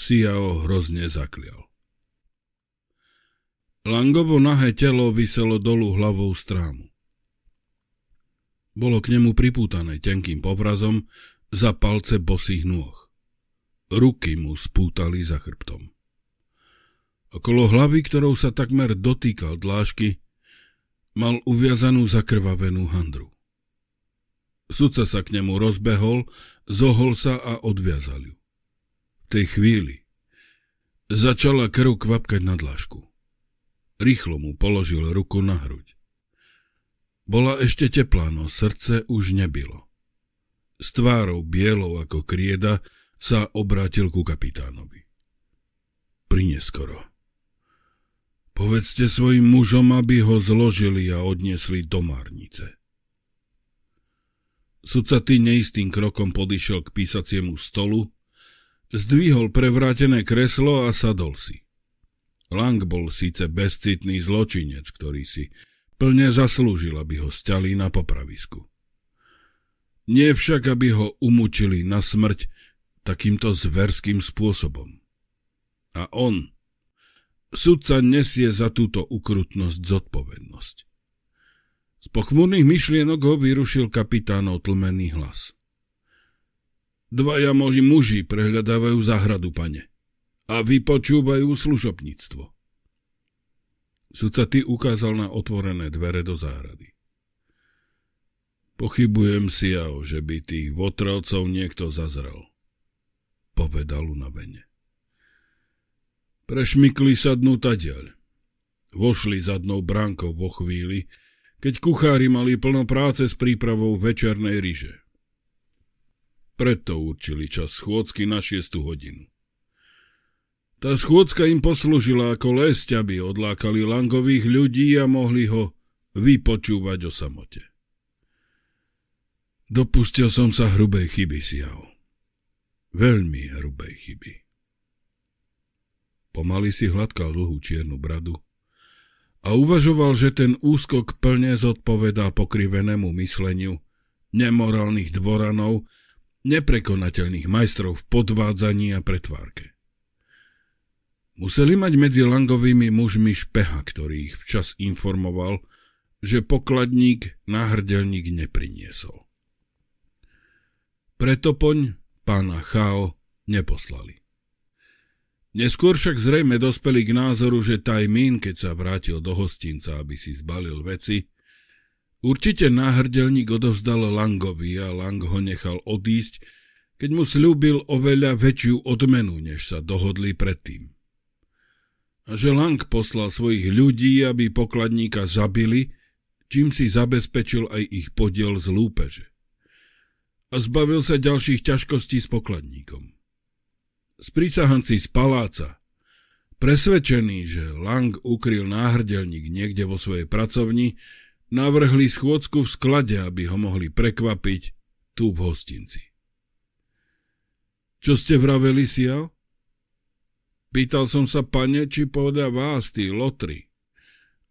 Speaker 3: Siao hrozne zaklial. Langovo nahé telo vyselo dolu hlavou strámu. Bolo k nemu pripútané tenkým povrazom za palce bosých nôh. Ruky mu spútali za chrbtom. Okolo hlavy, ktorou sa takmer dotýkal dlášky, Mal uviazanú zakrvavenú handru. Sudca sa k nemu rozbehol, zohol sa a odviazal ju. Tej chvíli začala krv kvapkať na dlášku. Rýchlo mu položil ruku na hruď. Bola ešte teplá, no srdce už nebilo. S tvárou bielou ako krieda sa obrátil ku kapitánovi. Prineskoro. Povedzte svojim mužom, aby ho zložili a odniesli do márnice. Sudcatý neistým krokom podišiel k písaciemu stolu, zdvihol prevrátené kreslo a sadol si. Lang bol síce bezcitný zločinec, ktorý si plne zaslúžil, aby ho stiali na popravisku. Nie však, aby ho umučili na smrť takýmto zverským spôsobom. A on, Sudca nesie za túto ukrutnosť zodpovednosť. Z pochmurných myšlienok ho vyrušil kapitánov tlmený hlas. Dvaja moži muži prehľadávajú záhradu, pane, a vypočúvajú služobníctvo. Sudca ty ukázal na otvorené dvere do záhrady. Pochybujem si ja, že by tých votravcov niekto zazrel, povedal unavene. Prešmykli sadnú tadiaľ. Vošli zadnou bránkou vo chvíli, keď kuchári mali plno práce s prípravou večernej ryže. Preto určili čas schôdzky na 6 hodinu. Tá schôdzka im poslúžila ako lesť, aby odlákali langových ľudí a mohli ho vypočúvať o samote. Dopustil som sa hrubej chyby, Siao. Veľmi hrubej chyby. Pomaly si hladkal dlhú čiernu bradu a uvažoval, že ten úskok plne zodpovedá pokrivenému mysleniu nemorálnych dvoranov, neprekonateľných majstrov v podvádzaní a pretvárke. Museli mať medzi langovými mužmi špeha, ktorý ich včas informoval, že pokladník náhrdelník nepriniesol. Preto poň pána Chao neposlali. Neskôr však zrejme dospeli k názoru, že Tajmín, keď sa vrátil do hostinca, aby si zbalil veci, určite náhrdelník odovzdal Langovi a Lang ho nechal odísť, keď mu slúbil oveľa väčšiu odmenu, než sa dohodli predtým. A že Lang poslal svojich ľudí, aby pokladníka zabili, čím si zabezpečil aj ich podiel z lúpeže. A zbavil sa ďalších ťažkostí s pokladníkom sprísahanci z paláca, presvedčení, že Lang ukryl náhrdelník niekde vo svojej pracovni, navrhli schôdzku v sklade, aby ho mohli prekvapiť tu v hostinci. Čo ste vraveli, Sial? Pýtal som sa, pane, či povedia vás, tí lotri.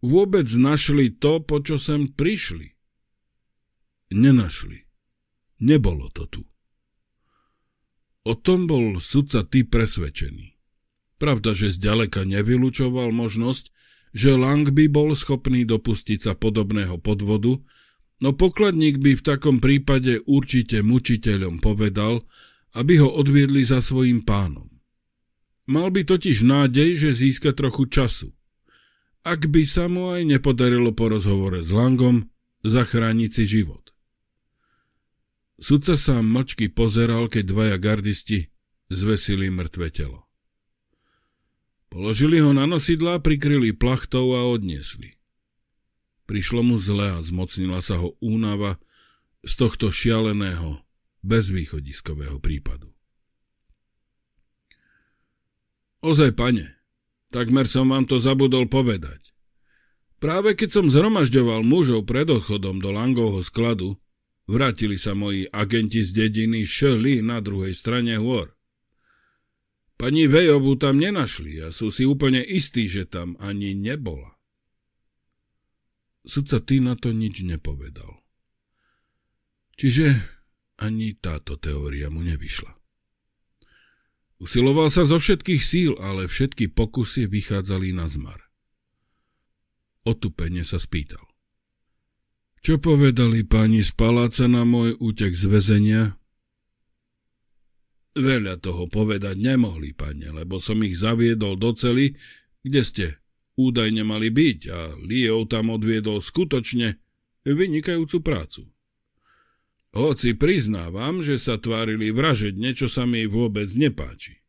Speaker 3: Vôbec našli to, po čo sem prišli? Nenašli. Nebolo to tu. O tom bol sudca ty presvedčený. Pravda, že zďaleka nevylučoval možnosť, že Lang by bol schopný dopustiť sa podobného podvodu, no pokladník by v takom prípade určite mučiteľom povedal, aby ho odviedli za svojim pánom. Mal by totiž nádej, že získa trochu času. Ak by sa mu aj nepodarilo po rozhovore s Langom zachrániť si život. Sudca sa mlčky pozeral, keď dvaja gardisti zvesili mŕtve telo. Položili ho na nosidla, prikryli plachtou a odniesli. Prišlo mu zle a zmocnila sa ho únava z tohto šialeného, bezvýchodiskového prípadu. Ozaj, pane, takmer som vám to zabudol povedať. Práve keď som zhromažďoval mužov pred odchodom do Langovho skladu, Vrátili sa moji agenti z dediny Šeli na druhej strane hôr. Pani Vejovu tam nenašli a sú si úplne istí, že tam ani nebola. Sudca ty na to nič nepovedal. Čiže ani táto teória mu nevyšla. Usiloval sa zo všetkých síl, ale všetky pokusy vychádzali na zmar. Otupene sa spýtal. Čo povedali páni z paláca na môj útek z väzenia? Veľa toho povedať nemohli, pane, lebo som ich zaviedol do cely, kde ste
Speaker 2: údajne mali byť a Liov tam odviedol skutočne vynikajúcu prácu. Hoci priznávam, že sa tvárili vražedne, čo sa mi vôbec nepáči.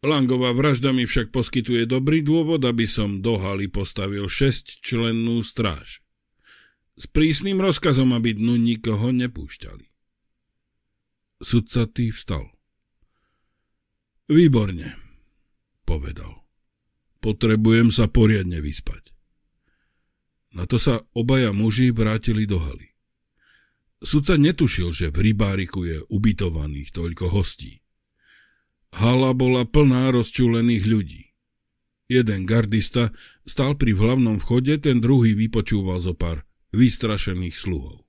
Speaker 2: Langová vražda mi však poskytuje dobrý dôvod, aby som do haly postavil šesťčlennú stráž. S prísnym rozkazom, aby dnu nikoho nepúšťali. Sudca tý vstal. Výborne, povedal. Potrebujem sa poriadne vyspať. Na to sa obaja muži vrátili do haly. Sudca netušil, že v rybáriku je ubytovaných toľko hostí. Hala bola plná rozčúlených ľudí. Jeden gardista stal pri hlavnom vchode, ten druhý vypočúval zo pár vystrašených sluhov.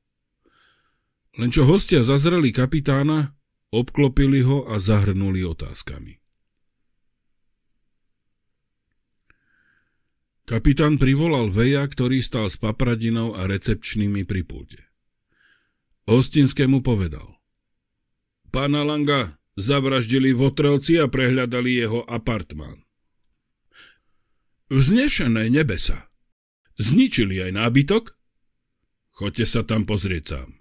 Speaker 2: Len čo hostia zazreli kapitána, obklopili ho a zahrnuli otázkami. Kapitán privolal Veja, ktorý stal s papradinou a recepčnými pri pulte. Hostinskému povedal. Pána Langa zavraždili votrelci a prehľadali jeho apartmán. Vznešené nebesa. Zničili aj nábytok? Choďte sa tam pozrieť sám.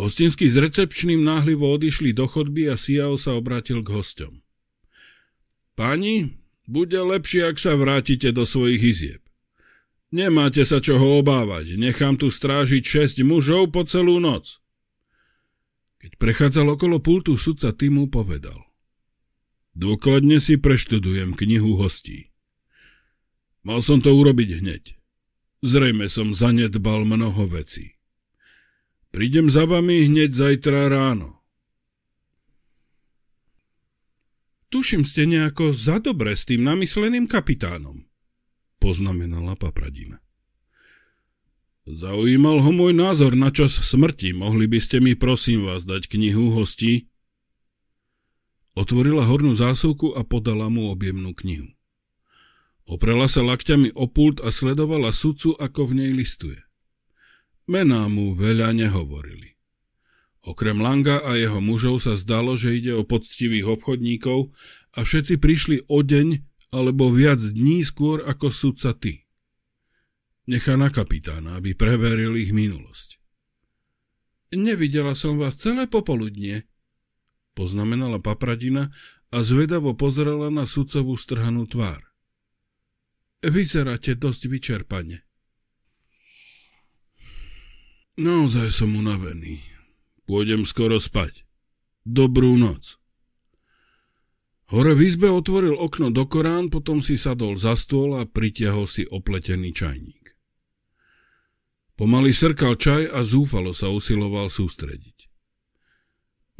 Speaker 2: Hostinský s recepčným náhlivo odišli do chodby a Siao sa obrátil k hostom. Páni, bude lepšie, ak sa vrátite do svojich izieb. Nemáte sa čoho obávať, nechám tu strážiť šesť mužov po celú noc. Keď prechádzal okolo pultu, sudca Timu povedal. Dôkladne si preštudujem knihu hostí. Mal som to urobiť hneď. Zrejme som zanedbal mnoho vecí. Prídem za vami hneď zajtra ráno. Tuším ste nejako za dobre s tým namysleným kapitánom, poznamenala papradina. Zaujímal ho môj názor na čas smrti. Mohli by ste mi prosím vás dať knihu hostí? Otvorila hornú zásuvku a podala mu objemnú knihu. Oprela sa lakťami o pult a sledovala sudcu, ako v nej listuje. Mená mu veľa nehovorili. Okrem Langa a jeho mužov sa zdalo, že ide o poctivých obchodníkov a všetci prišli o deň alebo viac dní skôr ako sudca ty. Nechá na kapitána, aby preveril ich minulosť. Nevidela som vás celé popoludnie, poznamenala papradina a zvedavo pozrela na sudcovú strhanú tvár. Vyzeráte dosť vyčerpane. Naozaj som unavený. Pôjdem skoro spať. Dobrú noc. Hore v izbe otvoril okno do Korán, potom si sadol za stôl a pritiahol si opletený čajník. Pomaly srkal čaj a zúfalo sa usiloval sústrediť.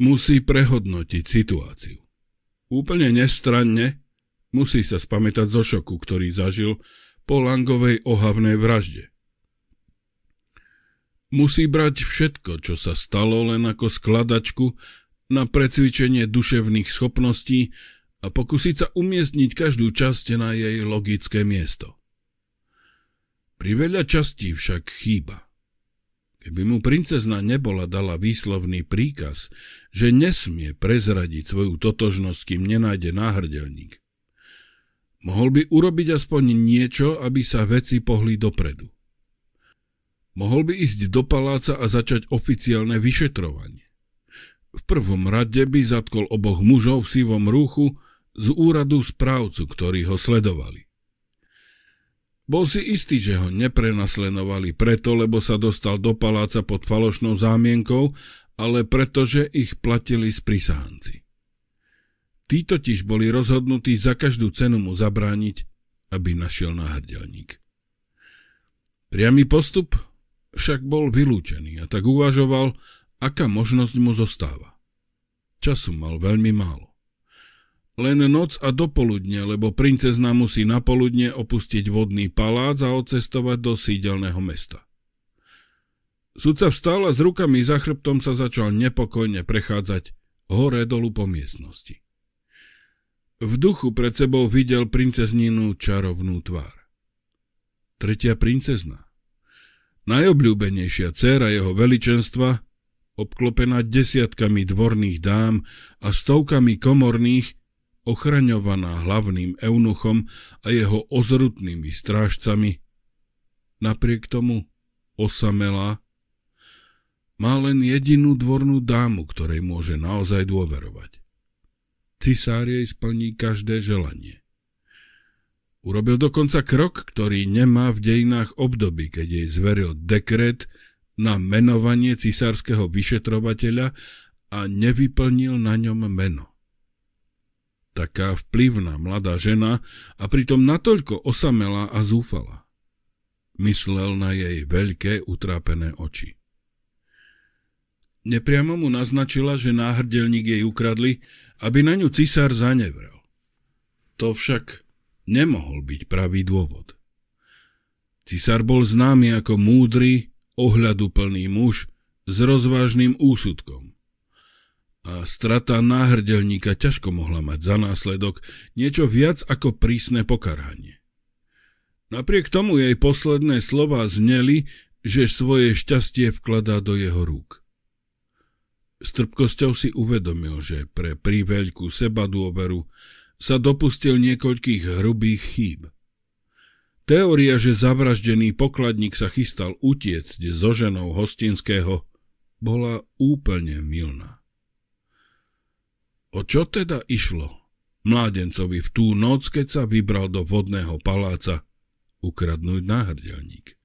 Speaker 2: Musí prehodnotiť situáciu. Úplne nestranne musí sa spamätať zo šoku, ktorý zažil po Langovej ohavnej vražde. Musí brať všetko, čo sa stalo, len ako skladačku na precvičenie duševných schopností a pokúsiť sa umiestniť každú časť na jej logické miesto. Pri veľa častí však chýba. Keby mu princezna nebola dala výslovný príkaz, že nesmie prezradiť svoju totožnosť, kým nenájde náhrdelník, mohol by urobiť aspoň niečo, aby sa veci pohli dopredu. Mohol by ísť do paláca a začať oficiálne vyšetrovanie. V prvom rade by zatkol oboch mužov v sivom rúchu z úradu správcu, ktorí ho sledovali. Bol si istý, že ho neprenaslenovali preto, lebo sa dostal do paláca pod falošnou zámienkou, ale pretože ich platili sprisánci. Tí totiž boli rozhodnutí za každú cenu mu zabrániť, aby našiel náhrdelník. Priamy postup však bol vylúčený a tak uvažoval, aká možnosť mu zostáva. Času mal veľmi málo. Len noc a dopoludne, lebo princezna musí napoludne opustiť vodný palác a odcestovať do sídelného mesta. Sudca vstal a s rukami za chrbtom sa začal nepokojne prechádzať hore dolu po miestnosti. V duchu pred sebou videl princezninu čarovnú tvár. Tretia princezna. Najobľúbenejšia dcéra jeho veličenstva, obklopená desiatkami dvorných dám a stovkami komorných,
Speaker 3: ochraňovaná hlavným eunuchom a jeho ozrutnými strážcami, napriek tomu osamelá, má len jedinú dvornú dámu, ktorej môže naozaj dôverovať. Cisár jej splní každé želanie. Urobil dokonca krok, ktorý nemá v dejinách období, keď jej zveril dekret na menovanie cisárskeho vyšetrovateľa a nevyplnil na ňom meno. Taká vplyvná mladá žena a pritom natoľko osamelá a zúfala. Myslel na jej veľké utrápené oči. Nepriamo mu naznačila, že náhrdelník jej ukradli, aby na ňu cisár zanevrel. To však nemohol byť pravý dôvod. Cisár bol známy ako múdry, ohľaduplný muž s rozvážnym úsudkom. A strata náhrdelníka ťažko mohla mať za následok niečo viac ako prísne pokarhanie. Napriek tomu jej posledné slova zneli, že svoje šťastie vkladá do jeho rúk. S trpkosťou si uvedomil, že pre príveľkú seba dôveru sa dopustil niekoľkých hrubých chýb. Teória, že zavraždený pokladník sa chystal utiecť so ženou hostinského, bola úplne milná. O čo teda išlo mládencovi v tú noc, keď sa vybral do vodného paláca ukradnúť náhrdelník?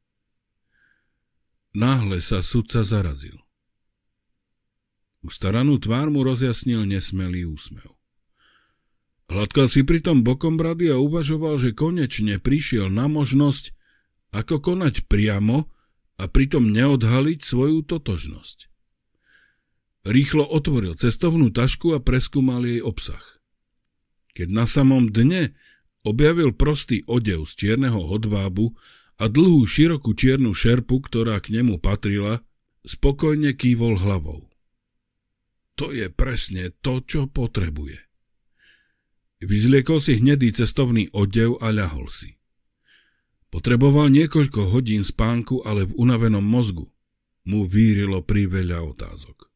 Speaker 3: Náhle sa sudca zarazil. Staranú tvár mu rozjasnil nesmelý úsmev. Hladkal si pritom bokom brady a uvažoval, že konečne prišiel na možnosť, ako konať priamo a pritom neodhaliť svoju totožnosť. Rýchlo otvoril cestovnú tašku a preskúmal jej obsah. Keď na samom dne objavil prostý odev z čierneho hodvábu a dlhú širokú čiernu šerpu, ktorá k nemu patrila, spokojne kývol hlavou. To je presne to, čo potrebuje. Vyzliekol si hnedý cestovný odev a ľahol si. Potreboval niekoľko hodín spánku, ale v unavenom mozgu mu vírilo priveľa otázok.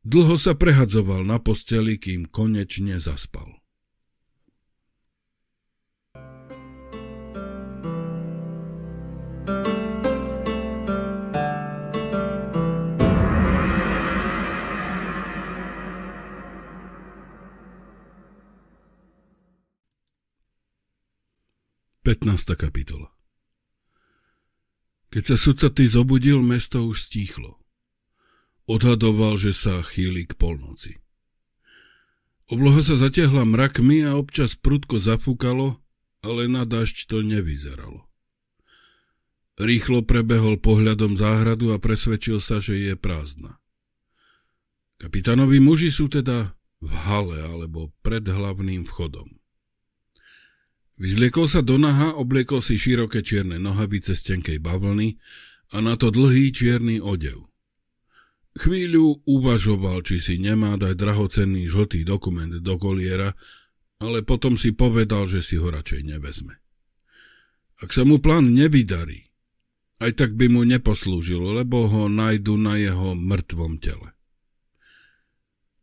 Speaker 3: Dlho sa prehadzoval na posteli, kým konečne zaspal. 15. kapitola Keď sa sudcatý zobudil, mesto už stíchlo. Odhadoval, že sa chýli k polnoci. Obloha sa zatiahla mrakmi a občas prudko zafúkalo, ale na dažď to nevyzeralo. Rýchlo prebehol pohľadom záhradu a presvedčil sa, že je prázdna. Kapitánovi muži sú teda v hale alebo pred hlavným vchodom. Vyzliekol sa do naha, obliekol si široké čierne nohavice z tenkej bavlny a na to dlhý čierny odev. Chvíľu uvažoval, či si nemá dať drahocenný žltý dokument do koliera, ale potom si povedal, že si ho radšej nevezme. Ak sa mu plán nevydarí, aj tak by mu neposlúžil, lebo ho najdu na jeho mŕtvom tele.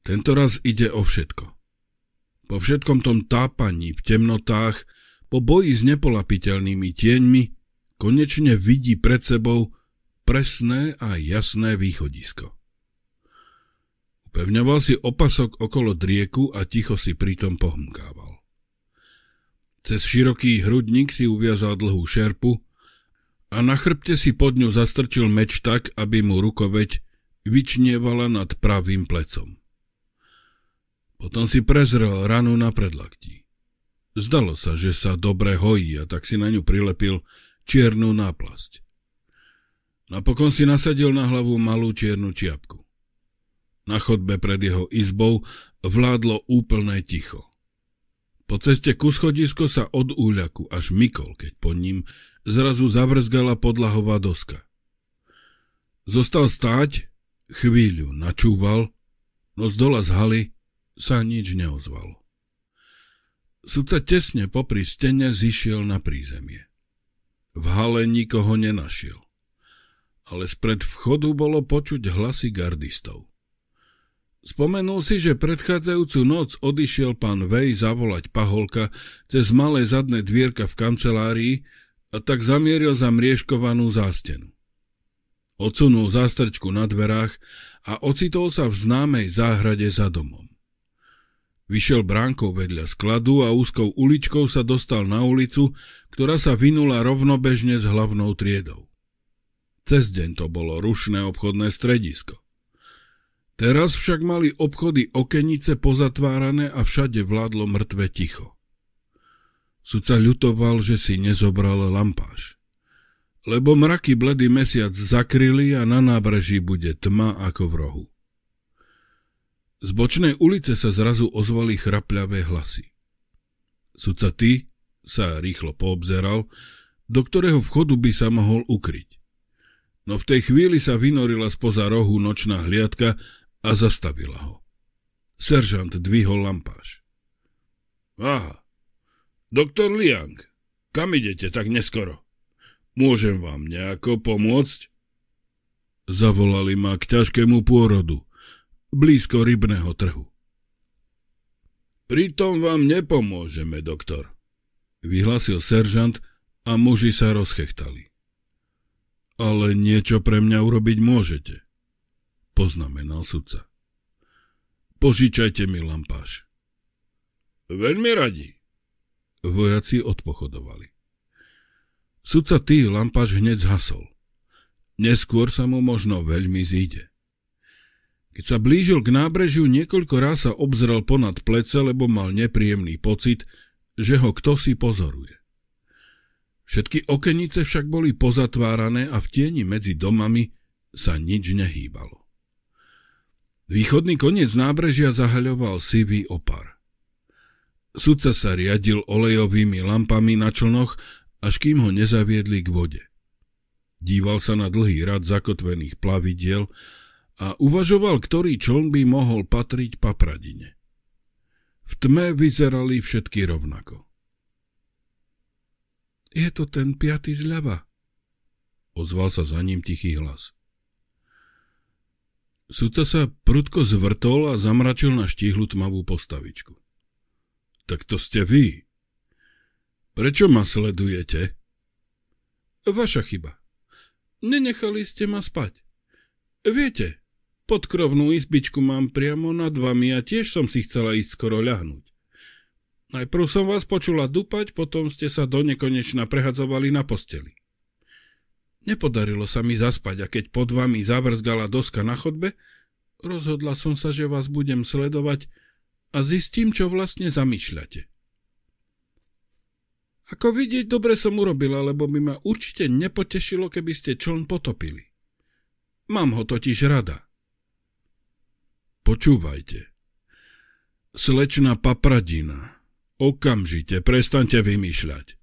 Speaker 3: Tento raz ide o všetko. Po všetkom tom tápaní v temnotách po boji s nepolapiteľnými tieňmi konečne vidí pred sebou presné a jasné východisko. Upevňoval si opasok okolo drieku a ticho si pritom pohmkával. Cez široký hrudník si uviazal dlhú šerpu a na chrbte si pod ňu zastrčil meč tak, aby mu rukoveď vyčnievala nad pravým plecom. Potom si prezrel ranu na predlaktí. Zdalo sa, že sa dobre hojí a tak si na ňu prilepil čiernu náplasť. Napokon si nasadil na hlavu malú čiernu čiapku. Na chodbe pred jeho izbou vládlo úplné ticho. Po ceste ku schodisko sa od úľaku až mykol, keď po ním zrazu zavrzgala podlahová doska. Zostal stáť, chvíľu načúval, no z dola z haly sa nič neozvalo. Sudca tesne popri stene zišiel na prízemie. V hale nikoho nenašiel, ale spred vchodu bolo počuť hlasy gardistov. Spomenul si, že predchádzajúcu noc odišiel pán Vej zavolať paholka cez malé zadné dvierka v kancelárii a tak zamieril za mriežkovanú zástenu. Odsunul zástrčku na dverách a ocitol sa v známej záhrade za domom. Vyšiel bránkou vedľa skladu a úzkou uličkou sa dostal na ulicu, ktorá sa vynula rovnobežne s hlavnou triedou. Cez deň to bolo rušné obchodné stredisko. Teraz však mali obchody okenice pozatvárané a všade vládlo mŕtve ticho. Sudca ľutoval, že si nezobral lampáš. Lebo mraky bledý mesiac zakryli a na nábreží bude tma ako v rohu. Z bočnej ulice sa zrazu ozvali chrapľavé hlasy. Sudca ty sa rýchlo poobzeral, do ktorého vchodu by sa mohol ukryť. No v tej chvíli sa vynorila spoza rohu nočná hliadka a zastavila ho. Seržant dvihol lampáš. Aha, doktor Liang, kam idete tak neskoro? Môžem vám nejako pomôcť? Zavolali ma k ťažkému pôrodu, blízko rybného trhu. Pritom vám nepomôžeme, doktor, vyhlasil seržant a muži sa rozchechtali. Ale niečo pre mňa urobiť môžete poznamenal sudca. Požičajte mi lampáš. Veľmi radi. Vojaci odpochodovali. Sudca tý lampáš hneď zhasol. Neskôr sa mu možno veľmi zíde. Keď sa blížil k nábrežiu, niekoľko raz sa obzrel ponad plece, lebo mal nepríjemný pocit, že ho kto si pozoruje. Všetky okenice však boli pozatvárané a v tieni medzi domami sa nič nehýbalo. Východný koniec nábrežia zahaľoval sivý opar. Sudca sa riadil olejovými lampami na člnoch, až kým ho nezaviedli k vode. Díval sa na dlhý rad zakotvených plavidiel a uvažoval, ktorý čln by mohol patriť papradine. V tme vyzerali všetky rovnako. Je to ten piatý zľava, ozval sa za ním tichý hlas. Sudca sa prudko zvrtol a zamračil na štíhlu tmavú postavičku. Tak to ste vy. Prečo ma sledujete? Vaša chyba. Nenechali ste ma spať. Viete, podkrovnú izbičku mám priamo nad vami a tiež som si chcela ísť skoro ľahnúť. Najprv som vás počula dupať, potom ste sa do nekonečna prehadzovali na posteli. Nepodarilo sa mi zaspať a keď pod vami zavrzgala doska na chodbe, rozhodla som sa, že vás budem sledovať a zistím, čo vlastne zamýšľate. Ako vidieť, dobre som urobila, lebo by ma určite nepotešilo, keby ste čln potopili. Mám ho totiž rada. Počúvajte. Slečna papradina, okamžite prestante vymýšľať.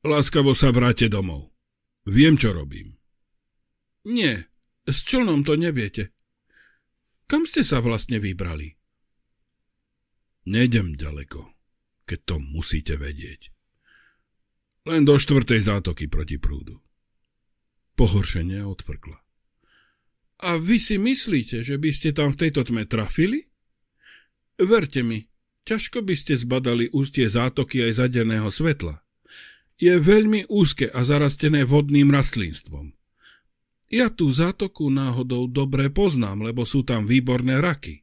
Speaker 3: Láskavo sa vráte domov. Viem, čo robím. Nie, s člnom to neviete. Kam ste sa vlastne vybrali? Nejdem ďaleko, keď to musíte vedieť. Len do štvrtej zátoky proti prúdu. Pohoršenie odvrkla. A vy si myslíte, že by ste tam v tejto tme trafili? Verte mi, ťažko by ste zbadali ústie zátoky aj zadeného svetla je veľmi úzke a zarastené vodným rastlinstvom. Ja tú zátoku náhodou dobre poznám, lebo sú tam výborné raky.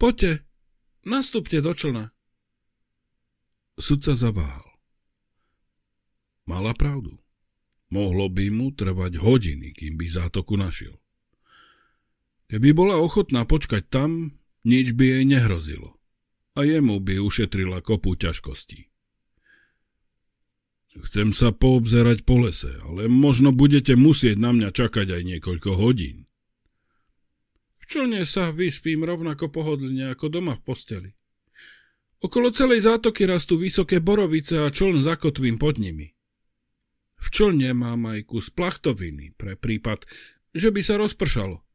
Speaker 3: Poďte, nastúpte do člna. Sudca zaváhal. Mala pravdu. Mohlo by mu trvať hodiny, kým by zátoku našiel. Keby bola ochotná počkať tam, nič by jej nehrozilo. A jemu by ušetrila kopu ťažkostí. Chcem sa poobzerať po lese, ale možno budete musieť na mňa čakať aj niekoľko hodín. V člne sa vyspím rovnako pohodlne ako doma v posteli. Okolo celej zátoky rastú vysoké borovice a čln zakotvím pod nimi. V člne mám aj kus plachtoviny pre prípad, že by sa rozpršalo.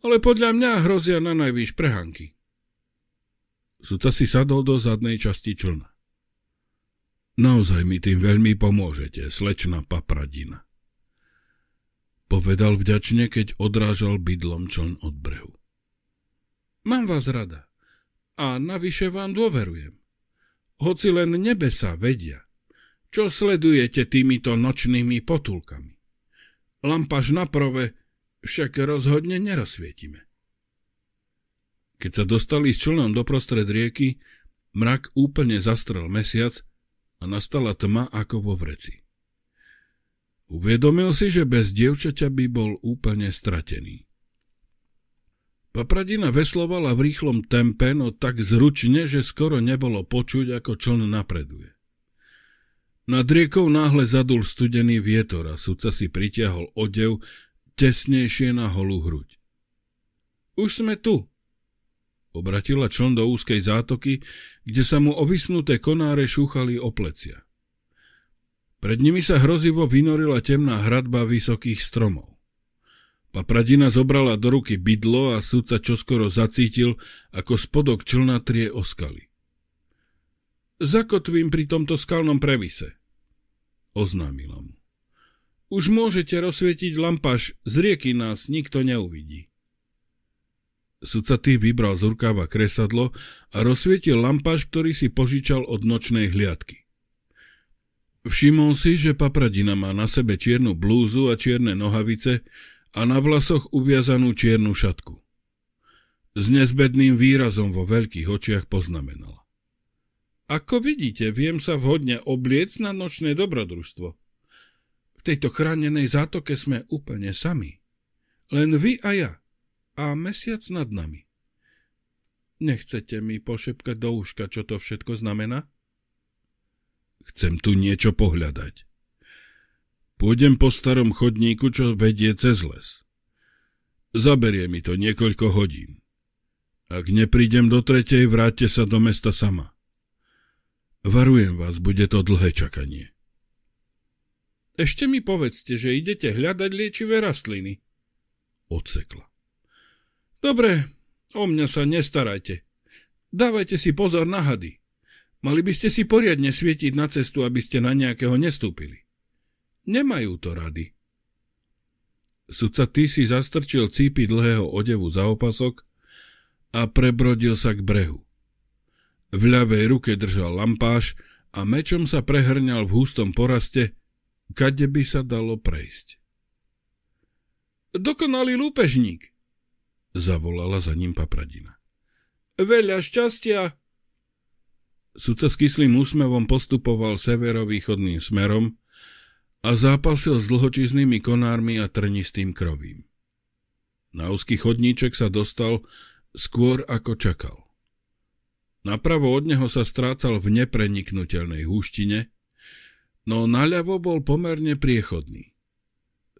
Speaker 3: Ale podľa mňa hrozia na najvýš prehanky. Sudca si sadol do zadnej časti člna. Naozaj mi tým veľmi pomôžete, slečna papradina. Povedal vďačne, keď odrážal bydlom čln od brehu. Mám vás rada. A navyše vám dôverujem. Hoci len nebesa vedia, čo sledujete týmito nočnými potulkami. Lampaž na prove však rozhodne nerozsvietime. Keď sa dostali s člnom doprostred rieky, mrak úplne zastrel mesiac a nastala tma ako vo vreci. Uvedomil si, že bez dievčaťa by bol úplne stratený. Papradina veslovala v rýchlom tempe, no tak zručne, že skoro nebolo počuť, ako čln napreduje. Nad riekou náhle zadul studený vietor a sudca si pritiahol odev tesnejšie na holú hruď. Už sme tu, obratila čln do úzkej zátoky, kde sa mu ovisnuté konáre šúchali o plecia. Pred nimi sa hrozivo vynorila temná hradba vysokých stromov. Papradina zobrala do ruky bydlo a sudca čoskoro zacítil, ako spodok člna trie o skaly. Zakotvím pri tomto skalnom previse, oznámila mu. Už môžete rozsvietiť lampaš, z rieky nás nikto neuvidí. Sudca tý vybral z rukáva kresadlo a rozsvietil lampaš, ktorý si požičal od nočnej hliadky. Všimol si, že papradina má na sebe čiernu blúzu a čierne nohavice, a na vlasoch uviazanú čiernu šatku. S nezbedným výrazom vo veľkých očiach poznamenala. Ako vidíte, viem sa vhodne obliec na nočné dobrodružstvo. V tejto chránenej zátoke sme úplne sami. Len vy a ja. A mesiac nad nami. Nechcete mi pošepkať do úška, čo to všetko znamená? Chcem tu niečo pohľadať. Pôjdem po starom chodníku, čo vedie cez les. Zaberie mi to niekoľko hodín. Ak neprídem do tretej, vráťte sa do mesta sama. Varujem vás, bude to dlhé čakanie. Ešte mi povedzte, že idete hľadať liečivé rastliny. Odsekla. Dobre, o mňa sa nestarajte. Dávajte si pozor na hady. Mali by ste si poriadne svietiť na cestu, aby ste na nejakého nestúpili. Nemajú to rady. Sudca ty si zastrčil cípy dlhého odevu za opasok a prebrodil sa k brehu. V ľavej ruke držal lampáš a mečom sa prehrňal v hustom poraste, kade by sa dalo prejsť. Dokonalý lúpežník, zavolala za ním papradina. Veľa šťastia! Sudca s kyslým úsmevom postupoval severovýchodným smerom, a zápasil s dlhočiznými konármi a trnistým krovím. Na úzky chodníček sa dostal skôr ako čakal. Napravo od neho sa strácal v nepreniknutelnej húštine, no naľavo bol pomerne priechodný.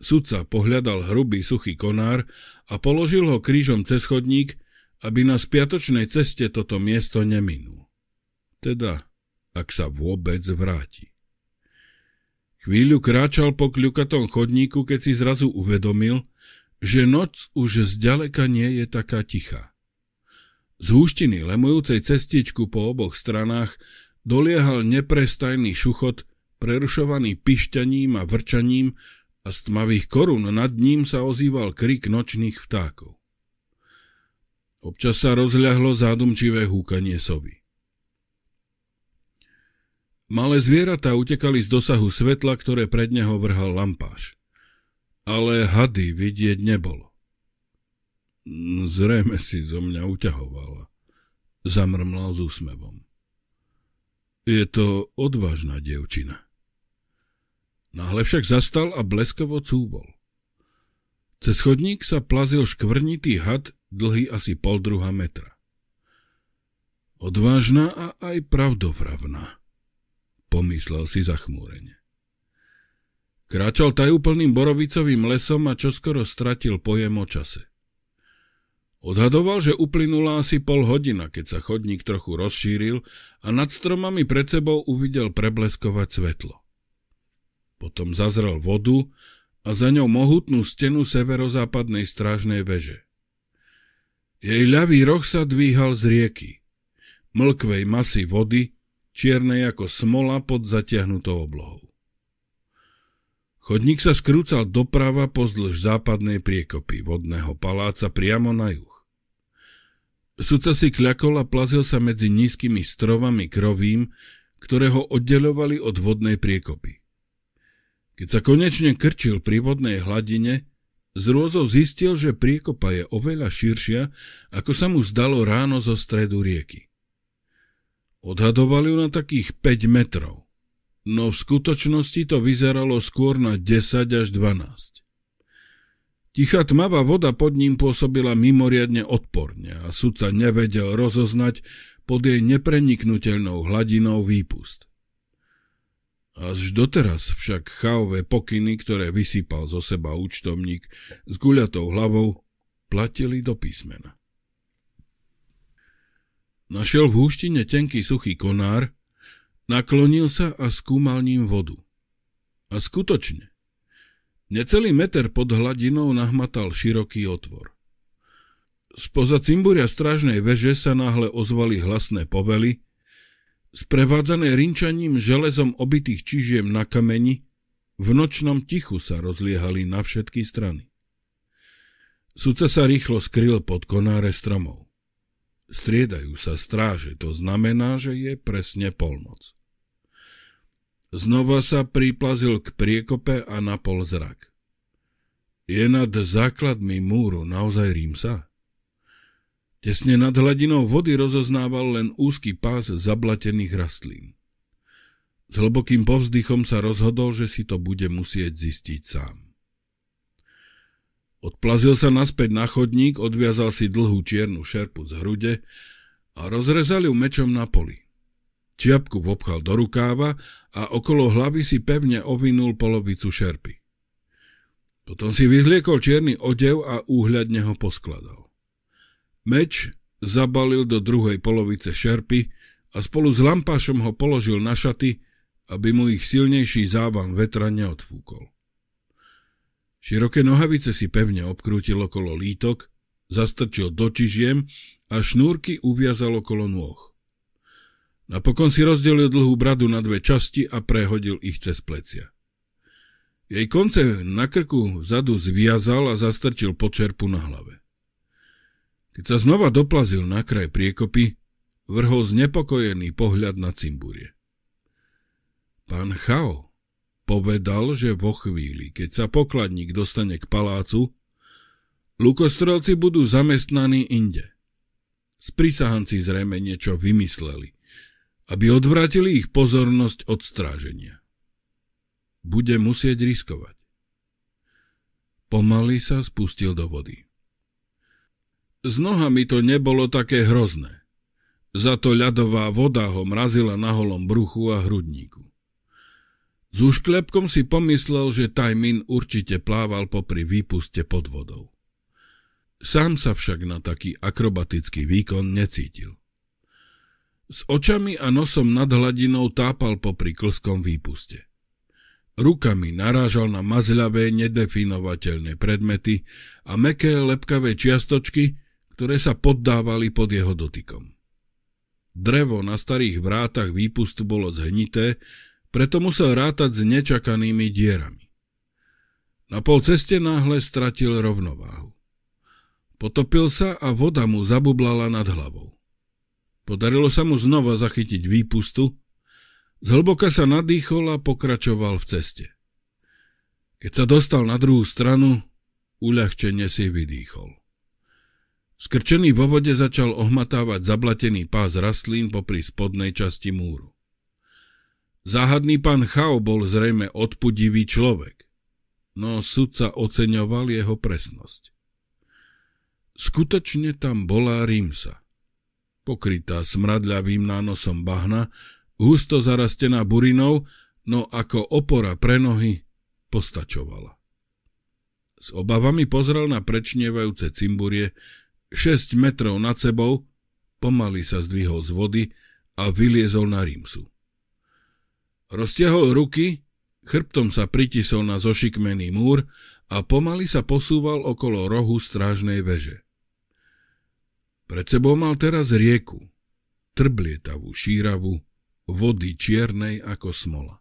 Speaker 3: Sudca pohľadal hrubý suchý konár a položil ho krížom cez chodník, aby na spiatočnej ceste toto miesto neminul. Teda, ak sa vôbec vráti. Chvíľu kráčal po kľukatom chodníku, keď si zrazu uvedomil, že noc už zďaleka nie je taká tichá. Z húštiny lemujúcej cestičku po oboch stranách doliehal neprestajný šuchot, prerušovaný pišťaním a vrčaním a z tmavých korún nad ním sa ozýval krik nočných vtákov. Občas sa rozľahlo zádumčivé húkanie sovy. Malé zvieratá utekali z dosahu svetla, ktoré pred neho vrhal lampáš. Ale hady vidieť nebolo. Zrejme si zo mňa uťahovala. Zamrmlal s úsmevom. Je to odvážna dievčina. Náhle však zastal a bleskovo cúbol. Cez chodník sa plazil škvrnitý had, dlhý asi pol druha metra. Odvážna a aj pravdovravná pomyslel si zachmúrene. Kráčal tajúplným borovicovým lesom a čoskoro stratil pojem o čase. Odhadoval, že uplynula asi pol hodina, keď sa chodník trochu rozšíril a nad stromami pred sebou uvidel prebleskovať svetlo. Potom zazrel vodu a za ňou mohutnú stenu severozápadnej strážnej veže. Jej ľavý roh sa dvíhal z rieky. Mlkvej masy vody čierne ako smola pod zatiahnutou oblohou. Chodník sa skrúcal doprava pozdĺž západnej priekopy vodného paláca priamo na juh. Sudca si kľakol a plazil sa medzi nízkymi strovami krovím, ktoré ho oddelovali od vodnej priekopy. Keď sa konečne krčil pri vodnej hladine, z rôzov zistil, že priekopa je oveľa širšia, ako sa mu zdalo ráno zo stredu rieky. Odhadoval ju na takých 5 metrov, no v skutočnosti to vyzeralo skôr na 10 až 12. Tichá tmavá voda pod ním pôsobila mimoriadne odporne a sudca nevedel rozoznať pod jej nepreniknutelnou hladinou výpust. Až doteraz však chaové pokyny, ktoré vysypal zo seba účtovník s guľatou hlavou, platili do písmena. Našiel v húštine tenký suchý konár, naklonil sa a skúmal ním vodu. A skutočne, Necelý meter pod hladinou nahmatal široký otvor. Spoza cimburia strážnej veže sa náhle ozvali hlasné povely, sprevádzané rinčaním železom obitých čižiem na kameni, v nočnom tichu sa rozliehali na všetky strany. Sudca sa rýchlo skryl pod konáre stromov. Striedajú sa stráže, to znamená, že je presne polnoc. Znova sa priplazil k priekope a napol zrak. Je nad základmi múru naozaj Rímsa? Tesne nad hladinou vody rozoznával len úzky pás zablatených rastlín. S hlbokým povzdychom sa rozhodol, že si to bude musieť zistiť sám. Odplazil sa naspäť na chodník, odviazal si dlhú čiernu šerpu z hrude a rozrezal ju mečom na poli. Čiapku vopchal do rukáva a okolo hlavy si pevne ovinul polovicu šerpy. Potom si vyzliekol čierny odev a úhľadne ho poskladal. Meč zabalil do druhej polovice šerpy a spolu s lampášom ho položil na šaty, aby mu ich silnejší závan vetra neodfúkol. Široké nohavice si pevne obkrútil okolo lítok, zastrčil do čižiem a šnúrky uviazal okolo nôh. Napokon si rozdelil dlhú bradu na dve časti a prehodil ich cez plecia. Jej konce na krku vzadu zviazal a zastrčil počerpu na hlave. Keď sa znova doplazil na kraj priekopy, vrhol znepokojený pohľad na cimburie. Pán Chao povedal, že vo chvíli, keď sa pokladník dostane k palácu, lukostrelci budú zamestnaní inde. Sprisahanci zrejme niečo vymysleli aby odvrátili ich pozornosť od stráženia. Bude musieť riskovať. Pomaly sa spustil do vody. S nohami to nebolo také hrozné. Za to ľadová voda ho mrazila na holom bruchu a hrudníku. S úšklepkom si pomyslel, že Tajmin určite plával popri výpuste pod vodou. Sám sa však na taký akrobatický výkon necítil. S očami a nosom nad hladinou tápal popri klskom výpuste. Rukami narážal na mazľavé, nedefinovateľné predmety a meké, lepkavé čiastočky, ktoré sa poddávali pod jeho dotykom. Drevo na starých vrátach výpustu bolo zhnité, preto musel rátať s nečakanými dierami. Na pol ceste náhle stratil rovnováhu. Potopil sa a voda mu zabublala nad hlavou. Podarilo sa mu znova zachytiť výpustu, zhlboka sa nadýchol a pokračoval v ceste. Keď sa dostal na druhú stranu, uľahčene si vydýchol. Skrčený vo vode začal ohmatávať zablatený pás rastlín popri spodnej časti múru. Záhadný pán Chao bol zrejme odpudivý človek, no sudca oceňoval jeho presnosť. Skutočne tam bola Rímsa pokrytá smradľavým nánosom bahna, husto zarastená burinou, no ako opora pre nohy postačovala. S obavami pozrel na prečnievajúce cimburie, 6 metrov nad sebou, pomaly sa zdvihol z vody a vyliezol na rímsu. Roztiahol ruky, chrbtom sa pritisol na zošikmený múr a pomaly sa posúval okolo rohu strážnej veže. Pred sebou mal teraz rieku, trblietavú, šíravu, vody čiernej ako smola.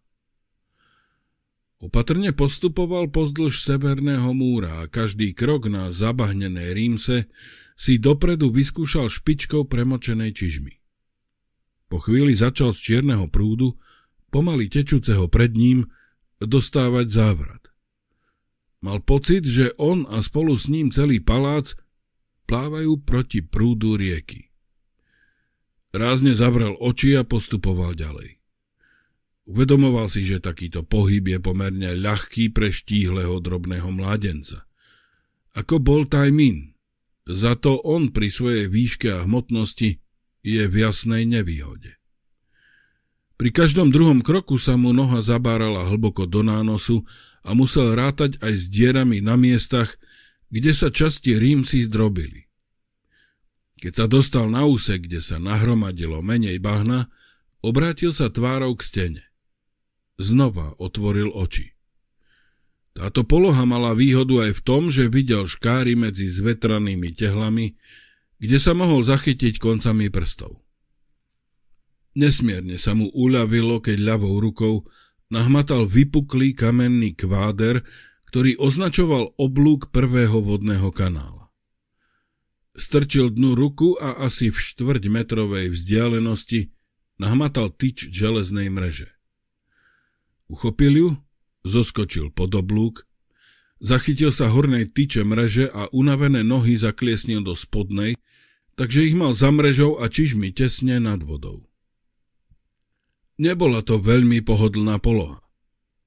Speaker 3: Opatrne postupoval pozdĺž severného múra a každý krok na zabahnené rímse si dopredu vyskúšal špičkou premočenej čižmy. Po chvíli začal z čierneho prúdu, pomaly tečúceho pred ním, dostávať závrat. Mal pocit, že on a spolu s ním celý palác plávajú proti prúdu rieky. Rázne zavrel oči a postupoval ďalej. Uvedomoval si, že takýto pohyb je pomerne ľahký pre štíhleho drobného mládenca. Ako bol Tajmin. Za to on pri svojej výške a hmotnosti je v jasnej nevýhode. Pri každom druhom kroku sa mu noha zabárala hlboko do nánosu a musel rátať aj s dierami na miestach, kde sa časti rímsi zdrobili. Keď sa dostal na úsek, kde sa nahromadilo menej bahna, obrátil sa tvárou k stene. Znova otvoril oči. Táto poloha mala výhodu aj v tom, že videl škáry medzi zvetranými tehlami, kde sa mohol zachytiť koncami prstov. Nesmierne sa mu uľavilo, keď ľavou rukou nahmatal vypuklý kamenný kváder, ktorý označoval oblúk prvého vodného kanála. Strčil dnu ruku a asi v štvrť metrovej vzdialenosti nahmatal tyč železnej mreže. Uchopil ju, zoskočil pod oblúk Zachytil sa hornej tyče mreže a unavené nohy zakliesnil do spodnej, takže ich mal za mrežou a čižmi tesne nad vodou. Nebola to veľmi pohodlná poloha,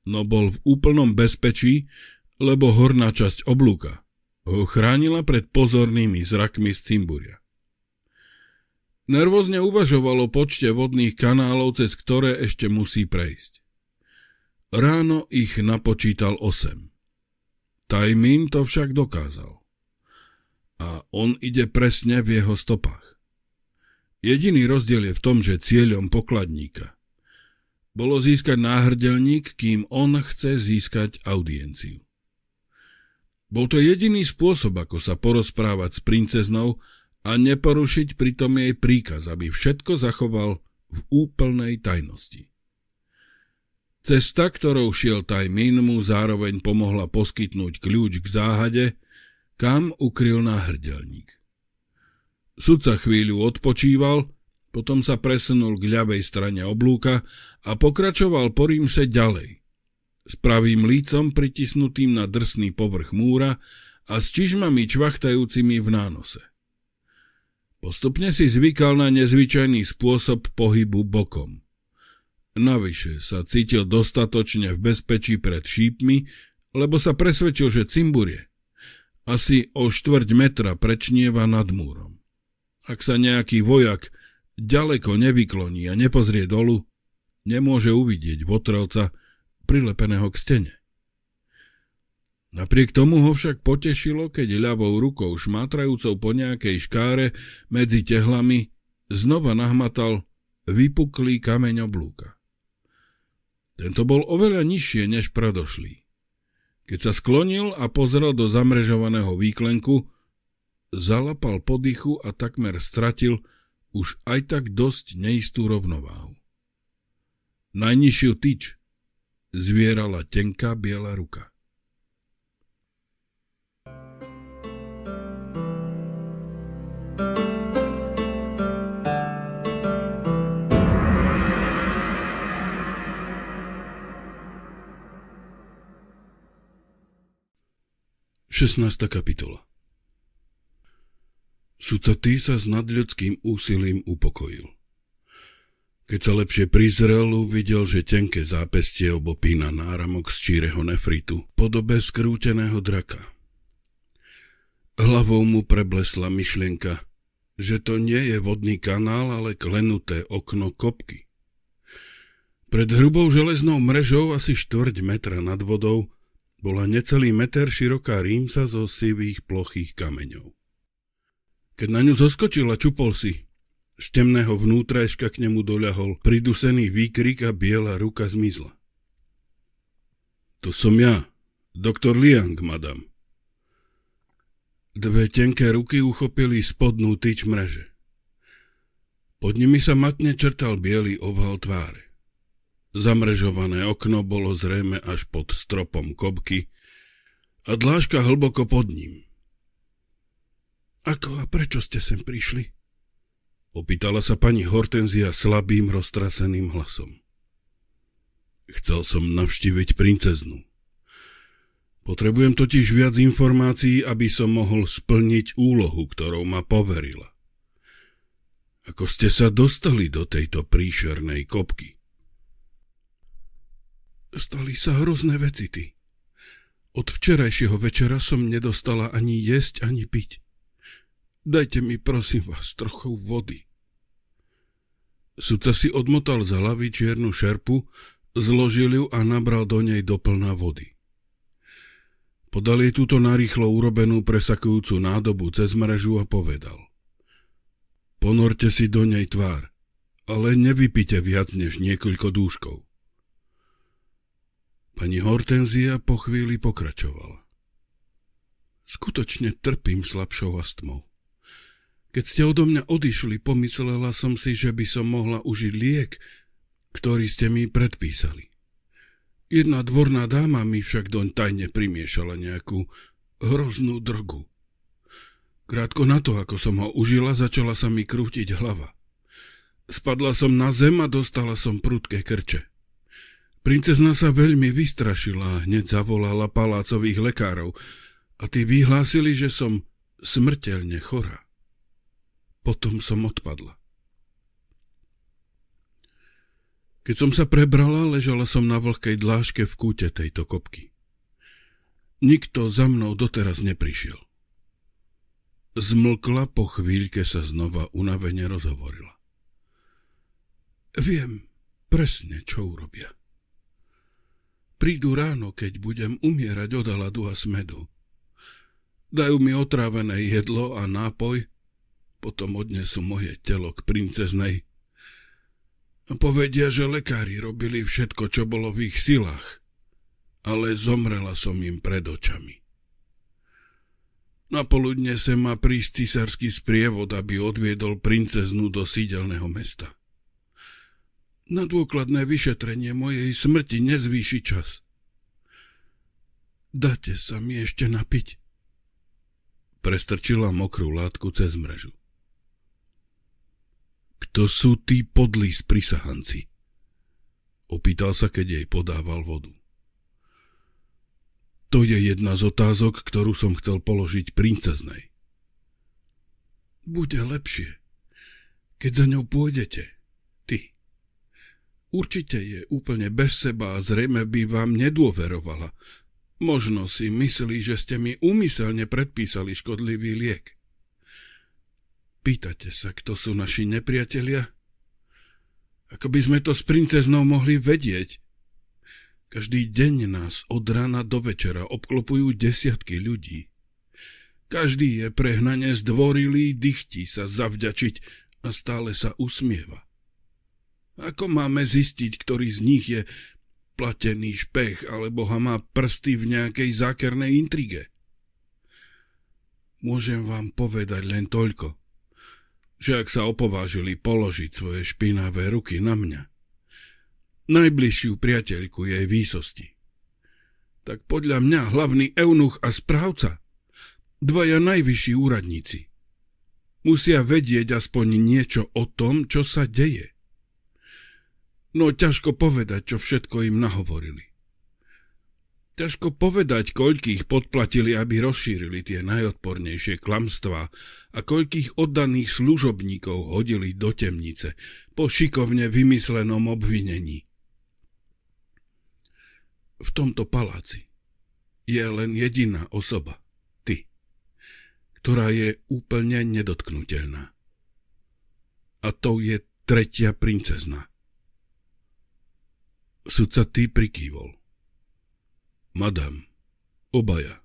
Speaker 3: no bol v úplnom bezpečí, lebo horná časť oblúka ho chránila pred pozornými zrakmi z cimburia. Nervózne uvažoval o počte vodných kanálov, cez ktoré ešte musí prejsť. Ráno ich napočítal osem. Tajmin to však dokázal. A on ide presne v jeho stopách. Jediný rozdiel je v tom, že cieľom pokladníka bolo získať náhrdelník, kým on chce získať audienciu. Bol to jediný spôsob, ako sa porozprávať s princeznou a neporušiť pritom jej príkaz, aby všetko zachoval v úplnej tajnosti. Cesta, ktorou šiel Tajmin, mu zároveň pomohla poskytnúť kľúč k záhade, kam ukryl náhrdelník. Sudca chvíľu odpočíval, potom sa presunul k ľavej strane oblúka a pokračoval po rímse ďalej. S pravým lícom pritisnutým na drsný povrch múra a s čižmami čvachtajúcimi v nánose. Postupne si zvykal na nezvyčajný spôsob pohybu bokom. Navyše sa cítil dostatočne v bezpečí pred šípmi, lebo sa presvedčil, že cimburie asi o štvrť metra prečnieva nad múrom. Ak sa nejaký vojak ďaleko nevykloní a nepozrie dolu, nemôže uvidieť votrelca prilepeného k stene. Napriek tomu ho však potešilo, keď ľavou rukou šmátrajúcou po nejakej škáre medzi tehlami znova nahmatal vypuklý kameň oblúka. Tento bol oveľa nižšie než predošlý. Keď sa sklonil a pozrel do zamrežovaného výklenku, zalapal podychu a takmer stratil už aj tak dosť neistú rovnováhu. Najnižšiu tyč zvierala tenká biela ruka. 16. kapitola Sucatý sa s nadľudským úsilím upokojil. Keď sa lepšie prizrel, uvidel, že tenké zápestie obopína náramok z číreho nefritu, podobe skrúteného draka. Hlavou mu preblesla myšlienka, že to nie je vodný kanál, ale klenuté okno kopky. Pred hrubou železnou mrežou asi štvrť metra nad vodou bola necelý meter široká rímsa zo sivých plochých kameňov. Keď na ňu zoskočil a čupol si, z temného vnútrajška k nemu doľahol pridusený výkrik a biela ruka zmizla. To som ja, doktor Liang, madam. Dve tenké ruky uchopili spodnú tyč mreže. Pod nimi sa matne črtal biely oval tváre. Zamrežované okno bolo zrejme až pod stropom kobky a dlážka hlboko pod ním. Ako a prečo ste sem prišli? Opýtala sa pani Hortenzia slabým, roztraseným hlasom. Chcel som navštíviť princeznu. Potrebujem totiž viac informácií, aby som mohol splniť úlohu, ktorou ma poverila. Ako ste sa dostali do tejto príšernej kopky? Stali sa hrozné veci, ty. Od včerajšieho večera som nedostala ani jesť, ani piť. Dajte mi, prosím vás, trochu vody. Sudca si odmotal za hlavy čiernu šerpu, zložil ju a nabral do nej doplná vody. Podal jej túto narýchlo urobenú presakujúcu nádobu cez mrežu a povedal. Ponorte si do nej tvár, ale nevypite viac než niekoľko dúškov. Pani Hortenzia po chvíli pokračovala. Skutočne trpím slabšou astmou. Keď ste odo mňa odišli, pomyslela som si, že by som mohla užiť liek, ktorý ste mi predpísali. Jedna dvorná dáma mi však doň tajne primiešala nejakú hroznú drogu. Krátko na to, ako som ho užila, začala sa mi krútiť hlava. Spadla som na zem a dostala som prudké krče. Princezna sa veľmi vystrašila a hneď zavolala palácových lekárov a tí vyhlásili, že som smrteľne chorá. Potom som odpadla. Keď som sa prebrala, ležala som na vlhkej dláške v kúte tejto kopky. Nikto za mnou doteraz neprišiel. Zmlkla po chvíľke sa znova unavene rozhovorila. Viem presne, čo urobia. Prídu ráno, keď budem umierať od hladu a smedu. Dajú mi otrávené jedlo a nápoj, potom odnesú moje telo k princeznej Povedia, že lekári robili všetko, čo bolo v ich silách, ale zomrela som im pred očami. Na poludne sa má prísť císarský sprievod, aby odviedol princeznu do sídelného mesta. Na dôkladné vyšetrenie mojej smrti nezvýši čas. Dáte sa mi ešte napiť? Prestrčila mokrú látku cez mrežu. Kto sú tí podlí sprisahanci? Opýtal sa, keď jej podával vodu. To je jedna z otázok, ktorú som chcel položiť princeznej. Bude lepšie, keď za ňou pôjdete, ty. Určite je úplne bez seba a zrejme by vám nedôverovala. Možno si myslí, že ste mi úmyselne predpísali škodlivý liek. Pýtate sa, kto sú naši nepriatelia? Ako by sme to s princeznou mohli vedieť. Každý deň nás od rána do večera obklopujú desiatky ľudí. Každý je prehnane zdvorilý, dychtí sa zavďačiť a stále sa usmieva. Ako máme zistiť, ktorý z nich je platený špech alebo ha má prsty v nejakej zákernej intrige? Môžem vám povedať len toľko – že ak sa opovážili položiť svoje špinavé ruky na mňa, najbližšiu priateľku jej výsosti, tak podľa mňa hlavný eunuch a správca, dvaja najvyšší úradníci, musia vedieť aspoň niečo o tom, čo sa deje. No ťažko povedať, čo všetko im nahovorili. Ťažko povedať, koľkých podplatili, aby rozšírili tie najodpornejšie klamstvá a koľkých oddaných služobníkov hodili do temnice po šikovne vymyslenom obvinení. V tomto paláci je len jediná osoba, ty, ktorá je úplne nedotknutelná. A to je tretia princezna. Sudca ty prikývol. Madam, obaja,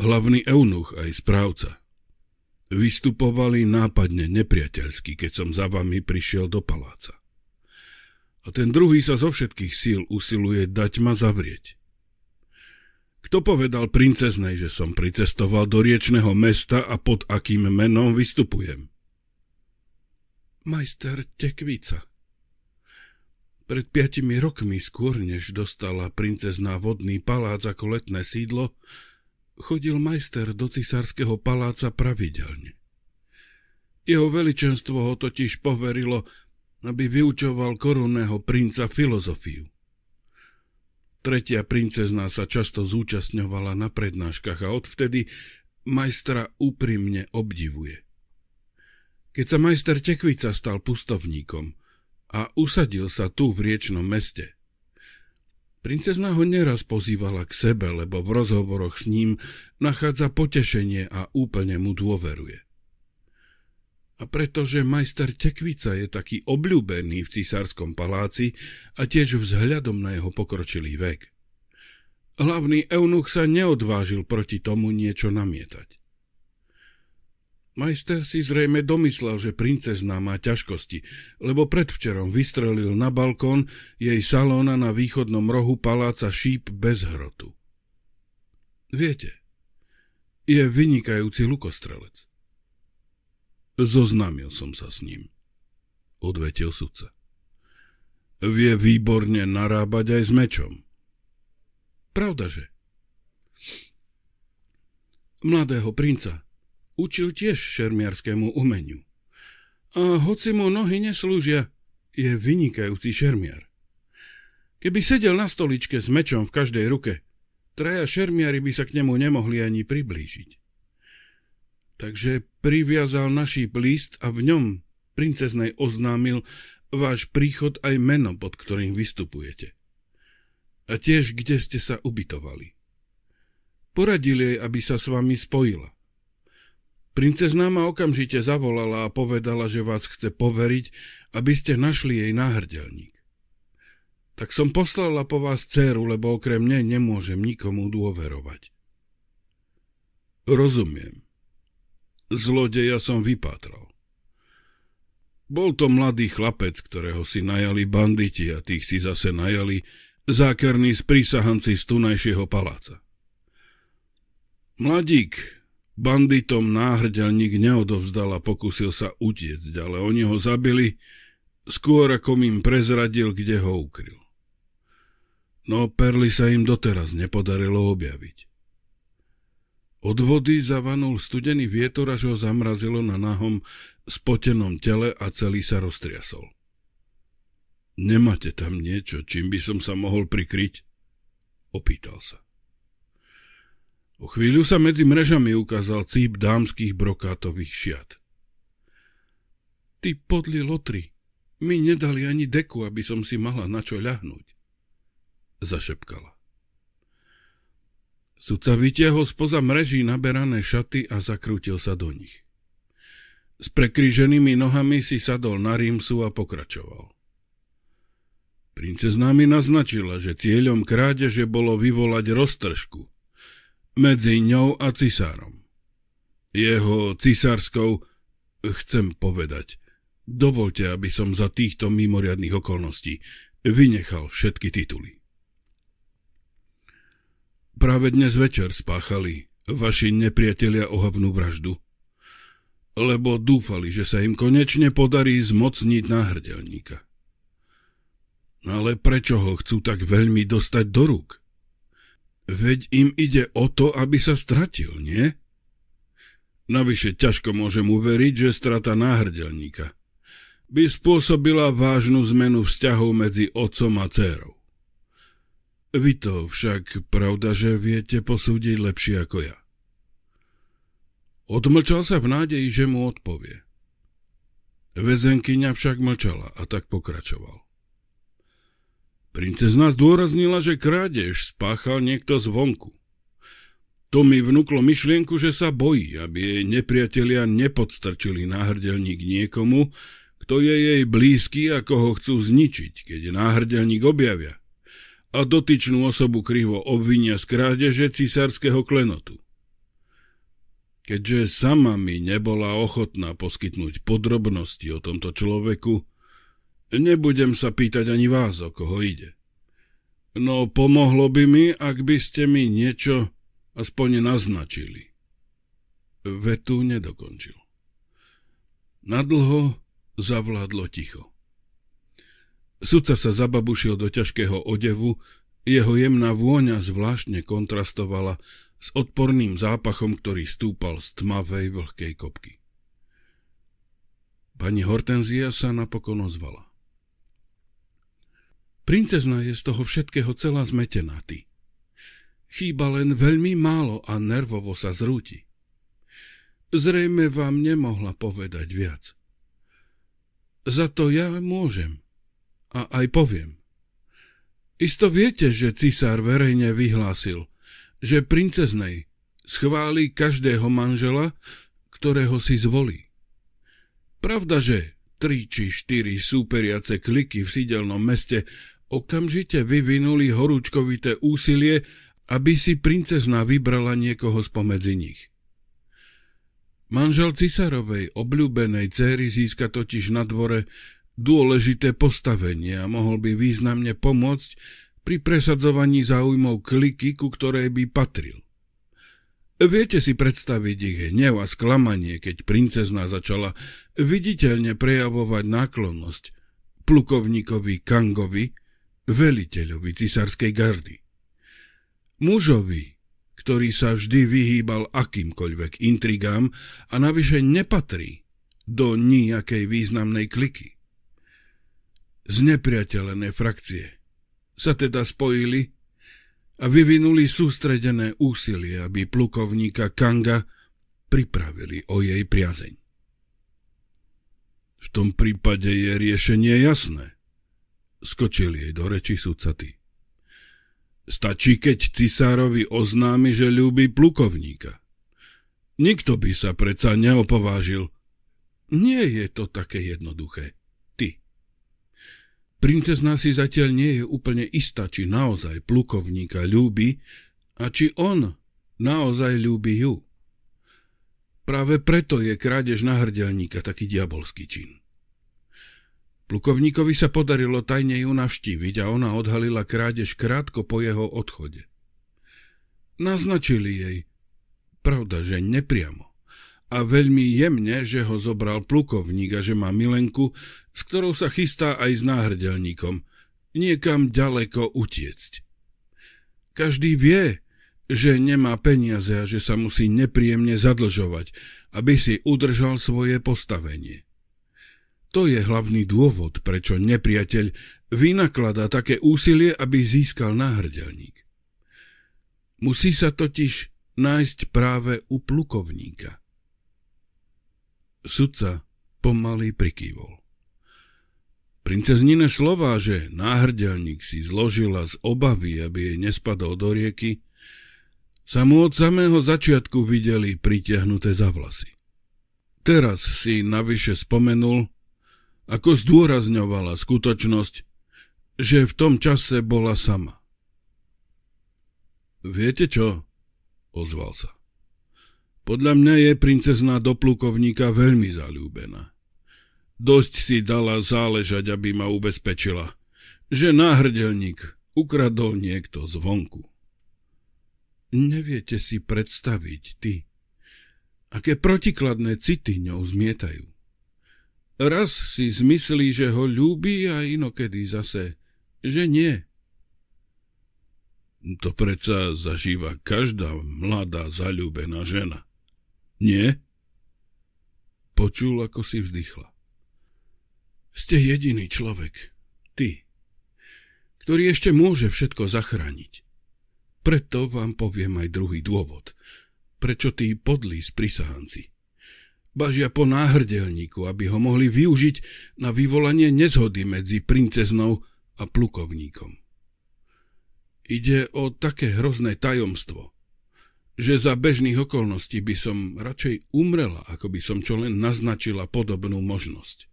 Speaker 3: hlavný eunuch aj správca, vystupovali nápadne nepriateľsky, keď som za vami prišiel do paláca. A ten druhý sa zo všetkých síl usiluje dať ma zavrieť. Kto povedal princeznej, že som pricestoval do riečného mesta a pod akým menom vystupujem? Majster Tekvica. Pred piatimi rokmi skôr, než dostala princezná vodný palác ako letné sídlo, chodil majster do cisárskeho paláca pravidelne. Jeho veličenstvo ho totiž poverilo, aby vyučoval korunného princa filozofiu. Tretia princezná sa často zúčastňovala na prednáškach a odvtedy majstra úprimne obdivuje. Keď sa majster Tekvica stal pustovníkom a usadil sa tu v riečnom meste, princezna ho neraz pozývala k sebe, lebo v rozhovoroch s ním nachádza potešenie a úplne mu dôveruje. A pretože majster Tekvica je taký obľúbený v cisárskom paláci a tiež vzhľadom na jeho pokročilý vek, hlavný eunuch sa neodvážil proti tomu niečo namietať. Majster si zrejme domyslel, že princezná má ťažkosti, lebo predvčerom vystrelil na balkón jej salóna na východnom rohu paláca šíp bez hrotu. Viete, je vynikajúci lukostrelec. Zoznámil som sa s ním, odvetil sudca. Vie výborne narábať aj s mečom. Pravdaže. Mladého princa učil tiež šermiarskému umeniu. A hoci mu nohy neslúžia, je vynikajúci šermiar. Keby sedel na stoličke s mečom v každej ruke, traja šermiari by sa k nemu nemohli ani priblížiť. Takže priviazal naší list a v ňom princeznej oznámil váš príchod aj meno, pod ktorým vystupujete. A tiež, kde ste sa ubytovali. Poradil jej, aby sa s vami spojila. Princezná ma okamžite zavolala a povedala, že vás chce poveriť, aby ste našli jej náhrdelník. Tak som poslala po vás dceru, lebo okrem nej nemôžem nikomu dôverovať. Rozumiem. Zlodeja som vypátral. Bol to mladý chlapec, ktorého si najali banditi a tých si zase najali zákerní sprísahanci z tunajšieho paláca. Mladík banditom náhrdelník neodovzdal a pokusil sa utiecť, ale oni ho zabili skôr ako im prezradil, kde ho ukryl. No perly sa im doteraz nepodarilo objaviť. Od vody zavanul studený vietor, až ho zamrazilo na nahom spotenom tele a celý sa roztriasol. Nemáte tam niečo, čím by som sa mohol prikryť? Opýtal sa. O chvíľu sa medzi mrežami ukázal cíp dámskych brokátových šiat. Ty podli lotri, mi nedali ani deku, aby som si mala na čo ľahnúť. Zašepkala. Sudca vytiahol spoza mreží naberané šaty a zakrútil sa do nich. S prekríženými nohami si sadol na rímsu a pokračoval. Princezná mi naznačila, že cieľom krádeže bolo vyvolať roztržku medzi ňou a cisárom. Jeho cisárskou, chcem povedať, dovolte, aby som za týchto mimoriadných okolností vynechal všetky tituly. Práve dnes večer spáchali vaši nepriatelia ohavnú vraždu, lebo dúfali, že sa im konečne podarí zmocniť náhrdelníka. Ale prečo ho chcú tak veľmi dostať do rúk? Veď im ide o to, aby sa stratil, nie? Navyše ťažko môžem uveriť, že strata náhrdelníka by spôsobila vážnu zmenu vzťahov medzi otcom a dcérou. Vy to však pravda, že viete posúdiť lepšie ako ja. Odmlčal sa v nádeji, že mu odpovie. Vezenkyňa však mlčala a tak pokračoval. Princezna zdôraznila, že krádež spáchal niekto zvonku. To mi vnúklo myšlienku, že sa bojí, aby jej nepriatelia nepodstrčili náhrdelník niekomu, kto je jej blízky a koho chcú zničiť, keď náhrdelník objavia a dotyčnú osobu krivo obvinia z krádeže cisárskeho klenotu. Keďže sama mi nebola ochotná poskytnúť podrobnosti o tomto človeku, nebudem sa pýtať ani vás, o koho ide. No pomohlo by mi, ak by ste mi niečo aspoň naznačili. Vetu nedokončil. Nadlho zavládlo ticho. Sudca sa zababušil do ťažkého odevu, jeho jemná vôňa zvláštne kontrastovala s odporným zápachom, ktorý stúpal z tmavej vlhkej kopky. Pani Hortenzia sa napokon ozvala. Princezna je z toho všetkého celá zmetená, ty. Chýba len veľmi málo a nervovo sa zrúti. Zrejme vám nemohla povedať viac. Za to ja môžem. A aj poviem. Isto viete, že cisár verejne vyhlásil, že princeznej schváli každého manžela, ktorého si zvolí. Pravda, že tri či štyri súperiace kliky v sídelnom meste okamžite vyvinuli horúčkovité úsilie, aby si princezna vybrala niekoho spomedzi nich. Manžel cisárovej obľúbenej céry získa totiž na dvore dôležité postavenie a mohol by významne pomôcť pri presadzovaní záujmov kliky, ku ktorej by patril. Viete si predstaviť ich hnev a sklamanie, keď princezna začala viditeľne prejavovať náklonnosť plukovníkovi Kangovi, veliteľovi cisárskej gardy. Mužovi, ktorý sa vždy vyhýbal akýmkoľvek intrigám a navyše nepatrí do nejakej významnej kliky. Znepriateľené frakcie sa teda spojili a vyvinuli sústredené úsilie, aby plukovníka Kanga pripravili o jej priazeň. V tom prípade je riešenie jasné. Skočil jej do reči sudcaty. Stačí, keď cisárovi oznámi, že ľúbi plukovníka. Nikto by sa predsa neopovážil. Nie je to také jednoduché. Ty. Princezna si zatiaľ nie je úplne istá, či naozaj plukovníka ľúbi a či on naozaj ľúbi ju. Práve preto je krádež na hrdelníka taký diabolský čin. Plukovníkovi sa podarilo tajne ju navštíviť a ona odhalila krádež krátko po jeho odchode. Naznačili jej, pravda, že nepriamo, a veľmi jemne, že ho zobral plukovník a že má milenku, s ktorou sa chystá aj s náhrdelníkom, niekam ďaleko utiecť. Každý vie, že nemá peniaze a že sa musí nepríjemne zadlžovať, aby si udržal svoje postavenie. To je hlavný dôvod, prečo nepriateľ vynakladá také úsilie, aby získal náhrdelník. Musí sa totiž nájsť práve u plukovníka. Sudca pomaly prikývol. Princeznine slova, že náhrdelník si zložila z obavy, aby jej nespadol do rieky, sa mu od samého začiatku videli pritiahnuté za vlasy. Teraz si navyše spomenul, ako zdôrazňovala skutočnosť, že v tom čase bola sama. Viete čo? Ozval sa. Podľa mňa je princezná do plukovníka veľmi zalúbená. Dosť si dala záležať, aby ma ubezpečila, že náhrdelník ukradol niekto zvonku. Neviete si predstaviť, ty, aké protikladné city ňou zmietajú. Raz si zmyslí, že ho ľúbi a inokedy zase, že nie. To predsa zažíva každá mladá zalúbená žena. Nie? Počul, ako si vzdychla. Ste jediný človek, ty, ktorý ešte môže všetko zachrániť. Preto vám poviem aj druhý dôvod, prečo tí podlí sprisahanci bažia po náhrdelníku, aby ho mohli využiť na vyvolanie nezhody medzi princeznou a plukovníkom. Ide o také hrozné tajomstvo, že za bežných okolností by som radšej umrela, ako by som čo len naznačila podobnú možnosť.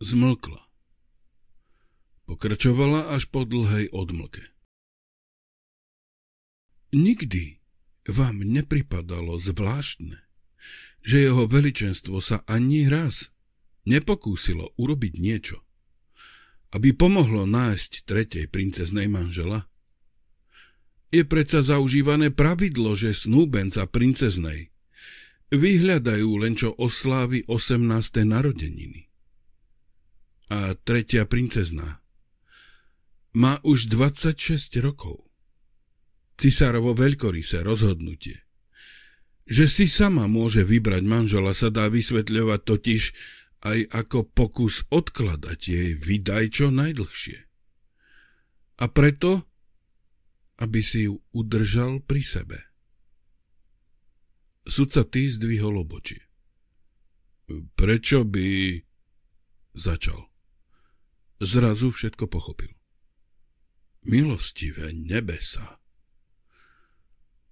Speaker 3: Zmlkla. Pokračovala až po dlhej odmlke. Nikdy vám nepripadalo zvláštne, že jeho veličenstvo sa ani raz nepokúsilo urobiť niečo, aby pomohlo nájsť tretej princeznej manžela? Je predsa zaužívané pravidlo, že snúbenca princeznej vyhľadajú len čo oslávy 18. narodeniny. A tretia princezná má už 26 rokov. cisárovo veľkorysé rozhodnutie. Že si sama môže vybrať manžela sa dá vysvetľovať totiž aj ako pokus odkladať jej vydaj čo najdlhšie. A preto, aby si ju udržal pri sebe. Sudca ty zdvihol obočie. Prečo by... Začal. Zrazu všetko pochopil. Milostivé nebesa.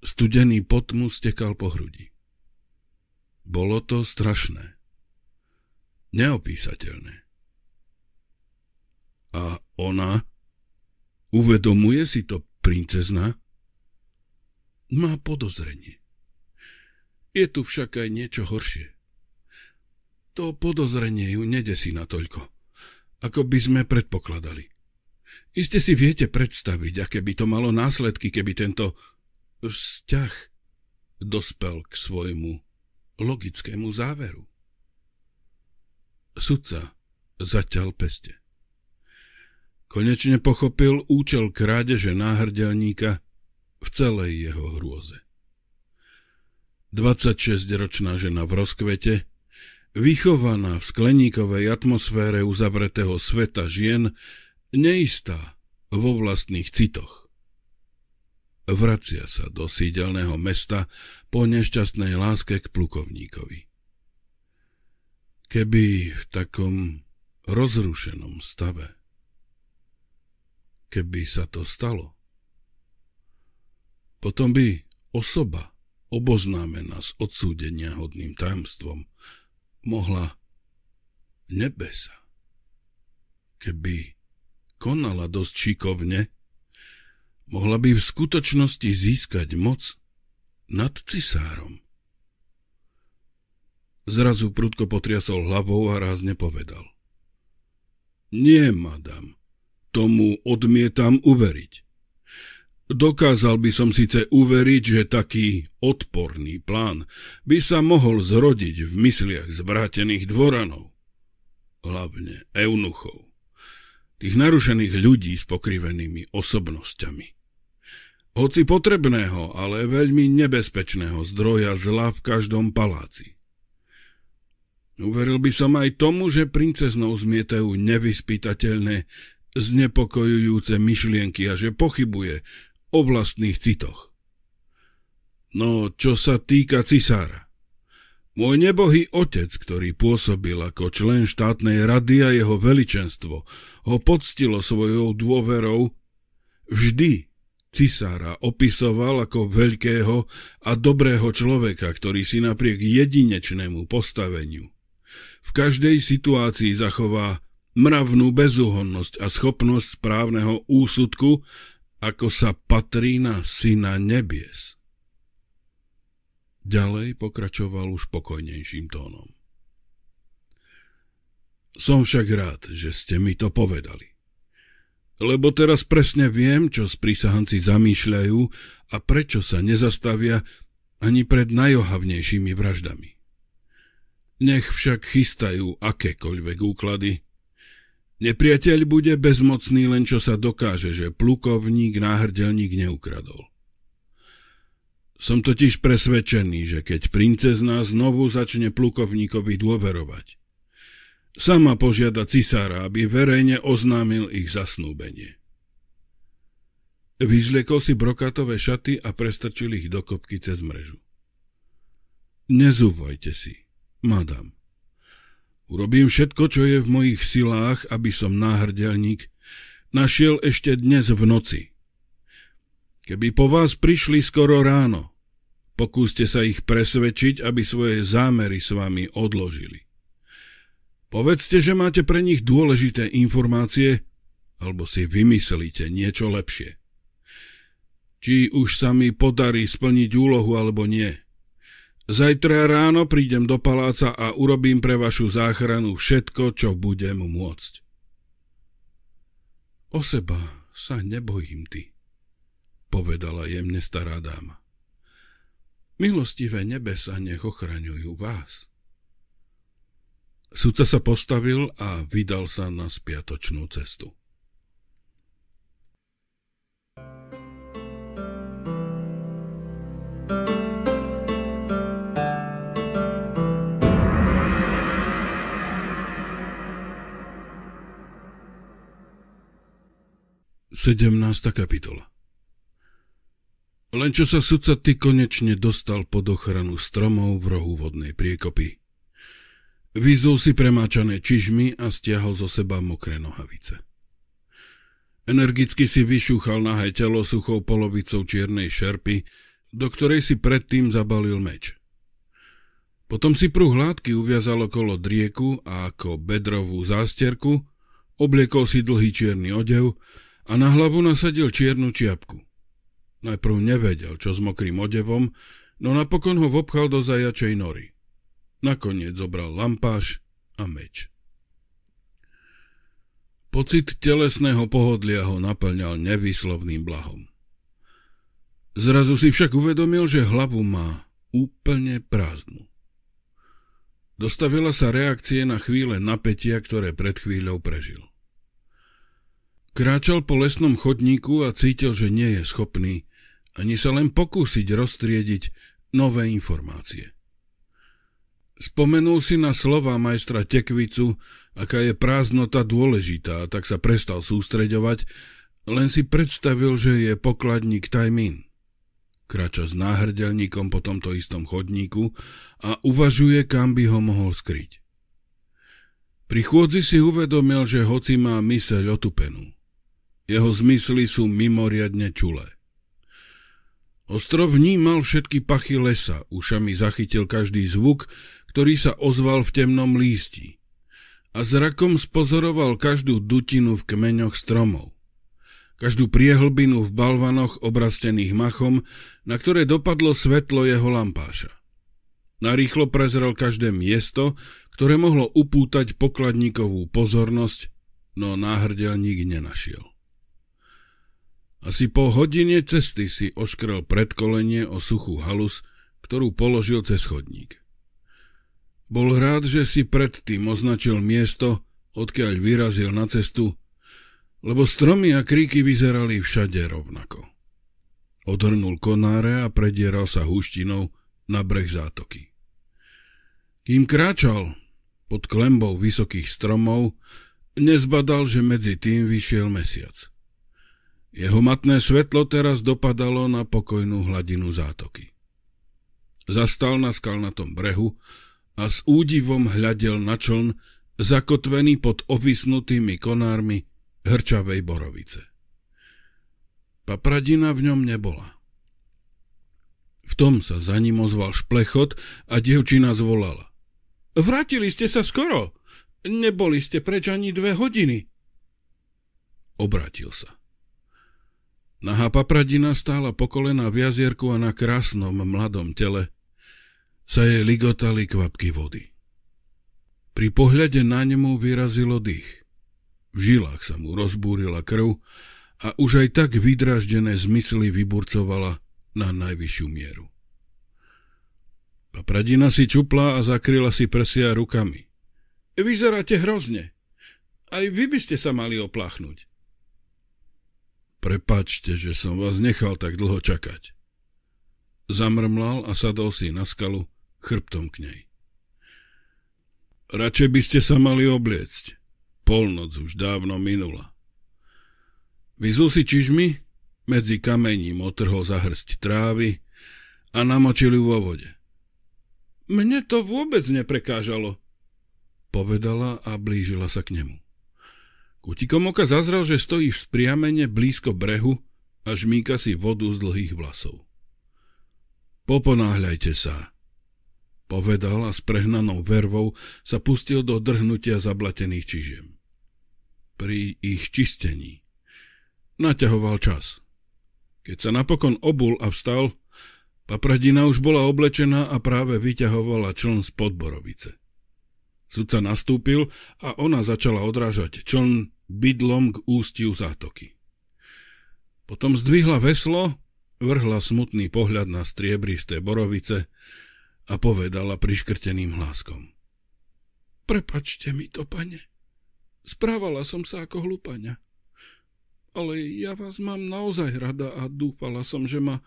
Speaker 3: Studený pot mu stekal po hrudi. Bolo to strašné. Neopísateľné. A ona? Uvedomuje si to princezna? Má podozrenie. Je tu však aj niečo horšie. To podozrenie ju nedesí natoľko, ako by sme predpokladali. Iste si viete predstaviť, aké by to malo následky, keby tento vzťah dospel k svojmu logickému záveru. Sudca zaťal peste. Konečne pochopil účel krádeže náhrdelníka v celej jeho hrôze. 26-ročná žena v rozkvete, vychovaná v skleníkovej atmosfére uzavretého sveta žien, neistá vo vlastných citoch. Vracia sa do sídelného mesta po nešťastnej láske k plukovníkovi. Keby v takom rozrušenom stave keby sa to stalo. Potom by osoba oboznámená s odsúdenia hodným tajomstvom mohla nebesa. Keby konala dosť šikovne, mohla by v skutočnosti získať moc nad cisárom. Zrazu prudko potriasol hlavou a rázne povedal. Nie, madam, Tomu odmietam uveriť. Dokázal by som síce uveriť, že taký odporný plán by sa mohol zrodiť v mysliach zvrátených dvoranov, hlavne eunuchov, tých narušených ľudí s pokrivenými osobnosťami. Hoci potrebného, ale veľmi nebezpečného zdroja zla v každom paláci. Uveril by som aj tomu, že princeznou zmietajú nevyspytateľné znepokojujúce myšlienky a že pochybuje o vlastných citoch. No, čo sa týka cisára. Môj nebohý otec, ktorý pôsobil ako člen štátnej rady a jeho veličenstvo, ho poctilo svojou dôverou, vždy cisára opisoval ako veľkého a dobrého človeka, ktorý si napriek jedinečnému postaveniu v každej situácii zachová mravnú bezúhonnosť a schopnosť správneho úsudku, ako sa patrí na syna nebies. Ďalej pokračoval už pokojnejším tónom. Som však rád, že ste mi to povedali. Lebo teraz presne viem, čo sprísahanci zamýšľajú a prečo sa nezastavia ani pred najohavnejšími vraždami. Nech však chystajú akékoľvek úklady, Nepriateľ bude bezmocný len čo sa dokáže, že plukovník náhrdelník neukradol. Som totiž presvedčený, že keď princezná znovu začne plukovníkovi dôverovať, sama požiada cisára, aby verejne oznámil ich zasnúbenie. Vyzliekol si brokatové šaty a prestrčil ich do kopky cez mrežu. Nezúvajte si, madam. Urobím všetko, čo je v mojich silách, aby som náhrdelník našiel ešte dnes v noci. Keby po vás prišli skoro ráno, pokúste sa ich presvedčiť, aby svoje zámery s vami odložili. Povedzte, že máte pre nich dôležité informácie, alebo si vymyslíte niečo lepšie. Či už sa mi podarí splniť úlohu alebo nie – Zajtra ráno prídem do paláca a urobím pre vašu záchranu všetko, čo budem môcť. O seba sa nebojím ty, povedala jemne stará dáma. Milostivé nebesa nech ochraňujú vás. Sudca sa postavil a vydal sa na spiatočnú cestu. Sedemnásta kapitola len čo sa sudca ty konečne dostal pod ochranu stromov v rohu vodnej priekopy. Vyzul si premáčané čižmy a stiahol zo seba mokré nohavice. Energicky si vyšúchal nahé telo suchou polovicou čiernej šerpy, do ktorej si predtým zabalil meč. Potom si pruh hladky uviazal okolo drieku a ako bedrovú zásterku obliekol si dlhý čierny odev a na hlavu nasadil čiernu čiapku. Najprv nevedel, čo s mokrým odevom, no napokon ho vopchal do zajačej nory. Nakoniec zobral lampáš a meč. Pocit telesného pohodlia ho naplňal nevyslovným blahom. Zrazu si však uvedomil, že hlavu má úplne prázdnu. Dostavila sa reakcie na chvíle napätia, ktoré pred chvíľou prežil. Kráčal po lesnom chodníku a cítil, že nie je schopný ani sa len pokúsiť roztriediť nové informácie. Spomenul si na slova majstra Tekvicu, aká je prázdnota dôležitá, tak sa prestal sústreďovať, len si predstavil, že je pokladník Tajmin. Kráča s náhrdelníkom po tomto istom chodníku a uvažuje, kam by ho mohol skryť. Pri chôdzi si uvedomil, že hoci má myseľ otupenú, jeho zmysly sú mimoriadne čulé. Ostrov vnímal všetky pachy lesa, ušami zachytil každý zvuk, ktorý sa ozval v temnom lísti. A zrakom spozoroval každú dutinu v kmeňoch stromov. Každú priehlbinu v balvanoch obrastených machom, na ktoré dopadlo svetlo jeho lampáša. Narýchlo prezrel každé miesto, ktoré mohlo upútať pokladníkovú pozornosť, no náhrdelník nenašiel. Asi po hodine cesty si oškrel predkolenie o suchú halus, ktorú položil cez chodník. Bol rád, že si predtým označil miesto, odkiaľ vyrazil na cestu, lebo stromy a kríky vyzerali všade rovnako. Odhrnul konáre a predieral sa húštinou na breh zátoky. Kým kráčal pod klembou vysokých stromov, nezbadal, že medzi tým vyšiel mesiac – jeho matné svetlo teraz dopadalo na pokojnú hladinu zátoky. Zastal na skalnatom brehu a s údivom hľadel na čln, zakotvený pod ovisnutými konármi hrčavej borovice. Papradina v ňom nebola. V tom sa za ním ozval šplechot a dievčina zvolala. Vrátili ste sa skoro. Neboli ste preč ani dve hodiny. Obrátil sa. Nahá papradina stála po kolena v jazierku a na krásnom mladom tele sa jej ligotali kvapky vody. Pri pohľade na nemu vyrazilo dých. V žilách sa mu rozbúrila krv a už aj tak vydraždené zmysly vyburcovala na najvyššiu mieru. Papradina si čupla a zakryla si prsia rukami. Vyzeráte hrozne. Aj vy by ste sa mali opláchnuť. Prepačte, že som vás nechal tak dlho čakať. Zamrmlal a sadol si na skalu chrbtom k nej. Radšej by ste sa mali obliecť. Polnoc už dávno minula. Vyzul si čižmy, medzi kamením otrhol za trávy a namočil ju vo vode. Mne to vôbec neprekážalo, povedala a blížila sa k nemu. Kutikom oka že stojí v spriamene blízko brehu a žmíka si vodu z dlhých vlasov. Poponáhľajte sa, povedal a s prehnanou vervou sa pustil do drhnutia zablatených čižiem. Pri ich čistení naťahoval čas. Keď sa napokon obul a vstal, papradina už bola oblečená a práve vyťahovala čln z podborovice. Sudca nastúpil a ona začala odrážať čln bydlom k ústiu zátoky. Potom zdvihla veslo, vrhla smutný pohľad na striebristé borovice a povedala priškrteným hláskom. Prepačte mi to, pane. Správala som sa ako hlupania. Ale ja vás mám naozaj rada a dúfala som, že ma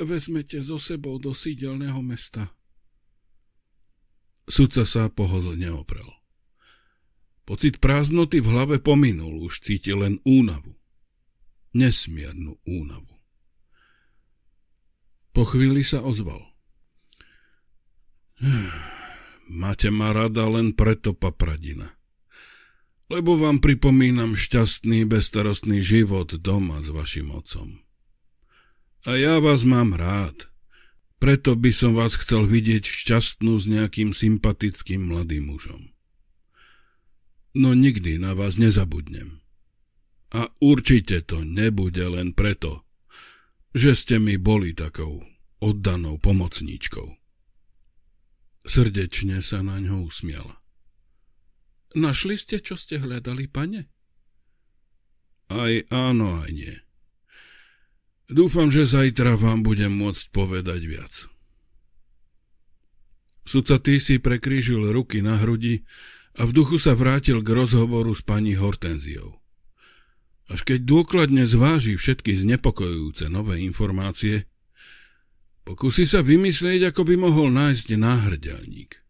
Speaker 3: vezmete so sebou do sídelného mesta. Sudca sa pohodlne oprel. Pocit prázdnoty v hlave pominul, už cítil len únavu. nesmiernu únavu. Po chvíli sa ozval. Máte ma rada len preto, papradina. Lebo vám pripomínam šťastný, bestarostný život doma s vašim otcom. A ja vás mám rád. Preto by som vás chcel vidieť šťastnú s nejakým sympatickým mladým mužom. No nikdy na vás nezabudnem. A určite to nebude len preto, že ste mi boli takou oddanou pomocníčkou. Srdečne sa na ňo usmiala. Našli ste, čo ste hľadali, pane? Aj áno, aj nie. Dúfam, že zajtra vám budem môcť povedať viac. Sucatý si prekrížil ruky na hrudi a v duchu sa vrátil k rozhovoru s pani Hortenziou. Až keď dôkladne zváži všetky znepokojujúce nové informácie, pokusí sa vymyslieť, ako by mohol nájsť náhrdelník.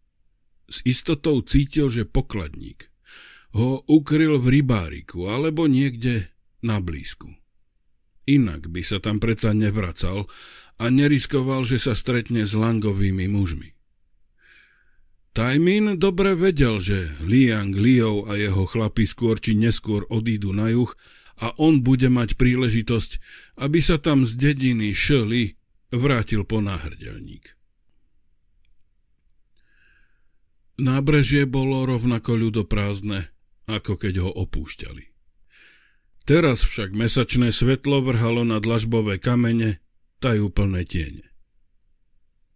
Speaker 3: S istotou cítil, že pokladník ho ukryl v rybáriku alebo niekde na blízku. Inak by sa tam predsa nevracal a neriskoval, že sa stretne s langovými mužmi. Tajmin dobre vedel, že Liang Liao a jeho chlapi skôr či neskôr odídu na juh a on bude mať príležitosť, aby sa tam z dediny Šli vrátil po náhrdelník. Nábrežie bolo rovnako ľudoprázdne, ako keď ho opúšťali. Teraz však mesačné svetlo vrhalo na dlažbové kamene tajúplné tiene.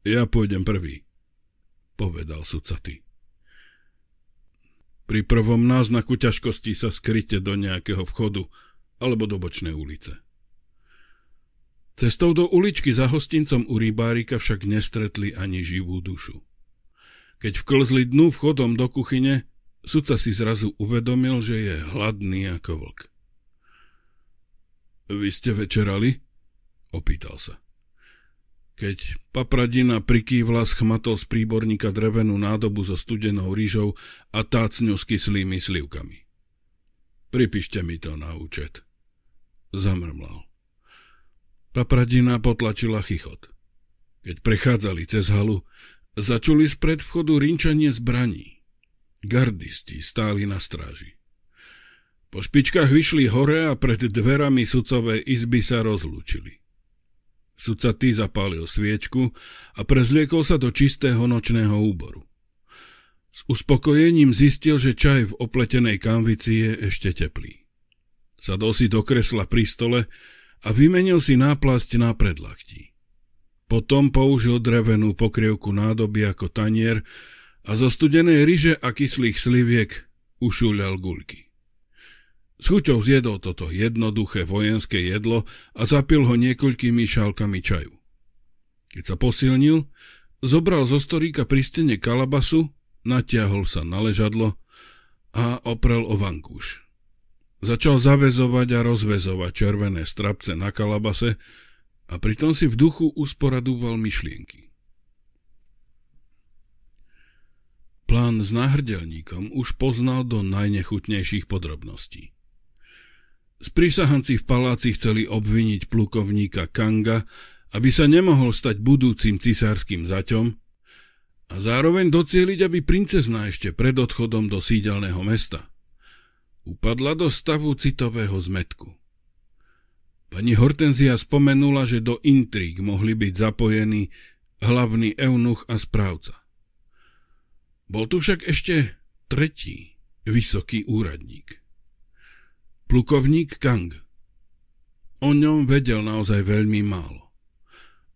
Speaker 3: Ja pôjdem prvý, povedal sudcaty. Pri prvom náznaku ťažkosti sa skryte do nejakého vchodu alebo do bočnej ulice. Cestou do uličky za hostincom u rybárika však nestretli ani živú dušu. Keď vklzli dnu vchodom do kuchyne, sudca si zrazu uvedomil, že je hladný ako vlk. Vy ste večerali? Opýtal sa. Keď papradina prikývla, schmatol z príborníka drevenú nádobu so studenou rýžou a tácňu s kyslými slivkami. Pripíšte mi to na účet. Zamrmlal. Papradina potlačila chichot. Keď prechádzali cez halu, začuli spred vchodu rinčanie zbraní. Gardisti stáli na stráži. Po špičkách vyšli hore a pred dverami sudcovej izby sa rozlúčili. Sudca tý zapálil sviečku a prezliekol sa do čistého nočného úboru. S uspokojením zistil, že čaj v opletenej kanvici je ešte teplý. Sadol si do kresla pri stole a vymenil si náplasť na predlaktí. Potom použil drevenú pokrievku nádoby ako tanier a zo studenej ryže a kyslých sliviek ušúľal guľky. S chuťou zjedol toto jednoduché vojenské jedlo a zapil ho niekoľkými šálkami čaju. Keď sa posilnil, zobral zo storíka pri stene kalabasu, natiahol sa na ležadlo a oprel o vankúš. Začal zavezovať a rozvezovať červené strapce na kalabase a pritom si v duchu usporadúval myšlienky. Plán s náhrdelníkom už poznal do najnechutnejších podrobností. Sprisahanci v paláci chceli obviniť plukovníka Kanga, aby sa nemohol stať budúcim cisárským zaťom a zároveň docieliť, aby princezna ešte pred odchodom do sídelného mesta upadla do stavu citového zmetku. Pani Hortenzia spomenula, že do intríg mohli byť zapojení hlavný eunuch a správca. Bol tu však ešte tretí, vysoký úradník. Plukovník Kang. O ňom vedel naozaj veľmi málo.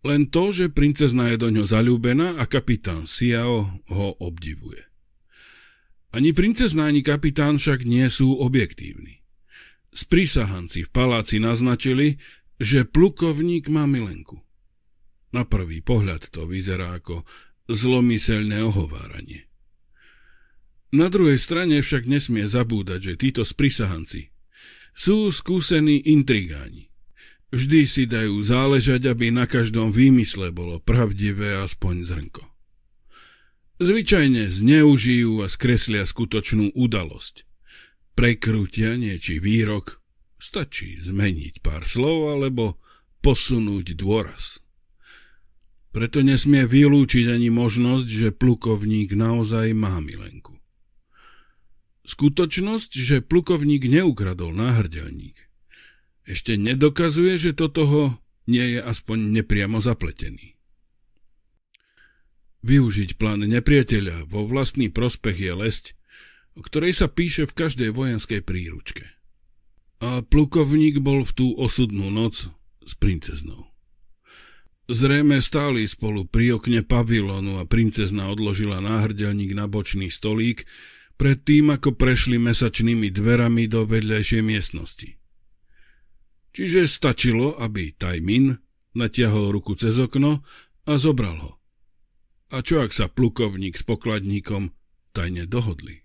Speaker 3: Len to, že princezna je do ňo zalúbená a kapitán Siao ho obdivuje. Ani princezna, ani kapitán však nie sú objektívni. Sprísahanci v paláci naznačili, že plukovník má milenku. Na prvý pohľad to vyzerá ako zlomyselné ohováranie. Na druhej strane však nesmie zabúdať, že títo sprisahanci sú skúsení intrigáni. Vždy si dajú záležať, aby na každom výmysle bolo pravdivé aspoň zrnko. Zvyčajne zneužijú a skreslia skutočnú udalosť. Prekrútia niečí výrok, Stačí zmeniť pár slov alebo posunúť dôraz. Preto nesmie vylúčiť ani možnosť, že plukovník naozaj má milenku. Skutočnosť, že plukovník neukradol náhrdelník, ešte nedokazuje, že do toho nie je aspoň nepriamo zapletený. Využiť plán nepriateľa vo vlastný prospech je lesť, o ktorej sa píše v každej vojenskej príručke. A plukovník bol v tú osudnú noc s princeznou. Zrejme stáli spolu pri okne pavilonu a princezna odložila náhrdelník na bočný stolík pred tým, ako prešli mesačnými dverami do vedľajšej miestnosti. Čiže stačilo, aby Tajmin natiahol ruku cez okno a zobral ho. A čo ak sa plukovník s pokladníkom tajne dohodli?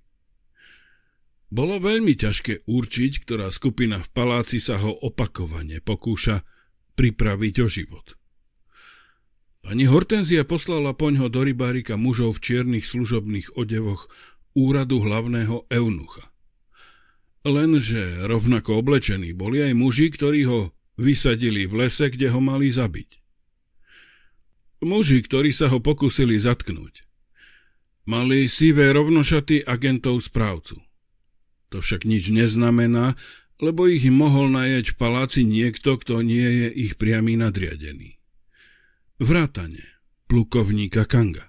Speaker 3: Bolo veľmi ťažké určiť, ktorá skupina v paláci sa ho opakovane pokúša pripraviť o život. Pani Hortenzia poslala poňho do rybárika mužov v čiernych služobných odevoch úradu hlavného eunucha. Lenže rovnako oblečení boli aj muži, ktorí ho vysadili v lese, kde ho mali zabiť. Muži, ktorí sa ho pokusili zatknúť, mali sivé rovnošaty agentov správcu. To však nič neznamená, lebo ich mohol najeť v paláci niekto, kto nie je ich priamy nadriadený. Vrátane plukovníka Kanga.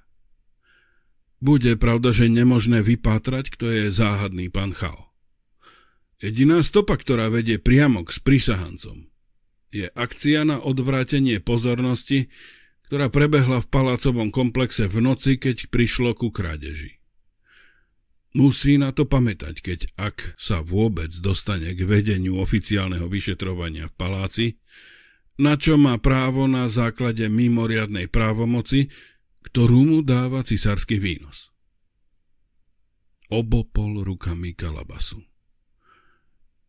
Speaker 3: Bude pravda, že nemožné vypátrať, kto je záhadný pán Chao. Jediná stopa, ktorá vedie priamo k sprisahancom, je akcia na odvrátenie pozornosti, ktorá prebehla v palácovom komplexe v noci, keď prišlo ku krádeži. Musí na to pamätať, keď ak sa vôbec dostane k vedeniu oficiálneho vyšetrovania v paláci, na čo má právo na základe mimoriadnej právomoci, ktorú mu dáva cisársky výnos. Obopol rukami kalabasu.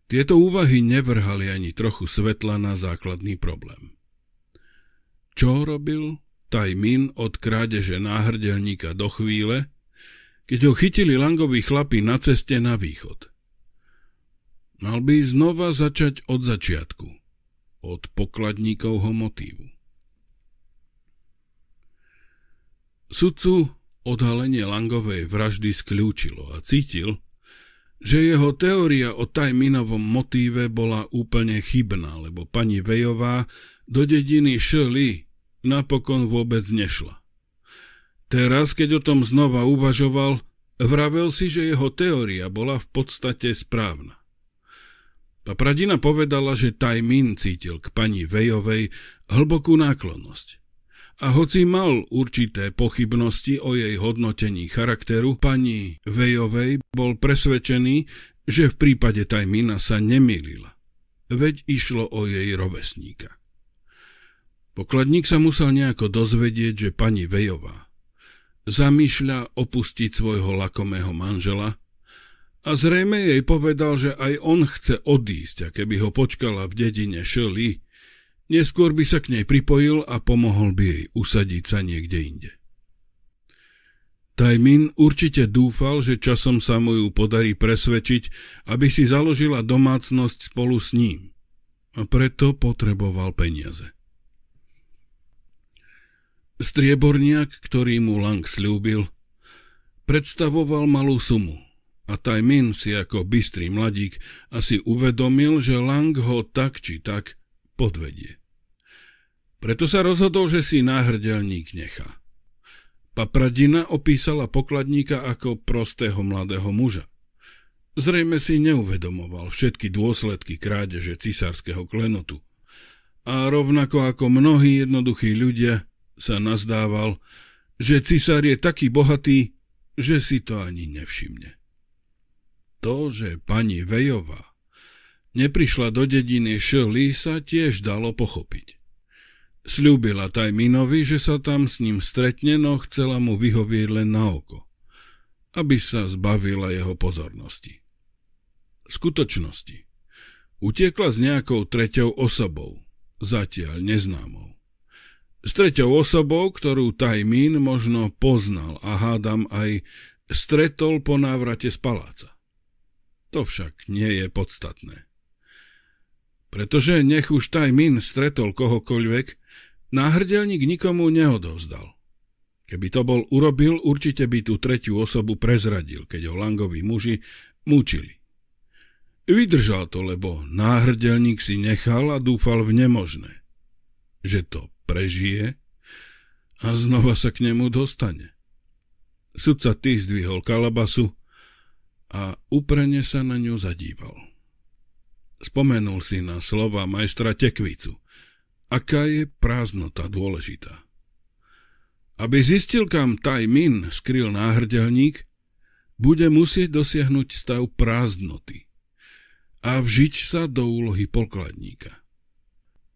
Speaker 3: Tieto úvahy nevrhali ani trochu svetla na základný problém. Čo robil Tajmin od krádeže náhrdelníka do chvíle, keď ho chytili langoví chlapi na ceste na východ? Mal by znova začať od začiatku – od pokladníkovho motívu. Sudcu odhalenie Langovej vraždy skľúčilo a cítil, že jeho teória o Tajminovom motíve bola úplne chybná, lebo pani Vejová do dediny Šli napokon vôbec nešla. Teraz, keď o tom znova uvažoval, vravel si, že jeho teória bola v podstate správna. Papradina povedala, že Tajmin cítil k pani Vejovej hlbokú náklonnosť. A hoci mal určité pochybnosti o jej hodnotení charakteru, pani Vejovej bol presvedčený, že v prípade Tajmina sa nemýlila. Veď išlo o jej rovesníka. Pokladník sa musel nejako dozvedieť, že pani Vejová zamýšľa opustiť svojho lakomého manžela a zrejme jej povedal, že aj on chce odísť a keby ho počkala v dedine Shirley, neskôr by sa k nej pripojil a pomohol by jej usadiť sa niekde inde. Tajmin určite dúfal, že časom sa mu ju podarí presvedčiť, aby si založila domácnosť spolu s ním. A preto potreboval peniaze. Strieborniak, ktorý mu Lang slúbil, predstavoval malú sumu – a Tajmin si ako bystrý mladík asi uvedomil, že Lang ho tak či tak podvedie. Preto sa rozhodol, že si náhrdelník nechá. Papradina opísala pokladníka ako prostého mladého muža. Zrejme si neuvedomoval všetky dôsledky krádeže cisárskeho klenotu. A rovnako ako mnohí jednoduchí ľudia sa nazdával, že cisár je taký bohatý, že si to ani nevšimne. To, že pani Vejová neprišla do dediny Šli, sa tiež dalo pochopiť. Sľúbila Tajminovi, že sa tam s ním stretne, no chcela mu vyhovieť len na oko, aby sa zbavila jeho pozornosti. V skutočnosti utiekla s nejakou treťou osobou, zatiaľ neznámou. S treťou osobou, ktorú Tajmín možno poznal a hádam aj stretol po návrate z paláca. To však nie je podstatné. Pretože nech už taj min stretol kohokoľvek, náhrdelník nikomu neodovzdal. Keby to bol urobil, určite by tú tretiu osobu prezradil, keď ho langoví muži mučili. Vydržal to, lebo náhrdelník si nechal a dúfal v nemožné. Že to prežije a znova sa k nemu dostane. Sudca ty zdvihol kalabasu a uprene sa na ňu zadíval. Spomenul si na slova majstra Tekvicu. Aká je prázdnota dôležitá? Aby zistil, kam Taj Min skryl náhrdelník, bude musieť dosiahnuť stav prázdnoty a vžiť sa do úlohy pokladníka.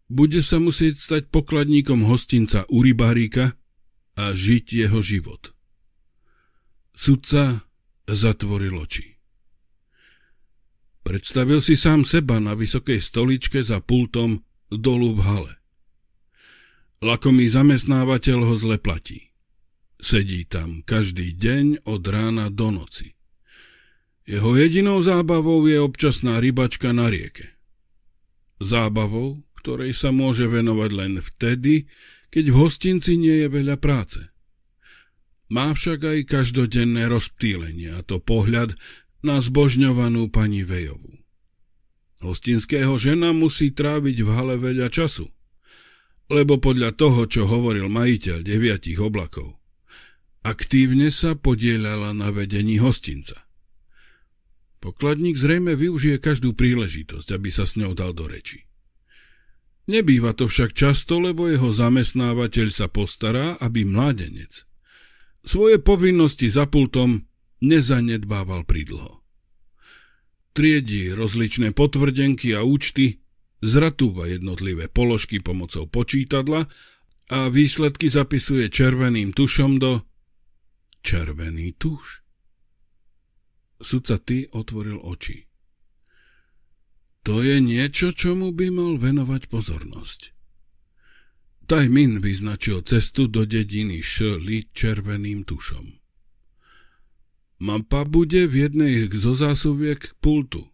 Speaker 3: Bude sa musieť stať pokladníkom hostinca u rybárika a žiť jeho život. Sudca zatvoril oči. Predstavil si sám seba na vysokej stoličke za pultom dolu v hale. Lakomý zamestnávateľ ho zle platí. Sedí tam každý deň od rána do noci. Jeho jedinou zábavou je občasná rybačka na rieke. Zábavou, ktorej sa môže venovať len vtedy, keď v hostinci nie je veľa práce. Má však aj každodenné rozptýlenie, a to pohľad na zbožňovanú pani Vejovú. Hostinského žena musí tráviť v hale veľa času, lebo podľa toho, čo hovoril majiteľ deviatich oblakov, aktívne sa podielala na vedení hostinca. Pokladník zrejme využije každú príležitosť, aby sa s ňou dal do reči. Nebýva to však často, lebo jeho zamestnávateľ sa postará, aby mládenec svoje povinnosti za pultom nezanedbával pridlho. Triedi rozličné potvrdenky a účty, zratúva jednotlivé položky pomocou počítadla a výsledky zapisuje červeným tušom do... Červený tuš? Sudca ty otvoril oči. To je niečo, čomu by mal venovať pozornosť. Tajmin vyznačil cestu do dediny Šli červeným tušom. Mapa bude v jednej zo zásuviek pultu.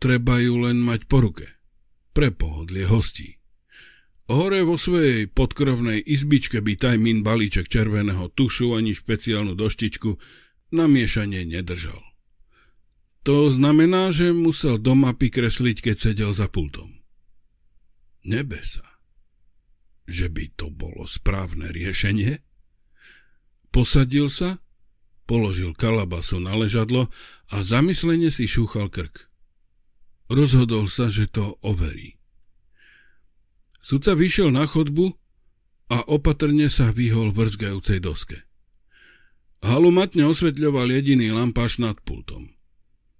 Speaker 3: Treba ju len mať po ruke. Pre pohodlie hostí. Hore vo svojej podkrovnej izbičke by Tajmin balíček červeného tušu ani špeciálnu doštičku na miešanie nedržal. To znamená, že musel do mapy kresliť, keď sedel za pultom. Nebesa. Že by to bolo správne riešenie? Posadil sa Položil kalabasu na ležadlo a zamyslene si šúchal krk. Rozhodol sa, že to overí. Sudca vyšiel na chodbu a opatrne sa vyhol vrzgajúcej doske. Halu matne osvetľoval jediný lampáš nad pultom.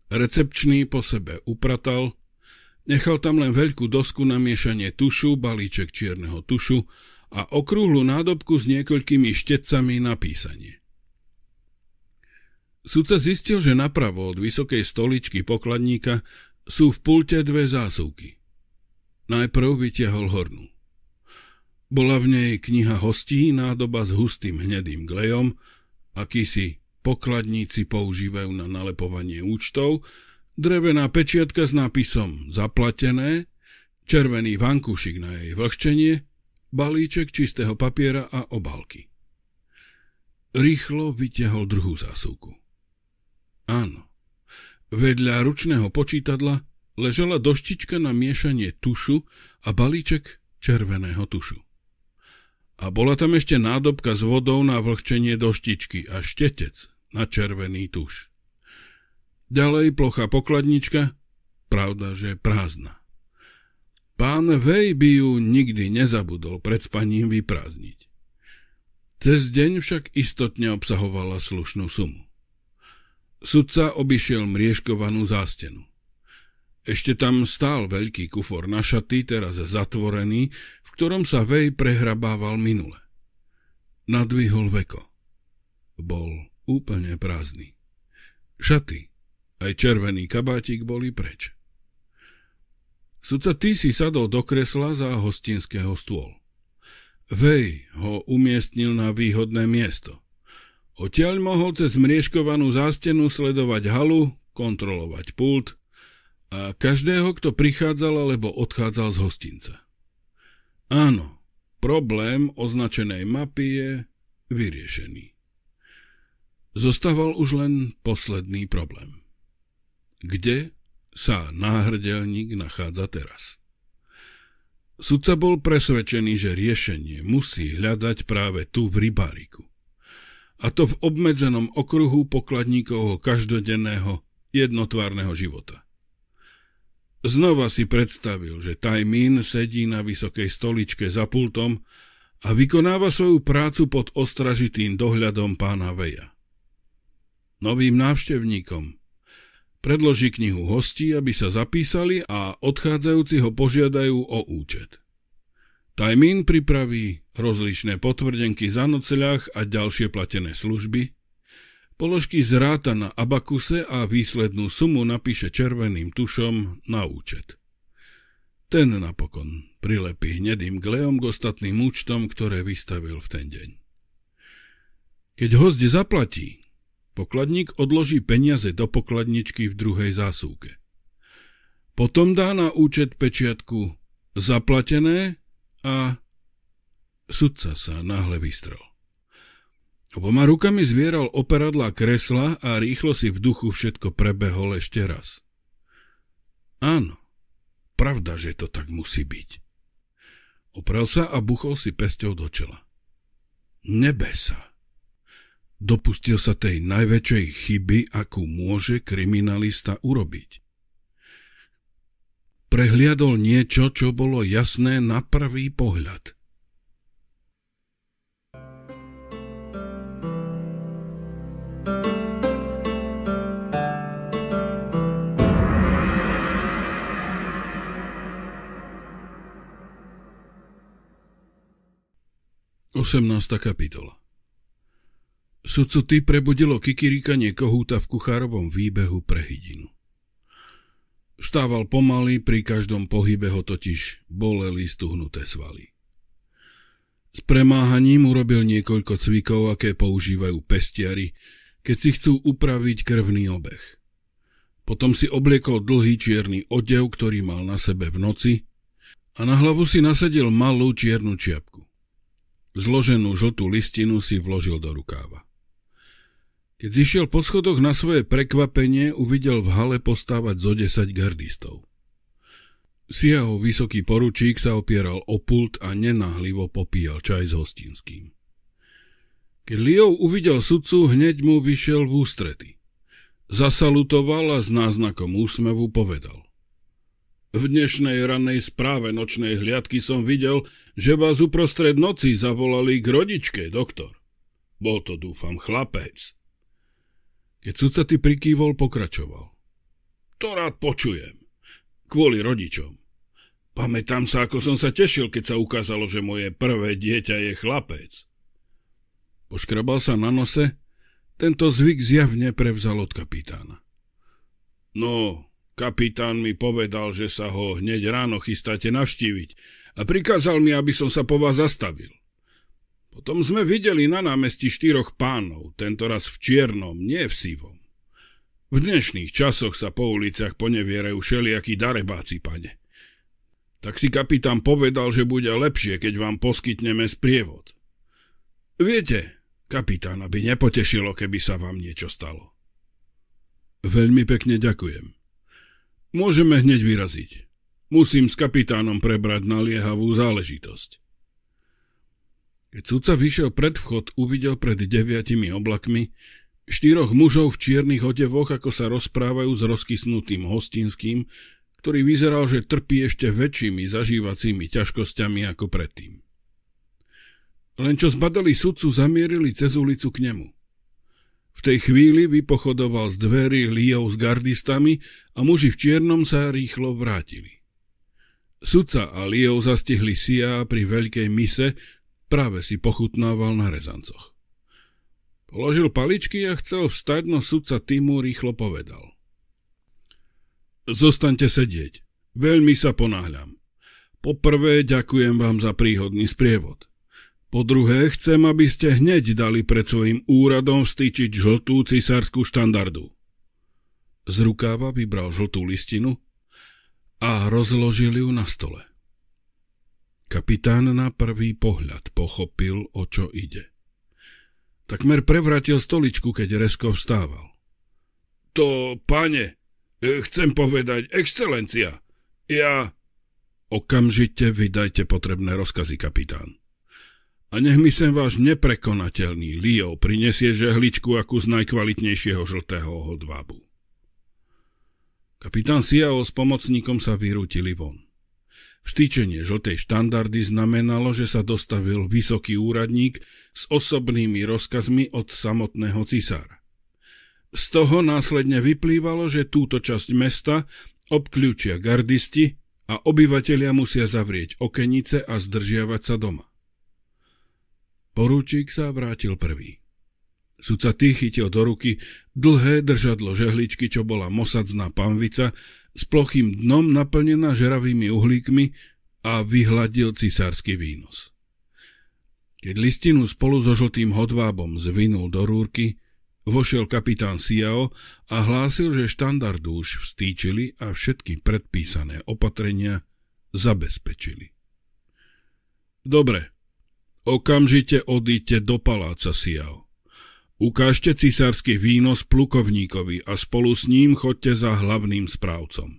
Speaker 3: Recepčný po sebe upratal, nechal tam len veľkú dosku na miešanie tušu, balíček čierneho tušu a okrúhlu nádobku s niekoľkými štecami na písanie. Sudca zistil, že napravo od vysokej stoličky pokladníka sú v pulte dve zásuvky. Najprv vytiahol hornú. Bola v nej kniha hostí, nádoba s hustým hnedým glejom, akýsi pokladníci používajú na nalepovanie účtov, drevená pečiatka s nápisom zaplatené, červený vankúšik na jej vlhčenie, balíček čistého papiera a obálky. Rýchlo vytiahol druhú zásuvku. Áno. Vedľa ručného počítadla ležela doštička na miešanie tušu a balíček červeného tušu. A bola tam ešte nádobka s vodou na vlhčenie doštičky a štetec na červený tuš. Ďalej plochá pokladnička, pravda, že prázdna. Pán Vej by ju nikdy nezabudol pred spaním vyprázdniť. Cez deň však istotne obsahovala slušnú sumu. Sudca obišiel mriežkovanú zástenu. Ešte tam stál veľký kufor na šaty, teraz zatvorený, v ktorom sa Vej prehrabával minule. Nadvihol veko. Bol úplne prázdny. Šaty, aj červený kabátik boli preč. Sudca ty si sadol do kresla za hostinského stôl. Vej ho umiestnil na výhodné miesto. Odtiaľ mohol cez mriežkovanú zástenu sledovať halu, kontrolovať pult a každého, kto prichádzal alebo odchádzal z hostinca. Áno, problém označenej mapy je vyriešený. Zostával už len posledný problém. Kde sa náhrdelník nachádza teraz? Sudca bol presvedčený, že riešenie musí hľadať práve tu v rybáriku. A to v obmedzenom okruhu pokladníkovho každodenného jednotvárneho života. Znova si predstavil, že Tajmín sedí na vysokej stoličke za pultom a vykonáva svoju prácu pod ostražitým dohľadom pána Veja. Novým návštevníkom predloží knihu hostí, aby sa zapísali a odchádzajúci ho požiadajú o účet. Tajmín pripraví rozličné potvrdenky za noceľách a ďalšie platené služby, Položky zráta na abakuse a výslednú sumu napíše červeným tušom na účet. Ten napokon prilepí hnedým glejom k ostatným účtom, ktoré vystavil v ten deň. Keď host zaplatí, pokladník odloží peniaze do pokladničky v druhej zásuvke. Potom dá na účet pečiatku zaplatené a sudca sa náhle vystrel. Oboma rukami zvieral operadla kresla a rýchlo si v duchu všetko prebehol ešte raz. Áno, pravda, že to tak musí byť. Oprel sa a buchol si pesťou do čela. Nebesa. Dopustil sa tej najväčšej chyby, akú môže kriminalista urobiť. Prehliadol niečo, čo bolo jasné na prvý pohľad. 18. kapitola Sudcu ty prebudilo kikiríkanie kohúta v kuchárovom výbehu pre hydinu. Vstával pomaly, pri každom pohybe ho totiž boleli stuhnuté svaly. S premáhaním urobil niekoľko cvikov, aké používajú pestiari, keď si chcú upraviť krvný obeh. Potom si obliekol dlhý čierny odev, ktorý mal na sebe v noci a na hlavu si nasadil malú čiernu čiapku. Zloženú žltú listinu si vložil do rukáva. Keď zišiel po schodoch na svoje prekvapenie, uvidel v hale postávať zo 10 gardistov. Siaho vysoký poručík sa opieral o pult a nenáhlivo popíjal čaj s hostinským. Keď Liov uvidel sudcu, hneď mu vyšiel v ústrety. Zasalutoval a s náznakom úsmevu povedal. V dnešnej ranej správe nočnej hliadky som videl, že vás uprostred noci zavolali k rodičke, doktor. Bol to, dúfam, chlapec. Keď sudcaty prikývol, pokračoval. To rád počujem. Kvôli rodičom. Pamätám sa, ako som sa tešil, keď sa ukázalo, že moje prvé dieťa je chlapec. Poškrabal sa na nose, tento zvyk zjavne prevzal od kapitána. No, Kapitán mi povedal, že sa ho hneď ráno chystáte navštíviť a prikázal mi, aby som sa po vás zastavil. Potom sme videli na námestí štyroch pánov, tentoraz v čiernom, nie v sivom. V dnešných časoch sa po uliciach ponevierajú všelijakí darebáci, pane. Tak si kapitán povedal, že bude lepšie, keď vám poskytneme sprievod. Viete, kapitána by nepotešilo, keby sa vám niečo stalo. Veľmi pekne ďakujem. Môžeme hneď vyraziť. Musím s kapitánom prebrať naliehavú záležitosť. Keď sudca vyšiel pred vchod, uvidel pred deviatimi oblakmi štyroch mužov v čiernych odevoch, ako sa rozprávajú s rozkysnutým hostinským, ktorý vyzeral, že trpí ešte väčšími zažívacími ťažkosťami ako predtým. Len čo zbadali sudcu, zamierili cez ulicu k nemu. V tej chvíli vypochodoval z dverí Líov s gardistami a muži v čiernom sa rýchlo vrátili. Sudca a Líov zastihli Sia pri veľkej mise, práve si pochutnával na rezancoch. Položil paličky a chcel vstať, no sudca Timu rýchlo povedal. Zostaňte sedieť. Veľmi sa ponáhľam. Poprvé ďakujem vám za príhodný sprievod. Po druhé, chcem, aby ste hneď dali pred svojim úradom vstýčiť žltú cisárskú štandardu. Z rukáva vybral žltú listinu a rozložil ju na stole. Kapitán na prvý pohľad pochopil, o čo ide. Takmer prevratil stoličku, keď Resko vstával.
Speaker 2: To, pane, e, chcem povedať, excelencia, ja...
Speaker 3: Okamžite vydajte potrebné rozkazy, kapitán. A nech mi sem váš neprekonateľný Leo prinesie žehličku akú z najkvalitnejšieho žltého hodvábu. Kapitán Siao s pomocníkom sa vyrútili von. Vstýčenie žltej štandardy znamenalo, že sa dostavil vysoký úradník s osobnými rozkazmi od samotného cisára. Z toho následne vyplývalo, že túto časť mesta obkľúčia gardisti a obyvatelia musia zavrieť okenice a zdržiavať sa doma. Porúčik sa vrátil prvý. Sudca tý chytil do ruky dlhé držadlo žehličky, čo bola mosadzná panvica s plochým dnom naplnená žeravými uhlíkmi a vyhladil cisársky výnos. Keď listinu spolu so žltým hodvábom zvinul do rúrky, vošiel kapitán Siao a hlásil, že štandardu už vstýčili a všetky predpísané opatrenia zabezpečili. Dobre, okamžite odíďte do paláca Siao. Ukážte cisársky výnos plukovníkovi a spolu s ním chodte za hlavným správcom.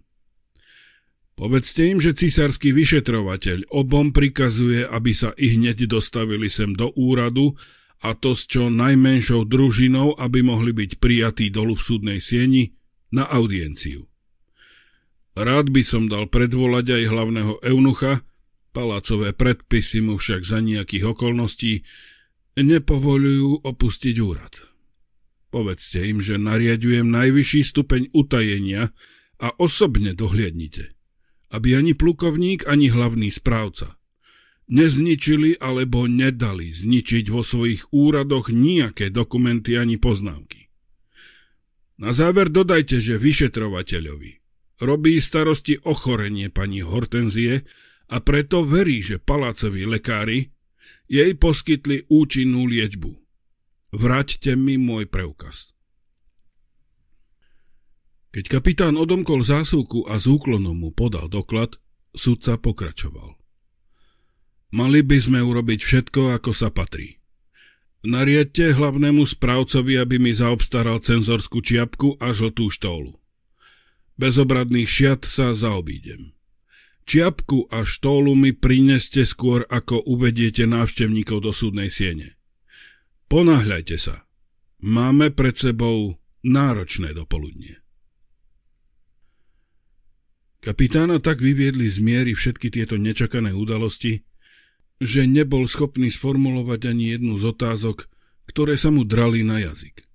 Speaker 3: Povedzte im, že cisársky vyšetrovateľ obom prikazuje, aby sa i hneď dostavili sem do úradu a to s čo najmenšou družinou, aby mohli byť prijatí dolu v súdnej sieni na audienciu. Rád by som dal predvolať aj hlavného eunucha, palácové predpisy mu však za nejakých okolností nepovolujú opustiť úrad. Povedzte im, že nariadujem najvyšší stupeň utajenia a osobne dohliadnite, aby ani plukovník, ani hlavný správca nezničili alebo nedali zničiť vo svojich úradoch nejaké dokumenty ani poznámky. Na záver dodajte, že vyšetrovateľovi robí starosti ochorenie pani Hortenzie a preto verí, že palácoví lekári jej poskytli účinnú liečbu. Vráťte mi môj preukaz. Keď kapitán odomkol zásuvku a z úklonom mu podal doklad, sudca pokračoval. Mali by sme urobiť všetko, ako sa patrí. Nariadte hlavnému správcovi, aby mi zaobstaral cenzorskú čiapku a žltú štólu. Bez obradných šiat sa zaobídem. Čiapku a štólu mi prineste skôr, ako uvediete návštevníkov do súdnej siene. Ponáhľajte sa. Máme pred sebou náročné dopoludnie. Kapitána tak vyviedli z miery všetky tieto nečakané udalosti, že nebol schopný sformulovať ani jednu z otázok, ktoré sa mu drali na jazyk.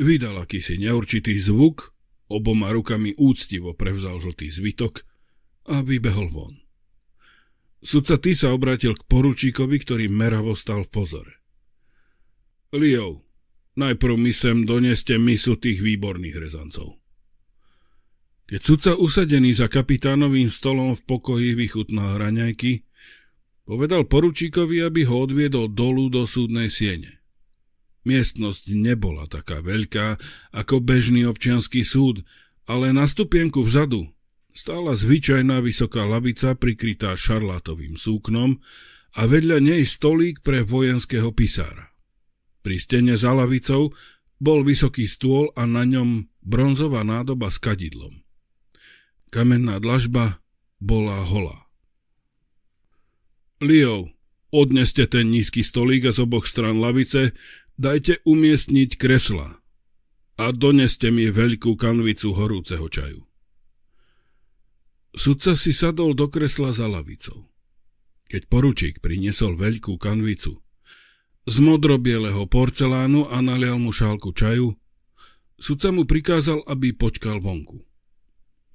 Speaker 3: Vydal akýsi neurčitý zvuk, oboma rukami úctivo prevzal žltý zvitok a vybehol von. Sudca Ty sa obrátil k poručíkovi, ktorý meravo stal v pozore. Liov, najprv mi sem doneste misu tých výborných rezancov. Keď sudca usadený za kapitánovým stolom v pokoji vychutnal hraňajky, povedal poručíkovi, aby ho odviedol dolu do súdnej siene. Miestnosť nebola taká veľká ako bežný občianský súd, ale na stupienku vzadu stála zvyčajná vysoká lavica prikrytá šarlátovým súknom a vedľa nej stolík pre vojenského pisára. Pri stene za lavicou bol vysoký stôl a na ňom bronzová nádoba s kadidlom. Kamenná dlažba bola holá. Liov, odneste ten nízky stolík a z oboch stran lavice dajte umiestniť kresla a doneste mi veľkú kanvicu horúceho čaju. Sudca si sadol do kresla za lavicou. Keď poručík priniesol veľkú kanvicu z modrobieleho porcelánu a nalial mu šálku čaju, sudca mu prikázal, aby počkal vonku.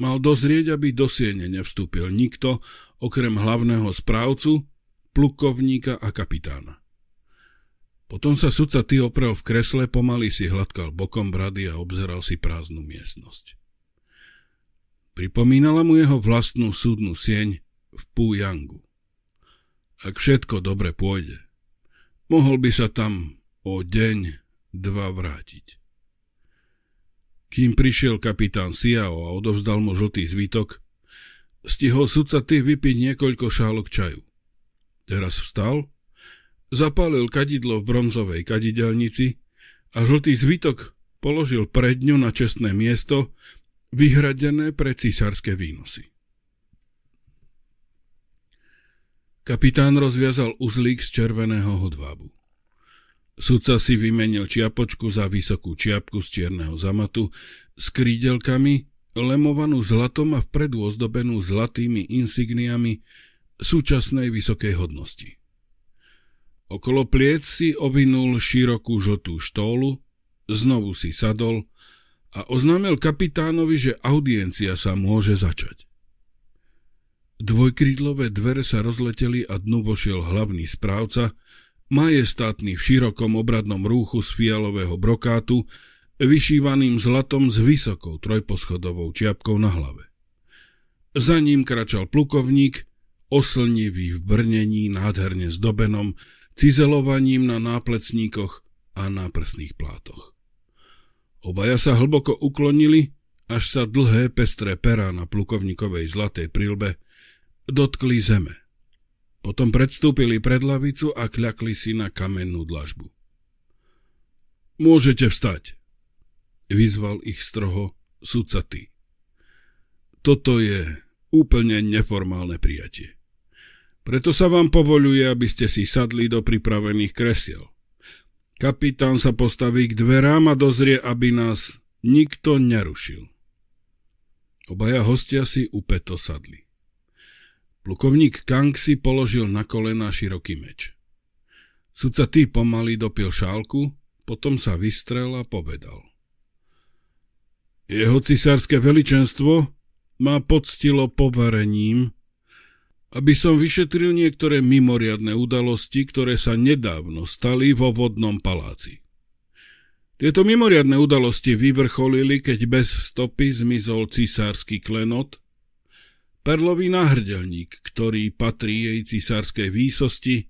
Speaker 3: Mal dozrieť, aby do siene nevstúpil nikto, okrem hlavného správcu, plukovníka a kapitána. Potom sa sudca ty oprel v kresle, pomaly si hladkal bokom brady a obzeral si prázdnu miestnosť. Pripomínala mu jeho vlastnú súdnu sieň v Puyangu. Ak všetko dobre pôjde, mohol by sa tam o deň, dva vrátiť. Kým prišiel kapitán Siao a odovzdal mu žltý zvitok, Stihol ty vypiť niekoľko šálok čaju. Teraz vstal, zapálil kadidlo v bronzovej kadidelnici a žltý zvytok položil pred ňu na čestné miesto, vyhradené pre císarské výnosy. Kapitán rozviazal uzlík z červeného hodvábu. Sudca si vymenil čiapočku za vysokú čiapku z čierneho zamatu s krídelkami lemovanú zlatom a vpredu ozdobenú zlatými insigniami súčasnej vysokej hodnosti. Okolo pliec si ovinul širokú žltú štólu, znovu si sadol a oznámil kapitánovi, že audiencia sa môže začať. Dvojkrídlové dvere sa rozleteli a dnu vošiel hlavný správca, majestátny v širokom obradnom rúchu z fialového brokátu, vyšívaným zlatom s vysokou trojposchodovou čiapkou na hlave. Za ním kračal plukovník, oslnivý v brnení nádherne zdobenom, cizelovaním na náplecníkoch a náprsných plátoch. Obaja sa hlboko uklonili, až sa dlhé pestré perá na plukovníkovej zlatej prilbe dotkli zeme. Potom predstúpili pred lavicu a kľakli si na kamennú dlažbu. Môžete vstať, vyzval ich stroho sudcatý. Toto je úplne neformálne prijatie. Preto sa vám povoluje, aby ste si sadli do pripravených kresiel. Kapitán sa postaví k dverám a dozrie, aby nás nikto nerušil. Obaja hostia si upeto sadli. Plukovník Kang si položil na kolena široký meč. Sudca ty pomaly dopil šálku, potom sa vystrel a povedal. Jeho cisárske veličenstvo ma poctilo poverením, aby som vyšetril niektoré mimoriadne udalosti, ktoré sa nedávno stali vo vodnom paláci. Tieto mimoriadne udalosti vyvrcholili, keď bez stopy zmizol cisársky klenot, perlový náhrdelník, ktorý patrí jej cisárskej výsosti,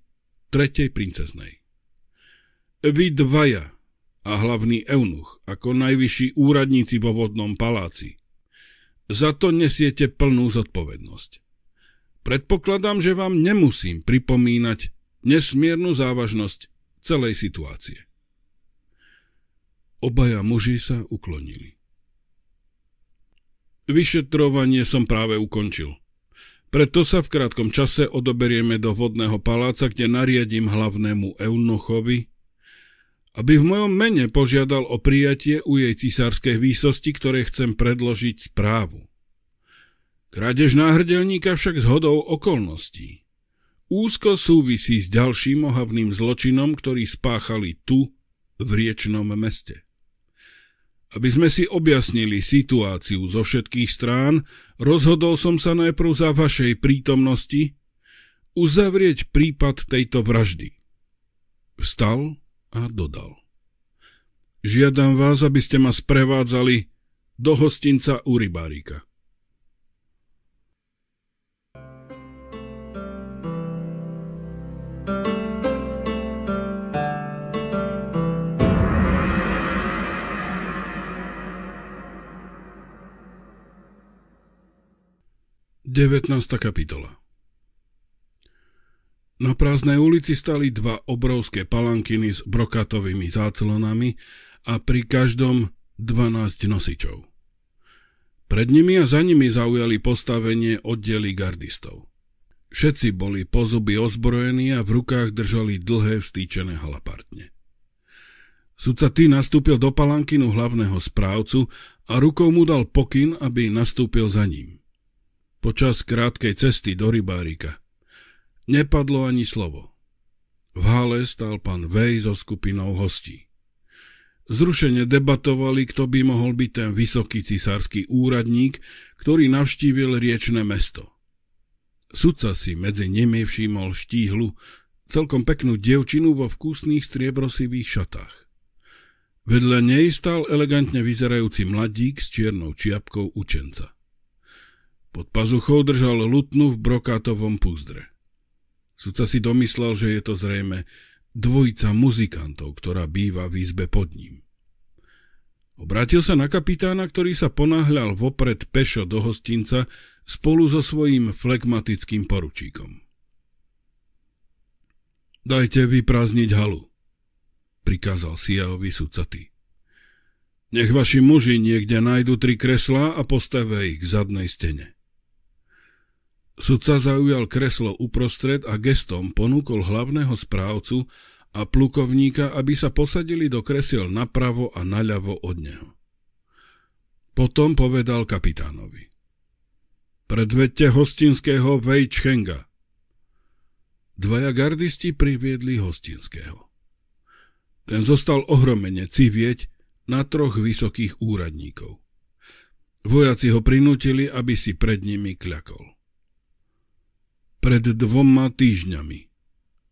Speaker 3: tretej princeznej. Vy dvaja a hlavný eunuch ako najvyšší úradníci vo vodnom paláci. Za to nesiete plnú zodpovednosť. Predpokladám, že vám nemusím pripomínať nesmiernu závažnosť celej situácie. Obaja muži sa uklonili. Vyšetrovanie som práve ukončil. Preto sa v krátkom čase odoberieme do vodného paláca, kde nariadím hlavnému eunuchovi, aby v mojom mene požiadal o prijatie u jej cisárskej výsosti, ktoré chcem predložiť správu. Krádež náhrdelníka však z hodou okolností. Úzko súvisí s ďalším ohavným zločinom, ktorý spáchali tu, v riečnom meste. Aby sme si objasnili situáciu zo všetkých strán, rozhodol som sa najprv za vašej prítomnosti uzavrieť prípad tejto vraždy. Vstal a dodal. Žiadam vás, aby ste ma sprevádzali do hostinca u rybárika. Devetnásta kapitola na prázdnej ulici stali dva obrovské palankiny s brokatovými záclonami a pri každom 12 nosičov. Pred nimi a za nimi zaujali postavenie oddely gardistov. Všetci boli pozuby ozbrojení a v rukách držali dlhé vstýčené halapartne. Sudca Ty nastúpil do palankinu hlavného správcu a rukou mu dal pokyn, aby nastúpil za ním. Počas krátkej cesty do rybárika Nepadlo ani slovo. V hale stál pán Vej so skupinou hostí. Zrušene debatovali, kto by mohol byť ten vysoký cisársky úradník, ktorý navštívil riečne mesto. Sudca si medzi nimi všimol štíhlu, celkom peknú dievčinu vo vkusných striebrosivých šatách. Vedľa nej stal elegantne vyzerajúci mladík s čiernou čiapkou učenca. Pod pazuchou držal lutnu v brokátovom púzdre. Sudca si domyslel, že je to zrejme dvojica muzikantov, ktorá býva v izbe pod ním. Obrátil sa na kapitána, ktorý sa ponáhľal vopred pešo do hostinca spolu so svojím flegmatickým poručíkom. Dajte vyprázdniť halu, prikázal Siaovi sudcatý. Nech vaši muži niekde nájdu tri kreslá a postavia ich k zadnej stene. Sudca zaujal kreslo uprostred a gestom ponúkol hlavného správcu a plukovníka, aby sa posadili do kresiel napravo a naľavo od neho. Potom povedal kapitánovi. Predvedte hostinského Wei Chenga. Dvaja gardisti priviedli hostinského. Ten zostal ohromene civieť na troch vysokých úradníkov. Vojaci ho prinútili, aby si pred nimi kľakol. Pred dvoma týždňami,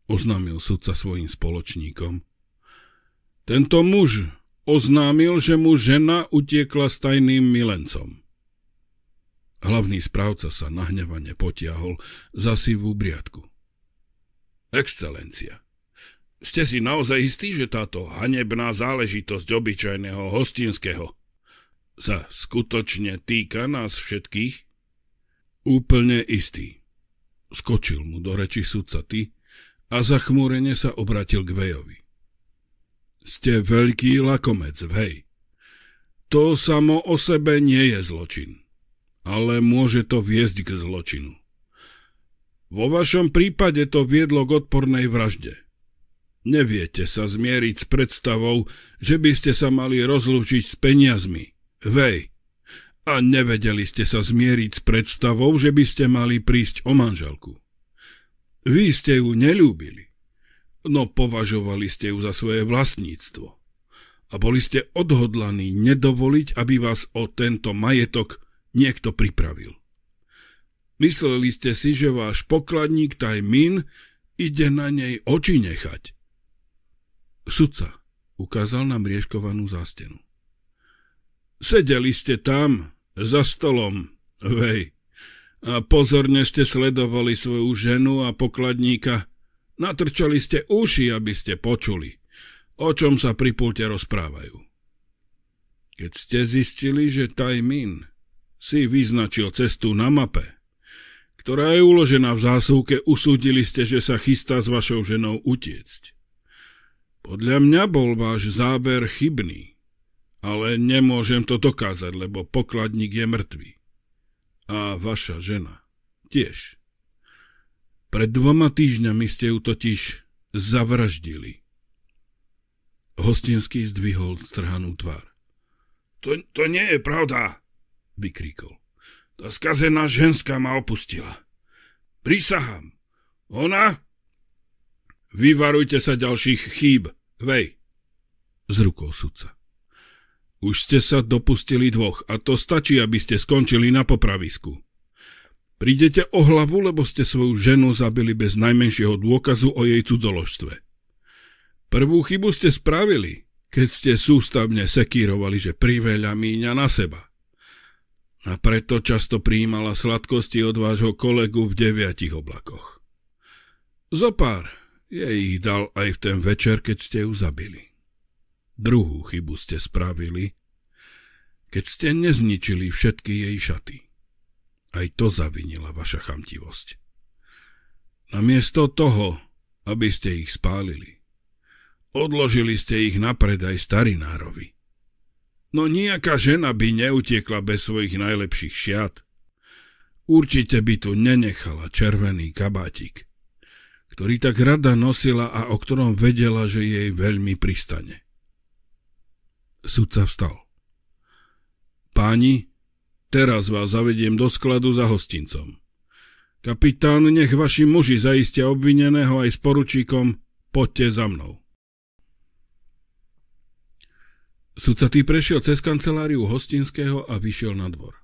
Speaker 3: oznámil sudca svojim spoločníkom. Tento muž oznámil, že mu žena utiekla s tajným milencom. Hlavný správca sa nahnevane potiahol za sivú briadku. Excelencia, ste si naozaj istí, že táto hanebná záležitosť obyčajného hostinského sa skutočne týka nás všetkých? Úplne istý, Skočil mu do reči sudca ty a zachmúrene sa obratil k Vejovi. Ste veľký lakomec, Vej. To samo o sebe nie je zločin, ale môže to viesť k zločinu. Vo vašom prípade to viedlo k odpornej vražde. Neviete sa zmieriť s predstavou, že by ste sa mali rozlúčiť s peniazmi. Vej, a nevedeli ste sa zmieriť s predstavou, že by ste mali prísť o manželku. Vy ste ju nelúbili, no považovali ste ju za svoje vlastníctvo a boli ste odhodlaní nedovoliť, aby vás o tento majetok niekto pripravil. Mysleli ste si, že váš pokladník Taj Min ide na nej oči nechať. Sudca ukázal na mriežkovanú zástenu. Sedeli ste tam, za stolom, vej. A pozorne ste sledovali svoju ženu a pokladníka. Natrčali ste uši, aby ste počuli, o čom sa pri pulte rozprávajú. Keď ste zistili, že Tajmin si vyznačil cestu na mape, ktorá je uložená v zásuvke, usúdili ste, že sa chystá s vašou ženou utiecť. Podľa mňa bol váš záber chybný. Ale nemôžem to dokázať, lebo pokladník je mŕtvý. A vaša žena tiež. Pred dvoma týždňami ste ju totiž zavraždili. Hostinský zdvihol strhanú tvár. To, to nie je pravda, vykríkol. Tá skazená ženská ma opustila. Prisahám. Ona? Vyvarujte sa ďalších chýb, vej, z rukou sudca. Už ste sa dopustili dvoch a to stačí, aby ste skončili na popravisku. Prídete o hlavu, lebo ste svoju ženu zabili bez najmenšieho dôkazu o jej cudzoložstve. Prvú chybu ste spravili, keď ste sústavne sekírovali, že priveľa míňa na seba. A preto často prijímala sladkosti od vášho kolegu v deviatich oblakoch. Zopár jej ich dal aj v ten večer, keď ste ju zabili. Druhú chybu ste spravili, keď ste nezničili všetky jej šaty. Aj to zavinila vaša chamtivosť. Namiesto toho, aby ste ich spálili, odložili ste ich na predaj starinárovi. No nejaká žena by neutiekla bez svojich najlepších šiat. Určite by tu nenechala červený kabátik, ktorý tak rada nosila a o ktorom vedela, že jej veľmi pristane. Sudca vstal. Páni, teraz vás zavediem do skladu za hostincom. Kapitán, nech vaši muži zaistia obvineného aj s poručíkom, poďte za mnou. Sudcatý prešiel cez kanceláriu hostinského a vyšiel na dvor.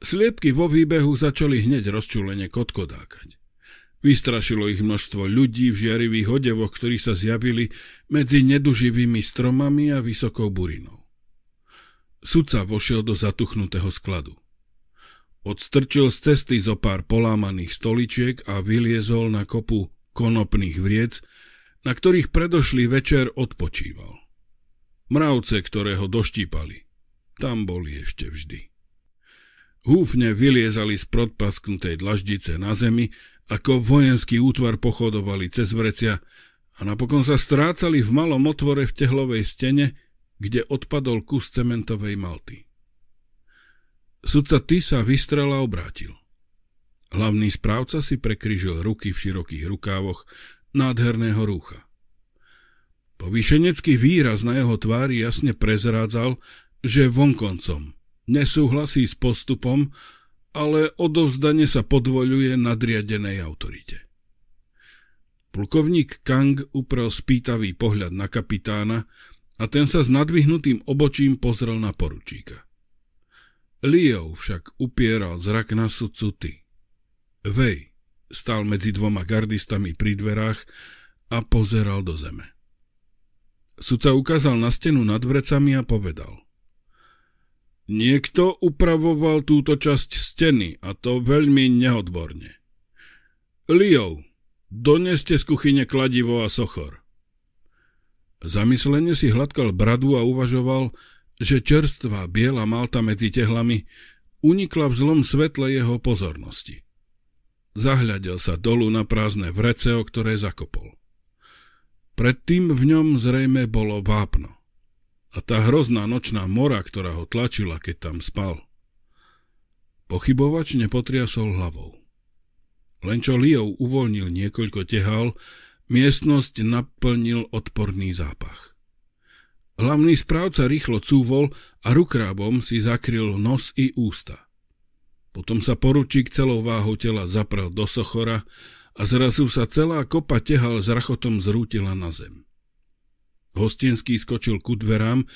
Speaker 3: Sliepky vo výbehu začali hneď rozčulene kotkodákať. Vystrašilo ich množstvo ľudí v žiarivých odevoch, ktorí sa zjavili medzi neduživými stromami a vysokou burinou. Sudca vošiel do zatuchnutého skladu. Odstrčil z cesty zo pár polámaných stoličiek a vyliezol na kopu konopných vriec, na ktorých predošlý večer odpočíval. Mravce, ktoré ho doštípali. Tam boli ešte vždy. Húfne vyliezali z prodpasknutej dlaždice na zemi, ako vojenský útvar pochodovali cez vrecia a napokon sa strácali v malom otvore v tehlovej stene, kde odpadol kus cementovej malty. Sudca Ty sa vystrela obrátil. Hlavný správca si prekryžil ruky v širokých rukávoch nádherného rúcha. Povýšenecký výraz na jeho tvári jasne prezrádzal, že vonkoncom nesúhlasí s postupom, ale odovzdanie sa podvoľuje nadriadenej autorite. Plukovník Kang uprel spýtavý pohľad na kapitána a ten sa s nadvihnutým obočím pozrel na poručíka. Leo však upieral zrak na sudcu ty. Vej stál medzi dvoma gardistami pri dverách a pozeral do zeme. Sudca ukázal na stenu nad vrecami a povedal – Niekto upravoval túto časť steny a to veľmi neodborne. Liov, doneste z kuchyne kladivo a sochor. Zamyslene si hladkal bradu a uvažoval, že čerstvá biela malta medzi tehlami unikla v zlom svetle jeho pozornosti. Zahľadil sa dolu na prázdne vrece, o ktoré zakopol. Predtým v ňom zrejme bolo vápno a tá hrozná nočná mora, ktorá ho tlačila, keď tam spal. Pochybovač nepotriasol hlavou. Len čo Liov uvoľnil niekoľko tehál, miestnosť naplnil odporný zápach. Hlavný správca rýchlo cúvol a rukrábom si zakryl nos i ústa. Potom sa poručík celou váhou tela zaprel do sochora a zrazu sa celá kopa tehal s rachotom zrútila na zem. Hostinský skočil ku dverám,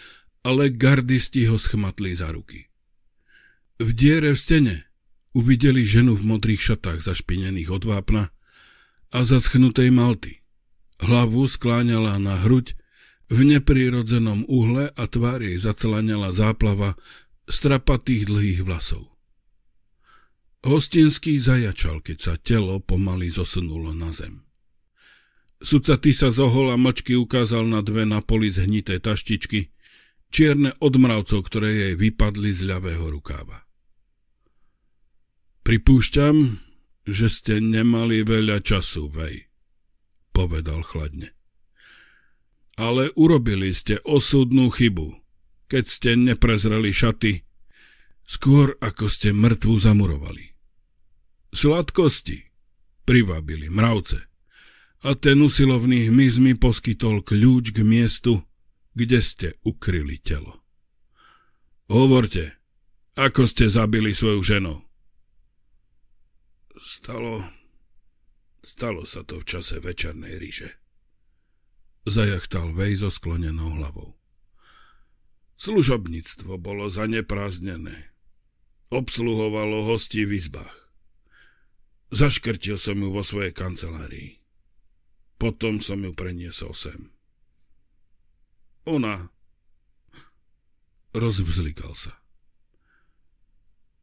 Speaker 3: ale gardisti ho schmatli za ruky. V diere v stene uvideli ženu v modrých šatách zašpinených od vápna a zaschnutej malty. Hlavu skláňala na hruď v neprírodzenom uhle a tvár jej zacelaňala záplava strapatých dlhých vlasov. Hostinský zajačal, keď sa telo pomaly zosunulo na zem. Sudca ty sa zohol a mlčky ukázal na dve na poli zhnité taštičky, čierne od mravcov, ktoré jej vypadli z ľavého rukáva. Pripúšťam, že ste nemali veľa času, Vej, povedal chladne. Ale urobili ste osudnú chybu, keď ste neprezreli šaty, skôr ako ste mŕtvu zamurovali. Sladkosti privabili mravce a ten usilovný hmyz mi poskytol kľúč k miestu, kde ste ukryli telo. Hovorte, ako ste zabili svoju ženu? Stalo... Stalo sa to v čase večernej ríže. Zajachtal Vej so sklonenou hlavou. Služobníctvo bolo zaneprázdnené. Obsluhovalo hostí v izbách. Zaškrtil som ju vo svojej kancelárii. Potom som ju preniesol sem. Ona... Rozvzlikal sa.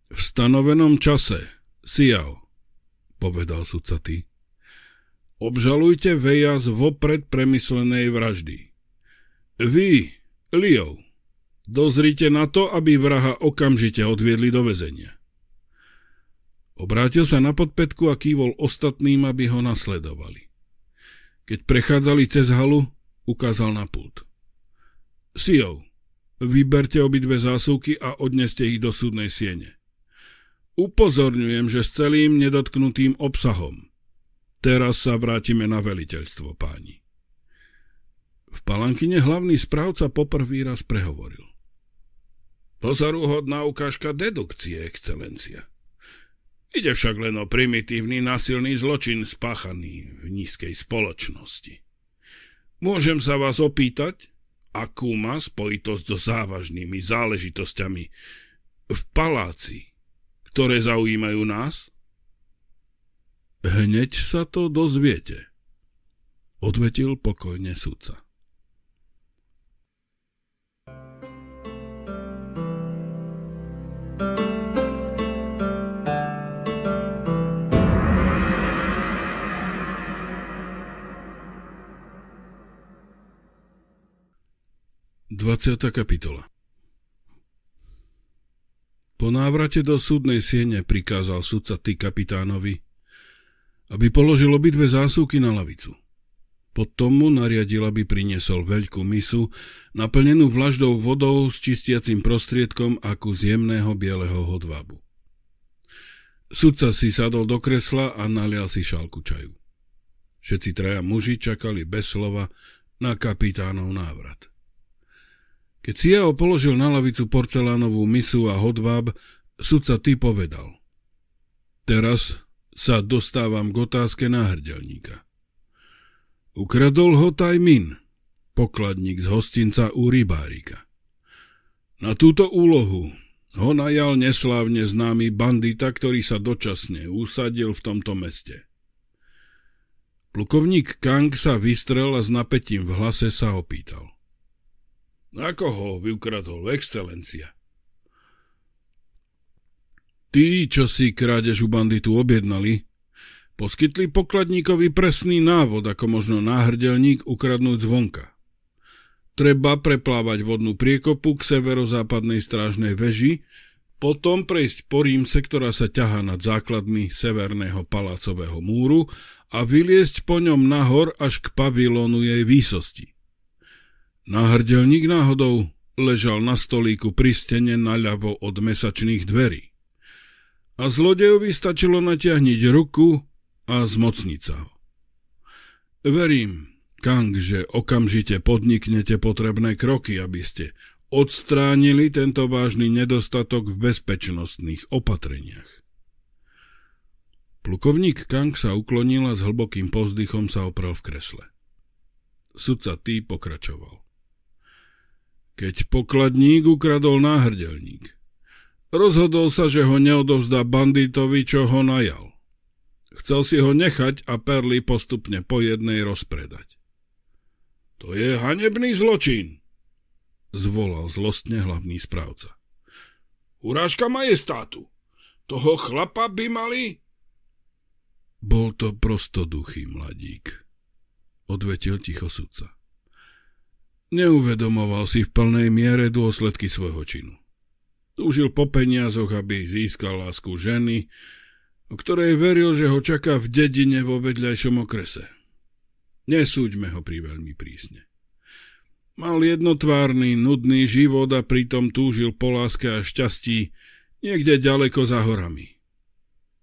Speaker 3: V stanovenom čase, Siao, povedal sudcatý, obžalujte Veja z vopred premyslenej vraždy. Vy, Liov, dozrite na to, aby vraha okamžite odviedli do väzenia. Obrátil sa na podpetku a kývol ostatným, aby ho nasledovali. Keď prechádzali cez halu, ukázal na pult. Sio, vyberte obidve zásuvky a odneste ich do súdnej siene. Upozorňujem, že s celým nedotknutým obsahom. Teraz sa vrátime na veliteľstvo, páni. V palankine hlavný správca poprvý raz prehovoril. Pozoruhodná ukážka dedukcie, excelencia. Ide však len o primitívny násilný zločin spáchaný v nízkej spoločnosti. Môžem sa vás opýtať, akú má spojitosť so závažnými záležitosťami v paláci, ktoré zaujímajú nás? Hneď sa to dozviete, odvetil pokojne sudca. 20. kapitola Po návrate do súdnej siene prikázal sudca ty kapitánovi, aby položil obidve zásuvky na lavicu. Potom mu nariadil, aby priniesol veľkú misu, naplnenú vlaždou vodou s čistiacim prostriedkom a kus jemného bieleho hodvábu. Sudca si sadol do kresla a nalial si šálku čaju. Všetci traja muži čakali bez slova na kapitánov návrat. Keď si jeho položil na lavicu porcelánovú misu a hodváb, sudca ty povedal. Teraz sa dostávam k otázke náhrdelníka. Ukradol ho Tajmin, pokladník z hostinca u rybárika. Na túto úlohu ho najal neslávne známy bandita, ktorý sa dočasne usadil v tomto meste. Plukovník Kang sa vystrel a s napätím v hlase sa opýtal. Ako ho vykradol, excelencia? Tí, čo si krádež u banditu objednali, Poskytli pokladníkovi presný návod, ako možno náhrdelník ukradnúť zvonka. Treba preplávať vodnú priekopu k severozápadnej strážnej veži, potom prejsť po rímse, ktorá sa ťahá nad základmi severného palácového múru a vyliesť po ňom nahor až k pavilónu jej výsosti. Náhrdelník náhodou ležal na stolíku pri stene naľavo od mesačných dverí. A zlodejovi stačilo natiahniť ruku a zmocniť sa ho. Verím, Kang, že okamžite podniknete potrebné kroky, aby ste odstránili tento vážny nedostatok v bezpečnostných opatreniach. Plukovník Kang sa uklonil a s hlbokým pozdychom sa oprel v kresle. Sudca Tý pokračoval. Keď pokladník ukradol náhrdelník, rozhodol sa, že ho neodovzdá banditovi, čo ho najal. Chcel si ho nechať a perly postupne po jednej rozpredať. To je hanebný zločin, zvolal zlostne hlavný správca. Urážka majestátu. Toho chlapa by mali... Bol to prostoduchý mladík, odvetil ticho sudca. Neuvedomoval si v plnej miere dôsledky svojho činu. Túžil po peniazoch, aby získal lásku ženy, o ktorej veril, že ho čaká v dedine vo vedľajšom okrese. Nesúďme ho pri veľmi prísne. Mal jednotvárny, nudný život a pritom túžil po láske a šťastí niekde ďaleko za horami.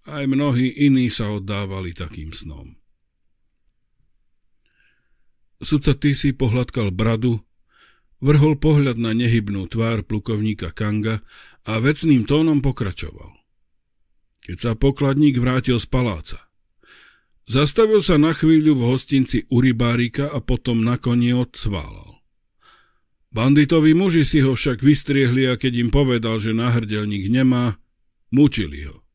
Speaker 3: Aj mnohí iní sa oddávali takým snom. Sudca ty si pohľadkal bradu, vrhol pohľad na nehybnú tvár plukovníka Kanga a vecným tónom pokračoval keď sa pokladník vrátil z paláca. Zastavil sa na chvíľu v hostinci u rybárika a potom nakoniec odsválal. Banditovi muži si ho však vystriehli a keď im povedal, že náhrdelník nemá, mučili ho.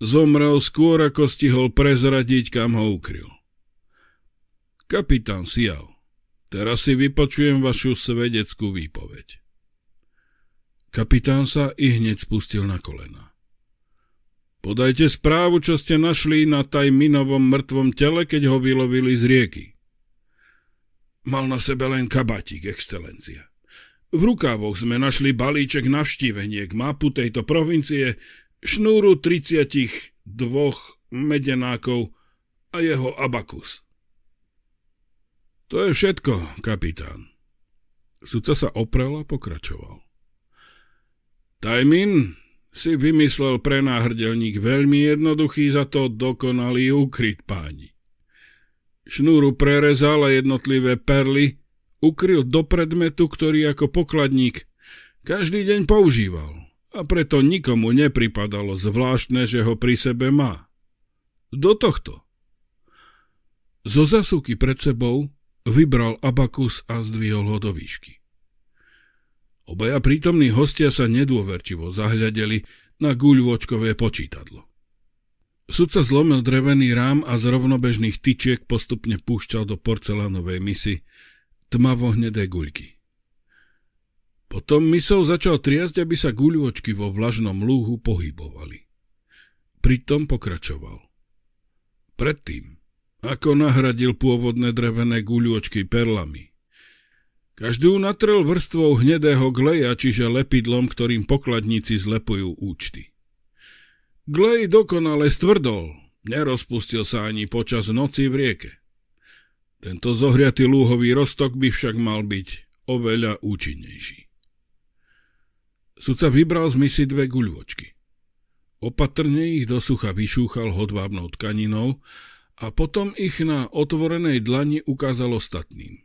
Speaker 3: Zomrel skôr, ako stihol prezradiť, kam ho ukryl. Kapitán Sial, teraz si vypočujem vašu svedeckú výpoveď. Kapitán sa i hneď spustil na kolena. Podajte správu, čo ste našli na Tajminovom mŕtvom tele, keď ho vylovili z rieky. Mal na sebe len kabatík, excelencia. V rukávoch sme našli balíček navštíveniek, mapu tejto provincie, šnúru 32 medenákov a jeho abakus. To je všetko, kapitán. Sudca sa oprel a pokračoval. Tajmin, si vymyslel pre náhrdelník veľmi jednoduchý za to dokonalý úkryt páni. Šnúru prerezal a jednotlivé perly ukryl do predmetu, ktorý ako pokladník každý deň používal a preto nikomu nepripadalo zvláštne, že ho pri sebe má. Do tohto. Zo zasúky pred sebou vybral abakus a zdvihol ho do výšky. Obaja prítomní hostia sa nedôverčivo zahľadeli na guľvočkové počítadlo. Sudca zlomil drevený rám a z rovnobežných tyčiek postupne púšťal do porcelánovej misy tmavo-hnedé guľky. Potom mysel začal triasť, aby sa guľočky vo vlažnom lúhu pohybovali. Pritom pokračoval. Predtým, ako nahradil pôvodné drevené guľočky perlami, Každú natrel vrstvou hnedého gleja, čiže lepidlom, ktorým pokladníci zlepujú účty. Glej dokonale stvrdol, nerozpustil sa ani počas noci v rieke. Tento zohriatý lúhový roztok by však mal byť oveľa účinnejší. Sudca vybral z misy dve guľvočky. Opatrne ich do sucha vyšúchal hodvábnou tkaninou a potom ich na otvorenej dlani ukázal ostatným.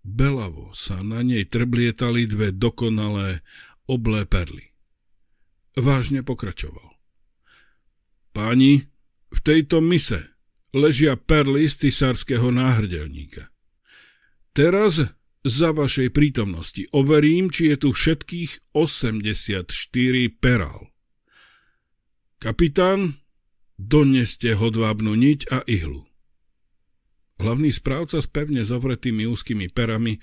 Speaker 3: Belavo sa na nej trblietali dve dokonalé oblé perly. Vážne pokračoval. Páni, v tejto mise ležia perly z cisárskeho náhrdelníka. Teraz za vašej prítomnosti overím, či je tu všetkých 84 perál. Kapitán, doneste hodvábnu niť a ihlu. Hlavný správca s pevne zavretými úzkými perami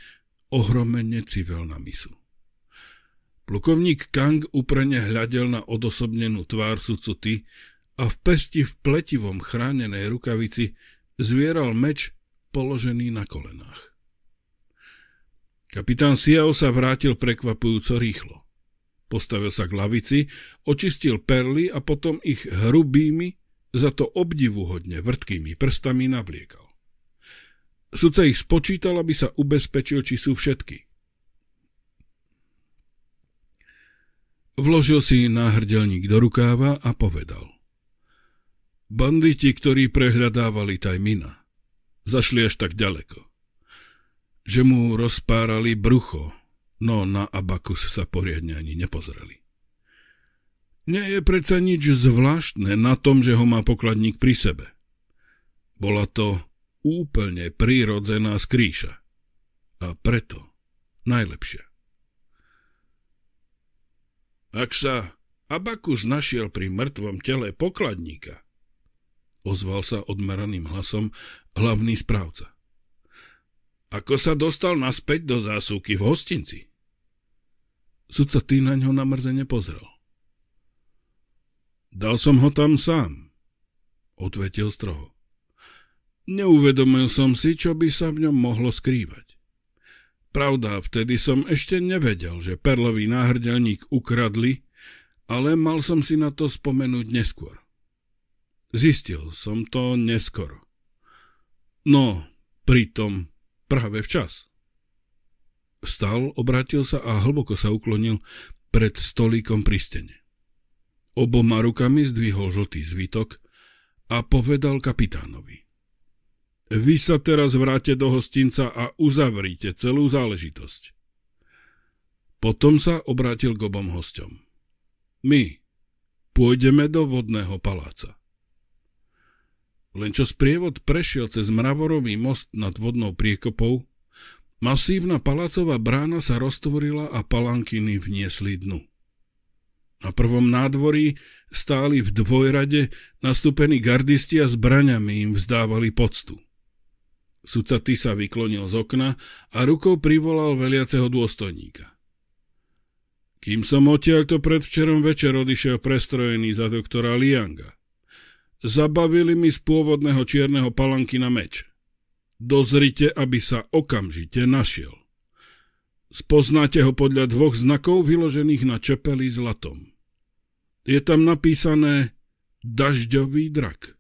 Speaker 3: ohromene civel na misu. Plukovník Kang uprene hľadel na odosobnenú tvár Sucuty a v pesti v pletivom chránenej rukavici zvieral meč položený na kolenách. Kapitán Siao sa vrátil prekvapujúco rýchlo. Postavil sa k lavici, očistil perly a potom ich hrubými, za to obdivuhodne vrtkými prstami navliekal. Sudca ich spočítal, aby sa ubezpečil, či sú všetky. Vložil si náhrdelník do rukáva a povedal. Banditi, ktorí prehľadávali Tajmina, zašli až tak ďaleko, že mu rozpárali brucho, no na Abakus sa poriadne ani nepozreli. Nie je predsa nič zvláštne na tom, že ho má pokladník pri sebe. Bola to úplne prírodzená skrýša. A preto najlepšia. Ak sa Abakus našiel pri mŕtvom tele pokladníka, ozval sa odmeraným hlasom hlavný správca. Ako sa dostal naspäť do zásuvky v hostinci? Sudca tý na ňo namrzene pozrel. Dal som ho tam sám, odvetil stroho. Neuvedomil som si, čo by sa v ňom mohlo skrývať. Pravda, vtedy som ešte nevedel, že perlový náhrdelník ukradli, ale mal som si na to spomenúť neskôr. Zistil som to neskoro. No, pritom práve včas. Vstal, obrátil sa a hlboko sa uklonil pred stolíkom pri stene. Oboma rukami zdvihol žltý zvitok a povedal kapitánovi. Vy sa teraz vráte do hostinca a uzavrite celú záležitosť. Potom sa obrátil k obom hosťom. My pôjdeme do vodného paláca. Len čo sprievod prešiel cez mravorový most nad vodnou priekopou, masívna palácová brána sa roztvorila a palankiny vniesli dnu. Na prvom nádvorí stáli v dvojrade nastúpení gardisti a zbraňami im vzdávali poctu. Sudca sa vyklonil z okna a rukou privolal veliaceho dôstojníka. Kým som odtiaľto predvčerom večer odišiel prestrojený za doktora Lianga – Zabavili mi z pôvodného čierneho palanky na meč. Dozrite, aby sa okamžite našiel. Spoznáte ho podľa dvoch znakov vyložených na čepeli zlatom. Je tam napísané dažďový drak.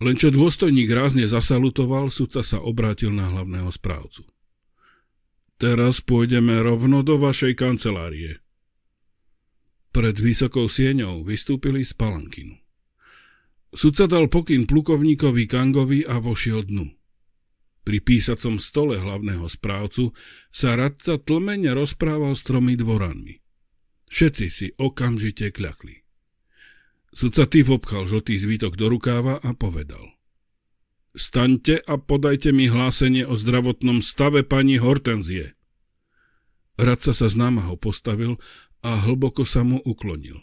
Speaker 3: Len čo dôstojník rázne zasalutoval, sudca sa obrátil na hlavného správcu. Teraz pôjdeme rovno do vašej kancelárie. Pred vysokou sieňou vystúpili z palankinu. Sudca dal pokyn plukovníkovi Kangovi a vošiel dnu. Pri písacom stole hlavného správcu sa radca tlmene rozprával s tromi dvoranmi. Všetci si okamžite kľakli. Sudca Typ obchal žltý zvítok do rukáva a povedal. Staňte a podajte mi hlásenie o zdravotnom stave pani Hortenzie. Radca sa z námaho postavil a hlboko sa mu uklonil.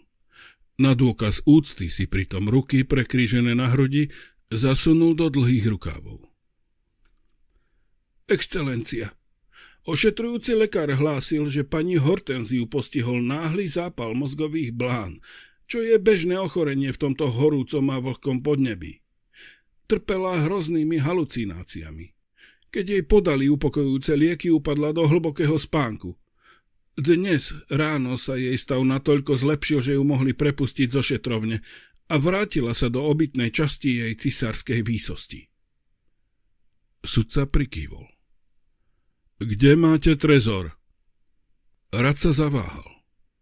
Speaker 3: Na dôkaz úcty si pritom ruky prekrížené na hrudi zasunul do dlhých rukávov. Excelencia, ošetrujúci lekár hlásil, že pani Hortenziu postihol náhly zápal mozgových blán, čo je bežné ochorenie v tomto horúcom a vlhkom podnebí. Trpela hroznými halucináciami. Keď jej podali upokojujúce lieky, upadla do hlbokého spánku. Dnes ráno sa jej stav natoľko zlepšil, že ju mohli prepustiť zo šetrovne a vrátila sa do obytnej časti jej cisárskej výsosti. Sudca prikývol. Kde máte trezor? Rad sa zaváhal.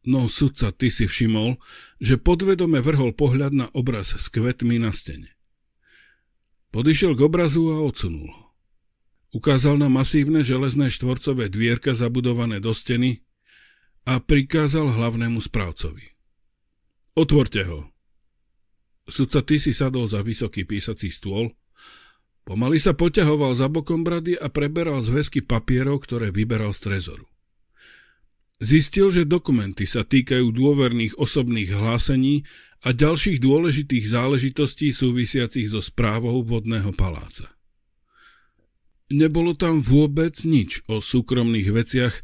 Speaker 3: No, sudca, ty si všimol, že podvedome vrhol pohľad na obraz s kvetmi na stene. Podišiel k obrazu a odsunul ho. Ukázal na masívne železné štvorcové dvierka zabudované do steny a prikázal hlavnému správcovi. Otvorte ho. Sudca, ty si sadol za vysoký písací stôl, pomaly sa poťahoval za bokom brady a preberal zväzky papierov, ktoré vyberal z trezoru. Zistil, že dokumenty sa týkajú dôverných osobných hlásení a ďalších dôležitých záležitostí súvisiacich so správou vodného paláca. Nebolo tam vôbec nič o súkromných veciach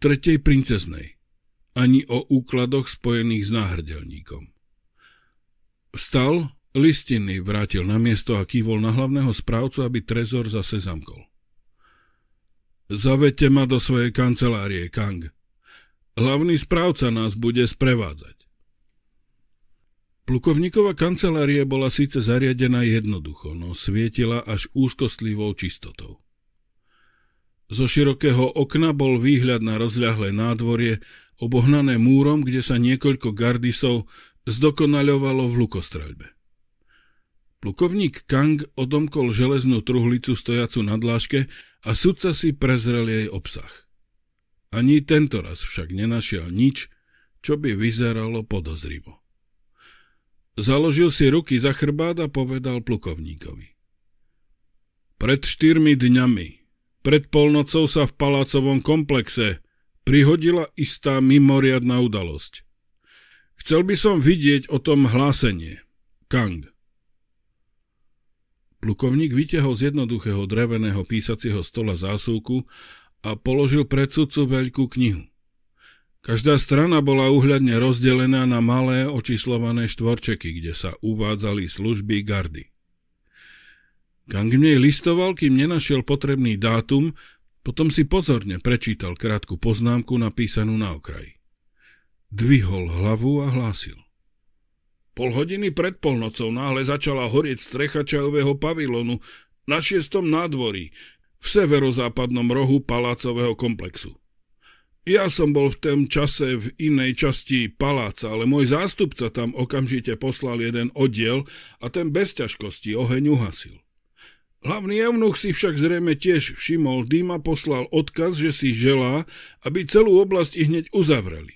Speaker 3: tretej princeznej, ani o úkladoch spojených s náhrdelníkom. Vstal, listiny vrátil na miesto a kývol na hlavného správcu, aby trezor zase zamkol. Zavete ma do svojej kancelárie, Kang, Hlavný správca nás bude sprevádzať. Plukovníková kancelária bola síce zariadená jednoducho, no svietila až úzkostlivou čistotou. Zo širokého okna bol výhľad na rozľahlé nádvorie, obohnané múrom, kde sa niekoľko gardisov zdokonaľovalo v lukostreľbe. Plukovník Kang odomkol železnú truhlicu stojacu na dláške a sudca si prezrel jej obsah. Ani tento raz však nenašiel nič, čo by vyzeralo podozrivo. Založil si ruky za chrbát a povedal plukovníkovi. Pred štyrmi dňami, pred polnocou sa v palácovom komplexe prihodila istá mimoriadná udalosť. Chcel by som vidieť o tom hlásenie. Kang. Plukovník vytiahol z jednoduchého dreveného písacieho stola zásuvku a položil pred sudcu veľkú knihu. Každá strana bola uhľadne rozdelená na malé očíslované štvorčeky, kde sa uvádzali služby gardy. Gang nej listoval, kým nenašiel potrebný dátum, potom si pozorne prečítal krátku poznámku napísanú na okraji. Dvihol hlavu a hlásil. Pol hodiny pred polnocou náhle začala horieť strecha čajového pavilonu na šiestom nádvorí, v severozápadnom rohu palácového komplexu. Ja som bol v tom čase v inej časti paláca, ale môj zástupca tam okamžite poslal jeden oddiel a ten bez ťažkosti oheň uhasil. Hlavný eunuch si však zrejme tiež všimol dým a poslal odkaz, že si želá, aby celú oblasť i hneď uzavreli.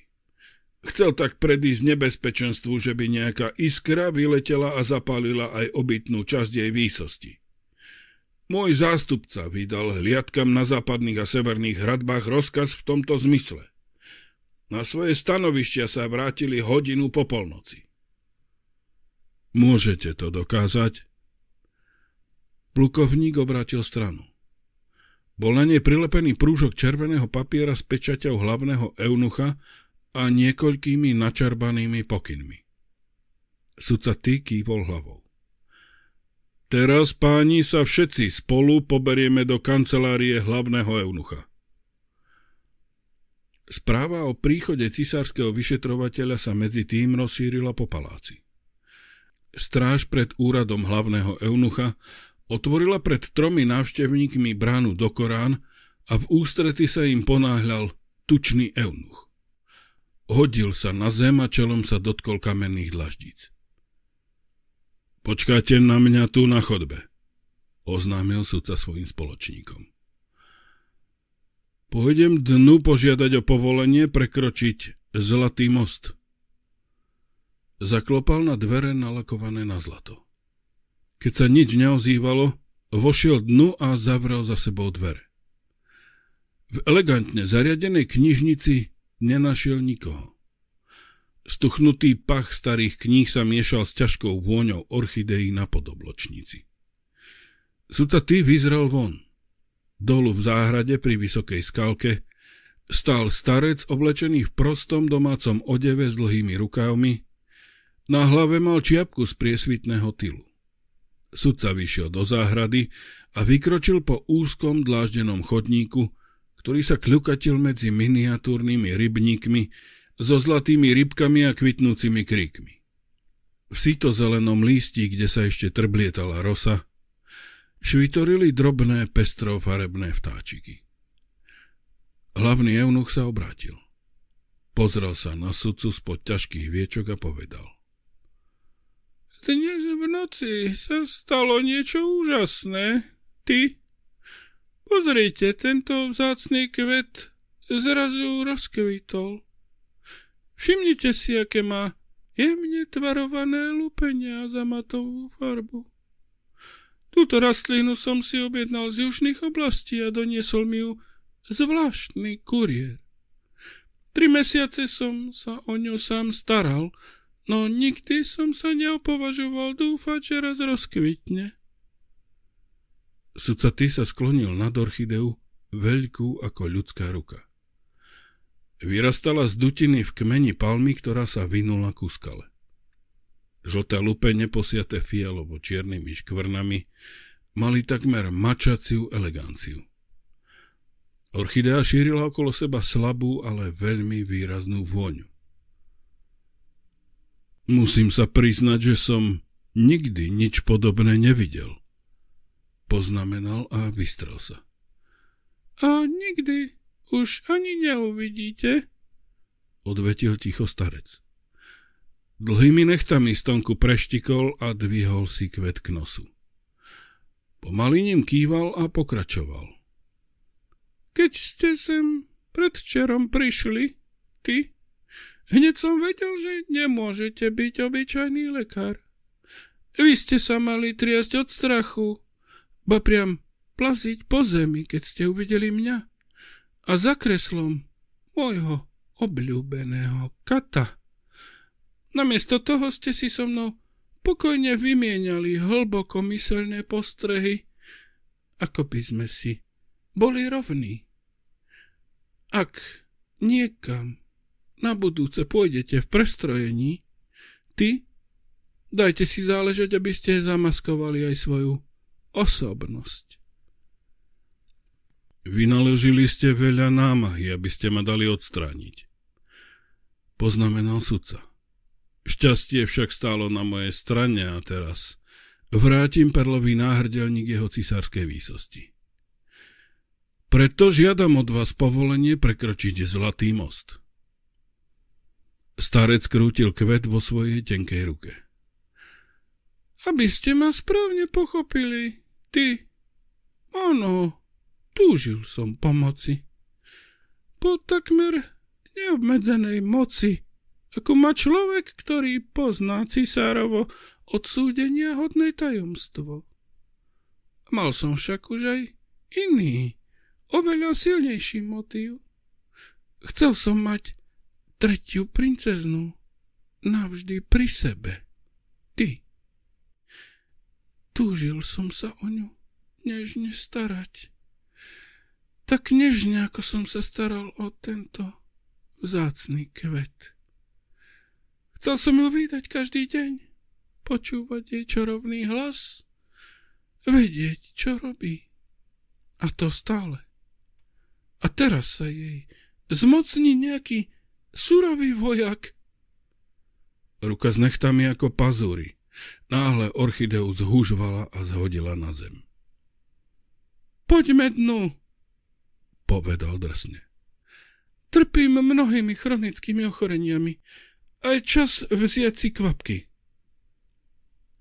Speaker 3: Chcel tak predísť nebezpečenstvu, že by nejaká iskra vyletela a zapálila aj obytnú časť jej výsosti. Môj zástupca vydal hliadkam na západných a severných hradbách rozkaz v tomto zmysle. Na svoje stanovištia sa vrátili hodinu po polnoci. Môžete to dokázať? Plukovník obrátil stranu. Bol na nej prilepený prúžok červeného papiera s pečaťou hlavného eunucha a niekoľkými načarbanými pokynmi. Sudca ty kývol hlavou. Teraz, páni, sa všetci spolu poberieme do kancelárie hlavného eunucha. Správa o príchode cisárskeho vyšetrovateľa sa medzi tým rozšírila po paláci. Stráž pred úradom hlavného eunucha otvorila pred tromi návštevníkmi bránu do Korán a v ústrety sa im ponáhľal tučný eunuch. Hodil sa na zem a čelom sa dotkol kamenných dlaždíc. Počkáte na mňa tu na chodbe, oznámil sudca svojim spoločníkom. Pôjdem dnu požiadať o povolenie prekročiť Zlatý most. Zaklopal na dvere nalakované na zlato. Keď sa nič neozývalo, vošiel dnu a zavrel za sebou dvere. V elegantne zariadenej knižnici nenašiel nikoho. Stuchnutý pach starých kníh sa miešal s ťažkou vôňou orchideí na podobločnici. Sudca ty vyzrel von. Dolu v záhrade pri vysokej skalke stál starec oblečený v prostom domácom odeve s dlhými rukávmi, na hlave mal čiapku z priesvitného tylu. Sudca vyšiel do záhrady a vykročil po úzkom dláždenom chodníku, ktorý sa kľukatil medzi miniatúrnymi rybníkmi so zlatými rybkami a kvitnúcimi kríkmi. V zelenom lístí, kde sa ešte trblietala rosa, švitorili drobné pestrofarebné vtáčiky. Hlavný eunuch sa obrátil. Pozrel sa na sudcu spod ťažkých viečok a povedal.
Speaker 4: Dnes v noci sa stalo niečo úžasné. Ty? Pozrite, tento vzácný kvet zrazu rozkvitol. Všimnite si, aké má jemne tvarované lupenia za matovú farbu. Túto rastlinu som si objednal z južných oblastí a doniesol mi ju zvláštny kuriér. Tri mesiace som sa o ňu sám staral, no nikdy som sa neopovažoval dúfať, že raz rozkvitne.
Speaker 3: Sucaty sa sklonil nad orchideu, veľkú ako ľudská ruka. Vyrastala z dutiny v kmeni palmy, ktorá sa vynula ku skale. Žlté lupe neposiate fialovo čiernymi škvrnami mali takmer mačaciu eleganciu. Orchidea šírila okolo seba slabú, ale veľmi výraznú vôňu. Musím sa priznať, že som nikdy nič podobné nevidel. Poznamenal a vystrel sa.
Speaker 4: A nikdy už ani neuvidíte,
Speaker 3: odvetil ticho starec. Dlhými nechtami stonku preštikol a dvihol si kvet k nosu. Pomaly ním kýval a pokračoval.
Speaker 4: Keď ste sem predčerom prišli, ty, hneď som vedel, že nemôžete byť obyčajný lekár. Vy ste sa mali triasť od strachu, ba priam plaziť po zemi, keď ste uvideli mňa. A za kreslom môjho obľúbeného kata. Namiesto toho ste si so mnou pokojne vymieniali hlboko myselné postrehy, ako by sme si boli rovní. Ak niekam na budúce pôjdete v prestrojení, ty dajte si záležať, aby ste zamaskovali aj svoju osobnosť.
Speaker 3: Vynaložili ste veľa námahy, aby ste ma dali odstrániť. Poznamenal sudca. Šťastie však stálo na mojej strane a teraz vrátim perlový náhrdelník jeho cisárskej výsosti. Preto žiadam od vás povolenie prekročiť Zlatý most. Starec krútil kvet vo svojej tenkej ruke.
Speaker 4: Aby ste ma správne pochopili, ty. Áno, túžil som pomoci. Po takmer neobmedzenej moci, ako má človek, ktorý pozná cisárovo odsúdenia hodné tajomstvo. Mal som však už aj iný, oveľa silnejší motív. Chcel som mať tretiu princeznu navždy pri sebe. Ty. Túžil som sa o ňu nežne starať. Tak nežne, ako som sa staral o tento vzácný kvet. Chcel som ju vydať každý deň, počúvať jej čarovný hlas, vedieť, čo robí. A to stále. A teraz sa jej zmocní nejaký surový vojak.
Speaker 3: Ruka s nechtami ako pazúry. Náhle orchideu zhužvala a zhodila na zem.
Speaker 4: Poďme dnu,
Speaker 3: povedal drsne.
Speaker 4: Trpím mnohými chronickými ochoreniami. A je čas vziať si kvapky.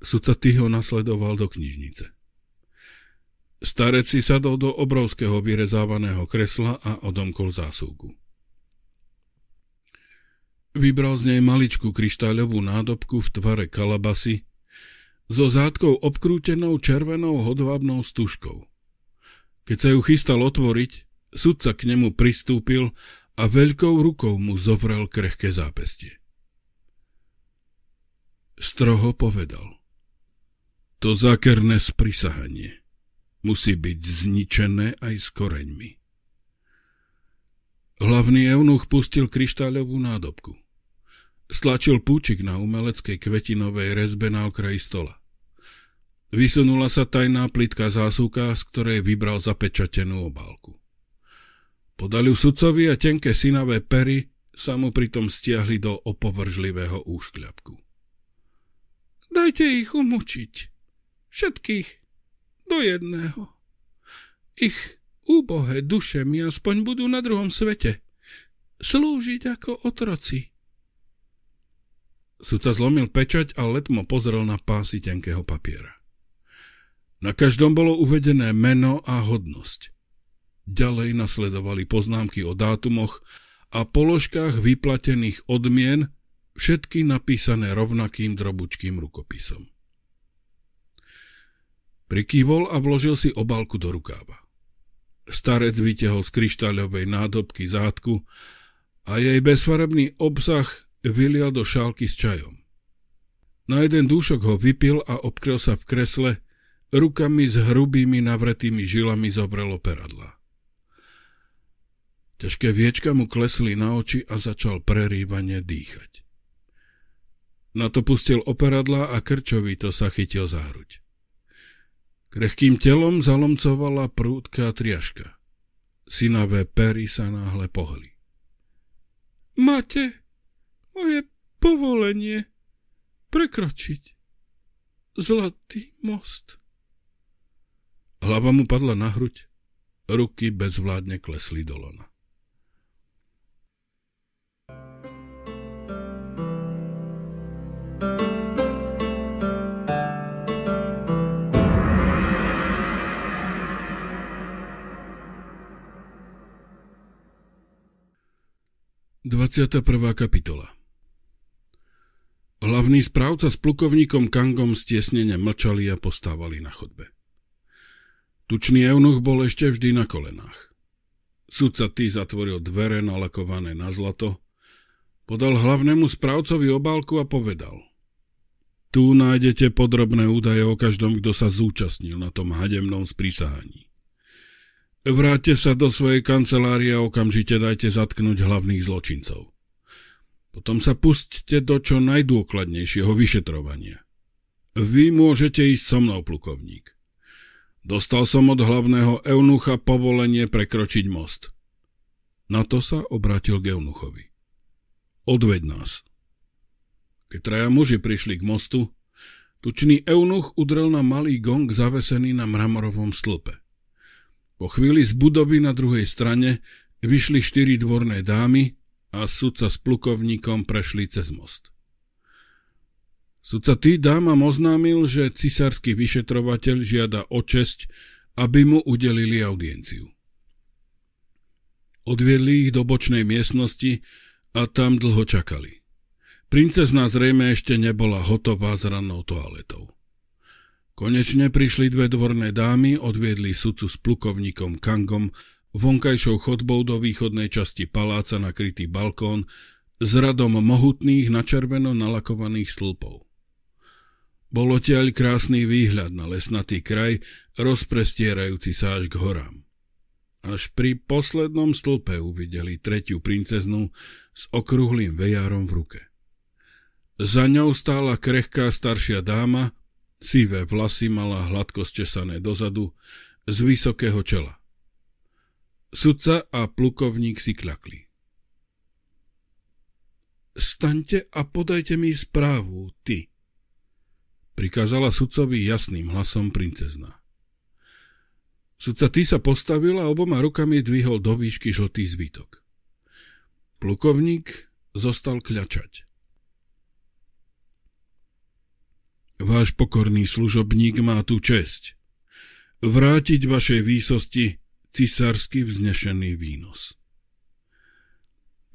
Speaker 3: Sudca ho nasledoval do knižnice. Starec si sadol do obrovského vyrezávaného kresla a odomkol zásuvku. Vybral z nej maličkú kryštáľovú nádobku v tvare kalabasy so zátkou obkrútenou červenou hodvábnou stužkou. Keď sa ju chystal otvoriť, sudca k nemu pristúpil a veľkou rukou mu zovrel krehké zápestie. Stroho povedal. To zákerné sprisahanie musí byť zničené aj s koreňmi. Hlavný eunuch pustil kryštáľovú nádobku. Stlačil púčik na umeleckej kvetinovej rezbe na okraji stola. Vysunula sa tajná plitka zásuvka, z ktorej vybral zapečatenú obálku. Podali sudcovi a tenké synavé pery sa mu pritom stiahli do opovržlivého úškľapku.
Speaker 4: Dajte ich umučiť. Všetkých. Do jedného. Ich úbohé duše mi aspoň budú na druhom svete. Slúžiť ako otroci.
Speaker 3: Sudca zlomil pečať a letmo pozrel na pásy tenkého papiera. Na každom bolo uvedené meno a hodnosť. Ďalej nasledovali poznámky o dátumoch a položkách vyplatených odmien, všetky napísané rovnakým drobučkým rukopisom. Prikývol a vložil si obálku do rukáva. Starec vytehol z kryštáľovej nádobky zátku a jej bezfarebný obsah vylial do šálky s čajom. Na jeden dúšok ho vypil a obkryl sa v kresle, Rukami s hrubými navretými žilami zobrelo peradla. Ťažké viečka mu klesli na oči a začal prerývanie dýchať. Na to pustil operadla a krčovito sa chytil za hruď. Krehkým telom zalomcovala prúdka triaška. Synavé pery sa náhle pohli.
Speaker 4: Máte moje povolenie prekročiť zlatý most.
Speaker 3: Hlava mu padla na hruď, ruky bezvládne klesli do lona. Dvadsiata prvá kapitola Hlavný správca s plukovníkom Kangom stiesnene mlčali a postávali na chodbe. Tučný eunuch bol ešte vždy na kolenách. Sudca tý zatvoril dvere nalakované na zlato, podal hlavnému správcovi obálku a povedal. Tu nájdete podrobné údaje o každom, kto sa zúčastnil na tom hademnom sprísahaní. Vráťte sa do svojej kancelárie a okamžite dajte zatknúť hlavných zločincov. Potom sa pustite do čo najdôkladnejšieho vyšetrovania. Vy môžete ísť so mnou, plukovník. Dostal som od hlavného eunucha povolenie prekročiť most. Na to sa obratil k eunuchovi. Odveď nás. Keď traja muži prišli k mostu, tučný eunuch udrel na malý gong zavesený na mramorovom stĺpe. Po chvíli z budovy na druhej strane vyšli štyri dvorné dámy a sudca s plukovníkom prešli cez most. Sudca dámam oznámil, že cisársky vyšetrovateľ žiada o česť, aby mu udelili audienciu. Odviedli ich do bočnej miestnosti a tam dlho čakali. Princezna zrejme ešte nebola hotová s rannou toaletou. Konečne prišli dve dvorné dámy, odviedli sudcu s plukovníkom Kangom vonkajšou chodbou do východnej časti paláca nakrytý balkón s radom mohutných načerveno nalakovaných stĺpov. Bolo tiaľ krásny výhľad na lesnatý kraj, rozprestierajúci sa až k horám. Až pri poslednom stĺpe uvideli tretiu princeznu s okrúhlým vejárom v ruke. Za ňou stála krehká staršia dáma, sivé vlasy mala hladko zčesané dozadu, z vysokého čela. Sudca a plukovník si kľakli. Staňte a podajte mi správu, ty, prikázala sudcovi jasným hlasom princezna. Sudca ty sa postavil a oboma rukami dvihol do výšky žltý zvítok. Plukovník zostal kľačať. Váš pokorný služobník má tu česť. Vrátiť vašej výsosti cisársky vznešený výnos.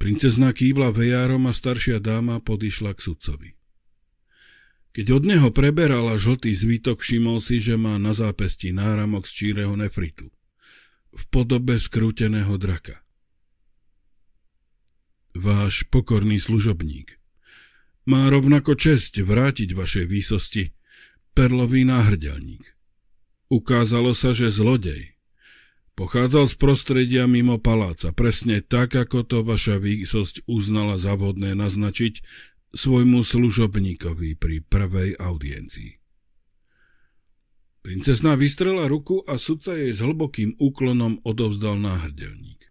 Speaker 3: Princezna kývla vejárom a staršia dáma podišla k sudcovi. Keď od neho preberala žltý zvítok, všimol si, že má na zápesti náramok z číreho nefritu v podobe skrúteného draka. Váš pokorný služobník má rovnako česť vrátiť vašej výsosti perlový náhrdelník. Ukázalo sa, že zlodej pochádzal z prostredia mimo paláca, presne tak, ako to vaša výsosť uznala za vodné naznačiť svojmu služobníkovi pri prvej audiencii. Princesná vystrela ruku a sudca jej s hlbokým úklonom odovzdal náhrdelník.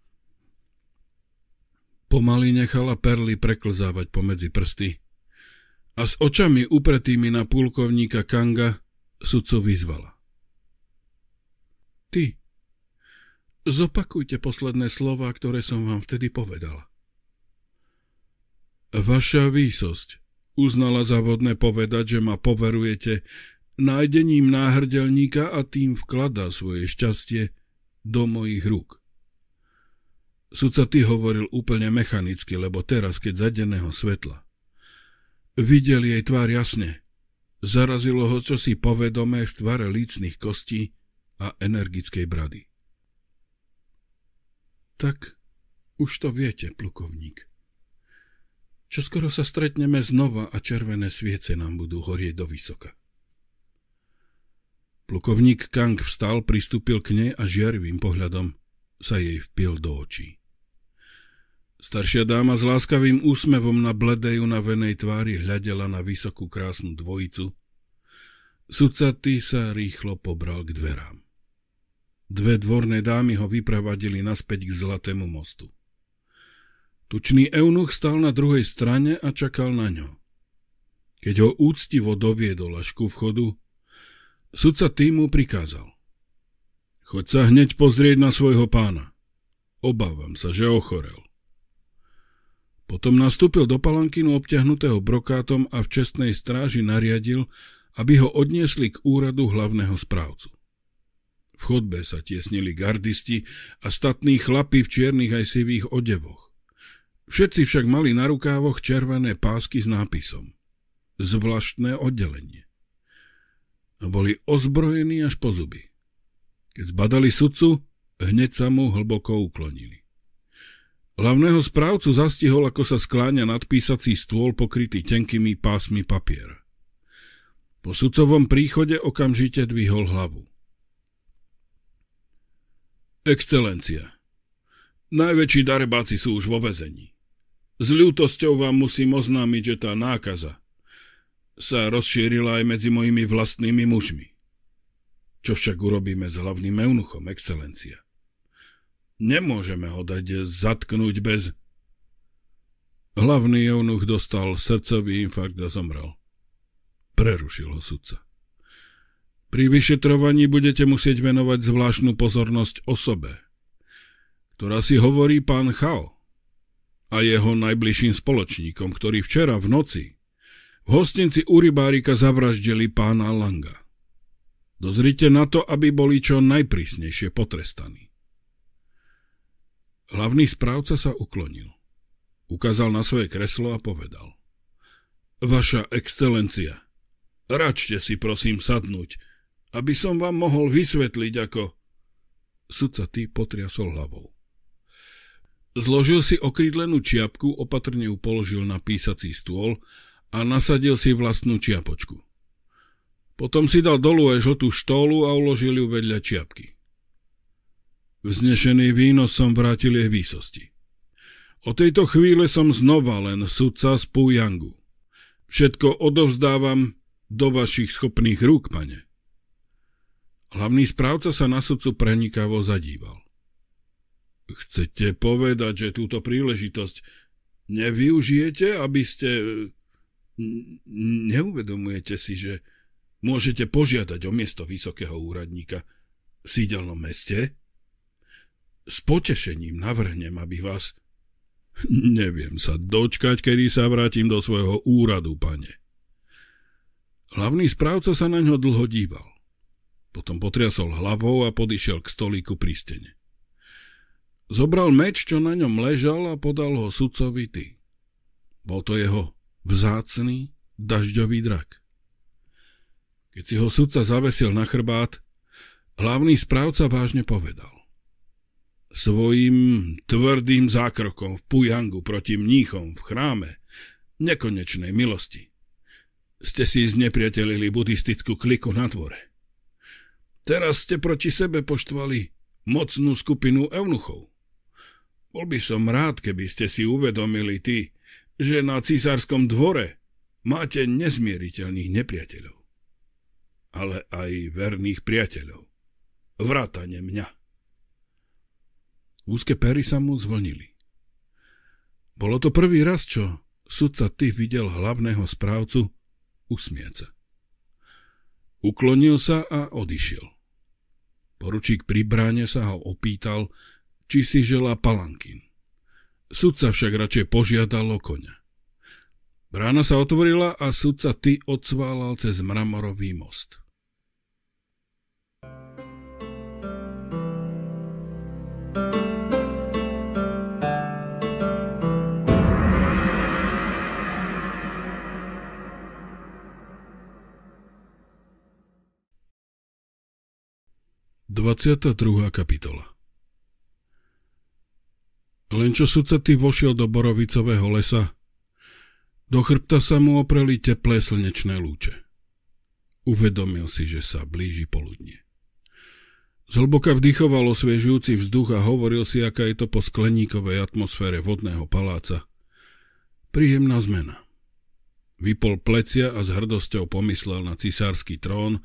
Speaker 3: Pomaly nechala perly preklzávať pomedzi prsty a s očami upretými na púlkovníka Kanga sudcu vyzvala. Ty, zopakujte posledné slova, ktoré som vám vtedy povedala. Vaša výsosť uznala za vodné povedať, že ma poverujete nájdením náhrdelníka a tým vkladá svoje šťastie do mojich rúk. Sudca ty hovoril úplne mechanicky, lebo teraz, keď zadeného svetla. Videl jej tvár jasne. Zarazilo ho čosi povedomé v tvare lícnych kostí a energickej brady. Tak už to viete, plukovník. Čoskoro sa stretneme znova a červené sviece nám budú horieť do vysoka. Plukovník Kang vstal, pristúpil k nej a žiarivým pohľadom sa jej vpil do očí. Staršia dáma s láskavým úsmevom na bledej unavenej tvári hľadela na vysokú krásnu dvojicu. Sudcatý sa rýchlo pobral k dverám. Dve dvorné dámy ho vypravadili naspäť k Zlatému mostu. Tučný eunuch stal na druhej strane a čakal na ňo. Keď ho úctivo doviedol až ku vchodu, Sudca týmu prikázal. Choď sa hneď pozrieť na svojho pána. Obávam sa, že ochorel. Potom nastúpil do palankinu obťahnutého brokátom a v čestnej stráži nariadil, aby ho odniesli k úradu hlavného správcu. V chodbe sa tiesnili gardisti a statní chlapi v čiernych aj sivých odevoch. Všetci však mali na rukávoch červené pásky s nápisom. Zvláštne oddelenie a boli ozbrojení až po zuby. Keď zbadali sudcu, hneď sa mu hlboko uklonili. Hlavného správcu zastihol, ako sa skláňa nadpísací stôl pokrytý tenkými pásmi papiera. Po sudcovom príchode okamžite dvihol hlavu. Excelencia, najväčší darebáci sú už vo vezení. S ľútosťou vám musím oznámiť, že tá nákaza, sa rozšírila aj medzi mojimi vlastnými mužmi. Čo však urobíme s hlavným eunuchom, excelencia? Nemôžeme ho dať zatknúť bez... Hlavný eunuch dostal srdcový infarkt a zomrel. Prerušil ho sudca. Pri vyšetrovaní budete musieť venovať zvláštnu pozornosť osobe, ktorá si hovorí pán Chao a jeho najbližším spoločníkom, ktorí včera v noci v hostinci u rybárika zavraždili pána Langa. Dozrite na to, aby boli čo najprísnejšie potrestaní. Hlavný správca sa uklonil. Ukázal na svoje kreslo a povedal. Vaša excelencia, račte si prosím sadnúť, aby som vám mohol vysvetliť, ako... Sudca tý potriasol hlavou. Zložil si okrídlenú čiapku, opatrne ju položil na písací stôl a nasadil si vlastnú čiapočku. Potom si dal dolu aj žltú štólu a uložil ju vedľa čiapky. Vznešený výnosom vrátil jej výsosti. O tejto chvíle som znova len sudca z Pujangu. Všetko odovzdávam do vašich schopných rúk, pane. Hlavný správca sa na sudcu prenikavo zadíval. Chcete povedať, že túto príležitosť nevyužijete, aby ste Neuvedomujete si, že môžete požiadať o miesto vysokého úradníka v sídelnom meste? S potešením navrhnem, aby vás... Neviem sa dočkať, kedy sa vrátim do svojho úradu, pane. Hlavný správca sa na ňo dlho díval. Potom potriasol hlavou a podišiel k stolíku pri stene. Zobral meč, čo na ňom ležal a podal ho sudcovi ty. Bol to jeho vzácný dažďový drak. Keď si ho sudca zavesil na chrbát, hlavný správca vážne povedal. Svojím tvrdým zákrokom v Pujangu proti mníchom v chráme nekonečnej milosti ste si znepriatelili buddhistickú kliku na dvore. Teraz ste proti sebe poštvali mocnú skupinu eunuchov. Bol by som rád, keby ste si uvedomili ty, že na císarskom dvore máte nezmieriteľných nepriateľov.
Speaker 2: ale aj verných priateľov. Vrátane mňa.
Speaker 3: Úzke pery sa mu zvlnili. Bolo to prvý raz, čo sudca ty videl hlavného správcu usmiať sa. Uklonil sa a odišiel. Poručík pri bráne sa ho opýtal, či si želá palankin. Sudca však radšej požiadal o koňa. Brána sa otvorila a sudca ty odsválal cez mramorový most. 22. kapitola Len čo ty vošiel do Borovicového lesa, do chrbta sa mu opreli teplé slnečné lúče. Uvedomil si, že sa blíži poludnie. Zhlboka vdychoval osviežujúci vzduch a hovoril si, aká je to po skleníkovej atmosfére vodného paláca. Príjemná zmena. Vypol plecia a s hrdosťou pomyslel na cisársky trón,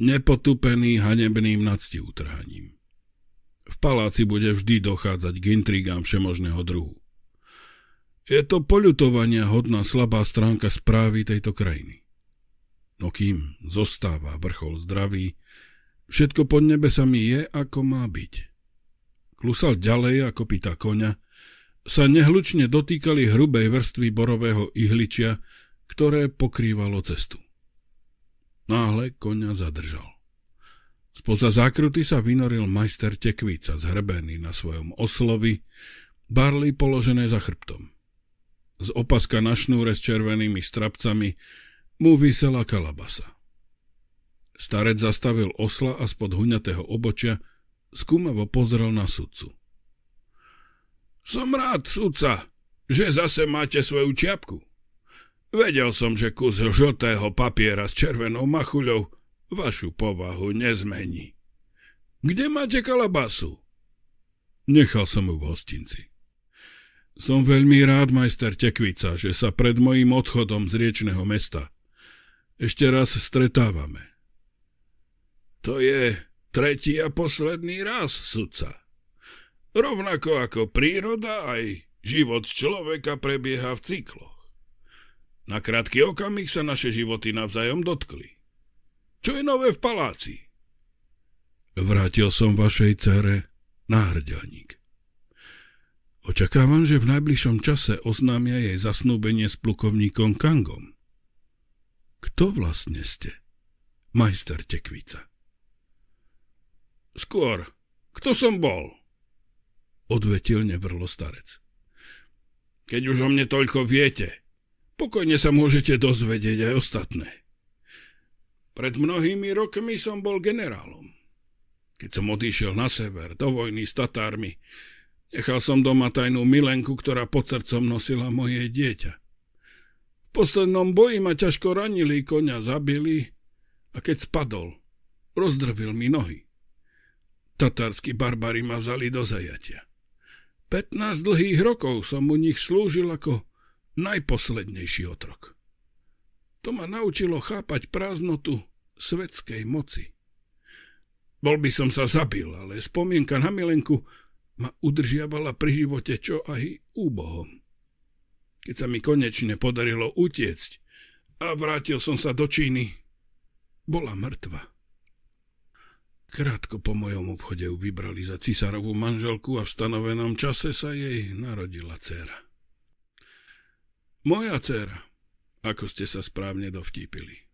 Speaker 3: nepotupený hanebným nadstiutrhaním. V paláci bude vždy dochádzať k intrigám všemožného druhu. Je to poľutovania hodná slabá stránka správy tejto krajiny. No kým zostáva vrchol zdraví, všetko pod nebesami je, ako má byť. Klusal ďalej ako pýta koňa, sa nehlučne dotýkali hrubej vrstvy borového ihličia, ktoré pokrývalo cestu. Náhle koňa zadržal. Spoza zákruty sa vynoril majster tekvica zhrbený na svojom oslovi, barly položené za chrbtom. Z opaska na šnúre s červenými strapcami mu vysela kalabasa. Starec zastavil osla a spod huňatého obočia skúmavo pozrel na sudcu. Som rád, sudca, že zase máte svoju čiapku. Vedel som, že kus žltého papiera s červenou machuľou vašu povahu nezmení. Kde máte kalabasu? Nechal som ju v hostinci. Som veľmi rád, majster Tekvica, že sa pred mojím odchodom z riečného mesta ešte raz stretávame. To je tretí a posledný raz, sudca. Rovnako ako príroda, aj život človeka prebieha v cykloch. Na krátky okamih sa naše životy navzájom dotkli. Čo je nové v paláci? Vrátil som vašej cere náhrdelník. Očakávam, že v najbližšom čase oznámia jej zasnúbenie s plukovníkom Kangom. Kto vlastne ste, majster Tekvica? Skôr, kto som bol? Odvetil nevrlo starec. Keď už o mne toľko viete, Pokojne sa môžete dozvedieť aj ostatné. Pred mnohými rokmi som bol generálom. Keď som odišiel na sever do vojny s Tatármi, nechal som doma tajnú milenku, ktorá pod srdcom nosila moje dieťa. V poslednom boji ma ťažko ranili, konia zabili a keď spadol, rozdrvil mi nohy. Tatársky barbari ma vzali do zajatia. 15 dlhých rokov som u nich slúžil ako najposlednejší otrok. To ma naučilo chápať prázdnotu svetskej moci. Bol by som sa zabil, ale spomienka na milenku ma udržiavala pri živote čo aj úbohom. Keď sa mi konečne podarilo utiecť a vrátil som sa do Číny, bola mŕtva. Krátko po mojom obchode ju vybrali za cisárovú manželku a v stanovenom čase sa jej narodila dcéra. Moja dcera, ako ste sa správne dovtípili.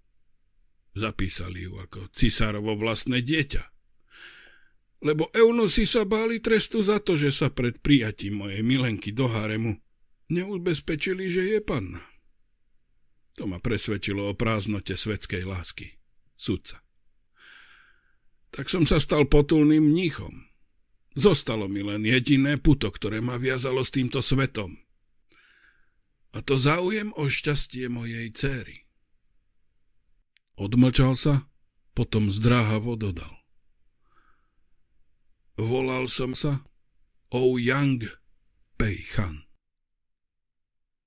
Speaker 3: Zapísali ju ako cisárovo vlastné dieťa. Lebo eunusi sa báli trestu za to, že sa pred prijatím mojej milenky do haremu neubezpečili, že je panna. To ma presvedčilo o prázdnote svetskej lásky. Sudca. Tak som sa stal potulným mníchom. Zostalo mi len jediné puto, ktoré ma viazalo s týmto svetom – a to záujem o šťastie mojej céry. Odmlčal sa, potom zdráhavo dodal. Volal som sa O Yang Pei Chan.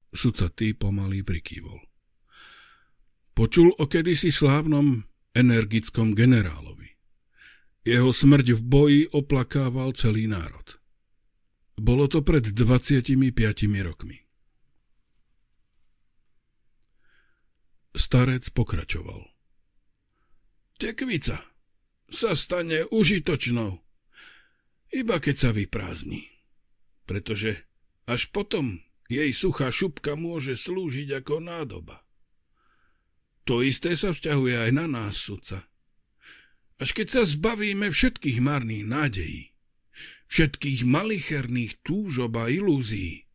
Speaker 3: Sudca tý pomaly prikývol. Počul o kedysi slávnom energickom generálovi. Jeho smrť v boji oplakával celý národ. Bolo to pred 25 rokmi. Starec pokračoval.
Speaker 2: Tekvica sa stane užitočnou, iba keď sa vyprázdni. Pretože až potom jej suchá šupka môže slúžiť ako nádoba. To isté sa vzťahuje aj na nás, sudca. Až keď sa zbavíme všetkých marných nádejí, všetkých malicherných túžob a ilúzií,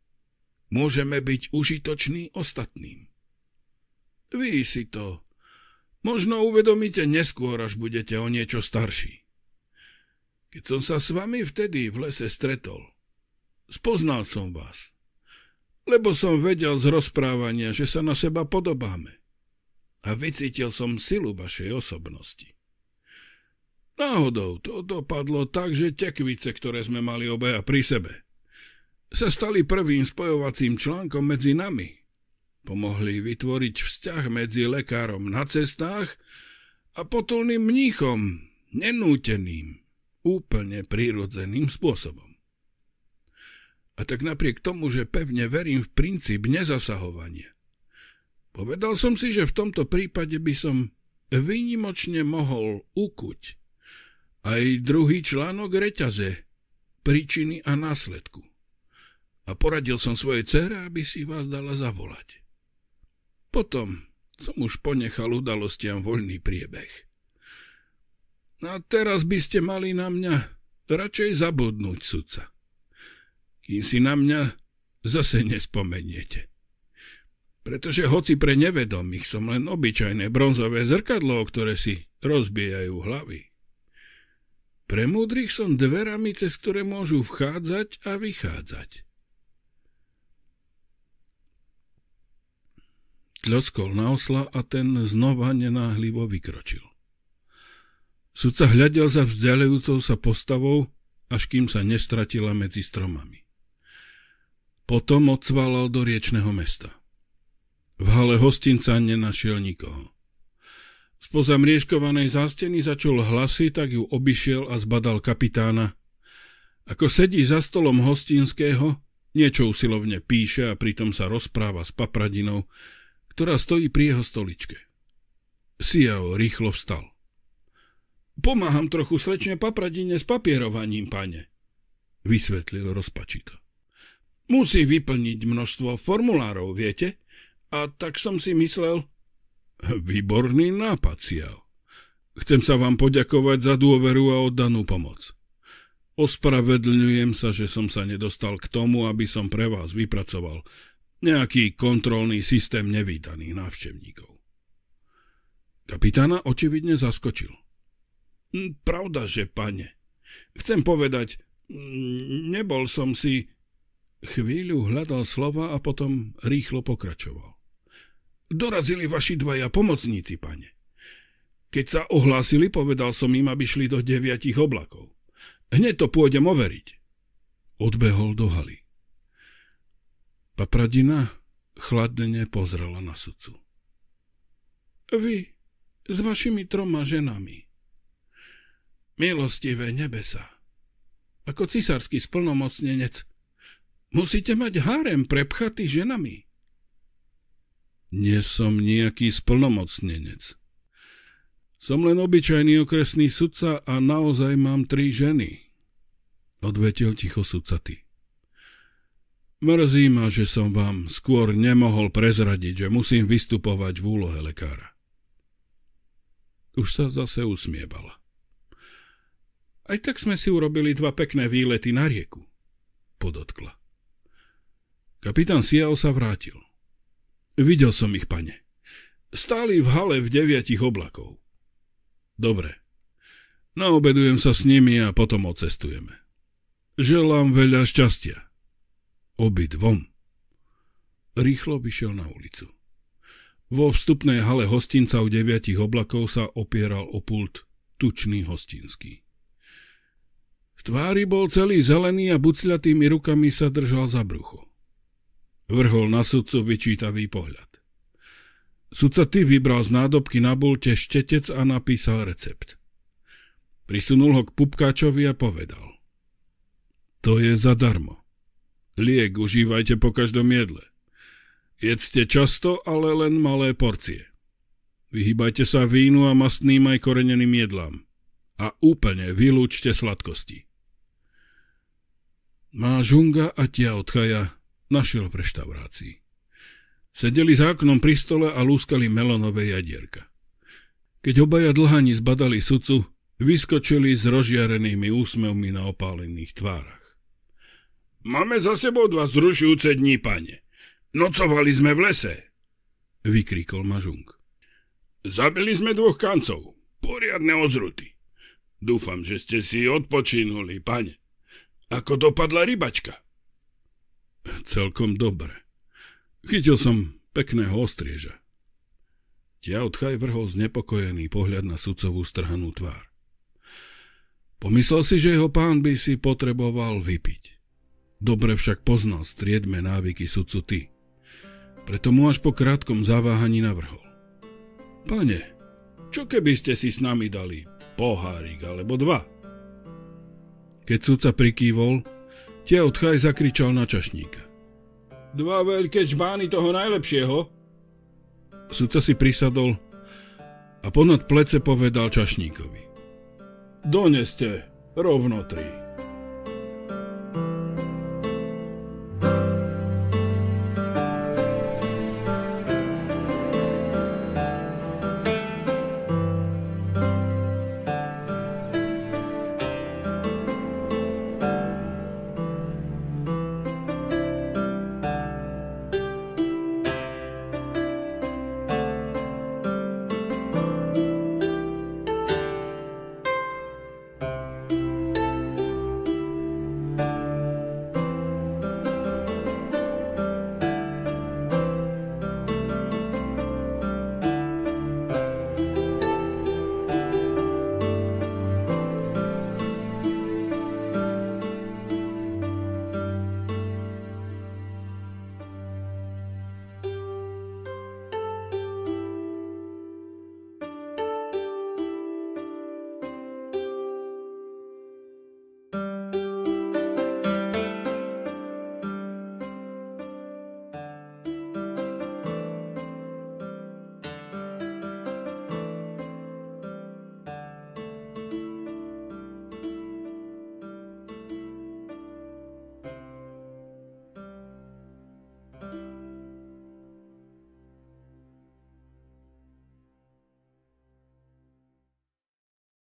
Speaker 2: môžeme byť užitoční ostatným. Vy si to možno uvedomíte neskôr, až budete o niečo starší. Keď som sa s vami vtedy v lese stretol, spoznal som vás, lebo som vedel z rozprávania, že sa na seba podobáme a vycítil som silu vašej osobnosti. Náhodou to dopadlo tak, že tekvice, ktoré sme mali obaja pri sebe, sa stali prvým spojovacím článkom medzi nami. Pomohli vytvoriť vzťah medzi lekárom na cestách a potulným mníchom, nenúteným, úplne prírodzeným spôsobom. A tak napriek tomu, že pevne verím v princíp nezasahovania, Povedal som si, že v tomto prípade by som výnimočne mohol ukuť aj druhý článok reťaze, príčiny a následku. A poradil som svojej cere, aby si vás dala zavolať. Potom som už ponechal udalostiam voľný priebeh. A teraz by ste mali na mňa radšej zabudnúť, sudca. Kým si na mňa zase nespomeniete pretože hoci pre nevedomých som len obyčajné bronzové zrkadlo, ktoré si rozbijajú hlavy. Pre múdrych som dverami, cez ktoré môžu vchádzať a vychádzať. Tľoskol na osla a ten znova nenáhlivo vykročil. Sudca hľadel za vzdialujúcou sa postavou, až kým sa nestratila medzi stromami. Potom odsvalal do riečného mesta. V hale hostinca nenašiel nikoho. Spoza mriežkovanej zásteny začul hlasy, tak ju obišiel a zbadal kapitána. Ako sedí za stolom hostinského, niečo usilovne píše a pritom sa rozpráva s papradinou, ktorá stojí pri jeho stoličke. Siao rýchlo vstal. Pomáham trochu slečne papradine s papierovaním, pane, vysvetlil rozpačito. Musí vyplniť množstvo formulárov, viete? A tak som si myslel... Výborný nápad, Siao. Chcem sa vám poďakovať za dôveru a oddanú pomoc. Ospravedlňujem sa, že som sa nedostal k tomu, aby som pre vás vypracoval nejaký kontrolný systém nevítaných návštevníkov. Kapitána očividne zaskočil. Hm, pravda, že pane. Chcem povedať, hm, nebol som si... Chvíľu hľadal slova a potom rýchlo pokračoval. Dorazili vaši dvaja pomocníci, pane. Keď sa ohlásili, povedal som im, aby šli do deviatich oblakov. Hneď to pôjdem overiť. Odbehol do haly. Papradina chladne pozrela na sudcu. Vy s vašimi troma ženami. Milostivé nebesa. Ako cisársky splnomocnenec musíte mať hárem prepchatý ženami. Nie som nejaký splnomocnenec. Som len obyčajný okresný sudca a naozaj mám tri ženy. Odvetil ticho sudcaty. Mrzí ma, že som vám skôr nemohol prezradiť, že musím vystupovať v úlohe lekára. Už sa zase usmievala. Aj tak sme si urobili dva pekné výlety na rieku, podotkla. Kapitán Siao sa vrátil. Videl som ich, pane. Stáli v hale v deviatich oblakov. Dobre. Naobedujem sa s nimi a potom odcestujeme. Želám veľa šťastia. Obidvom. Rýchlo vyšiel na ulicu. Vo vstupnej hale hostinca u deviatich oblakov sa opieral o pult tučný hostinský. V tvári bol celý zelený a bucľatými rukami sa držal za brucho. Vrhol na sudcu vyčítavý pohľad.
Speaker 3: Sudca ty vybral z nádobky na bulte štetec a napísal recept. Prisunul ho k pupkáčovi a povedal. To je zadarmo. Liek užívajte po každom jedle. Jedzte často, ale len malé porcie. Vyhýbajte sa vínu a mastným aj koreneným jedlám. A úplne vylúčte sladkosti. Má žunga a tia odchaja našiel v reštaurácii. Sedeli za oknom pri stole a lúskali melonové jadierka. Keď obaja dlhani zbadali sucu, vyskočili s rozžiarenými úsmevmi na opálených tvárach.
Speaker 2: Máme za sebou dva zrušujúce dní, pane. Nocovali sme v lese,
Speaker 3: vykríkol Mažung.
Speaker 2: Zabili sme dvoch kancov, poriadne ozruty. Dúfam, že ste si odpočinuli, pane. Ako dopadla rybačka?
Speaker 3: Celkom dobre. Chytil som pekného ostrieža. Tiautchaj vrhol znepokojený pohľad na sudcovú strhanú tvár. Pomyslel si, že jeho pán by si potreboval vypiť. Dobre však poznal striedme návyky sudcu ty. Preto mu až po krátkom zaváhaní navrhol. Pane, čo keby ste si s nami dali pohárik alebo dva? Keď sudca prikývol, Tiautchaj zakričal na čašníka.
Speaker 2: Dva veľké čbány toho najlepšieho.
Speaker 3: Sudca si prisadol a ponad plece povedal čašníkovi.
Speaker 2: Doneste rovno tri.